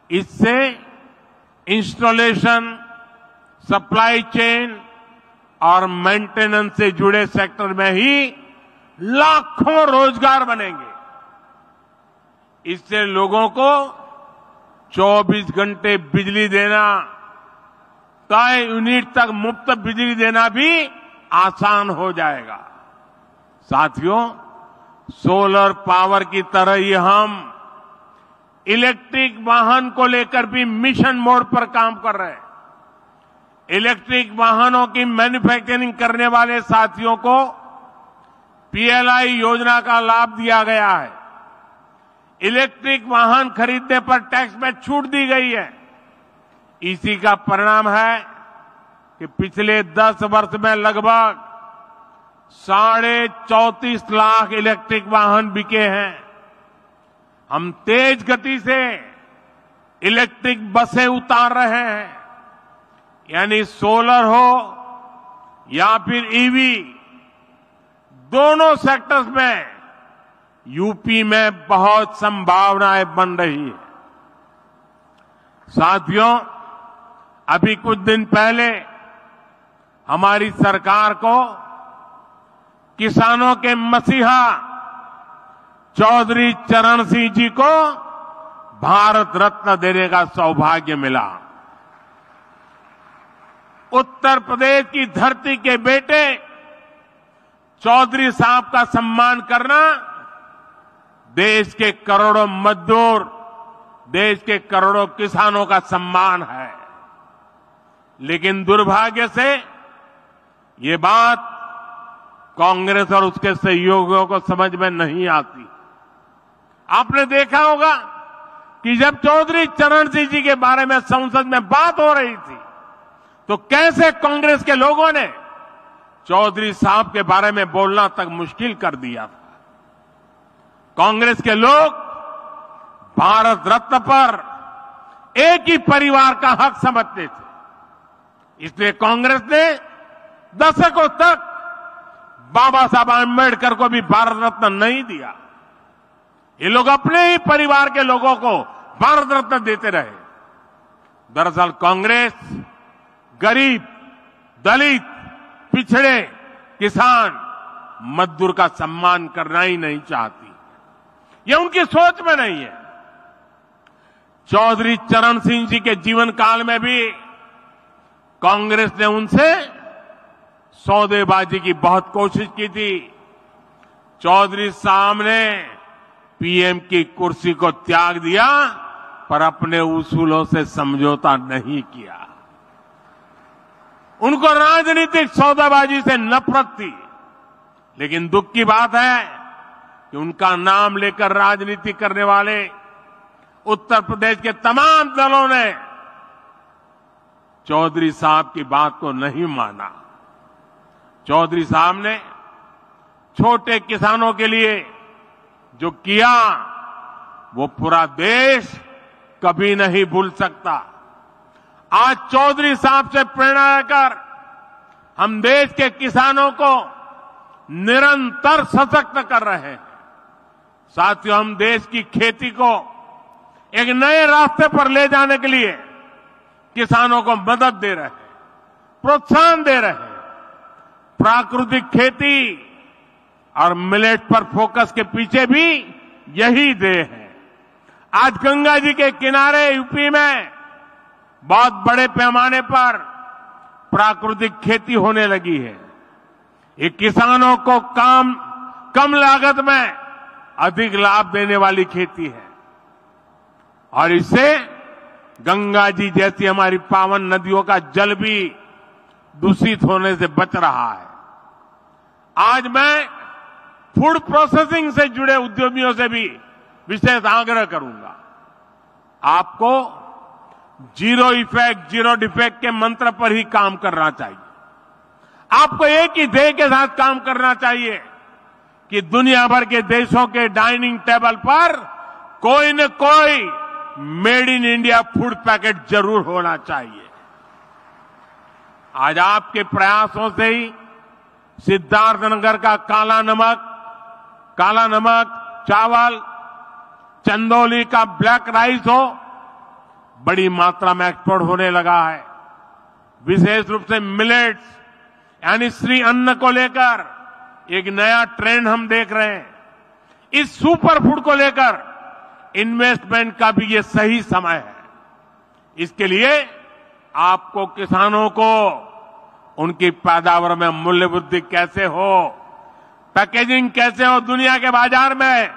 इससे इंस्टॉलेशन सप्लाई चेन और मेंटेनेंस से जुड़े सेक्टर में ही लाखों रोज़गार बनेंगे। इससे लोगों को 24 घंटे बिजली देना, तय यूनिट तक मुफ़्त बिजली देना भी आसान हो जाएगा। साथियों सोलर पावर की तरह ही हम इलेक्ट्रिक वाहन को लेकर भी मिशन मोड पर काम कर रहे हैं। इलेक्ट्रिक वाहनों की मैन्युफैक्चरिंग करने वाले साथियों को पीएलआई योजना का लाभ दिया गया है। इलेक्ट्रिक वाहन खरीदने पर टैक्स में छूट दी गई है। इसी का परिणाम है कि पिछले 10 वर्ष में लगभग साढ़े चौतीस लाख इलेक्ट्रिक वाहन बिके हैं। हम तेज गति से इलेक्ट्रिक बसें उतार रहे हैं। यानी सोलर हो या फिर ईवी दोनों सेक्टर्स में यूपी में बहुत संभावनाएँ बन रही है। साथियों, अभी कुछ दिन पहले हमारी सरकार को किसानों के मसीहा चौधरी चरण सिंह जी को भारत रत्न देने का सौभाग्य मिला। उत्तर प्रदेश की धरती के बेटे चौधरी साहब का सम्मान करना देश के करोड़ों मजदूर, देश के करोड़ों किसानों का सम्मान है। लेकिन दुर्भाग्य से ये बात कांग्रेस और उसके सहयोगियों को समझ में नहीं आती। आपने देखा होगा कि जब चौधरी चरण सिंह जी के बारे में संसद में बात हो रही थी तो कैसे कांग्रेस के लोगों ने चौधरी साहब के बारे में बोलना तक मुश्किल कर दिया था। कांग्रेस के लोग भारत रत्न पर एक ही परिवार का हक समझते थे। इसलिए कांग्रेस ने दशकों तक बाबा साहब आम्बेडकर को भी भारत रत्न नहीं दिया। ये लोग अपने ही परिवार के लोगों को भारत रत्न देते रहे। दरअसल कांग्रेस, गरीब, दलित, पिछड़े किसान मजदूर का सम्मान करना ही नहीं चाहती। ये उनकी सोच में नहीं है। चौधरी चरण सिंह जी के जीवन काल में भी कांग्रेस ने उनसे सौदेबाजी की बहुत कोशिश की थी। चौधरी साहब ने पीएम की कुर्सी को त्याग दिया, पर अपने उसूलों से समझौता नहीं किया। उनको राजनीतिक सौदाबाजी से नफरत थी। लेकिन दुख की बात है कि उनका नाम लेकर राजनीति करने वाले उत्तर प्रदेश के तमाम दलों ने चौधरी साहब की बात को नहीं माना। चौधरी साहब ने छोटे किसानों के लिए जो किया, वो पूरा देश कभी नहीं भूल सकता। आज चौधरी साहब से प्रेरणा लेकर हम देश के किसानों को निरंतर सशक्त कर रहे हैं। साथियों, हम देश की खेती को एक नए रास्ते पर ले जाने के लिए किसानों को मदद दे रहे हैं, प्रोत्साहन दे रहे हैं। प्राकृतिक खेती और मिलेट पर फोकस के पीछे भी यही देह है। आज गंगा जी के किनारे यूपी में बहुत बड़े पैमाने पर प्राकृतिक खेती होने लगी है। ये किसानों को काम, कम लागत में अधिक लाभ देने वाली खेती है। और इससे गंगा जी जैसी हमारी पावन नदियों का जल भी दूषित होने से बच रहा है। आज मैं फ़ूड प्रोसेसिंग से जुड़े उद्यमियों से भी विशेष आग्रह करूँगा। आपको ज़ीरो इफ़ेक्ट, ज़ीरो डिफेक्ट के मंत्र पर ही काम करना चाहिए। आपको एक ही ध्येय के साथ काम करना चाहिए कि दुनिया भर के देशों के डाइनिंग टेबल पर कोई न कोई made in India food packet ज़रूर होना चाहिए। आज आपके प्रयासों से ही सिद्धार्थनगर का काला नमक काला नमक, चावल, चंदौली का ब्लैक राइस हो, बड़ी मात्रा में एक्सपोर्ट होने लगा है। विशेष रूप से मिलेट्स यानी श्री अन्न को लेकर एक नया ट्रेंड हम देख रहे हैं। इस सुपर फ़ूड को लेकर इन्वेस्टमेंट का भी ये सही समय है। इसके लिए आपको किसानों को उनकी पैदावार में मूल्य वृद्धि कैसे हो पैकेजिंग कैसे हो दुनिया के बाज़ार में?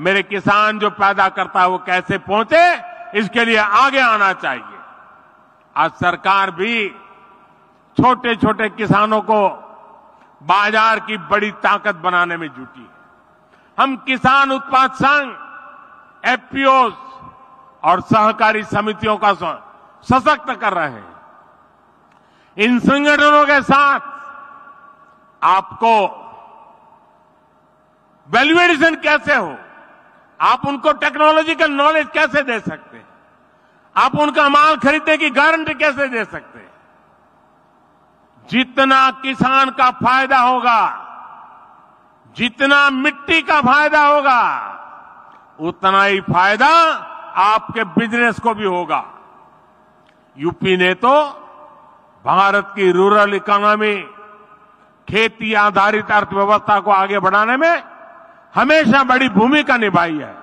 मेरे किसान जो पैदा करता है वो कैसे पहुँचे? इसके लिए आगे आना चाहिए। आज सरकार भी छोटे छोटे किसानों को बाज़ार की बड़ी ताकत बनाने में जुटी है। हम किसान उत्पाद संघ एफपीओ और सहकारी समितियों का सशक्त कर रहे हैं। इन संगठनों के साथ आपको वैल्यूएडिशन कैसे हो? आप उनको टेक्नोलॉजिकल नॉलेज कैसे दे सकते? हैं आप उनका माल खरीदने की गारंटी कैसे दे सकते? हैं जितना किसान का फ़ायदा होगा, जितना मिट्टी का फ़ायदा होगा, उतना ही फ़ायदा आपके बिज़नेस को भी होगा। यूपी ने तो भारत की रूरल इकोनॉमी खेती आधारित अर्थव्यवस्था को आगे बढ़ाने में हमेशा बड़ी भूमिका निभाई है।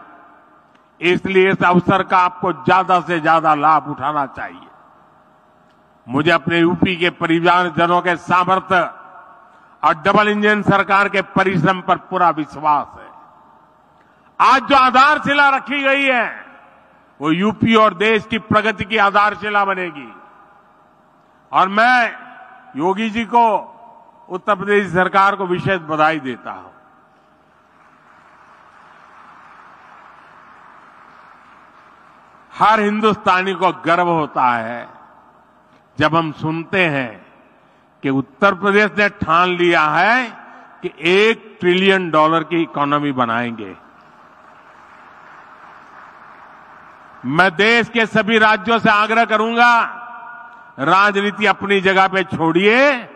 इसलिए इस अवसर का आपको ज़्यादा से ज़्यादा लाभ उठाना चाहिए। मुझे अपने यूपी के परिवारजनों के सामर्थ्य और डबल इंजन सरकार के परिश्रम पर पूरा विश्वास है। आज जो आधारशिला रखी गई है, वो यूपी और देश की प्रगति की आधारशिला बनेगी। और मैं योगी जी को उत्तर प्रदेश सरकार को विशेष बधाई देता हूँ। हर हिंदुस्तानी को गर्व होता है जब हम सुनते हैं कि उत्तर प्रदेश ने ठान लिया है कि एक ट्रिलियन डॉलर की इकोनॉमी बनाएँगे। मैं देश के सभी राज्यों से आग्रह करूँगा, राजनीति अपनी जगह पे छोड़िए,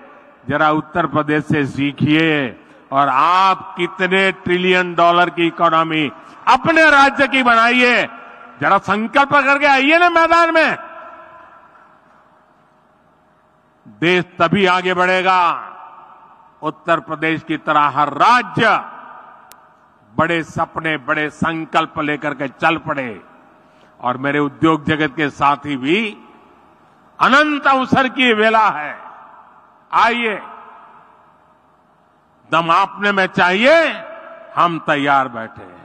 जरा उत्तर प्रदेश से सीखिए और आप कितने ट्रिलियन डॉलर की इकोनॉमी अपने राज्य की बनाइए। जरा संकल्प करके आइए ना मैदान में। देश तभी आगे बढ़ेगा। उत्तर प्रदेश की तरह हर राज्य बड़े सपने, बड़े संकल्प लेकर के चल पड़े। और मेरे उद्योग जगत के साथी भी अनंत अवसर की वेला है। आइए। दम आपने में चाहिए, हम तैयार बैठे हैं।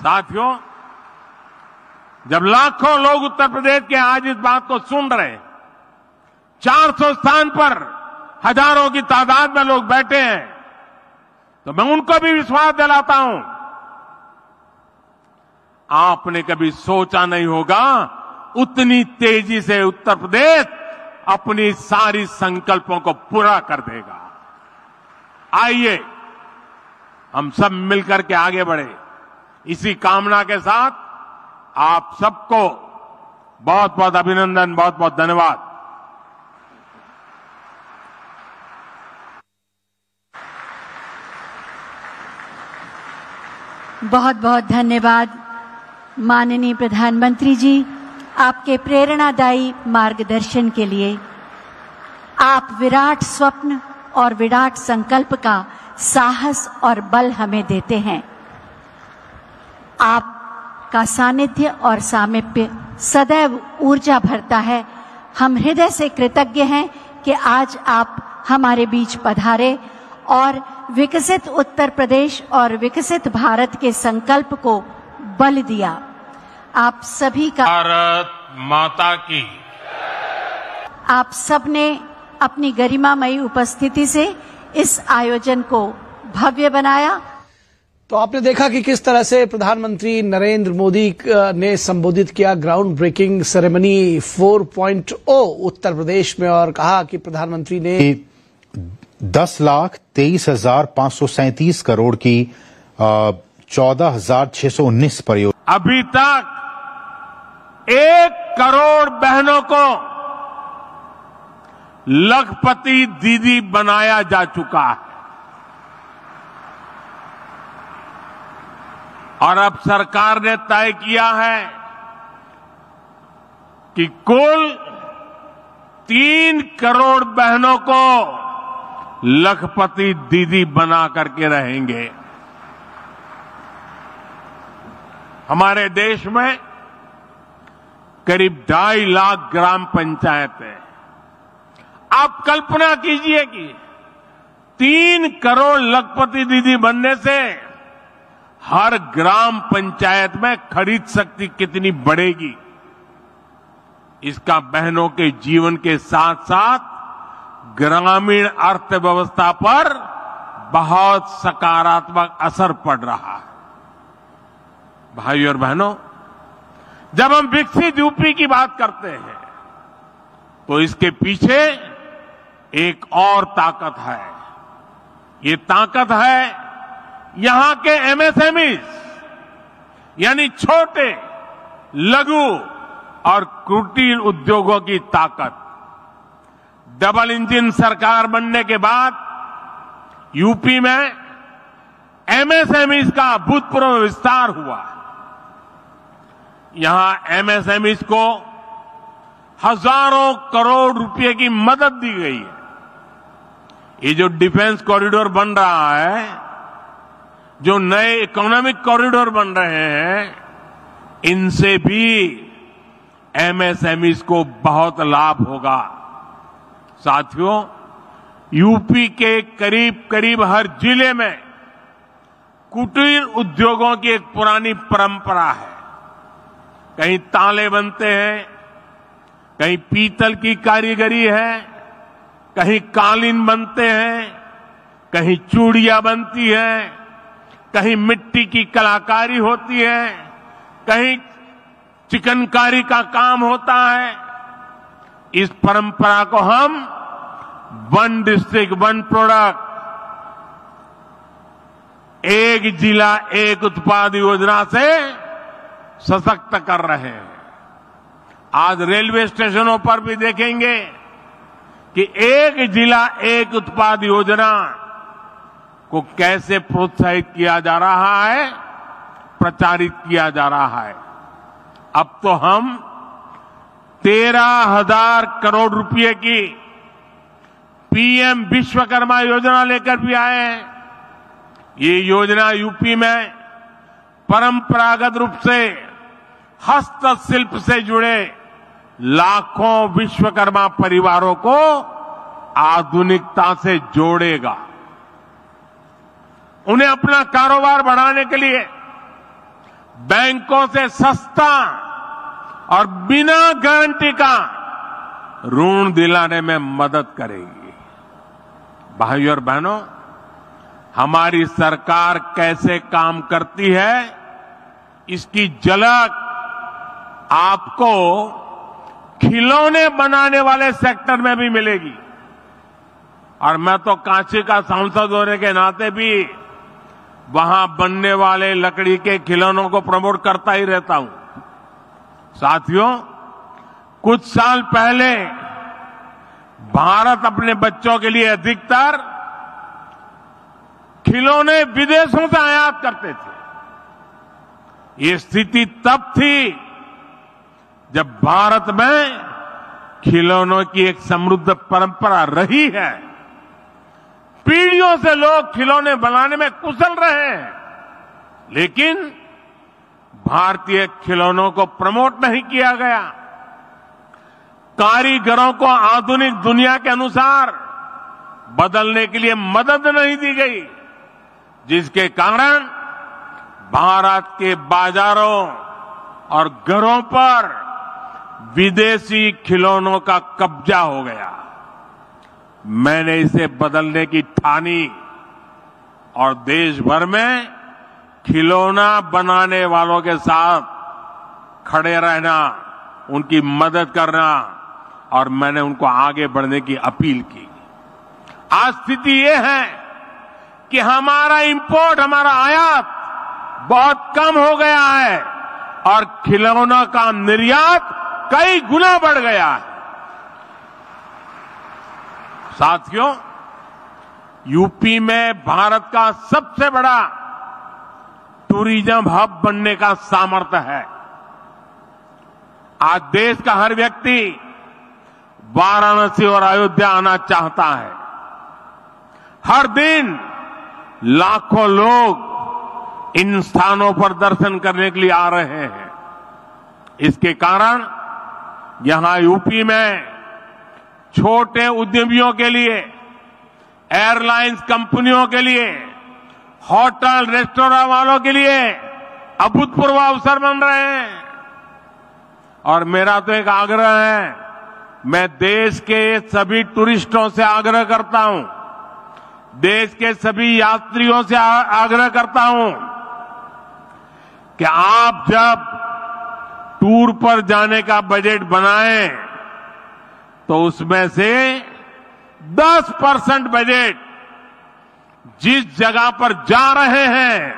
साथियों, जब लाखों लोग उत्तर प्रदेश के आज इस बात को सुन रहे हैं 400 स्थान पर हज़ारों की तादाद में लोग बैठे हैं तो मैं उनको भी विश्वास दिलाता हूँ, आपने कभी सोचा नहीं होगा, उतनी तेज़ी से उत्तर प्रदेश अपनी सारी संकल्पों को पूरा कर देगा। आइए, हम सब मिलकर के आगे बढ़े। इसी कामना के साथ आप सबको बहुत बहुत अभिनंदन, बहुत बहुत धन्यवाद। बहुत बहुत धन्यवाद, माननीय प्रधानमंत्री जी, आपके प्रेरणादायी मार्गदर्शन के लिए। आप विराट स्वप्न और विराट संकल्प का साहस और बल हमें देते हैं। आपका सानिध्य और सामिप्य सदैव ऊर्जा भरता है। हम हृदय से कृतज्ञ हैं कि आज आप हमारे बीच पधारे और विकसित उत्तर प्रदेश और विकसित भारत के संकल्प को बल दिया। आप सभी का भारत माता की। आप सबने अपनी गरिमामयी उपस्थिति से इस आयोजन को भव्य बनाया। तो आपने देखा कि किस तरह से प्रधानमंत्री नरेंद्र मोदी ने संबोधित किया ground breaking ceremony 4.0 Uttar Pradesh में और कहा कि प्रधानमंत्री ने दस लाख तेईस हज़ार पाँच सौ सैंतीस करोड़ की चौदह हज़ार छह सौ उन्नीस परियोजना अभी तक एक करोड़ बहनों को लखपति दीदी बनाया जा चुका है। और अब सरकार ने तय किया है कि कुल तीन करोड़ बहनों को लखपति दीदी बना करके रहेंगे। हमारे देश में करीब ढाई लाख ग्राम पंचायतें आप कल्पना कीजिए कि तीन करोड़ लखपति दीदी बनने से हर ग्राम पंचायत में खरीद शक्ति कितनी बढ़ेगी? इसका बहनों के जीवन के साथ साथ ग्रामीण अर्थव्यवस्था पर बहुत सकारात्मक असर पड़ रहा है। भाई और बहनों, जब हम विकसित यूपी की बात करते हैं तो इसके पीछे एक और ताकत है। ये ताकत है यहाँ के एमएसएमईज यानी छोटे, लघु और कुटीर उद्योगों की ताकत। डबल इंजन सरकार बनने के बाद यूपी में एमएसएमईज का अभूतपूर्व विस्तार हुआ। यहाँ एमएसएमईज को हज़ारों करोड़ रुपए की मदद दी गई है। ये जो डिफेंस कॉरिडोर बन रहा है जो नए इकोनॉमिक कॉरिडोर बन रहे हैं, इनसे भी एमएसएमईज को बहुत लाभ होगा। साथियों यूपी के करीब करीब हर ज़िले में कुटीर उद्योगों की एक पुरानी परंपरा है। कहीं ताले बनते हैं, कहीं पीतल की कारीगरी है, कहीं कालीन बनते हैं, कहीं चूड़िया बनती है कहीं मिट्टी की कलाकारी होती है, कहीं चिकनकारी का काम होता है, इस परंपरा को हम वन डिस्ट्रिक्ट, वन प्रोडक्ट, एक जिला, एक उत्पाद योजना से सशक्त कर रहे हैं। आज रेलवे स्टेशनों पर भी देखेंगे कि एक जिला, एक उत्पाद योजना को कैसे प्रोत्साहित किया जा रहा है, प्रचारित किया जा रहा है। अब तो हम तेरह हज़ार करोड़ रुपए की पीएम विश्वकर्मा योजना लेकर भी आए हैं। ये योजना यूपी में परंपरागत रूप से हस्तशिल्प से जुड़े लाखों विश्वकर्मा परिवारों को आधुनिकता से जोड़ेगा। उन्हें अपना कारोबार बढ़ाने के लिए बैंकों से सस्ता और बिना गारंटी का ऋण दिलाने में मदद करेगी। भाइयों और बहनों, हमारी सरकार कैसे काम करती है, इसकी झलक आपको खिलौने बनाने वाले सेक्टर में भी मिलेगी। और मैं तो कांची का सांसद होने के नाते भी वहाँ बनने वाले लकड़ी के खिलौनों को प्रमोट करता ही रहता हूँ। साथियों, कुछ साल पहले भारत अपने बच्चों के लिए अधिकतर खिलौने विदेशों से आयात करते थे। ये स्थिति तब थी जब भारत में खिलौनों की एक समृद्ध परंपरा रही है। पीढ़ियों से लोग खिलौने बनाने में कुशल रहे हैं। लेकिन भारतीय खिलौनों को प्रमोट नहीं किया गया। कारीगरों को आधुनिक दुनिया के अनुसार बदलने के लिए मदद नहीं दी गई, जिसके कारण भारत के बाजारों और घरों पर विदेशी खिलौनों का कब्जा हो गया। मैंने इसे बदलने की ठानी। और देश भर में खिलौना बनाने वालों के साथ खड़े रहना, उनकी मदद करना, और मैंने उनको आगे बढ़ने की अपील की। आज स्थिति ये है कि हमारा इंपोर्ट हमारा आयात बहुत कम हो गया है, और खिलौना का निर्यात कई गुना बढ़ गया है। साथियों यूपी में भारत का सबसे बड़ा टूरिज़्म हब बनने का सामर्थ्य है। आज देश का हर व्यक्ति वाराणसी और अयोध्या आना चाहता है। हर दिन लाखों लोग इन स्थानों पर दर्शन करने के लिए आ रहे हैं। इसके कारण यहाँ यूपी में छोटे उद्यमियों के लिए एयरलाइंस कंपनियों के लिए, होटल रेस्टोरेंट वालों के लिए अभूतपूर्व अवसर बन रहे हैं। और मेरा तो एक आग्रह है, मैं देश के सभी टूरिस्टों से आग्रह करता हूँ, देश के सभी यात्रियों से आग्रह करता हूँ कि आप जब टूर पर जाने का बजट बनाएँ तो उसमें से 10 परसेंट बजट जिस जगह पर जा रहे हैं,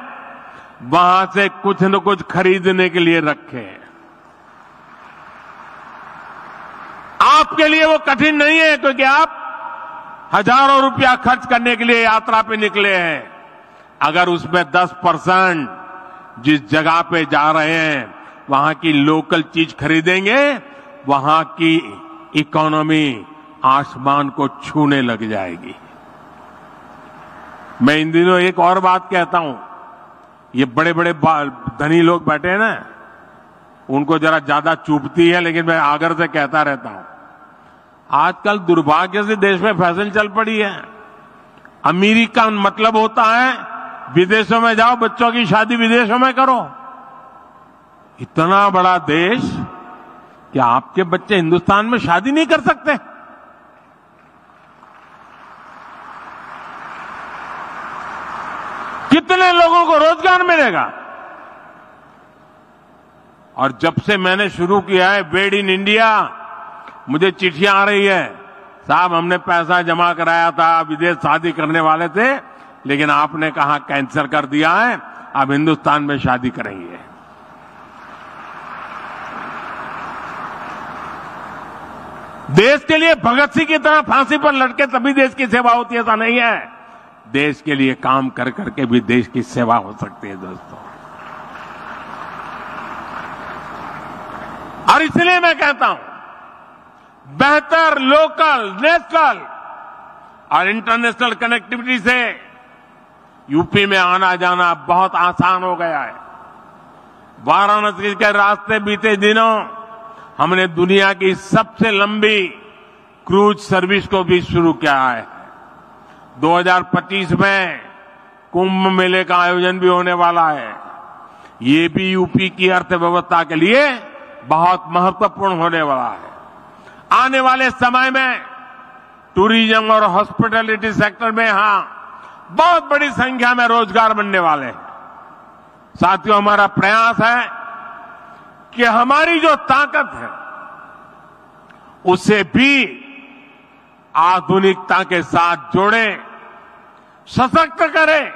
वहाँ से कुछ न कुछ खरीदने के लिए रखें। आपके लिए वो कठिन नहीं है, क्योंकि आप हज़ारों रुपया खर्च करने के लिए यात्रा पे निकले हैं। अगर उसमें 10 परसेंट जिस जगह पे जा रहे हैं, वहाँ की लोकल चीज़ खरीदेंगे, वहाँ की इकोनॉमी आसमान को छूने लग जाएगी। मैं इन दिनों एक और बात कहता हूँ। ये बड़े बड़े धनी लोग बैठे हैं ना, उनको जरा ज़्यादा चुभती है, लेकिन मैं आगर से कहता रहता हूँ। आजकल दुर्भाग्य से देश में फ़ैशन चल पड़ी है। अमीरी का मतलब होता है, विदेशों में जाओ, बच्चों की शादी विदेशों में करो। इतना बड़ा देश कि आपके बच्चे हिंदुस्तान में शादी नहीं कर सकते। कितने लोगों को रोज़गार मिलेगा? और जब से मैंने शुरू किया है बेड इन इंडिया मुझे चिट्ठियाँ आ रही है। साहब, हमने पैसा जमा कराया था, विदेश शादी करने वाले थे, लेकिन आपने कहा कैंसिल कर दिया है अब हिंदुस्तान में शादी करेंगे। देश के लिए भगत सिंह की तरह फांसी पर लटके तभी देश की सेवा होती है, ऐसा नहीं है। देश के लिए काम कर करके भी देश की सेवा हो सकती है, दोस्तों। और इसलिए मैं कहता हूँ, बेहतर लोकल, नेशनल और इंटरनेशनल कनेक्टिविटी से यूपी में आना जाना बहुत आसान हो गया है। वाराणसी के रास्ते बीते दिनों हमने दुनिया की सबसे लंबी क्रूज सर्विस को भी शुरू किया है। 2025 में कुंभ मेले का आयोजन भी होने वाला है। ये भी यूपी की अर्थव्यवस्था के लिए बहुत महत्वपूर्ण होने वाला है। आने वाले समय में टूरिज़्म और हॉस्पिटैलिटी सेक्टर में यहाँ बहुत बड़ी संख्या में रोज़गार बनने वाले हैं। साथियों, हमारा प्रयास है कि हमारी जो ताकत है, उसे भी आधुनिकता के साथ जोड़े, सशक्त करें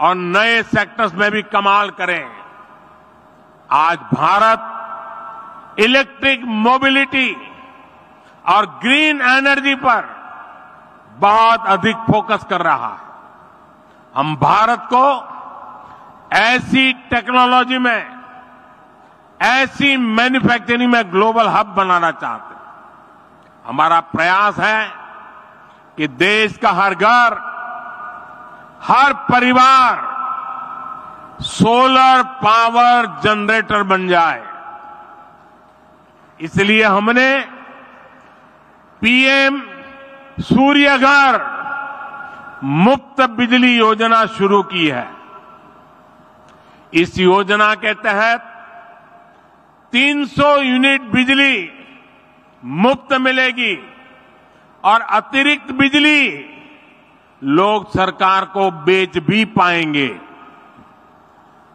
और नए सेक्टर्स में भी कमाल करें। आज भारत इलेक्ट्रिक मोबिलिटी और ग्रीन एनर्जी पर बहुत अधिक फोकस कर रहा है। हम भारत को ऐसी टेक्नोलॉजी में ऐसी मैन्युफैक्चरिंग में ग्लोबल हब बनाना चाहते हैं। हमारा प्रयास है कि देश का हर घर, हर परिवार सोलर पावर जनरेटर बन जाए। इसलिए हमने पीएम सूर्य घर मुफ़्त बिजली योजना शुरू की है। इस योजना के तहत 300 यूनिट बिजली मुफ़्त मिलेगी और अतिरिक्त बिजली लोग सरकार को बेच भी पाएँगे।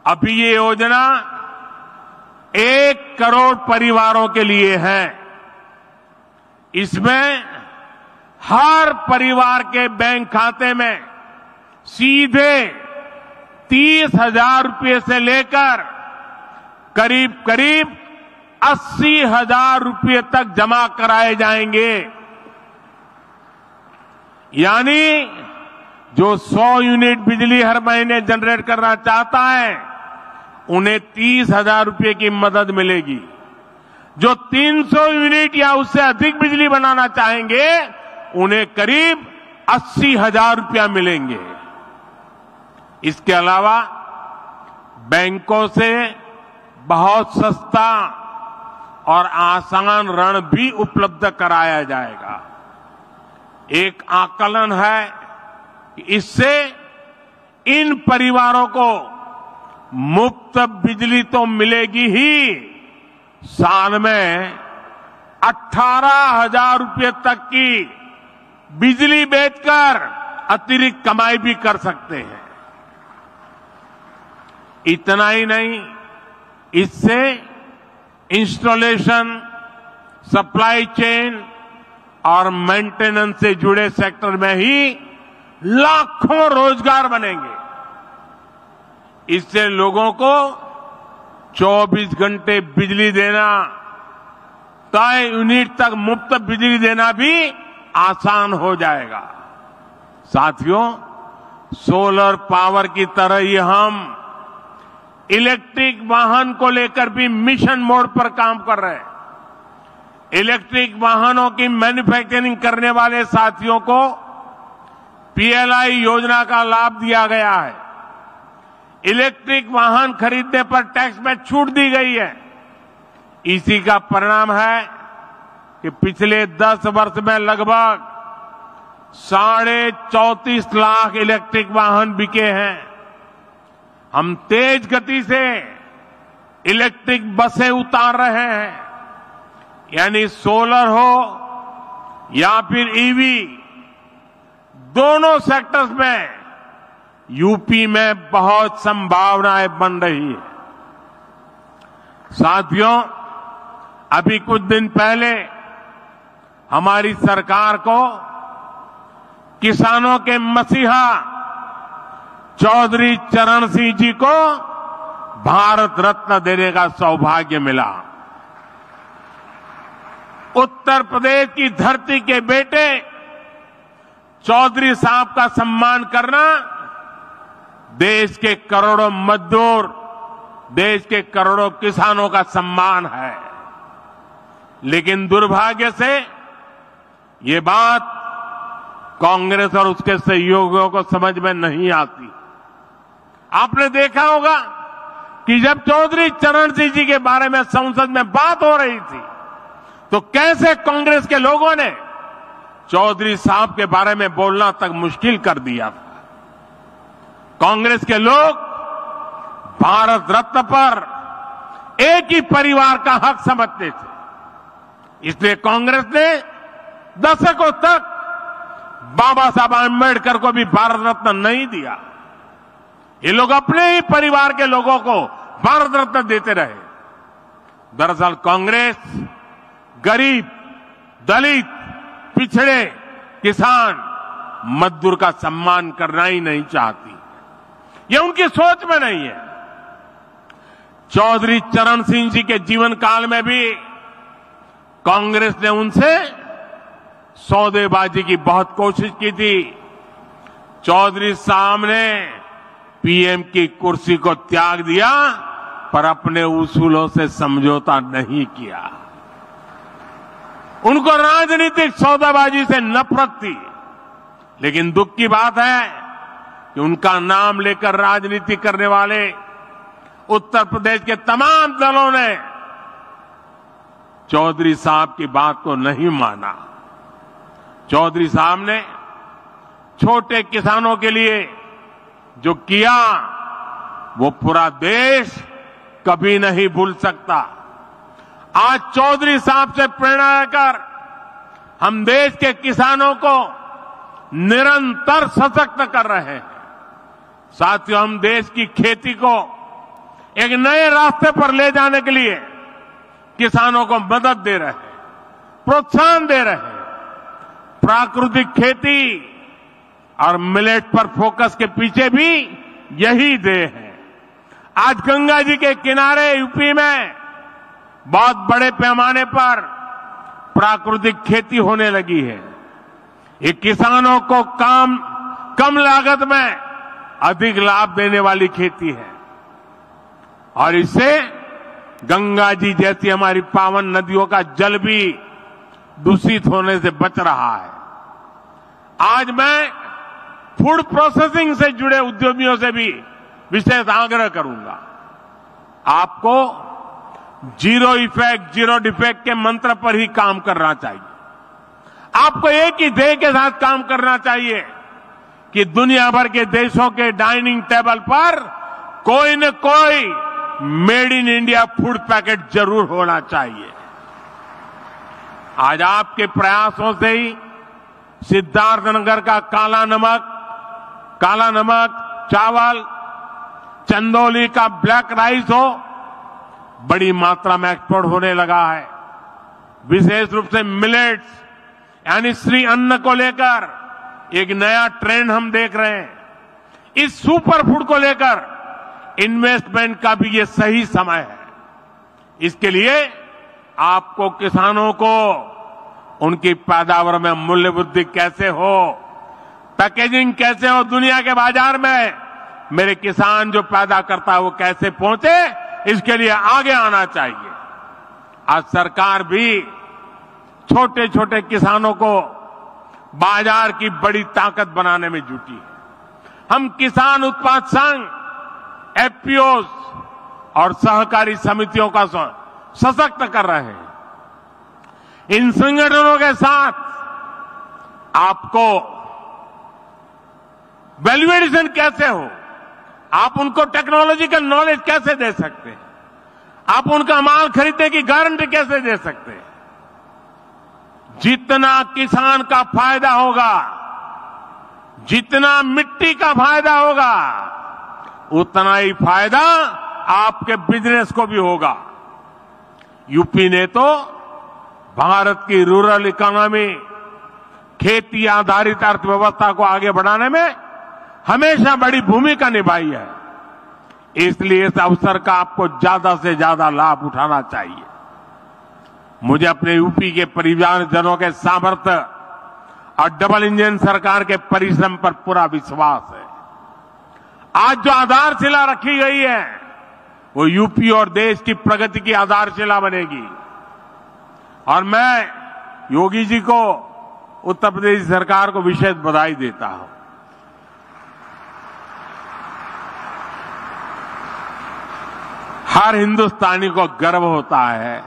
अभी ये योजना एक करोड़ परिवारों के लिए है। इसमें हर परिवार के बैंक खाते में सीधे तीस हज़ार रुपये से लेकर करीब करीब अस्सी हज़ार रुपये तक जमा कराए जाएँगे। यानी जो 100 यूनिट बिजली हर महीने जनरेट करना चाहता है, उन्हें तीस हज़ार रुपये की मदद मिलेगी। जो 300 यूनिट या उससे अधिक बिजली बनाना चाहेंगे, उन्हें करीब अस्सी हज़ार रूपया मिलेंगे। इसके अलावा बैंकों से बहुत सस्ता और आसान ऋण भी उपलब्ध कराया जाएगा। एक आकलन है कि इससे इन परिवारों को मुफ़्त बिजली तो मिलेगी ही। साल में अठारह हज़ार रुपये तक की बिजली बेचकर अतिरिक्त कमाई भी कर सकते हैं। इतना ही नहीं, इससे इंस्टॉलेशन, सप्लाई चेन और मेंटेनेंस से जुड़े सेक्टर में ही लाखों रोज़गार बनेंगे। इससे लोगों को 24 घंटे बिजली देना, तय यूनिट तक मुफ़्त बिजली देना भी आसान हो जाएगा। साथियों, सोलर पावर की तरह ही हम इलेक्ट्रिक वाहन को लेकर भी मिशन मोड पर काम कर रहे हैं। इलेक्ट्रिक वाहनों की मैन्युफैक्चरिंग करने वाले साथियों को पीएलआई योजना का लाभ दिया गया है। इलेक्ट्रिक वाहन खरीदने पर टैक्स में छूट दी गई है। इसी का परिणाम है कि पिछले 10 वर्ष में लगभग साढ़े चौतीस लाख इलेक्ट्रिक वाहन बिके हैं। हम तेज गति से इलेक्ट्रिक बसें उतार रहे हैं, यानी सोलर हो या फिर ईवी दोनों सेक्टर्स में यूपी में बहुत संभावनाएँ बन रही है। साथियों, अभी कुछ दिन पहले हमारी सरकार को किसानों के मसीहा चौधरी चरण सिंह जी को भारत रत्न देने का सौभाग्य मिला। उत्तर प्रदेश की धरती के बेटे चौधरी साहब का सम्मान करना देश के करोड़ों मजदूर, देश के करोड़ों किसानों का सम्मान है। लेकिन दुर्भाग्य से ये बात कांग्रेस और उसके सहयोगियों को समझ में नहीं आती। आपने देखा होगा कि जब चौधरी चरण सिंह जी के बारे में संसद में बात हो रही थी तो कैसे कांग्रेस के लोगों ने चौधरी साहब के बारे में बोलना तक मुश्किल कर दिया था? कांग्रेस के लोग भारत रत्न पर एक ही परिवार का हक समझते थे। इसलिए कांग्रेस ने दशकों तक बाबा साहब आम्बेडकर को भी भारत रत्न नहीं दिया। ये लोग अपने ही परिवार के लोगों को भारत रत्न देते रहे। दरअसल कांग्रेस, गरीब, दलित, पिछड़े किसान मजदूर का सम्मान करना ही नहीं चाहती। ये उनकी सोच में नहीं है। चौधरी चरण सिंह जी के जीवन काल में भी कांग्रेस ने उनसे सौदेबाजी की बहुत कोशिश की थी। चौधरी साहब ने पीएम की कुर्सी को त्याग दिया, पर अपने उसूलों से समझौता नहीं किया। उनको राजनीतिक सौदाबाजी से नफरत थी। लेकिन दुख की बात है कि उनका नाम लेकर राजनीति करने वाले उत्तर प्रदेश के तमाम दलों ने चौधरी साहब की बात को नहीं माना। चौधरी साहब ने छोटे किसानों के लिए जो किया, वो पूरा देश कभी नहीं भूल सकता। आज चौधरी साहब से प्रेरणा लेकर हम देश के किसानों को निरंतर सशक्त कर रहे हैं। साथियों, हम देश की खेती को एक नए रास्ते पर ले जाने के लिए किसानों को मदद दे रहे हैं, प्रोत्साहन दे रहे हैं। प्राकृतिक खेती और मिलेट पर फोकस के पीछे भी यही दे है। आज गंगा जी के किनारे यूपी में बहुत बड़े पैमाने पर प्राकृतिक खेती होने लगी है। ये किसानों को काम, कम लागत में अधिक लाभ देने वाली खेती है। और इससे गंगा जी जैसी हमारी पावन नदियों का जल भी दूषित होने से बच रहा है। आज मैं फ़ूड प्रोसेसिंग से जुड़े उद्यमियों से भी विशेष आग्रह करूँगा। आपको ज़ीरो इफ़ेक्ट, ज़ीरो डिफेक्ट के मंत्र पर ही काम करना चाहिए। आपको एक ही ध्येय के साथ काम करना चाहिए कि दुनिया भर के देशों के डाइनिंग टेबल पर कोई न कोई made in India food packet ज़रूर होना चाहिए। आज आपके प्रयासों से ही सिद्धार्थनगर का काला नमक काला नमक, चावल, चंदौली का ब्लैक राइस हो, बड़ी मात्रा में एक्सपोर्ट होने लगा है। विशेष रूप से मिलेट्स यानी श्री अन्न को लेकर एक नया ट्रेंड हम देख रहे हैं। इस सुपर फ़ूड को लेकर इन्वेस्टमेंट का भी ये सही समय है। इसके लिए आपको किसानों को उनकी पैदावार में मूल्य वृद्धि कैसे हो पैकेजिंग कैसे हो दुनिया के बाज़ार में? मेरे किसान जो पैदा करता है वो कैसे पहुँचे? इसके लिए आगे आना चाहिए। आज सरकार भी छोटे छोटे किसानों को बाज़ार की बड़ी ताकत बनाने में जुटी है। हम किसान उत्पाद संघ एफपीओ और सहकारी समितियों का सशक्त कर रहे हैं। इन संगठनों के साथ आपको वैल्यूएडिशन कैसे हो? आप उनको टेक्नोलॉजिकल नॉलेज कैसे दे सकते हैं? आप उनका माल खरीदने की गारंटी कैसे दे सकते हैं? जितना किसान का फ़ायदा होगा, जितना मिट्टी का फ़ायदा होगा, उतना ही फ़ायदा आपके बिज़नेस को भी होगा। यूपी ने तो भारत की रूरल इकोनॉमी खेती आधारित अर्थव्यवस्था को आगे बढ़ाने में हमेशा बड़ी भूमिका निभाई है। इसलिए इस अवसर का आपको ज़्यादा से ज़्यादा लाभ उठाना चाहिए। मुझे अपने यूपी के परिवारजनों के सामर्थ्य और डबल इंजन सरकार के परिश्रम पर पूरा विश्वास है। आज जो आधारशिला रखी गई है, वो यूपी और देश की प्रगति की आधारशिला बनेगी। और मैं योगी जी को, उत्तर प्रदेश सरकार को विशेष बधाई देता हूँ। हर हिंदुस्तानी को गर्व होता है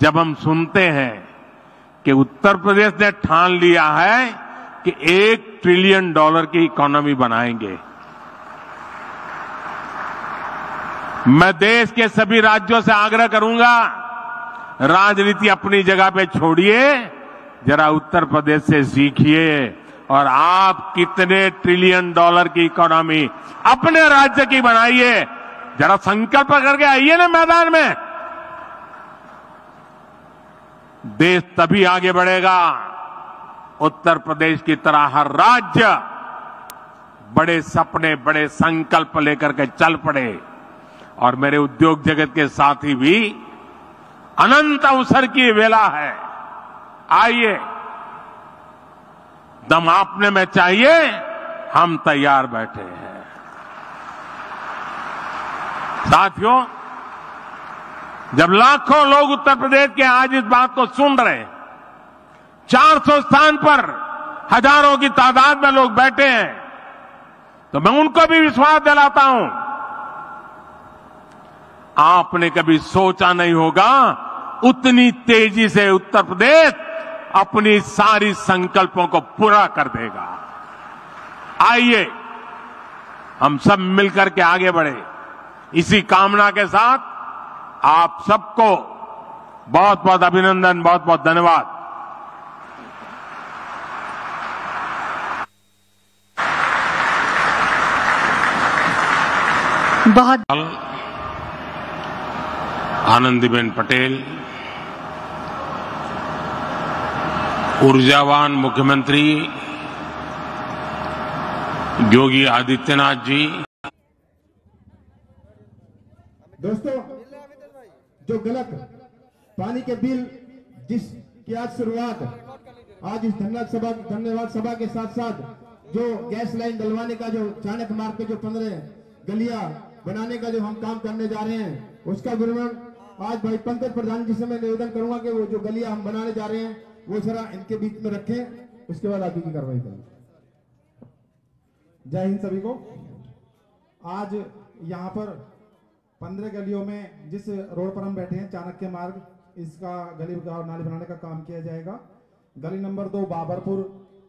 जब हम सुनते हैं कि उत्तर प्रदेश ने ठान लिया है कि एक ट्रिलियन डॉलर की इकोनॉमी बनाएँगे। मैं देश के सभी राज्यों से आग्रह करूँगा, राजनीति अपनी जगह पे छोड़िए, जरा उत्तर प्रदेश से सीखिए और आप कितने ट्रिलियन डॉलर की इकोनॉमी अपने राज्य की बनाइए। जरा संकल्प करके आइए ना मैदान में। देश तभी आगे बढ़ेगा। उत्तर प्रदेश की तरह हर राज्य बड़े सपने, बड़े संकल्प लेकर के चल पड़े। और मेरे उद्योग जगत के साथी भी अनंत अवसर की वेला है। आइए। दम आपने में चाहिए, हम तैयार बैठे हैं। साथियों, जब लाखों लोग उत्तर प्रदेश के आज इस बात को सुन रहे हैं 400 स्थान पर हज़ारों की तादाद में लोग बैठे हैं तो मैं उनको भी विश्वास दिलाता हूँ, आपने कभी सोचा नहीं होगा, उतनी तेज़ी से उत्तर प्रदेश अपनी सारी संकल्पों को पूरा कर देगा। आइए, हम सब मिलकर के आगे बढ़े। इसी कामना के साथ आप सबको बहुत बहुत अभिनंदन बहुत बहुत धन्यवाद। बहुत आनंदीबेन पटेल ऊर्जावान मुख्यमंत्री योगी आदित्यनाथ जी दोस्तों, जो गलत पानी के बिल जिसकी आज शुरुआत, आज इस धन्यवाद सभा धन्यवाद सभा के साथ साथ जो गैस लाइन डलवाने का, जो चाणक मार्ग के जो पंद्रह गलियाँ बनाने का जो हम काम करने जा रहे हैं, उसका विवरण आज भाई पंकज प्रधान जी से मैं निवेदन करूँगा कि वो जो गलियाँ हम बनाने जा रहे हैं, वो जरा इनके बीच में रखें, उसके बाद आगे की कार्रवाई करें। जय हिंद सभी को। आज यहाँ पर पंद्रह गलियों में जिस रोड पर हम बैठे हैं, चाणक्य मार्ग, इसका गली और नाली बनाने का काम किया जाएगा। गली नंबर दो, बाबरपुर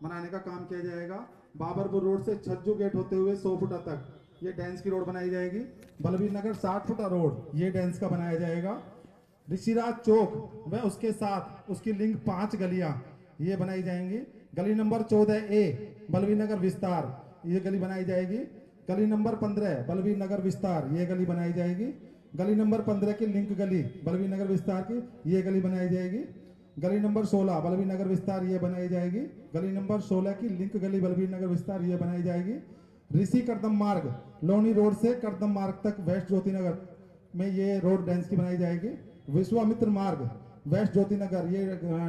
बनाने का काम किया जाएगा। बाबरपुर रोड से छज्जू गेट होते हुए सौ फुटा तक ये डेंस की रोड बनाई जाएगी। बलबीर नगर साठ फुटा रोड ये डेंस का बनाया जाएगा। ऋषिराज चौक व उसके साथ उसकी लिंक पाँच गलियाँ ये बनाई जाएँगी। गली नंबर चौदह ए, बलबीर नगर विस्तार, ये गली बनाई जाएगी। गली नंबर पंद्रह बलबीर नगर विस्तार, ये गली बनाई जाएगी। गली नंबर पंद्रह की लिंक गली बलबीर नगर विस्तार की, ये गली बनाई जाएगी। गली नंबर सोलह बलबीर नगर विस्तार, ये बनाई जाएगी। गली नंबर सोलह की लिंक गली बलबीर नगर विस्तार, ये बनाई जाएगी। ऋषि करदम मार्ग, लोनी रोड से करदम मार्ग तक वेस्ट ज्योति नगर में ये रोड डेंस की बनाई जाएगी। विश्वामित्र मार्ग, वेस्ट ज्योति नगर ये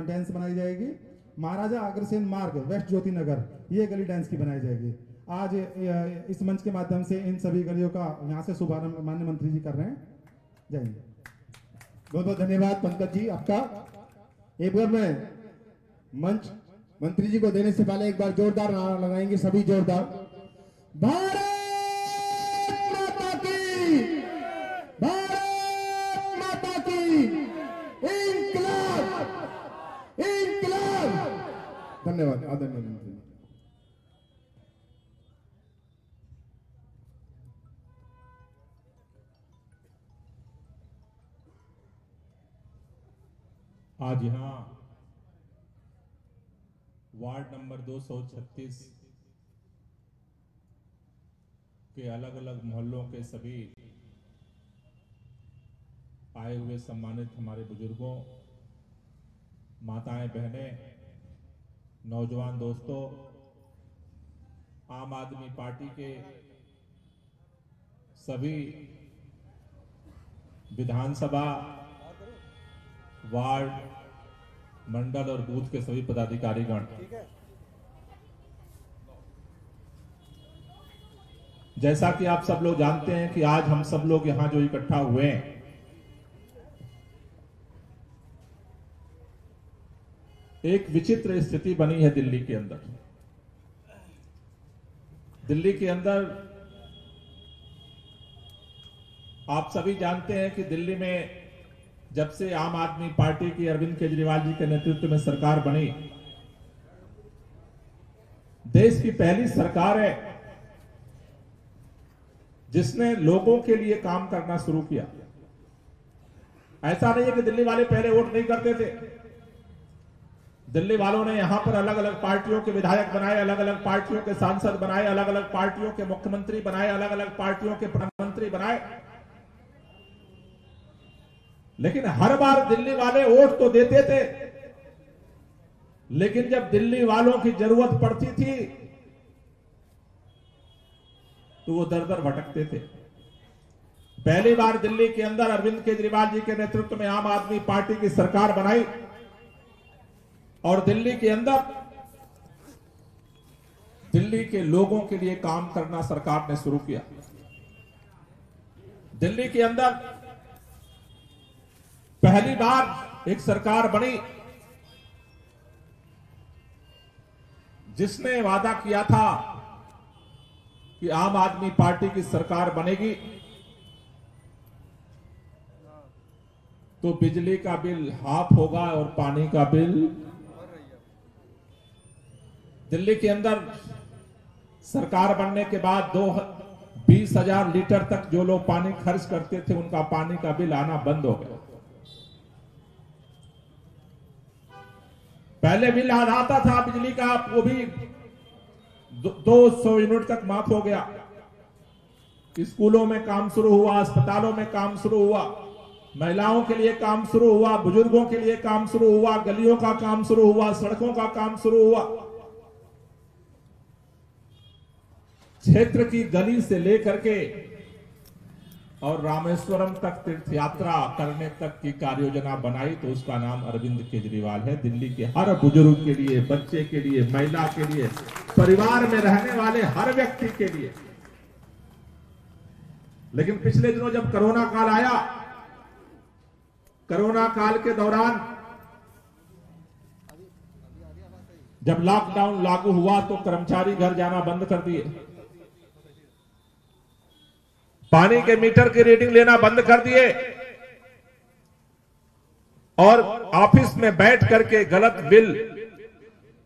डेंस बनाई जाएगी। महाराजा अग्रसेन मार्ग, वेस्ट ज्योति नगर ये गली डेंस की बनाई जाएगी। आज इस मंच के माध्यम से इन सभी गलियों का, यहाँ से शुभारंभ मान्य मंत्री जी कर रहे हैं। जय हिंद। बहुत बहुत धन्यवाद पंकज जी आपका। एक बार मैं मंच, मंत्री जी को देने से पहले एक बार जोरदार नारा लगाएँगे सभी जोरदार। भारत माता की, भारत माता की इंकलाब इंकलाब धन्यवाद, आदरणीय। आज यहाँ वार्ड नंबर 236 के अलग अलग मोहल्लों के सभी आए हुए सम्मानित हमारे बुज़ुर्गों, माताएँ, बहनें, नौजवान दोस्तों, आम आदमी पार्टी के सभी विधानसभा वार्ड मंडल और बूथ के सभी पदाधिकारीगण जैसा कि आप सब लोग जानते हैं कि आज हम सब लोग यहाँ जो इकट्ठा हुए हैं। एक विचित्र स्थिति बनी है दिल्ली के अंदर। दिल्ली के अंदर आप सभी जानते हैं कि दिल्ली में जब से आम आदमी पार्टी की अरविंद केजरीवाल जी के नेतृत्व में सरकार बनी, देश की पहली सरकार है जिसने लोगों के लिए काम करना शुरू किया। ऐसा नहीं है कि दिल्ली वाले पहले वोट नहीं करते थे। दिल्ली वालों ने यहाँ पर अलग अलग पार्टियों के विधायक बनाए अलग अलग पार्टियों के सांसद बनाए अलग अलग पार्टियों के मुख्यमंत्री बनाए अलग अलग पार्टियों के प्रधानमंत्री बनाए। लेकिन हर बार दिल्ली वाले वोट तो देते थे। लेकिन जब दिल्ली वालों की ज़रूरत पड़ती थी तो वो दर दर भटकते थे। पहली बार दिल्ली के अंदर अरविंद केजरीवाल जी के नेतृत्व में आम आदमी पार्टी की सरकार बनाई और दिल्ली के अंदर दिल्ली के लोगों के लिए काम करना सरकार ने शुरू किया। दिल्ली के अंदर पहली बार एक सरकार बनी, जिसने वादा किया था कि आम आदमी पार्टी की सरकार बनेगी तो बिजली का बिल हाफ़ होगा और पानी का बिल। दिल्ली के अंदर सरकार बनने के बाद दो बीस हज़ार लीटर तक जो लोग पानी खर्च करते थे, उनका पानी का बिल आना बंद हो गया। पहले बिल आता था बिजली का वो भी दो सौ यूनिट तक माफ़ हो गया। स्कूलों में काम शुरू हुआ, अस्पतालों में काम शुरू हुआ, महिलाओं के लिए काम शुरू हुआ, बुज़ुर्गों के लिए काम शुरू हुआ, गलियों का काम शुरू हुआ, सड़कों का काम शुरू हुआ। क्षेत्र की गली से लेकर के और रामेश्वरम तक तीर्थ यात्रा करने तक की कार्य योजना बनाई तो उसका नाम अरविंद केजरीवाल है। दिल्ली के हर बुज़ुर्ग के लिए, बच्चे के लिए, महिला के लिए, परिवार में रहने वाले हर व्यक्ति के लिए। लेकिन पिछले दिनों जब कोरोना काल आया, कोरोना काल के दौरान जब लॉकडाउन लागू हुआ तो कर्मचारी घर जाना बंद कर दिए। पानी के मीटर की रीडिंग लेना बंद कर दिए। और ऑफ़िस में बैठ करके गलत बिल,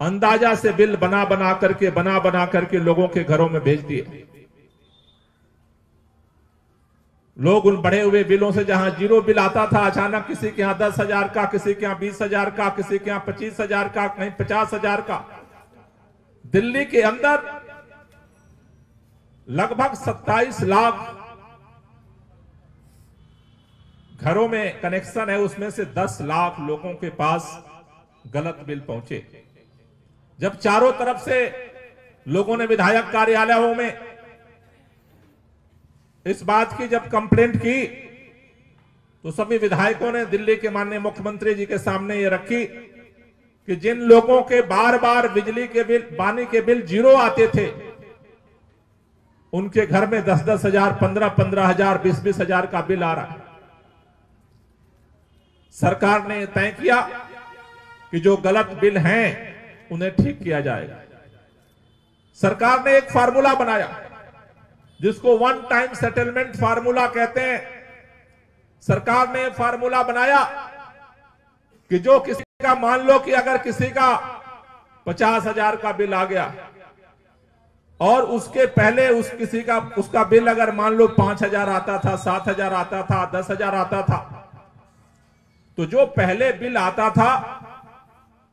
अंदाज़ा से बिल बना बना करके, बना बना करके लोगों के घरों में भेज दिए। लोग उन बढ़े हुए बिलों से जहाँ ज़ीरो बिल आता था, अचानक किसी के यहाँ दस हज़ार का, किसी के यहाँ बीस हज़ार का, किसी के यहाँ पच्चीस हज़ार का कहीं पचास हज़ार का। दिल्ली के अंदर लगभग सत्ताईस लाख घरों में कनेक्शन है, उसमें से 10 लाख लोगों के पास गलत बिल पहुँचे। जब चारों तरफ़ से लोगों ने विधायक कार्यालयों में इस बात की जब कंप्लेंट की तो सभी विधायकों ने दिल्ली के माननीय मुख्यमंत्री जी के सामने ये रखी कि जिन लोगों के बार बार बिजली के बिल, पानी के बिल ज़ीरो आते थे, उनके घर में दस दस हज़ार पंद्रह पंद्रह हज़ार बीस बीस हज़ार का बिल आ रहा है। सरकार ने तय किया कि जो गलत बिल हैं, उन्हें ठीक किया जाएगा। सरकार ने एक फार्मूला बनाया, जिसको वन टाइम सेटलमेंट फार्मूला कहते हैं। सरकार ने फार्मूला बनाया कि जो किसी का, मान लो कि अगर किसी का पचास हज़ार का बिल आ गया, और उसके पहले उस किसी का, उसका बिल अगर मान लो पाँच हज़ार आता था, सात हज़ार आता था, दस हज़ार आता था तो जो पहले बिल आता था,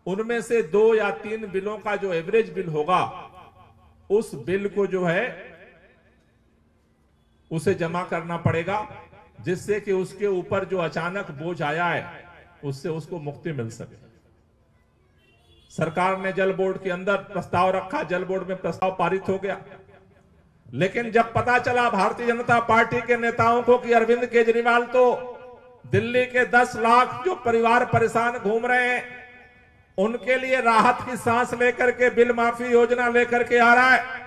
उनमें से दो या तीन बिलों का जो एवरेज बिल होगा, उस बिल को जो है, उसे जमा करना पड़ेगा, जिससे कि उसके ऊपर जो अचानक बोझ आया है, उससे उसको मुक्ति मिल सके। सरकार ने जल बोर्ड के अंदर प्रस्ताव रखा, जल बोर्ड में प्रस्ताव पारित हो गया। लेकिन जब पता चला, भारतीय जनता पार्टी के नेताओं को कि अरविंद केजरीवाल तो दिल्ली के 10 लाख जो परिवार परेशान घूम रहे हैं, उनके लिए राहत की सांस लेकर के, बिल माफ़ी योजना लेकर के आ रहा है।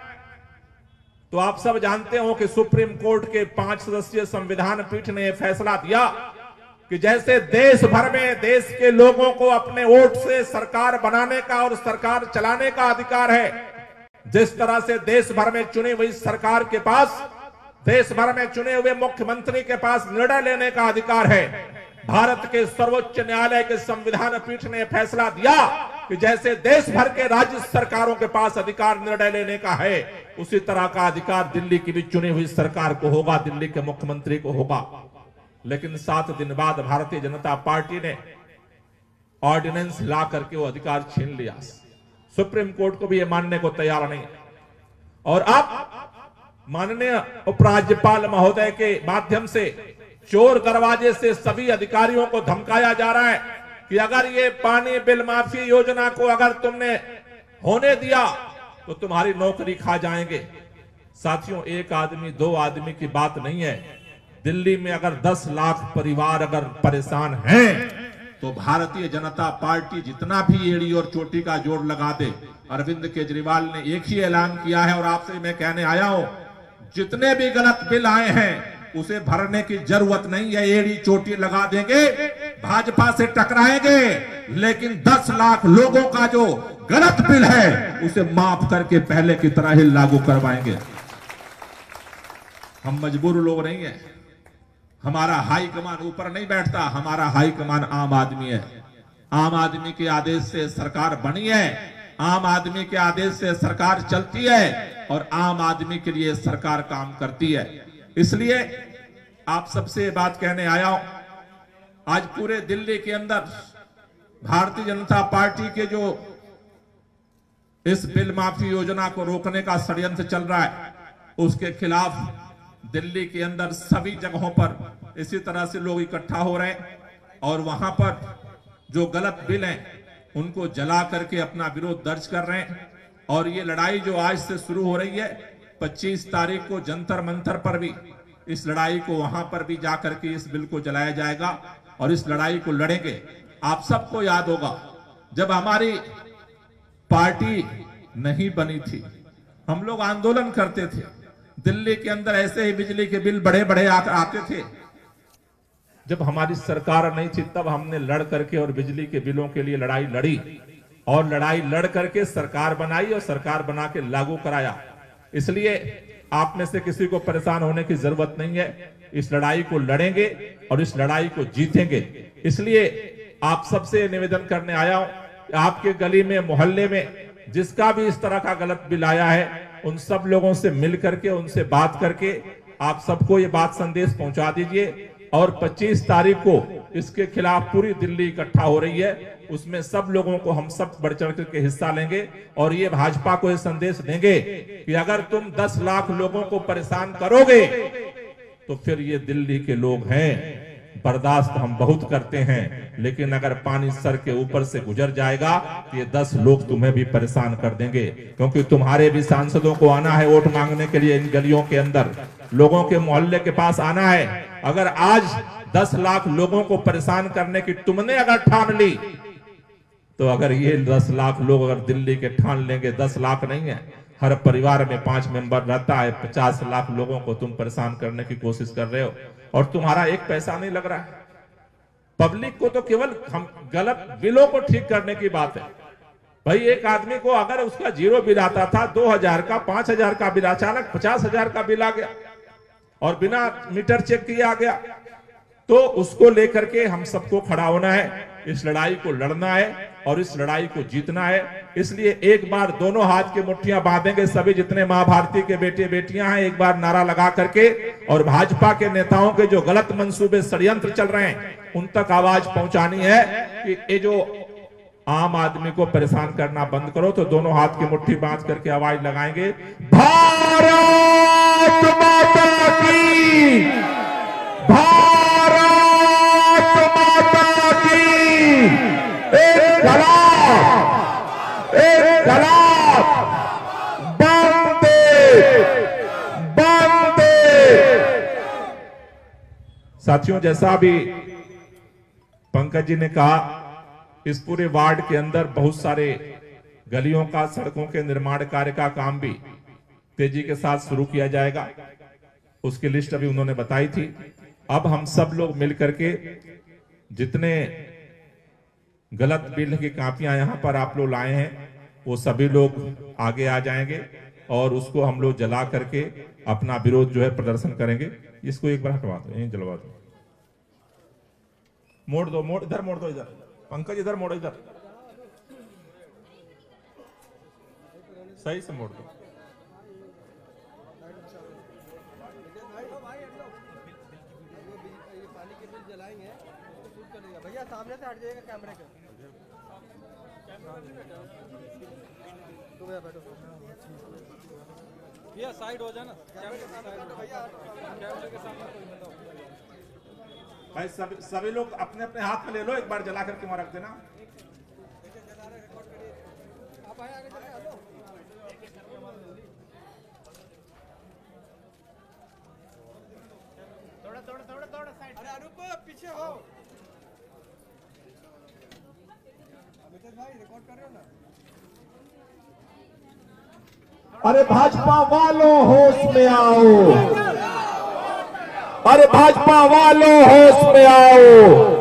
तो आप सब जानते हो कि सुप्रीम कोर्ट के पाँच सदस्यीय संविधान पीठ ने यह फैसला दिया कि जैसे देश भर में देश के लोगों को अपने वोट से सरकार बनाने का और सरकार चलाने का अधिकार है, जिस तरह से देश भर में चुनी हुई सरकार के पास देश भर में चुने हुए मुख्यमंत्री के पास निर्णय लेने का अधिकार है। भारत के सर्वोच्च न्यायालय के संविधान पीठ ने फैसला दिया कि जैसे देश भर के राज्य सरकारों के पास अधिकार निर्णय लेने का है, उसी तरह का अधिकार दिल्ली की भी चुनी हुई सरकार को होगा, दिल्ली के मुख्यमंत्री को होगा। लेकिन सात दिन बाद भारतीय जनता पार्टी ने ऑर्डिनेंस ला करके वो अधिकार छीन लिया। सुप्रीम कोर्ट को भी ये मानने को तैयार नहीं और अब माननीय उपराज्यपाल महोदय के माध्यम से चोर दरवाजे से सभी अधिकारियों को धमकाया जा रहा है कि अगर ये पानी बिल माफ़ी योजना को अगर तुमने होने दिया तो तुम्हारी नौकरी खा जाएँगे। साथियों, एक आदमी, दो आदमी की बात नहीं है। दिल्ली में अगर 10 लाख परिवार अगर परेशान हैं तो भारतीय जनता पार्टी जितना भी एड़ी और चोटी का ज़ोर लगा दे, अरविंद केजरीवाल ने एक ही ऐलान किया है और आपसे मैं कहने आया हूँ जितने भी गलत बिल आए हैं, उसे भरने की ज़रूरत नहीं है, एड़ी चोटी लगा देंगे, भाजपा से टकराएँगे, लेकिन 10 लाख लोगों का जो गलत बिल है, उसे माफ़ करके पहले की तरह ही लागू करवाएँगे। हम मजबूर लोग नहीं है। हमारा हाई कमान ऊपर नहीं बैठता, हमारा हाई कमान आम आदमी है। आम आदमी के आदेश से सरकार बनी है आम आदमी के आदेश से सरकार चलती है और आम आदमी के लिए सरकार काम करती है। इसलिए आप सबसे बात कहने आया हूँ, आज पूरे दिल्ली के अंदर भारतीय जनता पार्टी के जो इस बिल माफ़ी योजना को रोकने का षड्यंत्र चल रहा है, उसके खिलाफ दिल्ली के अंदर सभी जगहों पर इसी तरह से लोग इकट्ठा हो रहे हैं और वहाँ पर जो गलत बिल हैं उनको जला करके अपना विरोध दर्ज कर रहे हैं। और ये लड़ाई जो आज से शुरू हो रही है 25 तारीख को जंतर मंतर पर भी, इस लड़ाई को वहाँ पर भी जाकर के इस बिल को जलाया जाएगा और इस लड़ाई को लड़ेंगे। आप सबको याद होगा, जब हमारी पार्टी नहीं बनी थी, हम लोग आंदोलन करते थे, दिल्ली के अंदर ऐसे ही बिजली के बिल बड़े बड़े आते थे जब हमारी सरकार नहीं थी, तब हमने लड़ करके और बिजली के बिलों के लिए लड़ाई लड़ी। और लड़ाई लड़ करके सरकार बनाई और सरकार बना के लागू कराया। इसलिए आप में से किसी को परेशान होने की ज़रूरत नहीं है। इस लड़ाई को लड़ेंगे और इस लड़ाई को जीतेंगे। इसलिए आप सबसे निवेदन करने आया हूँ, आपके गली में, मोहल्ले में, जिसका भी इस तरह का गलत बिल आया है, उन सब लोगों से मिल करके उनसे बात करके आप सबको ये बात संदेश पहुँचा दीजिए। और 25 तारीख को इसके खिलाफ पूरी दिल्ली इकट्ठा हो रही है। उसमें सब लोगों को हम सब बढ़ चढ़ करके हिस्सा लेंगे और ये भाजपा को ये संदेश देंगे कि अगर तुम 10 लाख लोगों को परेशान करोगे तो फिर ये दिल्ली के लोग हैं। बर्दाश्त हम बहुत करते हैं, लेकिन अगर पानी सर के ऊपर से गुजर जाएगा तो ये दस लोग तुम्हें भी परेशान कर देंगे, क्योंकि तुम्हारे भी सांसदों को आना है वोट मांगने के लिए इन गलियों के अंदर। लोगों के मोहल्ले के पास आना है। अगर आज दस लाख लोगों को परेशान करने की तुमने अगर ठान ली तो अगर ये दस लाख लोग अगर दिल्ली के ठान लेंगे, दस लाख नहीं है। हर परिवार में पाँच मेंबर रहता है, पचास लाख लोगों को तुम परेशान करने की कोशिश कर रहे हो। और तुम्हारा एक पैसा नहीं लग रहा है। पब्लिक को तो केवल हम गलत बिलों को ठीक करने की बात है। भाई, एक आदमी को अगर उसका ज़ीरो बिल आता था, दो हज़ार का, पाँच हज़ार का बिल, अचानक पचास हज़ार का बिल आ गया और बिना मीटर चेक किया गया तो उसको लेकर के हम सबको खड़ा होना है। इस लड़ाई को लड़ना है और इस लड़ाई को जीतना है। इसलिए एक बार दोनों हाथ की मुठ्ठियाँ बांधेंगे, सभी जितने माँ भारती के बेटे बेटियाँ हैं, एक बार नारा लगा करके और भाजपा के नेताओं के जो गलत मंसूबे, षड्यंत्र चल रहे हैं, उन तक आवाज़ पहुंचानी है कि ये जो आम आदमी को परेशान करना बंद करो तो दोनों हाथ की मुट्ठी बाँध करके आवाज़ लगाएँगे। भारत माता की साथियों, जैसा भी पंकज जी ने कहा, इस पूरे वार्ड के अंदर बहुत सारे गलियों का, सड़कों के निर्माण कार्य का काम भी तेज़ी के साथ शुरू किया जाएगा। उसकी लिस्ट अभी उन्होंने बताई थी। अब हम सब लोग मिलकर के जितने गलत बिल की कापियाँ यहाँ पर आप लोग लाए हैं। वो सभी लोग आगे आ जाएँगे और उसको हम लोग जला करके अपना विरोध जो है प्रदर्शन करेंगे। इसको एक बार हटवा दो, यहीं जलवा दो। मोड़ दो, मोड़, इधर मोड़ दो, इधर। पंकज, इधर मोड़ो, इधर। सही से मोड़ दो। भैया, सामने से हट जाएगा कैमरे के। तो भैया बैठो भैया साइड हो जाना भैया कैमरे के सामने कोई बंदा हो। भाई सभी सभी लोग अपने अपने हाथ में ले लो एक बार जला करके वहाँ रख देना। थोड़ा थोड़ा थोड़ा थोड़ा साइड अरे अरूप पीछे हो अमित भाई रिकॉर्ड कर रहे हो ना अरे भाजपा वालों होश में आओ। अरे भाजपा वालों होश में आओ।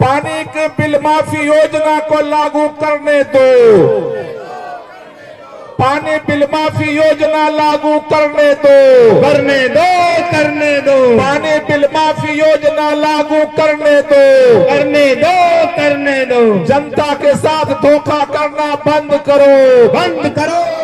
पानी के बिल माफ़ी योजना को लागू करने दो। पानी बिल माफ़ी योजना लागू करने दो। करने दो करने दो। पानी बिल माफ़ी योजना लागू करने दो। करने दो करने दो। जनता के साथ धोखा करना बंद करो। बंद करो।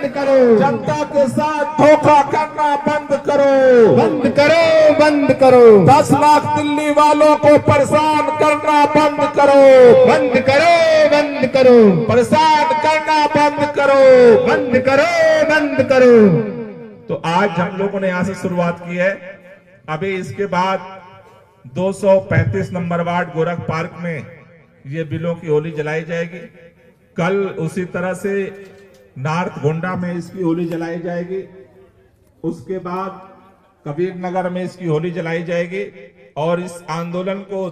बंद करो। जनता के साथ धोखा करना बंद करो। बंद करो बंद करो। दस लाख दिल्ली वालों को परेशान करना बंद करो। बंद करो बंद करो। परेशान करना बंद करो। बंद करो बंद करो। तो आज हम लोगों ने यहाँ से शुरुआत की है। अभी इसके बाद 235 नंबर वार्ड गोरख पार्क में ये बिलों की होली जलाई जाएगी। कल उसी तरह से नॉर्थ गोंडा में इसकी होली जलाई जाएगी। उसके बाद कबीर नगर में इसकी होली जलाई जाएगी और इस आंदोलन को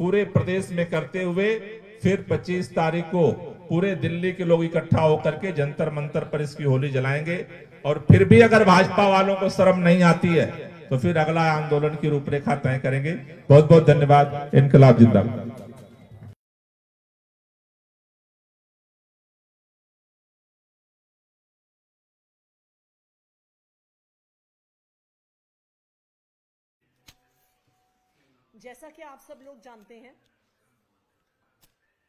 पूरे प्रदेश में करते हुए फिर 25 तारीख को पूरे दिल्ली के लोग इकट्ठा होकर के जंतर मंतर पर इसकी होली जलाएँगे और फिर भी अगर भाजपा वालों को शर्म नहीं आती है तो फिर अगला आंदोलन की रूपरेखा तय करेंगे। बहुत बहुत धन्यवाद। इनकलाब जिंदाबाद। जैसा कि आप सब लोग जानते हैं,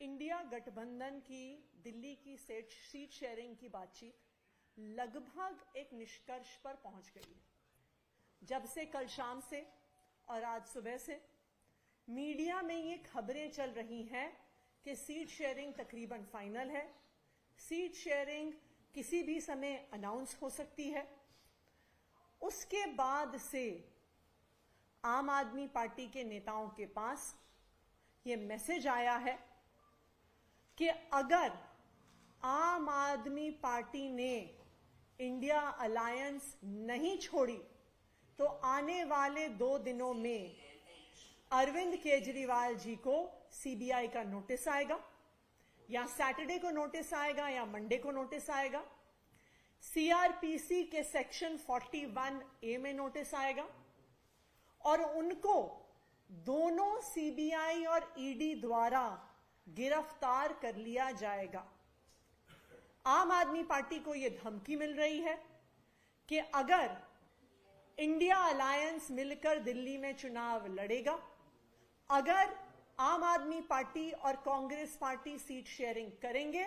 इंडिया गठबंधन की, दिल्ली की सेट सीट शेयरिंग की बातचीत लगभग एक निष्कर्ष पर पहुँच गई है। जब से कल शाम से और आज सुबह से मीडिया में ये खबरें चल रही हैं कि सीट शेयरिंग तकरीबन फाइनल है। सीट शेयरिंग किसी भी समय अनाउंस हो सकती है। उसके बाद से आम आदमी पार्टी के नेताओं के पास ये मैसेज आया है कि अगर आम आदमी पार्टी ने इंडिया अलायंस नहीं छोड़ी तो आने वाले दो दिनों में अरविंद केजरीवाल जी को सीबीआई का नोटिस आएगा, या सैटरडे को नोटिस आएगा, या मंडे को नोटिस आएगा। सीआरपीसी के सेक्शन 41 ए में नोटिस आएगा। और उनको दोनों सीबीआई और ईडी द्वारा गिरफ़्तार कर लिया जाएगा। आम आदमी पार्टी को यह धमकी मिल रही है कि अगर इंडिया अलायंस मिलकर दिल्ली में चुनाव लड़ेगा, अगर आम आदमी पार्टी और कांग्रेस पार्टी सीट शेयरिंग करेंगे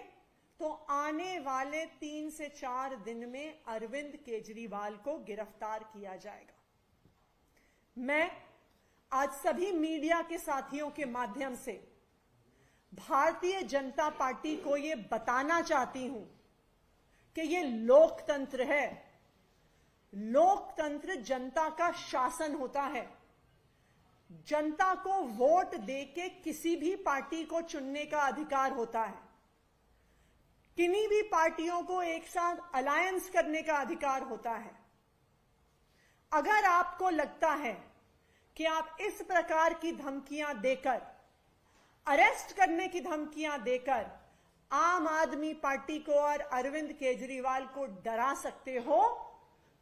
तो आने वाले तीन से चार दिन में अरविंद केजरीवाल को गिरफ़्तार किया जाएगा। मैं आज सभी मीडिया के साथियों के माध्यम से भारतीय जनता पार्टी को यह बताना चाहती हूँ कि यह लोकतंत्र है। लोकतंत्र जनता का शासन होता है। जनता को वोट देके किसी भी पार्टी को चुनने का अधिकार होता है। किन्हीं भी पार्टियों को एक साथ अलायंस करने का अधिकार होता है। अगर आपको लगता है कि आप इस प्रकार की धमकियाँ देकर अरेस्ट करने की धमकियाँ देकर आम आदमी पार्टी को और अरविंद केजरीवाल को डरा सकते हो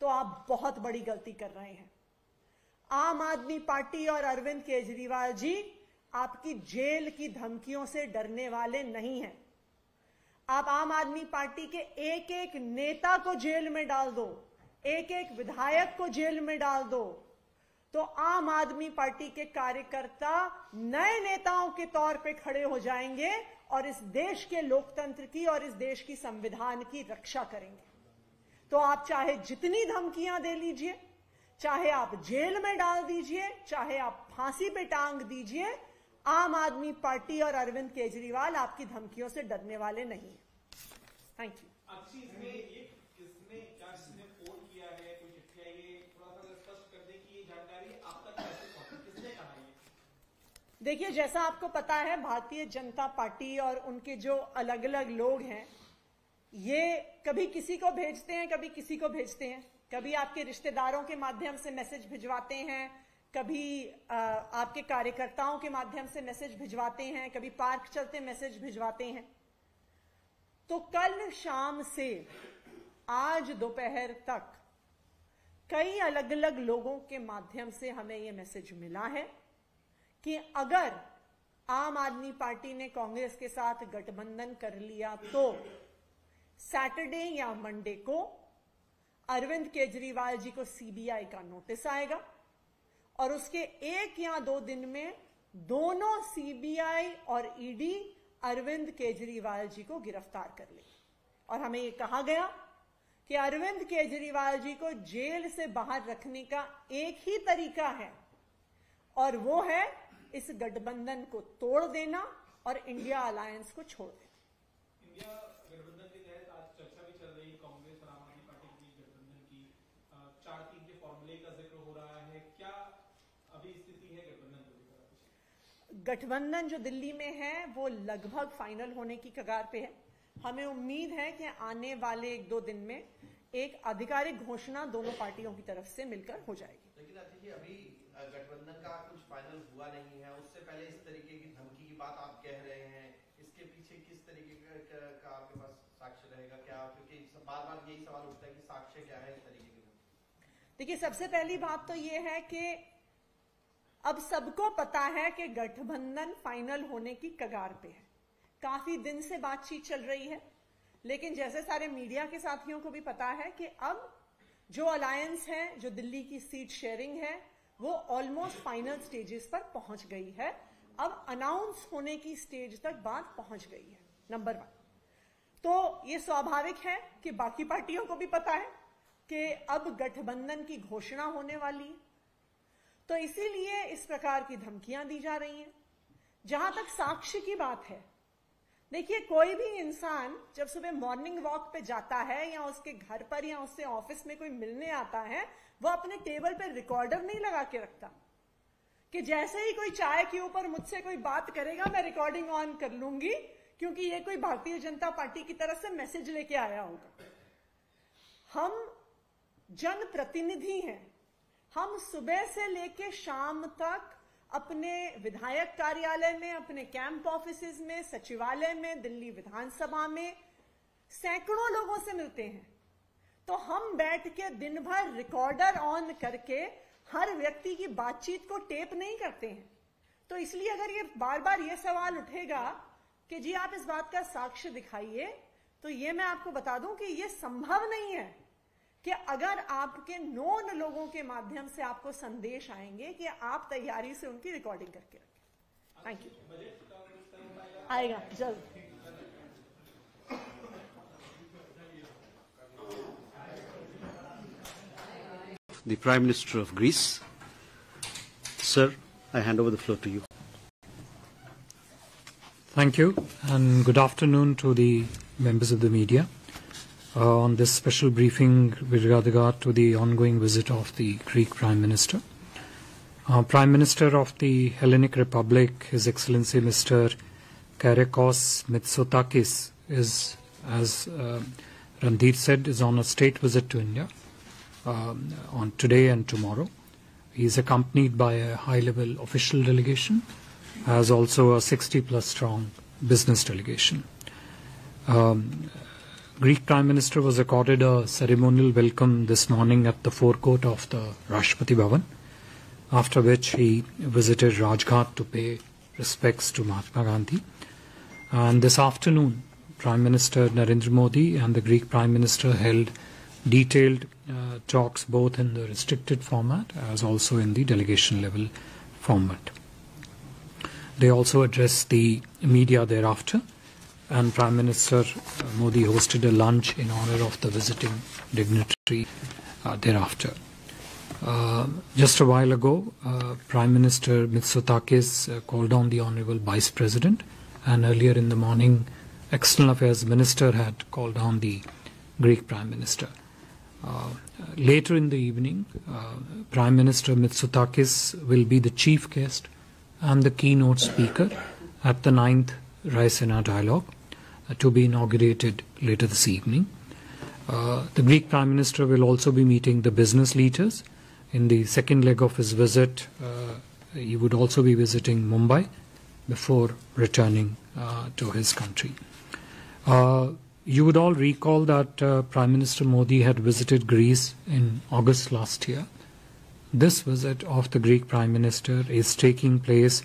तो आप बहुत बड़ी गलती कर रहे हैं। आम आदमी पार्टी और अरविंद केजरीवाल जी, आपकी जेल की धमकियों से डरने वाले नहीं हैं। आप आम आदमी पार्टी के एक एक नेता को जेल में डाल दो एक एक विधायक को जेल में डाल दो तो आम आदमी पार्टी के कार्यकर्ता नए नेताओं के तौर पे खड़े हो जाएँगे और इस देश के लोकतंत्र की और इस देश की संविधान की रक्षा करेंगे। तो आप चाहे जितनी धमकियाँ दे लीजिए, चाहे आप जेल में डाल दीजिए, चाहे आप फांसी पे टांग दीजिए, आम आदमी पार्टी और अरविंद केजरीवाल आपकी धमकियों से डरने वाले नहीं है। थैंक यू अच्छी इसमें ये किसने क्या किसने फ़ोन किया है कोई चिट्ठी आई है थोड़ा सा स्पष्ट कर दे कि ये जानकारी आप तक कैसे पहुँची किसने कहा ये देखिए, जैसा आपको पता है, भारतीय जनता पार्टी और उनके जो अलग अलग लोग हैं, ये कभी किसी को भेजते हैं, कभी किसी को भेजते हैं। कभी आपके रिश्तेदारों के माध्यम से मैसेज भिजवाते हैं, कभी आपके कार्यकर्ताओं के माध्यम से मैसेज भिजवाते हैं, कभी पार्क चलते मैसेज भिजवाते हैं। तो कल शाम से, आज दोपहर तक, कई अलग अलग लोगों के माध्यम से हमें ये मैसेज मिला है। कि अगर आम आदमी पार्टी ने कांग्रेस के साथ गठबंधन कर लिया तो सैटरडे या मंडे को अरविंद केजरीवाल जी को सीबीआई का नोटिस आएगा और उसके एक या दो दिन में दोनों सीबीआई और ईडी अरविंद केजरीवाल जी को गिरफ़्तार कर ले। और हमें यह कहा गया कि अरविंद केजरीवाल जी को जेल से बाहर रखने का एक ही तरीका है और वो है इस गठबंधन को तोड़ देना और इंडिया अलायंस को छोड़ देना। इंडिया गठबंधन के तहत आज चर्चा भी चल रही है। कांग्रेस और आम आदमी पार्टी के बीच गठबंधन की चार तीन के फॉर्मूले का ज़िक्र हो रहा है। क्या अभी स्थिति है गठबंधन को लेकर? गठबंधन जो दिल्ली में है वो लगभग फाइनल होने की कगार पे है। हमें उम्मीद है कि आने वाले एक दो दिन में एक आधिकारिक घोषणा दोनों पार्टियों की तरफ़ से मिलकर हो जाएगी। लेकिन अभी गठबंधन का फाइनल हुआ नहीं है। उससे पहले इस तरीके की धमकी की बात आप कह रहे हैं इसके पीछे किस तरीके का, का, का आपके पास साक्ष्य रहेगा? क्या क्योंकि बार बार यही सवाल उठता है कि साक्ष्य क्या है इस तरीके के देखिए सबसे पहली बात तो ये है कि अब सबको पता है कि गठबंधन फाइनल होने की कगार पे है। काफ़ी दिन से बातचीत चल रही है लेकिन जैसे सारे मीडिया के साथियों को भी पता है कि अब जो अलायंस है जो दिल्ली की सीट शेयरिंग है वो ऑलमोस्ट फाइनल स्टेजेस पर पहुँच गई है। अब अनाउंस होने की स्टेज तक बात पहुँच गई है नंबर वन तो ये स्वाभाविक है कि बाकी पार्टियों को भी पता है कि अब गठबंधन की घोषणा होने वाली है। तो इसीलिए इस प्रकार की धमकियाँ दी जा रही हैं। जहाँ तक साक्ष्य की बात है देखिए, कोई भी इंसान जब सुबह मॉर्निंग वॉक पे जाता है या उसके घर पर या उससे ऑफ़िस में कोई मिलने आता है, वो अपने टेबल पर रिकॉर्डर नहीं लगा के रखता। कि जैसे ही कोई चाय के ऊपर मुझसे कोई बात करेगा, मैं रिकॉर्डिंग ऑन कर लूँगी, क्योंकि ये कोई भारतीय जनता पार्टी की तरफ़ से मैसेज लेके आया होगा। हम जनप्रतिनिधि हैं। हम सुबह से लेके शाम तक अपने विधायक कार्यालय में, अपने कैंप ऑफ़िस में, सचिवालय में, दिल्ली विधानसभा में सैकड़ों लोगों से मिलते हैं। तो हम बैठ के दिन भर रिकॉर्डर ऑन करके हर व्यक्ति की बातचीत को टेप नहीं करते हैं। तो इसलिए अगर ये बार बार ये सवाल उठेगा कि जी आप इस बात का साक्ष्य दिखाइए तो ये मैं आपको बता दूँ कि ये संभव नहीं है कि अगर आपके नोन लोगों के माध्यम से आपको संदेश आएँगे कि आप तैयारी से उनकी रिकॉर्डिंग करके रखें थैंक यू आएगा जल्द the Prime Minister of Greece. Sir, I hand over the floor to you. Thank you, and good afternoon to the members of the media uh, on this special briefing with regard to the ongoing visit of the Greek Prime Minister. Uh, Prime Minister of the Hellenic Republic, His Excellency Mr. Kyriakos Mitsotakis, is, as uh, Randhir said, is on a state visit to India um, on today and tomorrow. He is accompanied by a high-level official delegation, as also a 60-plus strong business delegation. Um, Greek Prime Minister was accorded a ceremonial welcome this morning at the forecourt of the Rashtrapati Bhavan. after which he visited Rajghat to pay respects to Mahatma Gandhi. And this afternoon, Prime Minister Narendra Modi and the Greek Prime Minister held detailed uh, talks both in the restricted format as also in the delegation level format. They also addressed the media thereafter, and Prime Minister Modi hosted a lunch in honor of the visiting dignitary uh, thereafter. Uh, just a while ago, uh, Prime Minister Mitsotakis uh, called on the Honorable Vice President, and earlier in the morning, External Affairs Minister had called on the Greek Prime Minister. Uh, later in the evening, uh, Prime Minister Mitsotakis will be the chief guest and the keynote speaker at the ninth Raisina Dialogue to be inaugurated later this evening. Uh, the Greek Prime Minister will also be meeting the business leaders. In the second leg of his visit, uh, he would also be visiting Mumbai before returning uh, to his country. Uh, you would all recall that uh, Prime Minister Modi had visited Greece in August last year. This visit of the Greek Prime Minister is taking place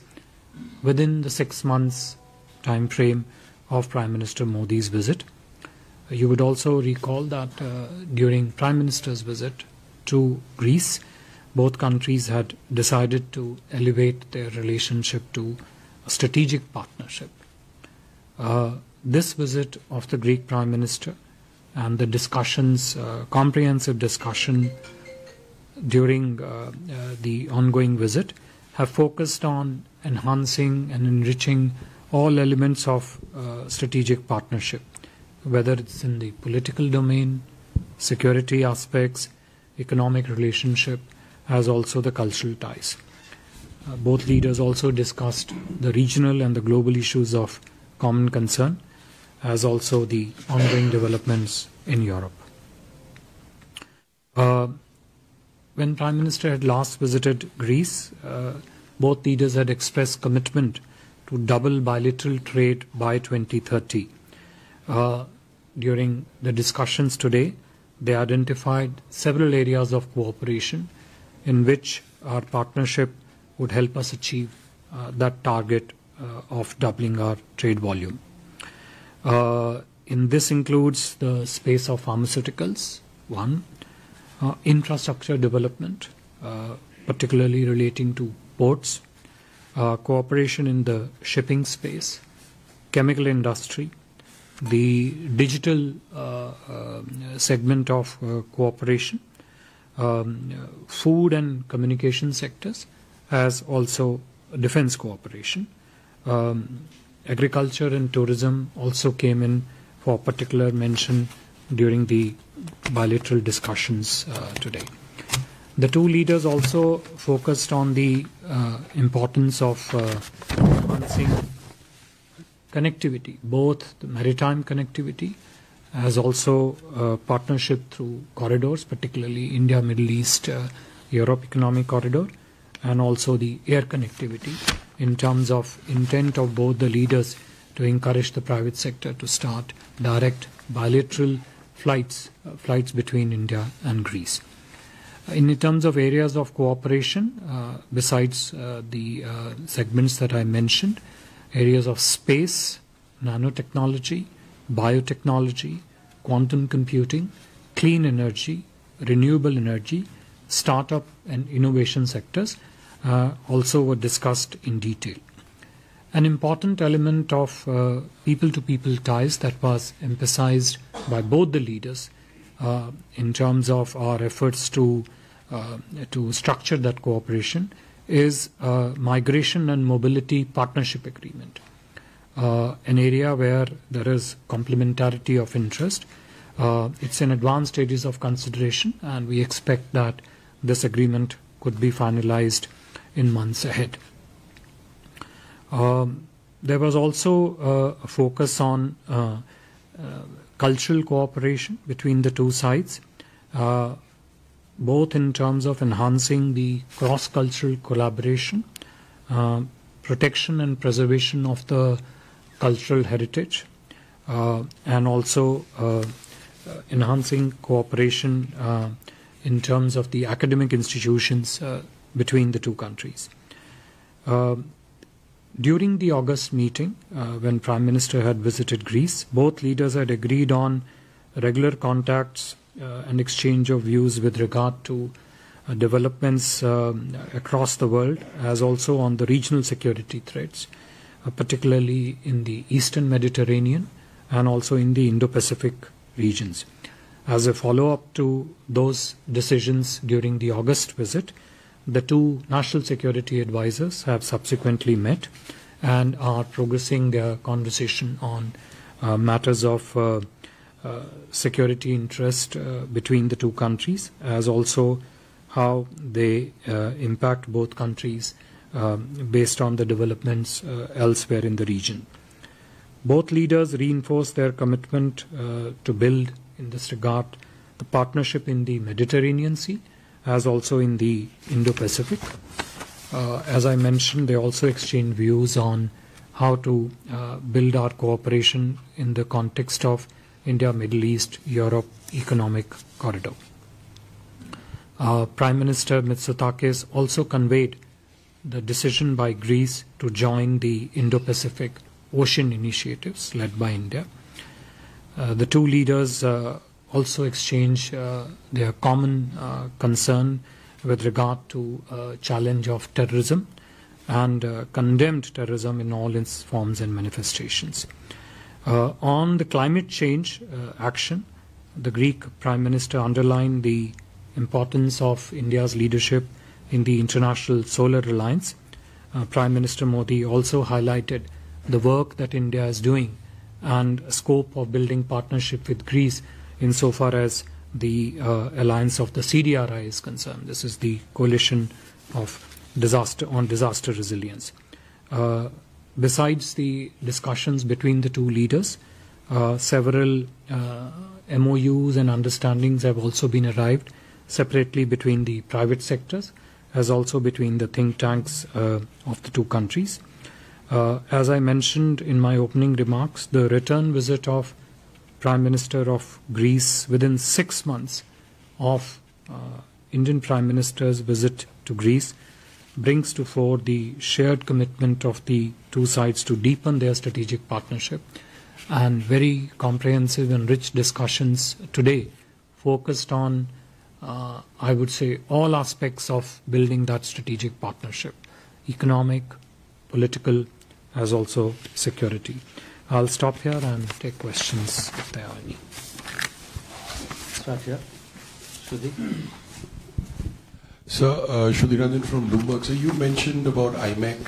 within the six months time frame of Prime Minister Modi's visit. You would also recall that uh, during Prime Minister's visit to Greece, both countries had decided to elevate their relationship to a strategic partnership. Uh, this visit of the Greek Prime Minister and the discussions, uh, comprehensive discussion during uh, uh, the ongoing visit, have focused on enhancing and enriching all elements of uh, strategic partnership, whether it's in the political domain, security aspects, economic relationship, as also the cultural ties. Uh, both leaders also discussed the regional and the global issues of common concern, as also the ongoing developments in Europe. Uh, when Prime Minister had last visited Greece, uh, both leaders had expressed commitment to double bilateral trade by 2030. Uh, during the discussions today, they identified several areas of cooperation in which our partnership would help us achieve uh, that target uh, of doubling our trade volume. Uh, in this includes the space of pharmaceuticals, one, uh, infrastructure development, uh, particularly relating to ports, uh, cooperation in the shipping space, chemical industry, the digital uh, uh, segment of uh, cooperation, um, food and communication sectors, as also defense cooperation. Um, agriculture and tourism also came in for particular mention during the bilateral discussions uh, today. The two leaders also focused on the uh, importance of uh, enhancing connectivity, both the maritime connectivity as also uh, partnership through corridors, particularly India, Middle East, uh, Europe Economic Corridor, and also the air connectivity in terms of intent of both the leaders to encourage the private sector to start direct bilateral flights, uh, flights between India and Greece. In terms of areas of cooperation, uh, besides uh, the uh, segments that I mentioned, areas of space, nanotechnology, biotechnology, quantum computing, clean energy, renewable energy, startup and innovation sectors uh, also were discussed in detail. An important element of people to people ties that was emphasized by both the leaders uh, in terms of our efforts to uh, to structure that cooperation is uh, migration and mobility partnership agreement, uh, an area where there is complementarity of interest. Uh, it's in advanced stages of consideration, and we expect that this agreement could be finalized in months ahead. Um, there was also uh, a focus on uh, uh, cultural cooperation between the two sides, uh, both in terms of enhancing the cross cultural collaboration, uh, protection and preservation of the cultural heritage, uh, and also enhancing cooperation in terms of the academic institutions between the two countries. During the August meeting, uh, when Prime Minister had visited Greece, both leaders had agreed on regular contacts uh, and exchange of views with regard to uh, developments um, across the world, as also on the regional security threats, uh, particularly in the Eastern Mediterranean and also in the Indo-Pacific regions. As a follow-up to those decisions during the August visit, the two national security advisors have subsequently met and are progressing their conversation on uh, matters of uh, uh, security interest uh, between the two countries, as also how they uh, impact both countries um, based on the developments uh, elsewhere in the region. Both leaders reinforced their commitment to build, in this regard, the partnership in the Mediterranean Sea as also in the Indo-Pacific. Uh, as I mentioned, they also exchanged views on how to uh, build our cooperation in the context of India, Middle East, Europe economic corridor. Uh, Prime Minister Mitsotakis also conveyed the decision by Greece to join the Indo-Pacific Ocean initiatives led by India. Uh, the two leaders uh, also exchange uh, their common uh, concern with regard to uh, challenge of terrorism and uh, condemned terrorism in all its forms and manifestations. Uh, on the climate change uh, action, the Greek Prime Minister underlined the importance of India's leadership in the International Solar Alliance. Prime Minister Modi also highlighted the work that India is doing and scope of building partnership with Greece insofar as the uh, alliance of the CDRI is concerned. This is the coalition of disaster on disaster resilience. Uh, besides the discussions between the two leaders, uh, several uh, MOUs and understandings have also been arrived separately between the private sectors as also between the think tanks uh, of the two countries. Uh, as I mentioned in my opening remarks, the return visit of Prime Minister of Greece within six months of uh, Indian Prime Minister's visit to Greece brings to fore the shared commitment of the two sides to deepen their strategic partnership and very comprehensive and rich discussions today focused on, uh, I would say, all aspects of building that strategic partnership economic, political, as also security. I'll stop here and take questions if there are any. Start here. Shruti. Sir, uh, Shudhiranjan from Bloomberg. So you mentioned about IMEC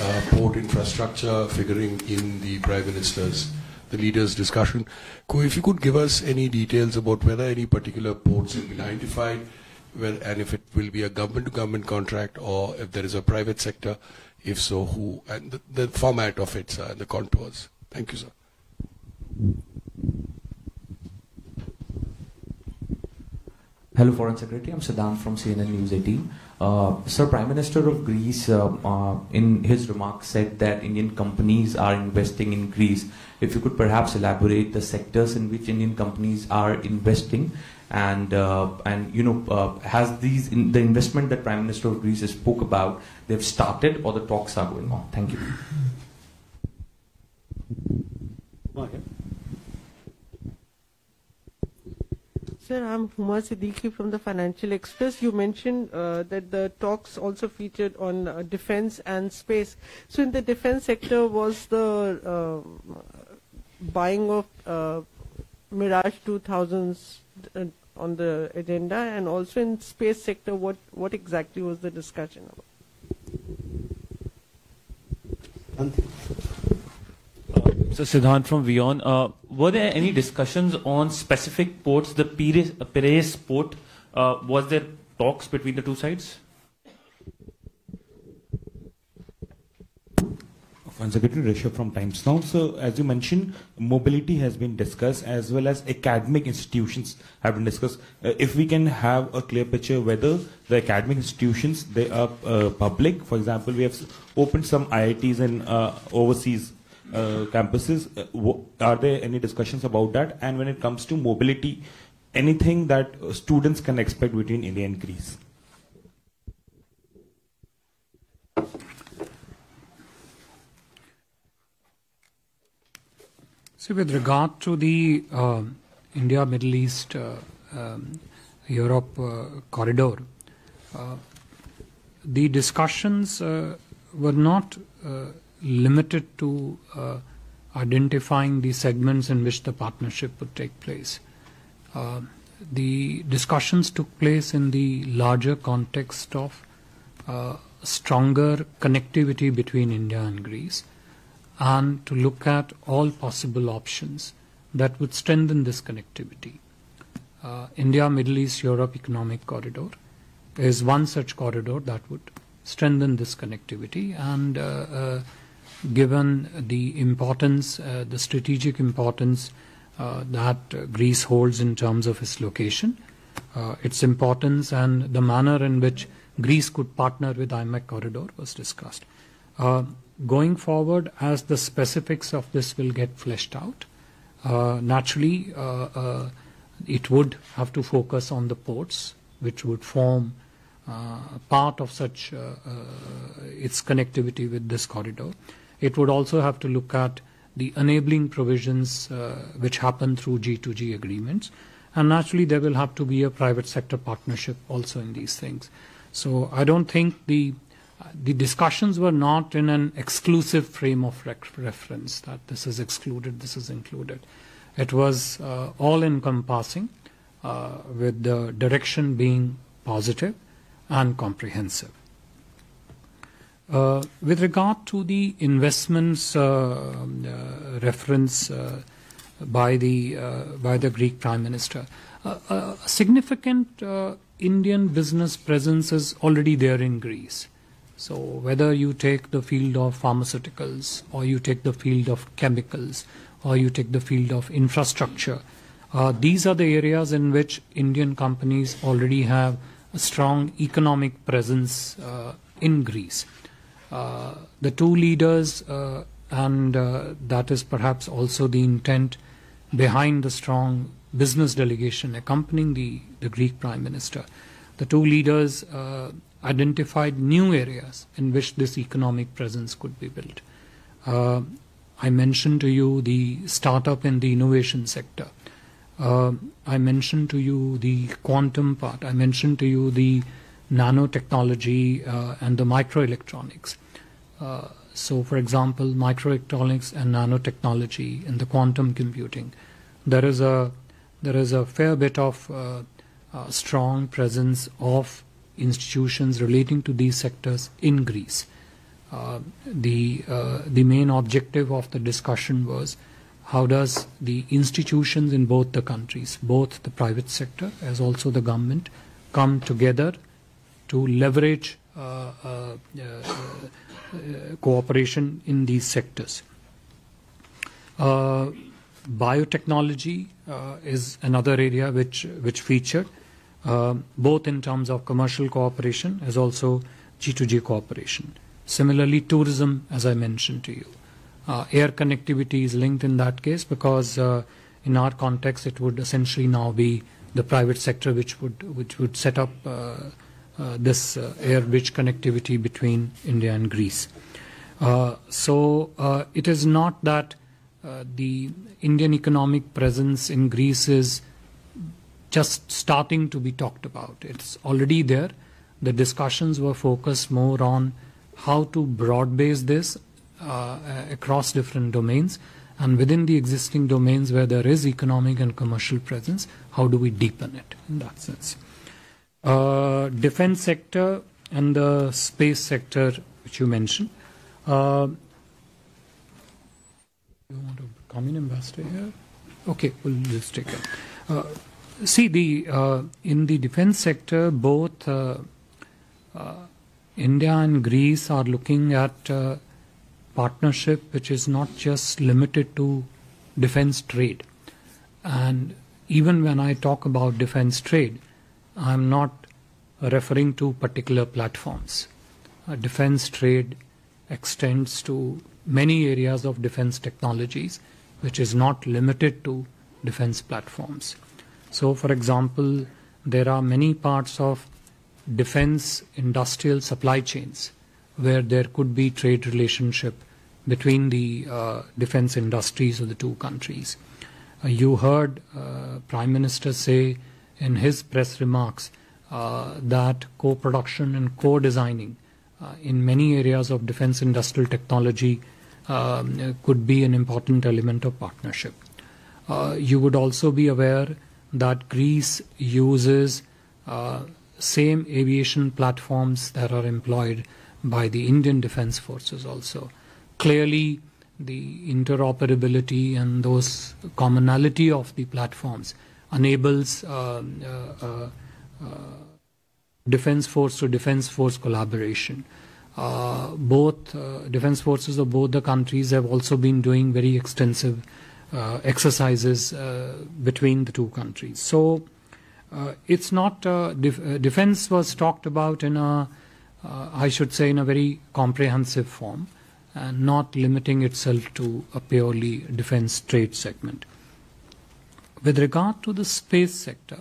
uh, port infrastructure figuring in the Prime Minister's, the leaders' discussion. If you could give us any details about whether any particular ports have been identified, well, and if it will be a government-to-government contract or if there is a private sector, if so, who, and the, the format of it, sir, and the contours. Thank you, sir. Hello, Foreign Secretary. I'm Siddhant from CNN News 18. Uh, Sir, Prime Minister of Greece, uh, uh, in his remarks, said that Indian companies are investing in Greece. If you could perhaps elaborate the sectors in which Indian companies are investing, and uh, and you know, uh, has these in the investment that Prime Minister of Greece spoke about, they've started or the talks are going on? Thank you. Sir, I'm Huma Siddiqui from the Financial Express. You mentioned uh, that the talks also featured on uh, defense and space. So, in the defense sector, was the uh, buying of uh, Mirage 2000s uh, on the agenda, and also in space sector, what what exactly was the discussion about? So Siddhant from Vion, uh, were there any discussions on specific ports? The Piraeus, uh, Piraeus port, uh, was there talks between the two sides? Secretary Rishabh from Times Now. So, as you mentioned, mobility has been discussed as well as academic institutions have been discussed. Uh, if we can have a clear picture whether the academic institutions they are uh, public, for example, we have opened some IITs in uh, overseas uh, uh, campuses. Uh, are there any discussions about that? And when it comes to mobility, anything that uh, students can expect between India and Greece? So, with regard to the uh, India Middle East uh, um, Europe uh, corridor, the discussions were not limited to uh, identifying the segments in which the partnership would take place. Uh, the discussions took place in the larger context of uh, stronger connectivity between India and Greece and to look at all possible options that would strengthen this connectivity. Uh, India, Middle East, Europe Economic Corridor is one such corridor that would strengthen this connectivity and uh, uh, given the importance, uh, the strategic importance uh, that Greece holds in terms of its location, uh, its importance and the manner in which Greece could partner with IMEC corridor was discussed. Uh, going forward, as the specifics of this will get fleshed out, uh, naturally it would have to focus on the ports, which would form uh, part of such uh, uh, its connectivity with this corridor. It would also have to look at the enabling provisions uh, which happen through G2G agreements. And naturally, there will have to be a private sector partnership also in these things. So I don't think the the discussions were not in an exclusive frame of reference that this is excluded, this is included. It was uh, all encompassing, uh, with the direction being positive and comprehensive. Uh, with regard to the investments uh, uh, reference uh, by the uh, by the Greek Prime Minister, uh, a significant Indian business presence is already there in Greece. So whether you take the field of pharmaceuticals, or you take the field of chemicals, or you take the field of infrastructure, these are the areas in which Indian companies already have a strong economic presence in Greece. Uh, the two leaders, uh, and uh, that is perhaps also the intent behind the strong business delegation accompanying the, the Greek Prime Minister. The two leaders identified new areas in which this economic presence could be built. Uh, I mentioned to you the startup and the innovation sector. Uh, I mentioned to you the quantum part. I mentioned to you the nanotechnology uh, and the microelectronics. Uh, so, for example, microelectronics and nanotechnology in the quantum computing, there is a there is a fair bit of uh, strong presence of institutions relating to these sectors in Greece. Uh, the uh, the main objective of the discussion was how does the institutions in both the countries, both the private sector as also the government, come together to leverage uh, uh, uh, cooperation in these sectors. Biotechnology is another area which which featured both in terms of commercial cooperation as also G2G cooperation. Similarly, tourism, as I mentioned to you, uh, air connectivity is linked in that case because uh, in our context it would essentially now be the private sector which would which would set up uh, this uh, air bridge connectivity between India and Greece. Uh, so uh, it is not that uh, the Indian economic presence in Greece is just starting to be talked about. It's already there. The discussions were focused more on how to broad base this uh, across different domains and within the existing domains where there is economic and commercial presence, how do we deepen it in that sense? Uh, defense sector and the space sector, which you mentioned. Uh, you want to come in, ambassador here? Okay, we'll just take it. Uh, see, the uh, in the defense sector, both uh, uh, India and Greece are looking at partnership which is not just limited to defense trade. And even when I talk about defense trade, I'm not referring to particular platforms. Uh, defense trade extends to many areas of defense technologies, which is not limited to defense platforms. So, for example, there are many parts of defense industrial supply chains where there could be trade relationship between the uh, defense industries of the two countries. Uh, you heard uh, Prime Minister say in his press remarks uh, that co-production and co-designing uh, in many areas of defense industrial technology um, could be an important element of partnership. Uh, you would also be aware that Greece uses same aviation platforms that are employed by the Indian Defense Forces also. Clearly, the interoperability and those commonality of the platforms enables uh, uh, uh, defense force to defense force collaboration. Uh, both uh, defense forces of both the countries have also been doing very extensive uh, exercises between the two countries. So it's not def- defense was talked about in a, I should say, in a very comprehensive form, and not limiting itself to a purely defense trade segment. With regard to the space sector,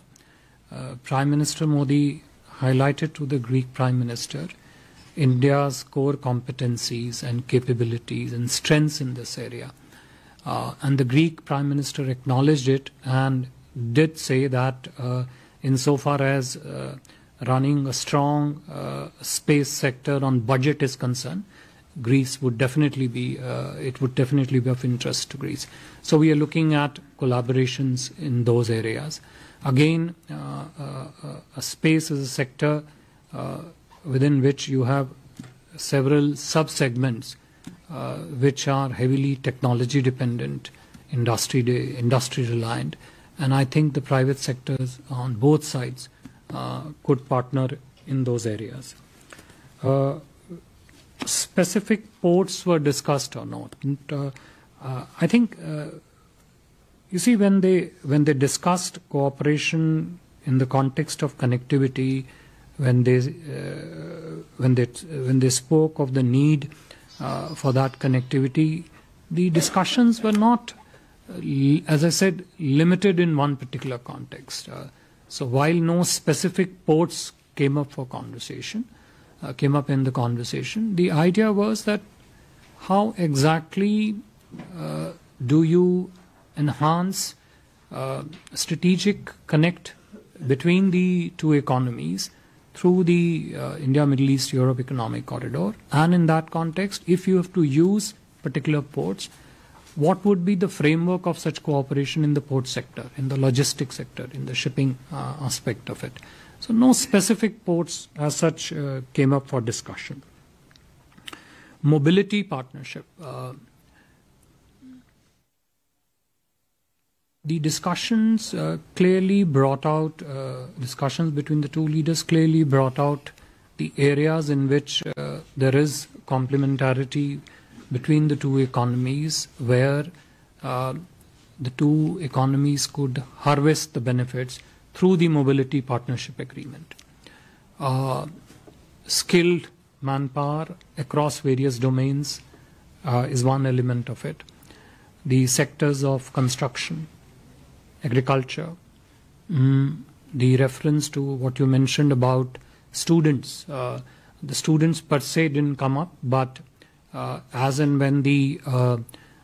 uh, Prime Minister Modi highlighted to the Greek Prime Minister India's core competencies and capabilities and strengths in this area. Uh, and the Greek Prime Minister acknowledged it and did say that uh, insofar as uh, running a strong uh, space sector on budget is concerned, Greece would definitely be uh, it would definitely be of interest to Greece. So we are looking at collaborations in those areas. Again, uh, uh, a space is a sector uh, within which you have several sub-segments uh, which are heavily technology dependent, industry industry reliant, and I think the private sectors on both sides could partner in those areas. Uh, specific ports were discussed or not. And, uh, uh, I think uh, you see when they when they discussed cooperation in the context of connectivity, when they uh, when they when they spoke of the need uh, for that connectivity, the discussions were not, as I said, limited in one particular context. So while no specific ports came up for conversation, uh, came up in the conversation, the idea was that how exactly uh, do you enhance uh, strategic connect between the two economies through the uh, India Middle East Europe economic corridor? And in that context if you have to use particular ports what would be the framework of such cooperation in the port sector in the logistics sector in the shipping uh, aspect of it so no specific ports as such uh, came up for discussion. Mobility partnership uh, the discussions uh, clearly brought out uh, discussions between the two leaders clearly brought out the areas in which uh, there is complementarity between the two economies where uh, the two economies could harvest the benefits through the mobility partnership agreement uh, skilled manpower across various domains uh, is one element of it the sectors of construction agriculture, mm, the reference to what you mentioned about students. Uh, the students per se didn't come up, but uh, as and when the uh,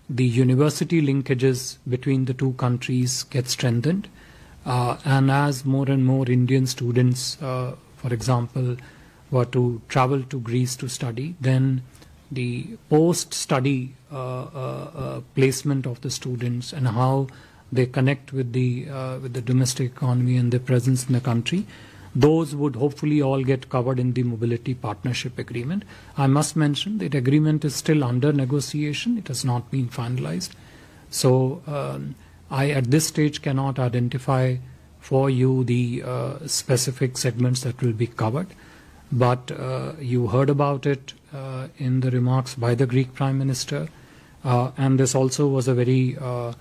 the university linkages between the two countries get strengthened, uh, and as more and more Indian students, uh, for example, were to travel to Greece to study, then the post-study uh, uh, uh, placement of the students and how they connect with the uh, with the domestic economy and their presence in the country. Those would hopefully all get covered in the mobility partnership agreement. I must mention that agreement is still under negotiation; it has not been finalized. So um, I, at this stage, cannot identify for you the uh, specific segments that will be covered. But uh, you heard about it uh, in the remarks by the Greek Prime Minister, uh, and this also was a very uh,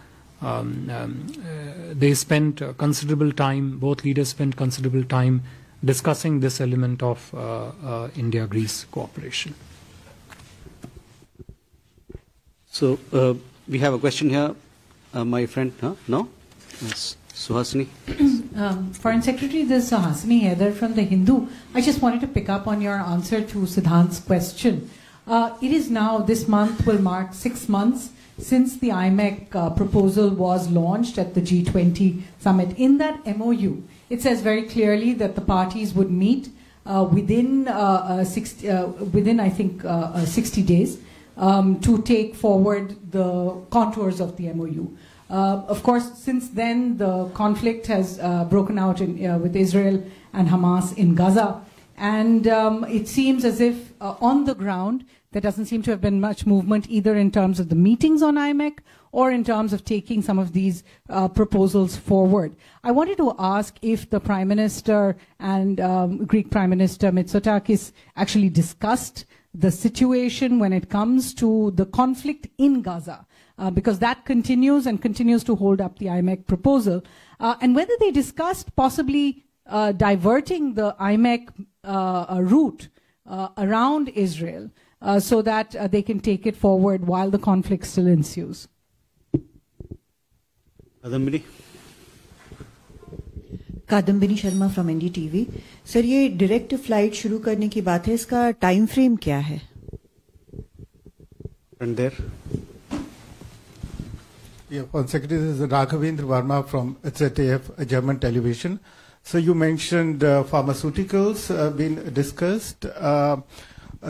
um, um, uh, they spent considerable time, both leaders spent considerable time discussing this element of uh, uh, India Greece cooperation. So we have a question here, uh, my friend. Huh? No, yes. Suhasini. Um, Foreign Secretary, this is Hasani Heather from The Hindu. I just wanted to pick up on your answer to Siddhant's question. Uh, it is now, this month will mark six months since the IMEC uh, proposal was launched at the G20 summit. In that MOU, it says very clearly that the parties would meet uh, within, uh, uh, 60, uh, within, I think, uh, uh, 60 days um, to take forward the contours of the MOU. Uh, of course, since then, the conflict has uh, broken out in, uh, with Israel and Hamas in Gaza. And um, it seems as if uh, on the ground, there doesn't seem to have been much movement either in terms of the meetings on IMEC or in terms of taking some of these uh, proposals forward. I wanted to ask if the Prime Minister and um, Greek Prime Minister Mitsotakis actually discussed the situation when it comes to the conflict in Gaza. Uh, because that continues and continues to hold up the IMEC proposal, uh, and whether they discussed possibly uh, diverting the IMEC uh, uh, route uh, around Israel so that they can take it forward while the conflict still ensues. Kadambini. Kadambini Sharma from NDTV sir ये direct flight शुरू करने की बात है इसका time frame क्या है? Raghavendra Verma from H F German television sir you mentioned pharmaceuticals been discussed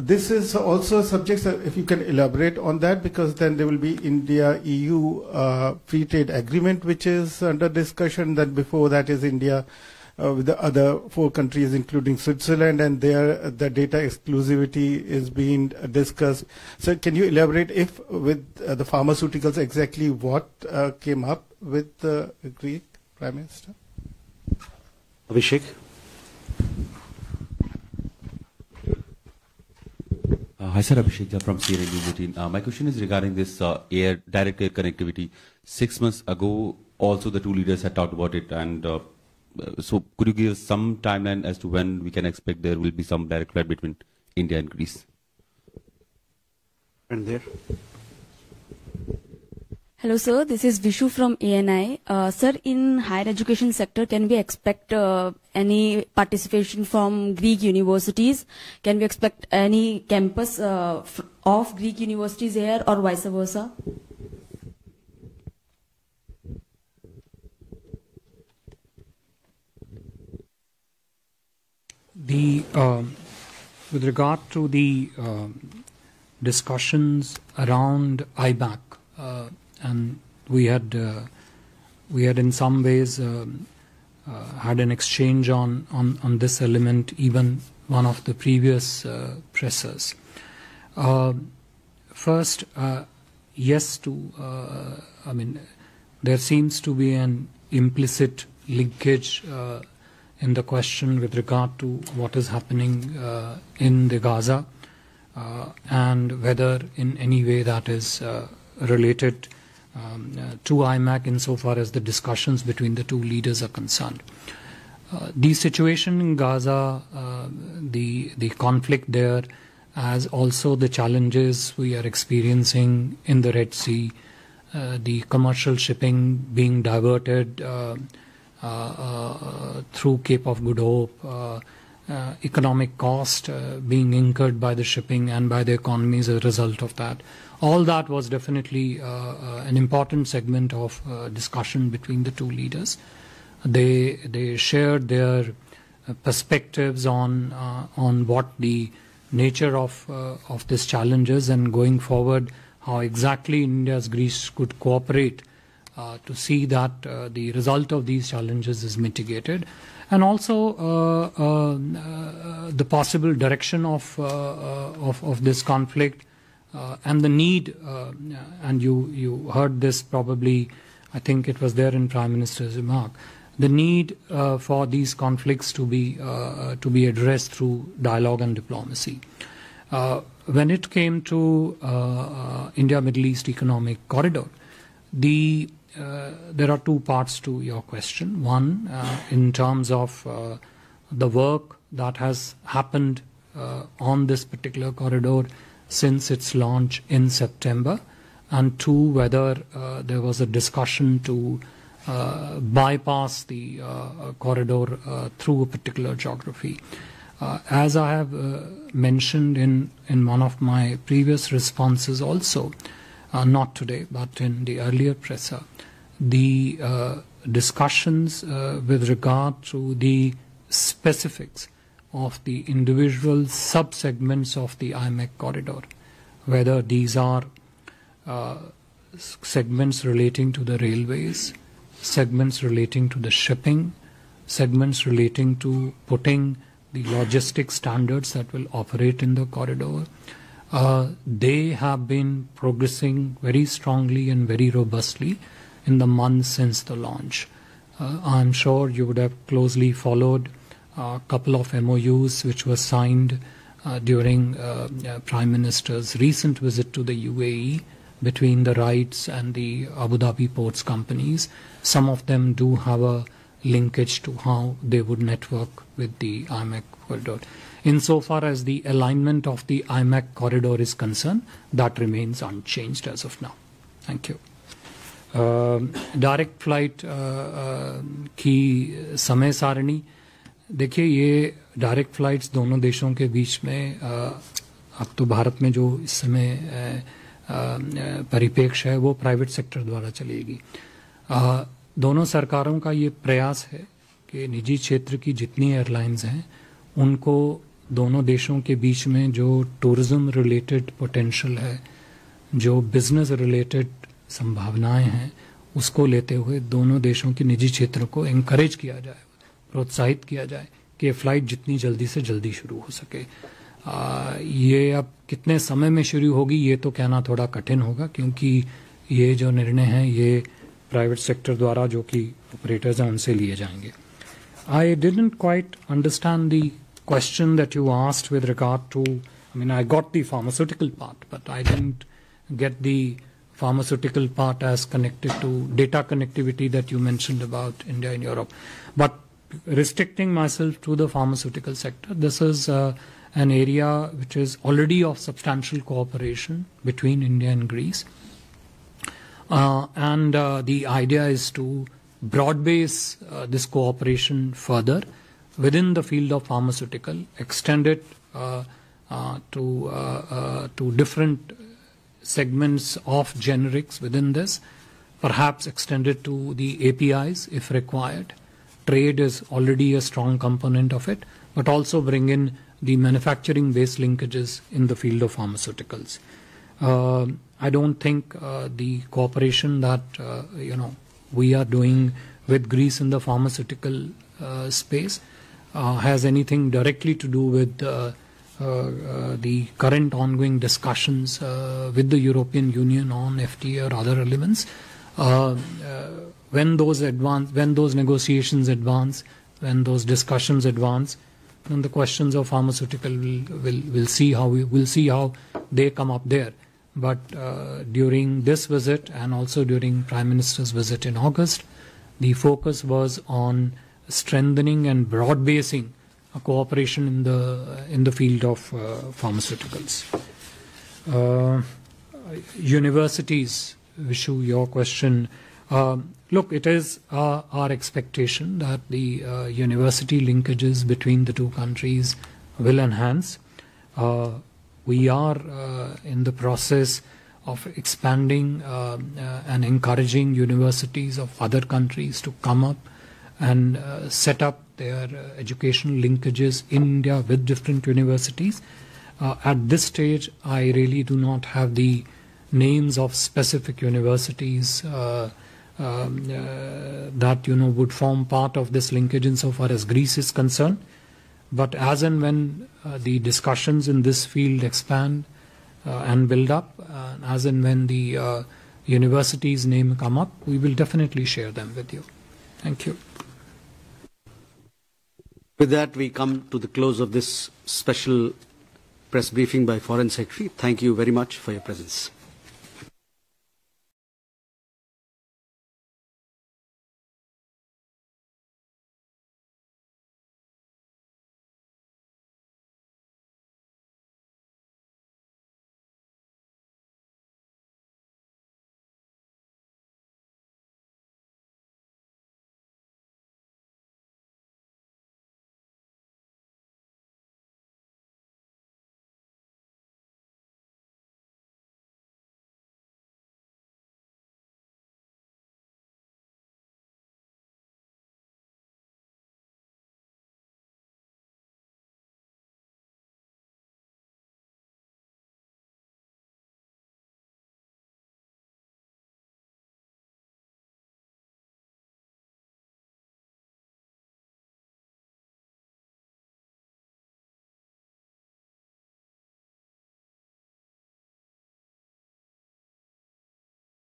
this is also a subject, if you can elaborate on that, because then there will be India-EU uh, free trade agreement, which is under discussion. Then before that is India uh, with the other four countries, including Switzerland, and there uh, the data exclusivity is being uh, discussed. So can you elaborate if with uh, the pharmaceuticals exactly what uh, came up with the Greek Prime Minister? Abhishek. Uh, hi, sir. Abhishek from CNN News 18. Uh, my question is regarding this uh, air direct air connectivity. Six months ago, also the two leaders had talked about it, and uh, so could you give us some timeline as to when we can expect there will be some direct flight between India and Greece? And there. Hello, sir. This is Vishu from ANI. Uh, sir, in higher education sector, can we expect uh, any participation from Greek universities? Can we expect any campus uh, of Greek universities here or vice versa? The um, with regard to the um, discussions around IBAC, uh, and we had uh, we had in some ways um, uh, had an exchange on, on on this element, even one of the previous uh, pressers. First, yes, to I mean, there seems to be an implicit linkage uh, in the question with regard to what is happening uh, in the Gaza uh, and whether in any way that is related um, uh, to IMAC insofar as the discussions between the two leaders are concerned. Uh, the situation in Gaza, uh, the the conflict there, as also the challenges we are experiencing in the Red Sea, uh, the commercial shipping being diverted uh, uh, through Cape of Good Hope, economic cost being incurred by the shipping and by the economy as a result of that. All that was definitely uh, uh, an important segment of uh, discussion between the two leaders. They they shared their perspectives on on what the nature of of this challenge is and going forward how exactly India's Greece could cooperate uh, to see that uh, the result of these challenges is mitigated and also uh, uh, the possible direction of, of, of this conflict uh, and the need, uh, and you, you heard this probably, I think it was there in Prime Minister's remark, the need uh, for these conflicts to be, uh, to be addressed through dialogue and diplomacy. Uh, when it came to uh, India-Middle East Economic Corridor, the there are two parts to your question. One, in terms of the work that has happened on this particular corridor since its launch in September, and two, whether uh, there was a discussion to uh, bypass the uh, corridor uh, through a particular geography. Uh, as I have uh, mentioned in, in one of my previous responses also, not today, but in the earlier presser, the discussions with regard to the specifics of the individual sub-segments of the IMEC corridor, whether these are uh, segments relating to the railways, segments relating to the shipping, segments relating to putting the logistic standards that will operate in the corridor. Uh, they have been progressing very strongly and very robustly in the months since the launch. Uh, I'm sure you would have closely followed a couple of MOUs which were signed uh, during uh, uh, Prime Minister's recent visit to the UAE between the rights and the Abu Dhabi ports companies. Some of them do have a linkage to how they would network with the IMEC corridor. Insofar as the alignment of the IMEC corridor is concerned, that remains unchanged as of now. Thank you. Uh, direct flight uh, uh, ki samay sarani. देखिए, ये direct flights दोनों देशों के बीच में अब तो भारत में जो इस समय परिपेक्ष है, वो प्राइवेट सेक्टर द्वारा चलेगी। दोनों सरकारों का ये प्रयास है कि निजी क्षेत्र की जितनी एयरलाइंस हैं, उनको दोनों देशों के बीच में जो टूरिज़्म रिलेटेड पोटेंशियल है, जो बिज़नेस रिलेटेड संभावनाएँ हैं, उसको लेते हुए दोनों देशों के निजी क्षेत्र को इंकरेज किया जाए। प्रोत्साहित किया जाए कि फ़्लाइट जितनी जल्दी से जल्दी शुरू हो सके। आ, ये अब कितने समय में शुरू होगी ये तो कहना थोड़ा कठिन होगा क्योंकि ये जो निर्णय है ये प्राइवेट सेक्टर द्वारा जो कि ऑपरेटर्स हैं उनसे लिए जाएँगे। I didn't quite understand the question that you asked with regard to I mean I got the pharmaceutical part but I didn't get the pharmaceutical part as connected to data connectivity that you mentioned about India and Europe but restricting myself to the pharmaceutical sector, this is uh, an area which is already of substantial cooperation between India and Greece. Uh, and uh, the idea is to broad base uh, this cooperation further within the field of pharmaceutical, extend it uh, uh, to to different segments of generics within this, perhaps extend it to the APIs if required. Trade is already a strong component of it, but also bring in the manufacturing-based linkages in the field of pharmaceuticals. Uh, I don't think uh, the cooperation that uh, you know we are doing with Greece in the pharmaceutical space uh, has anything directly to do with uh, uh, the current ongoing discussions with the European Union on FTA or other elements. When those advance, when those negotiations advance, when those discussions advance, then the questions of pharmaceutical will will will see how we will see how they come up there. But uh, during this visit and also during Prime Minister's visit in August, the focus was on strengthening and broad basing a cooperation in the in the field of uh, pharmaceuticals. Uh, universities, Vishu, your question. Uh, look, it is our, our expectation that the uh, university linkages between the two countries will enhance. Uh, we are uh, in the process of expanding and encouraging universities of other countries to come up and uh, set up their uh, educational linkages in India with different universities. Uh, at this stage, I really do not have the names of specific universities um, uh, that you know would form part of this linkage insofar as Greece is concerned. But as and when uh, the discussions in this field expand uh, and build up, as and when the university's name come up, we will definitely share them with you. Thank you. With that, we come to the close of this special press briefing by Foreign Secretary. Thank you very much for your presence.